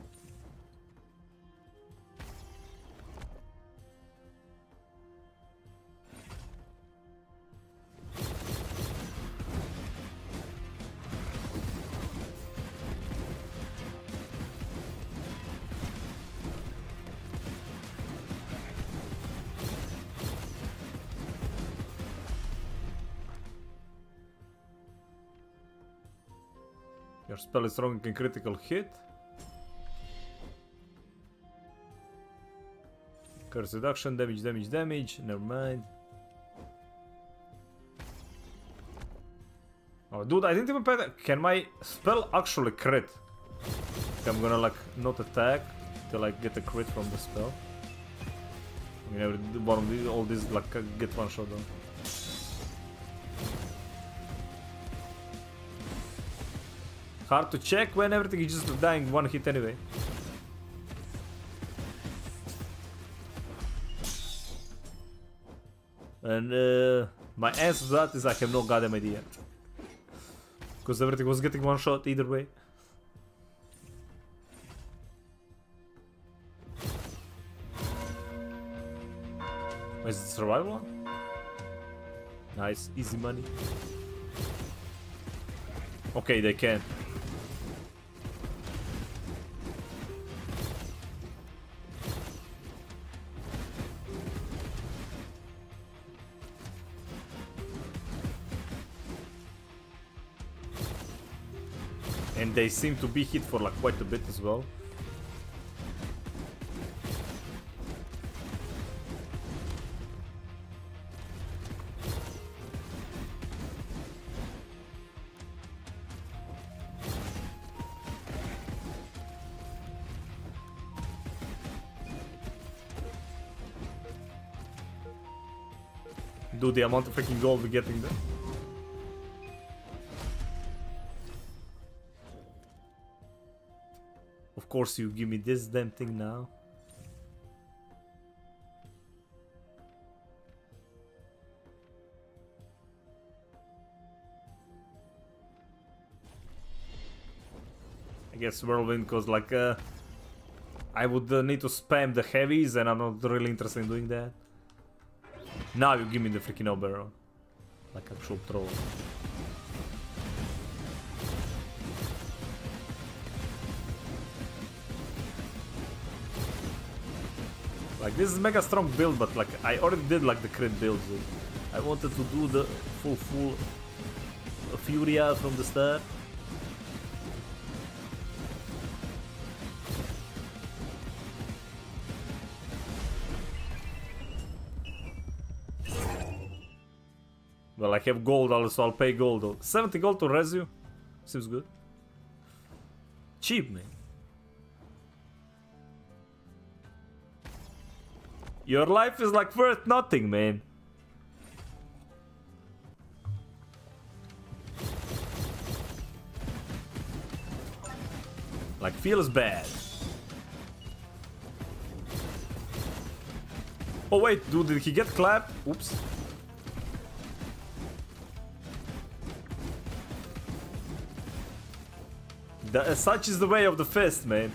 Spell is strong and critical hit. Curse reduction, damage, damage, damage. Never mind. Oh, dude, I didn't even pay that. Can my spell actually crit? I'm gonna like not attack till I get a crit from the spell. I mean, every, one of these, all these like get one shot done. Hard to check when everything is just dying one hit anyway. And uh, my answer to that is I have no goddamn idea. Because everything was getting one shot either way. Is it survival one? Nice, easy money. Okay, they can. They seem to be hit for like quite a bit as well. Do the amount of freaking gold we're getting there. Course you give me this damn thing now. I guess whirlwind cause like uh, I would uh, need to spam the heavies and I'm not really interested in doing that. Now you give me the freaking Oberon. Like a actual troll. Like this is mega strong build, but like I already did like the crit build. so I wanted to do the full full Furia from the start. Well, I have gold also, I'll pay gold though. 70 gold to resu? Seems good. Cheap, man. Your life is like worth nothing, man. Like feels bad. Oh wait, dude, did he get clapped? Oops. Such is the way of the fist, man.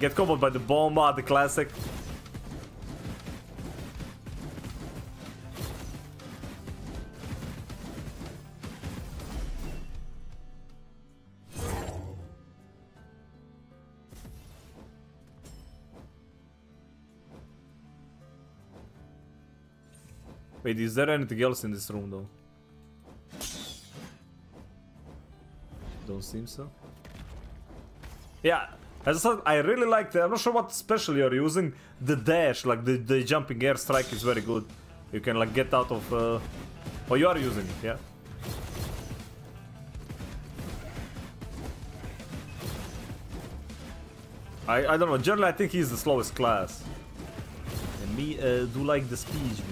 Get comboed by the bomba, the classic. Wait, is there anything else in this room though? Don't seem so. Yeah, as I said, I really like the, I'm not sure what special you're using. The dash, like the, the jumping air strike is very good. You can like get out of... Uh... Oh, you are using it, yeah? I, I don't know, generally I think he's the slowest class. And me uh, do like the speed,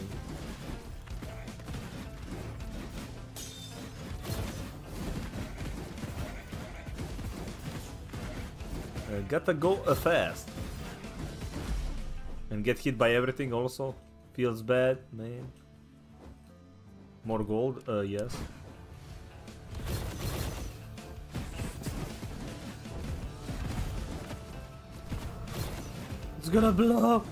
gotta go uh, fast. And get hit by everything also. Feels bad, man. More gold? Uh, yes. It's gonna blow up!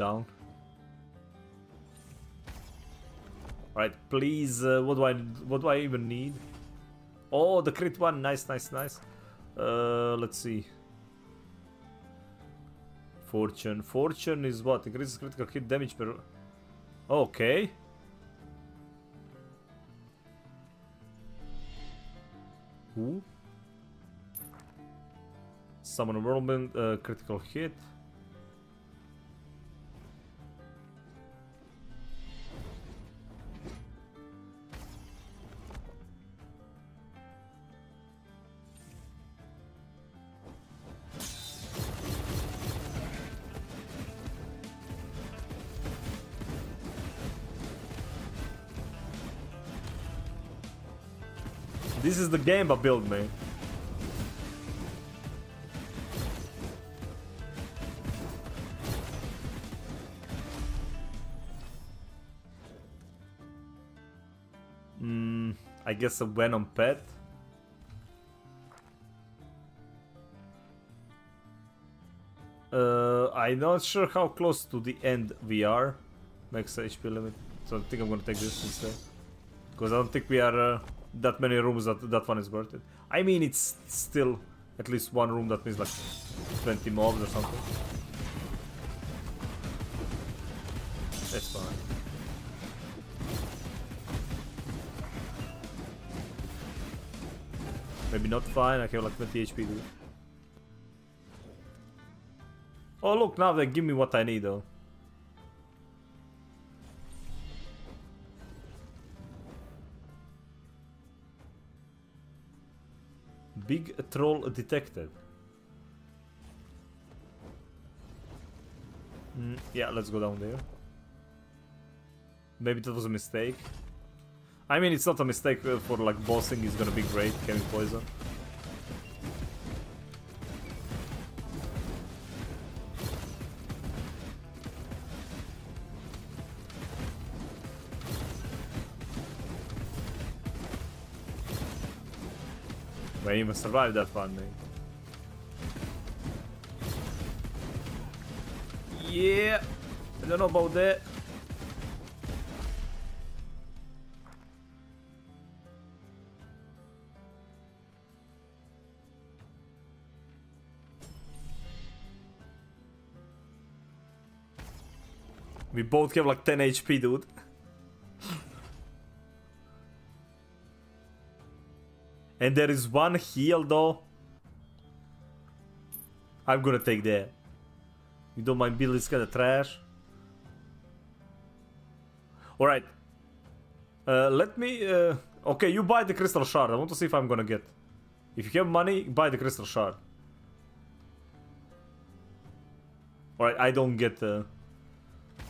Down. Alright, please, uh, what do I what do I even need? Oh, the crit one, nice, nice, nice. Uh, let's see. Fortune. Fortune is what? Increases critical hit damage per... Okay. Who? Summon whirlwind, uh, critical hit. This is the Gamba build, man. I guess a Venom pet. Uh, I'm not sure how close to the end we are. Max HP limit. So I think I'm gonna take this instead. Because I don't think we are uh, that many rooms that that one is worth it. I mean, it's still at least one room that means like 20 mobs or something. That's fine. Maybe not fine, I have like 20 HP dude. Oh look, now they give me what I need though. Big troll detected. Mm, yeah, let's go down there. Maybe that was a mistake. I mean, it's not a mistake uh, for like bossing, it's gonna be great, Chemic Poison. May even survive that one, mate. Yeah, I don't know about that. We both have like 10 HP, dude. And there is one heal though. I'm gonna take that. You don't mind build is kinda trash. Alright. Uh, let me... Uh, okay, you buy the crystal shard. I want to see if I'm gonna get. If you have money, buy the crystal shard. Alright, I don't get... Uh,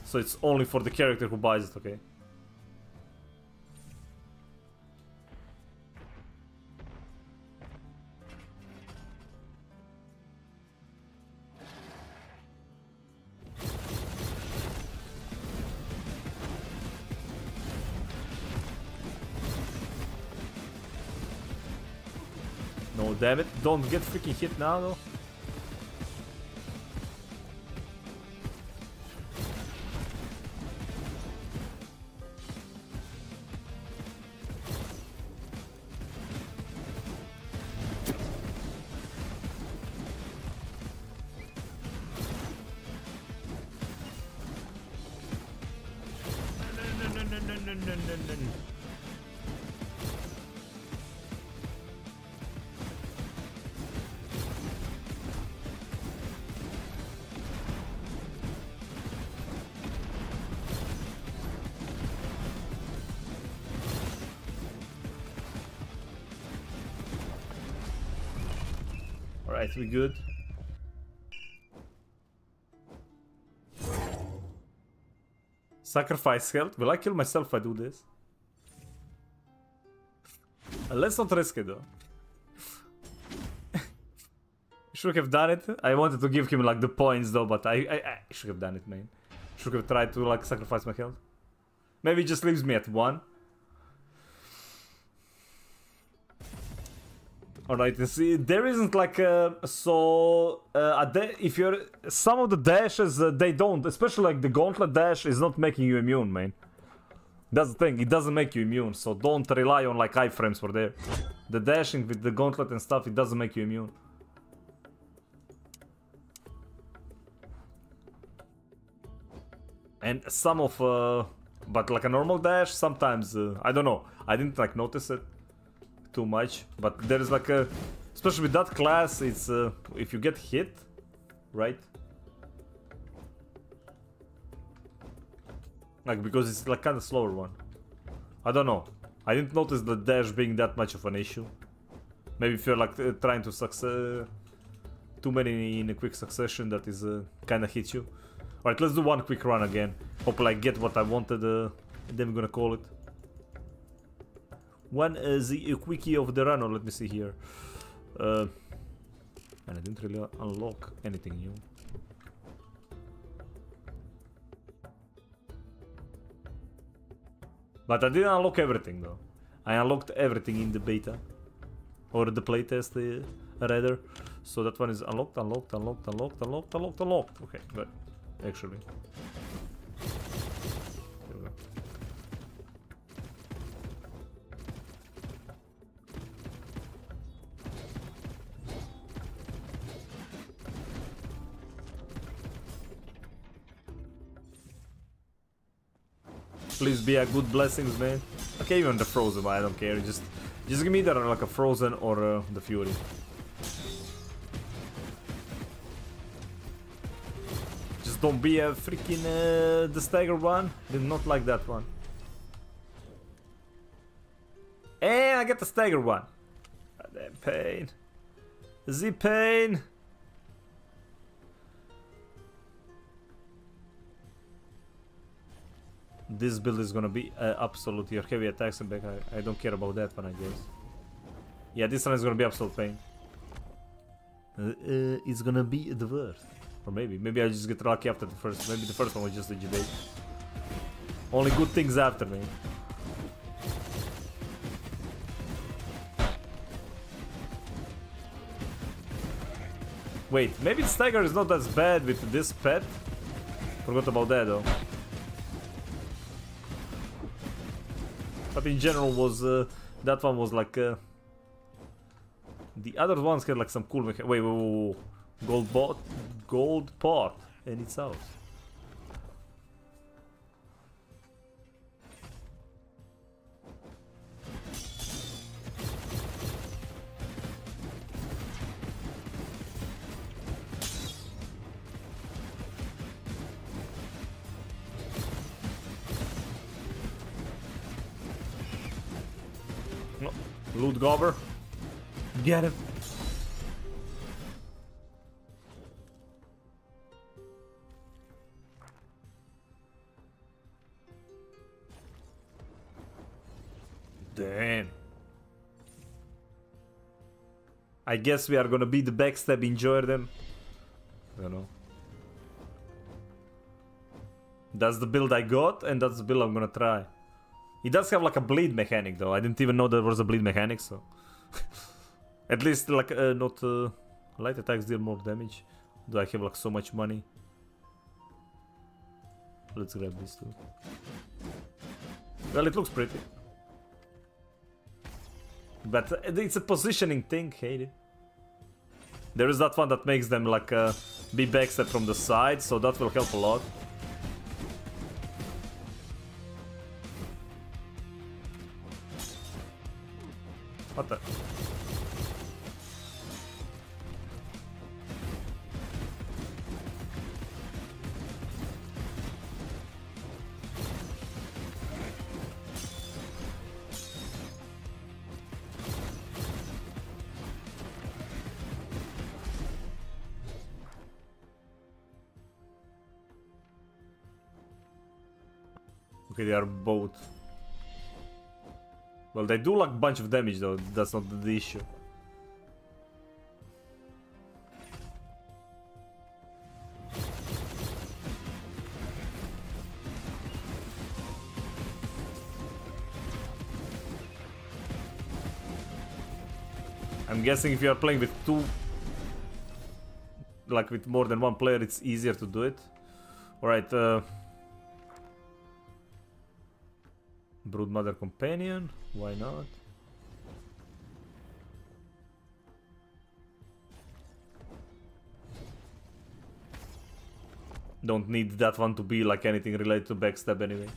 so it's only for the character who buys it, okay? Damn it. Don't get freaking hit now, though. We good. Sacrifice health? Will I kill myself if I do this? Uh, Let's not risk it though. [LAUGHS] should have done it. I wanted to give him like the points though, but I, I, I should have done it, man. Should have tried to like sacrifice my health. Maybe it just leaves me at one. Alright, there isn't like a so uh, a if you're some of the dashes uh, they don't, especially like the gauntlet dash is not making you immune, man. That's the thing, it doesn't make you immune, so don't rely on like iframes for there. The dashing with the gauntlet and stuff, it doesn't make you immune. And some of, uh, but like a normal dash, sometimes uh, I don't know. I didn't like notice it too much, but there is like a, especially with that class, it's uh, if you get hit, right? Like because it's like kind of slower one. I don't know. I didn't notice the dash being that much of an issue. Maybe if you're like uh, trying to success too many in a quick succession, that is uh, kind of hit you. Alright, let's do one quick run again. Hopefully I get what I wanted, uh, and then we're gonna call it. One is the quickie of the run, or let me see here. Uh, and I didn't really unlock anything new. But I didn't unlock everything though. I unlocked everything in the beta. Or the playtest, uh, rather. So that one is unlocked, unlocked, unlocked, unlocked, unlocked, unlocked, unlocked. Okay, good. Actually. Please be a good blessings, man. Okay, even the frozen I don't care. Just, just give me either like a frozen or uh, the fury. Just don't be a freaking uh, the stagger one. Did not like that one. And I get the stagger one. Damn pain. Z pain. This build is gonna be uh, absolute your heavy attacks and back. I, I don't care about that one, I guess. Yeah, this one is gonna be absolute pain. Uh, uh, it's gonna be the worst. Or maybe, maybe I just get lucky after the first. Maybe the first one was just a debate. Only good things after, me. Wait, maybe the stagger is not as bad with this pet. Forgot about that though. But in general was uh, that one was like uh, the other ones had like some cool mecha- wait, wait, wait, wait, gold bot, gold pot, and it's out. Loot gobber. Get him. Damn. I guess we are gonna be the backstab enjoyer then. I don't know. That's the build I got, and that's the build I'm gonna try. It does have like a bleed mechanic though. I didn't even know there was a bleed mechanic, so [LAUGHS] at least like uh, not uh, light attacks deal more damage. Do I have like so much money? Let's grab this too. Well, it looks pretty. But uh, it's a positioning thing, hate. There is that one that makes them like uh, be backstab from the side, so that will help a lot. What the? Okay, they are both. Well, they do like a bunch of damage though. That's not the issue. I'm guessing if you are playing with two, like with more than one player, it's easier to do it. Alright, uh... Broodmother Companion, why not? Don't need that one to be like anything related to backstab anyway.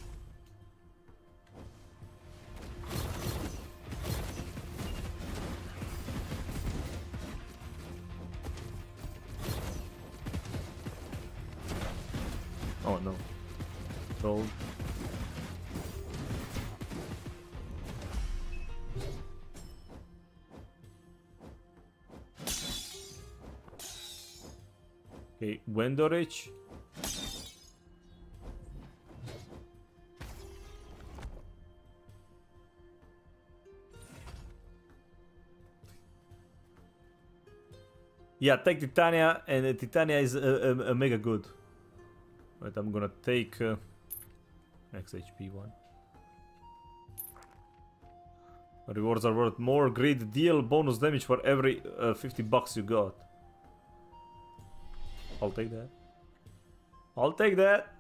Oh no. Roll. Wendorich. Yeah, take Titania, and uh, Titania is a, a, a mega good. But I'm gonna take uh, max HP one. Rewards are worth more. Great deal. Bonus damage for every uh, 50 bucks you got. I'll take that. I'll take that.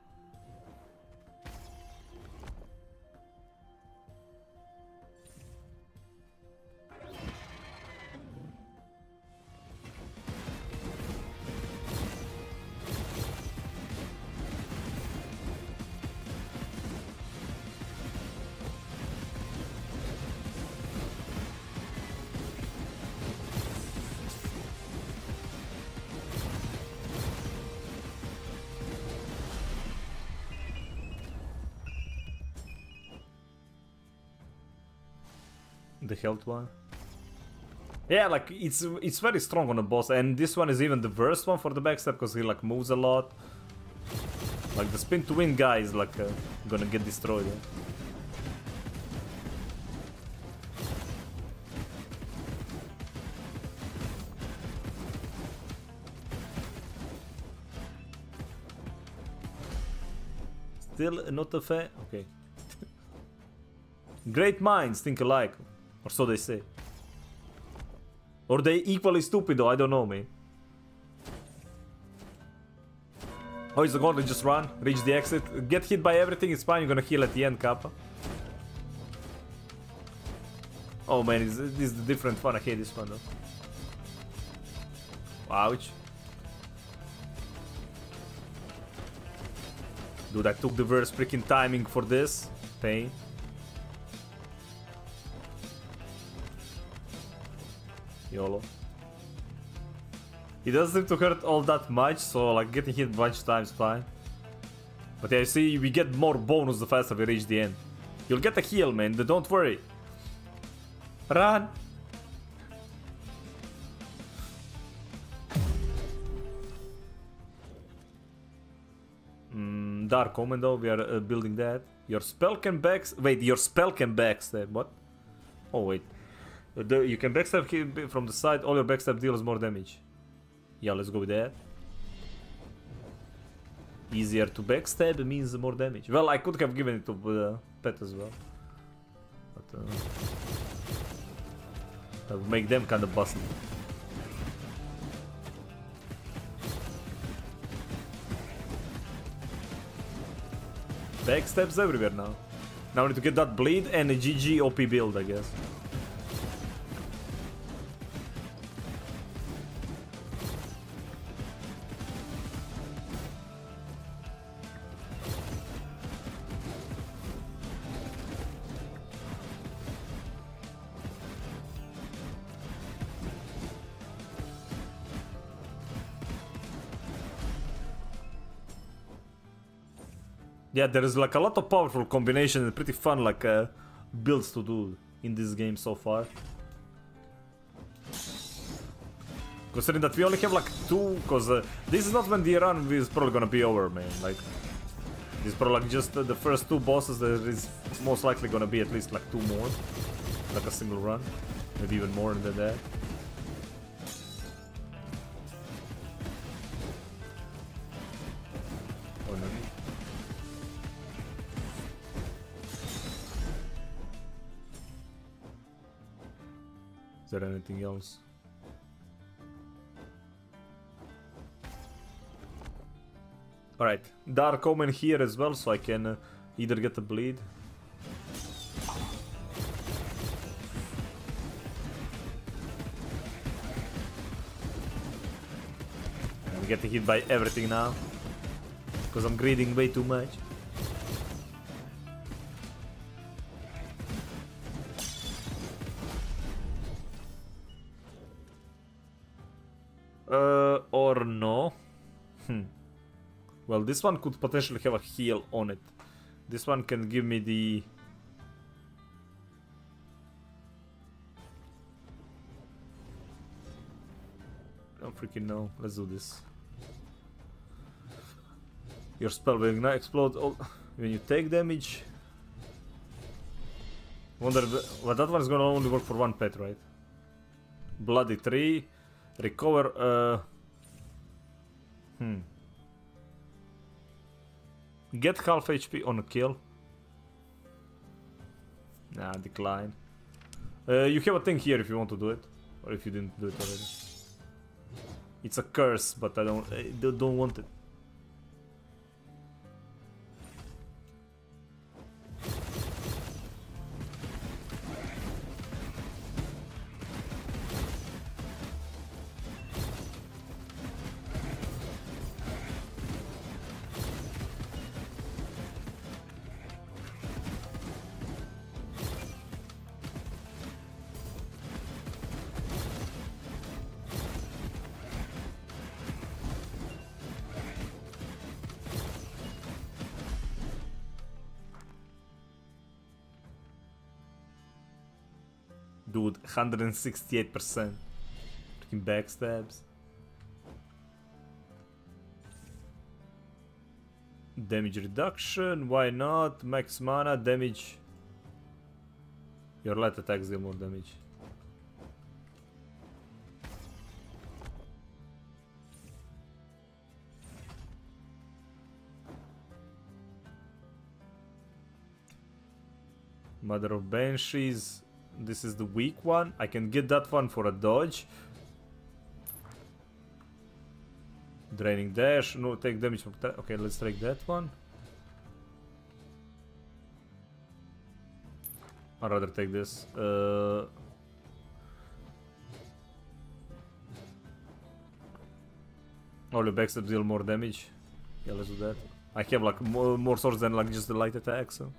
Health one. Yeah, like it's it's very strong on the boss, and this one is even the worst one for the backstab because he like moves a lot. Like the spin to win guy is like uh, gonna get destroyed. yeah. Still not a fan. Okay. [LAUGHS] Great minds think alike, or so they say. Or they equally stupid though, I don't know, man. Oh, it's the goal, just run, reach the exit, get hit by everything, it's fine, you're gonna heal at the end, Kappa. Oh man, this is the different one, I hate this one though. Ouch. Dude, I took the worst freaking timing for this. Pain. YOLO. It doesn't seem to hurt all that much, so like getting hit a bunch of times fine. But yeah, you see, we get more bonus the faster we reach the end. You'll get a heal, man, don't worry. Run! Mm, Dark though, we are uh, building that. Your spell can back... Wait, your spell can backstab, what? Oh wait. The, you can backstab him from the side, all your backstab deals more damage. Yeah, let's go with that. Easier to backstab means more damage. Well, I could have given it to uh, Pet as well. But, uh, that would make them kind of busted. Backstabs everywhere now. Now we need to get that bleed and a GG OP build, I guess. Yeah, there is like a lot of powerful combination and pretty fun like uh, builds to do in this game so far. Considering that we only have like two, because uh, this is not when the run is probably gonna be over, man. Like, this is probably like just uh, the first two bosses. There is most likely gonna be at least like two more, like a single run, maybe even more than that. There anything else? Alright, Dark Omen here as well, so I can uh, either get the bleed. I'm getting hit by everything now. Because I'm greeding way too much. Or no. Hmm. Well, this one could potentially have a heal on it. This one can give me the... Don't freaking know. Let's do this. Your spell will not explode all... when you take damage. Wonder, well, that one is gonna only work for one pet, right? Bloody tree. Recover, uh... Hmm. Get half HP on a kill. Nah, decline. Uh, you have a thing here if you want to do it, or if you didn't do it already. It's a curse, but I don't I don't- don't want it. 168%. Freaking backstabs. Damage reduction, why not? Max mana, damage. Your light attacks deal more damage. Mother of Banshees. This is the weak one. I can get that one for a dodge. Draining dash. No, take damage from. ta- Okay, let's take that one. I'd rather take this. Uh, Only backstab deal more damage. Yeah, let's do that. I have like more, more swords than like just the light attack, so.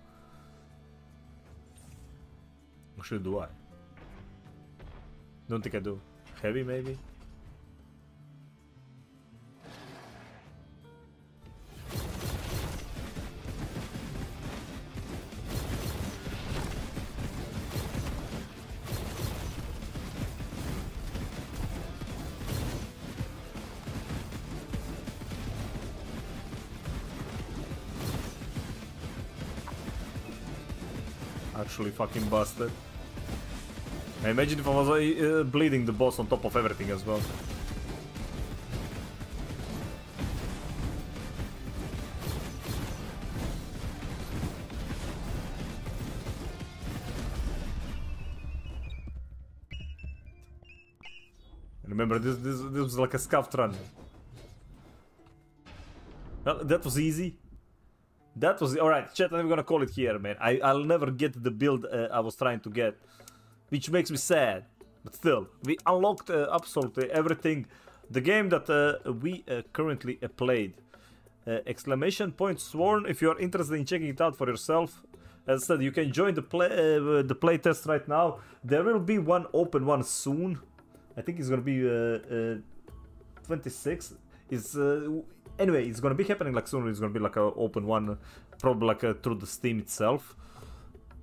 Or should do I? Don't think I do. Heavy maybe? Actually fucking busted. I imagine if I was uh, bleeding the boss on top of everything as well. Remember, this this this was like a scuffed run. Well, that was easy. That was alright. Chat, I'm gonna call it here, man. I I'll never get the build uh, I was trying to get, which makes me sad. But still, we unlocked uh, absolutely everything. The game that uh, we uh, currently uh, played. Uh, exclamation point sworn. If you are interested in checking it out for yourself, as I said, you can join the play uh, the play test right now. There will be one open one soon. I think it's gonna be uh, uh, 26. It's anyway, it's gonna be happening like soon. It's gonna be like an open one, probably like through the Steam itself.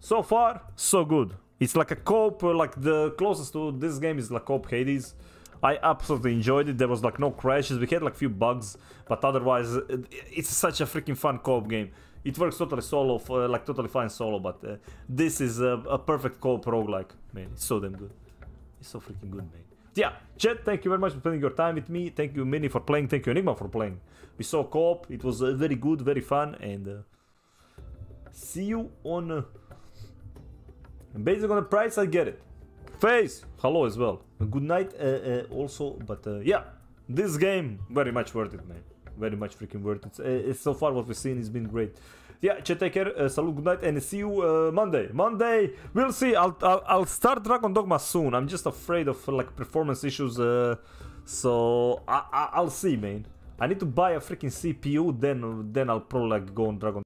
So far, so good. It's like a cope. Uh, like the closest to this game is like cope Hades. I absolutely enjoyed it. There was like no crashes. We had like few bugs, but otherwise, uh, it's such a freaking fun co-op game. It works totally solo, f- uh, like totally fine solo. But uh, this is a, a perfect co-op roguelike. Man, it's so damn good. It's so freaking good, man. Yeah, chat, thank you very much for spending your time with me. Thank you, Mini, for playing. Thank you, Enigma, for playing. We saw co-op. It was uh, very good, very fun, and uh, see you on. Uh, based on the price, I get it. Face, hello as well. Good night, uh, uh, also. But uh, yeah, this game very much worth it, man. Very much freaking worth it. Uh, so far what we've seen has been great. Yeah, chat, take care. Uh, salute, good night, and see you uh, Monday. Monday, we'll see. I'll, I'll I'll start Dragon Dogma soon. I'm just afraid of like performance issues. Uh, so I, I I'll see, man. I need to buy a freaking CPU. Then then I'll probably like go on Dragon.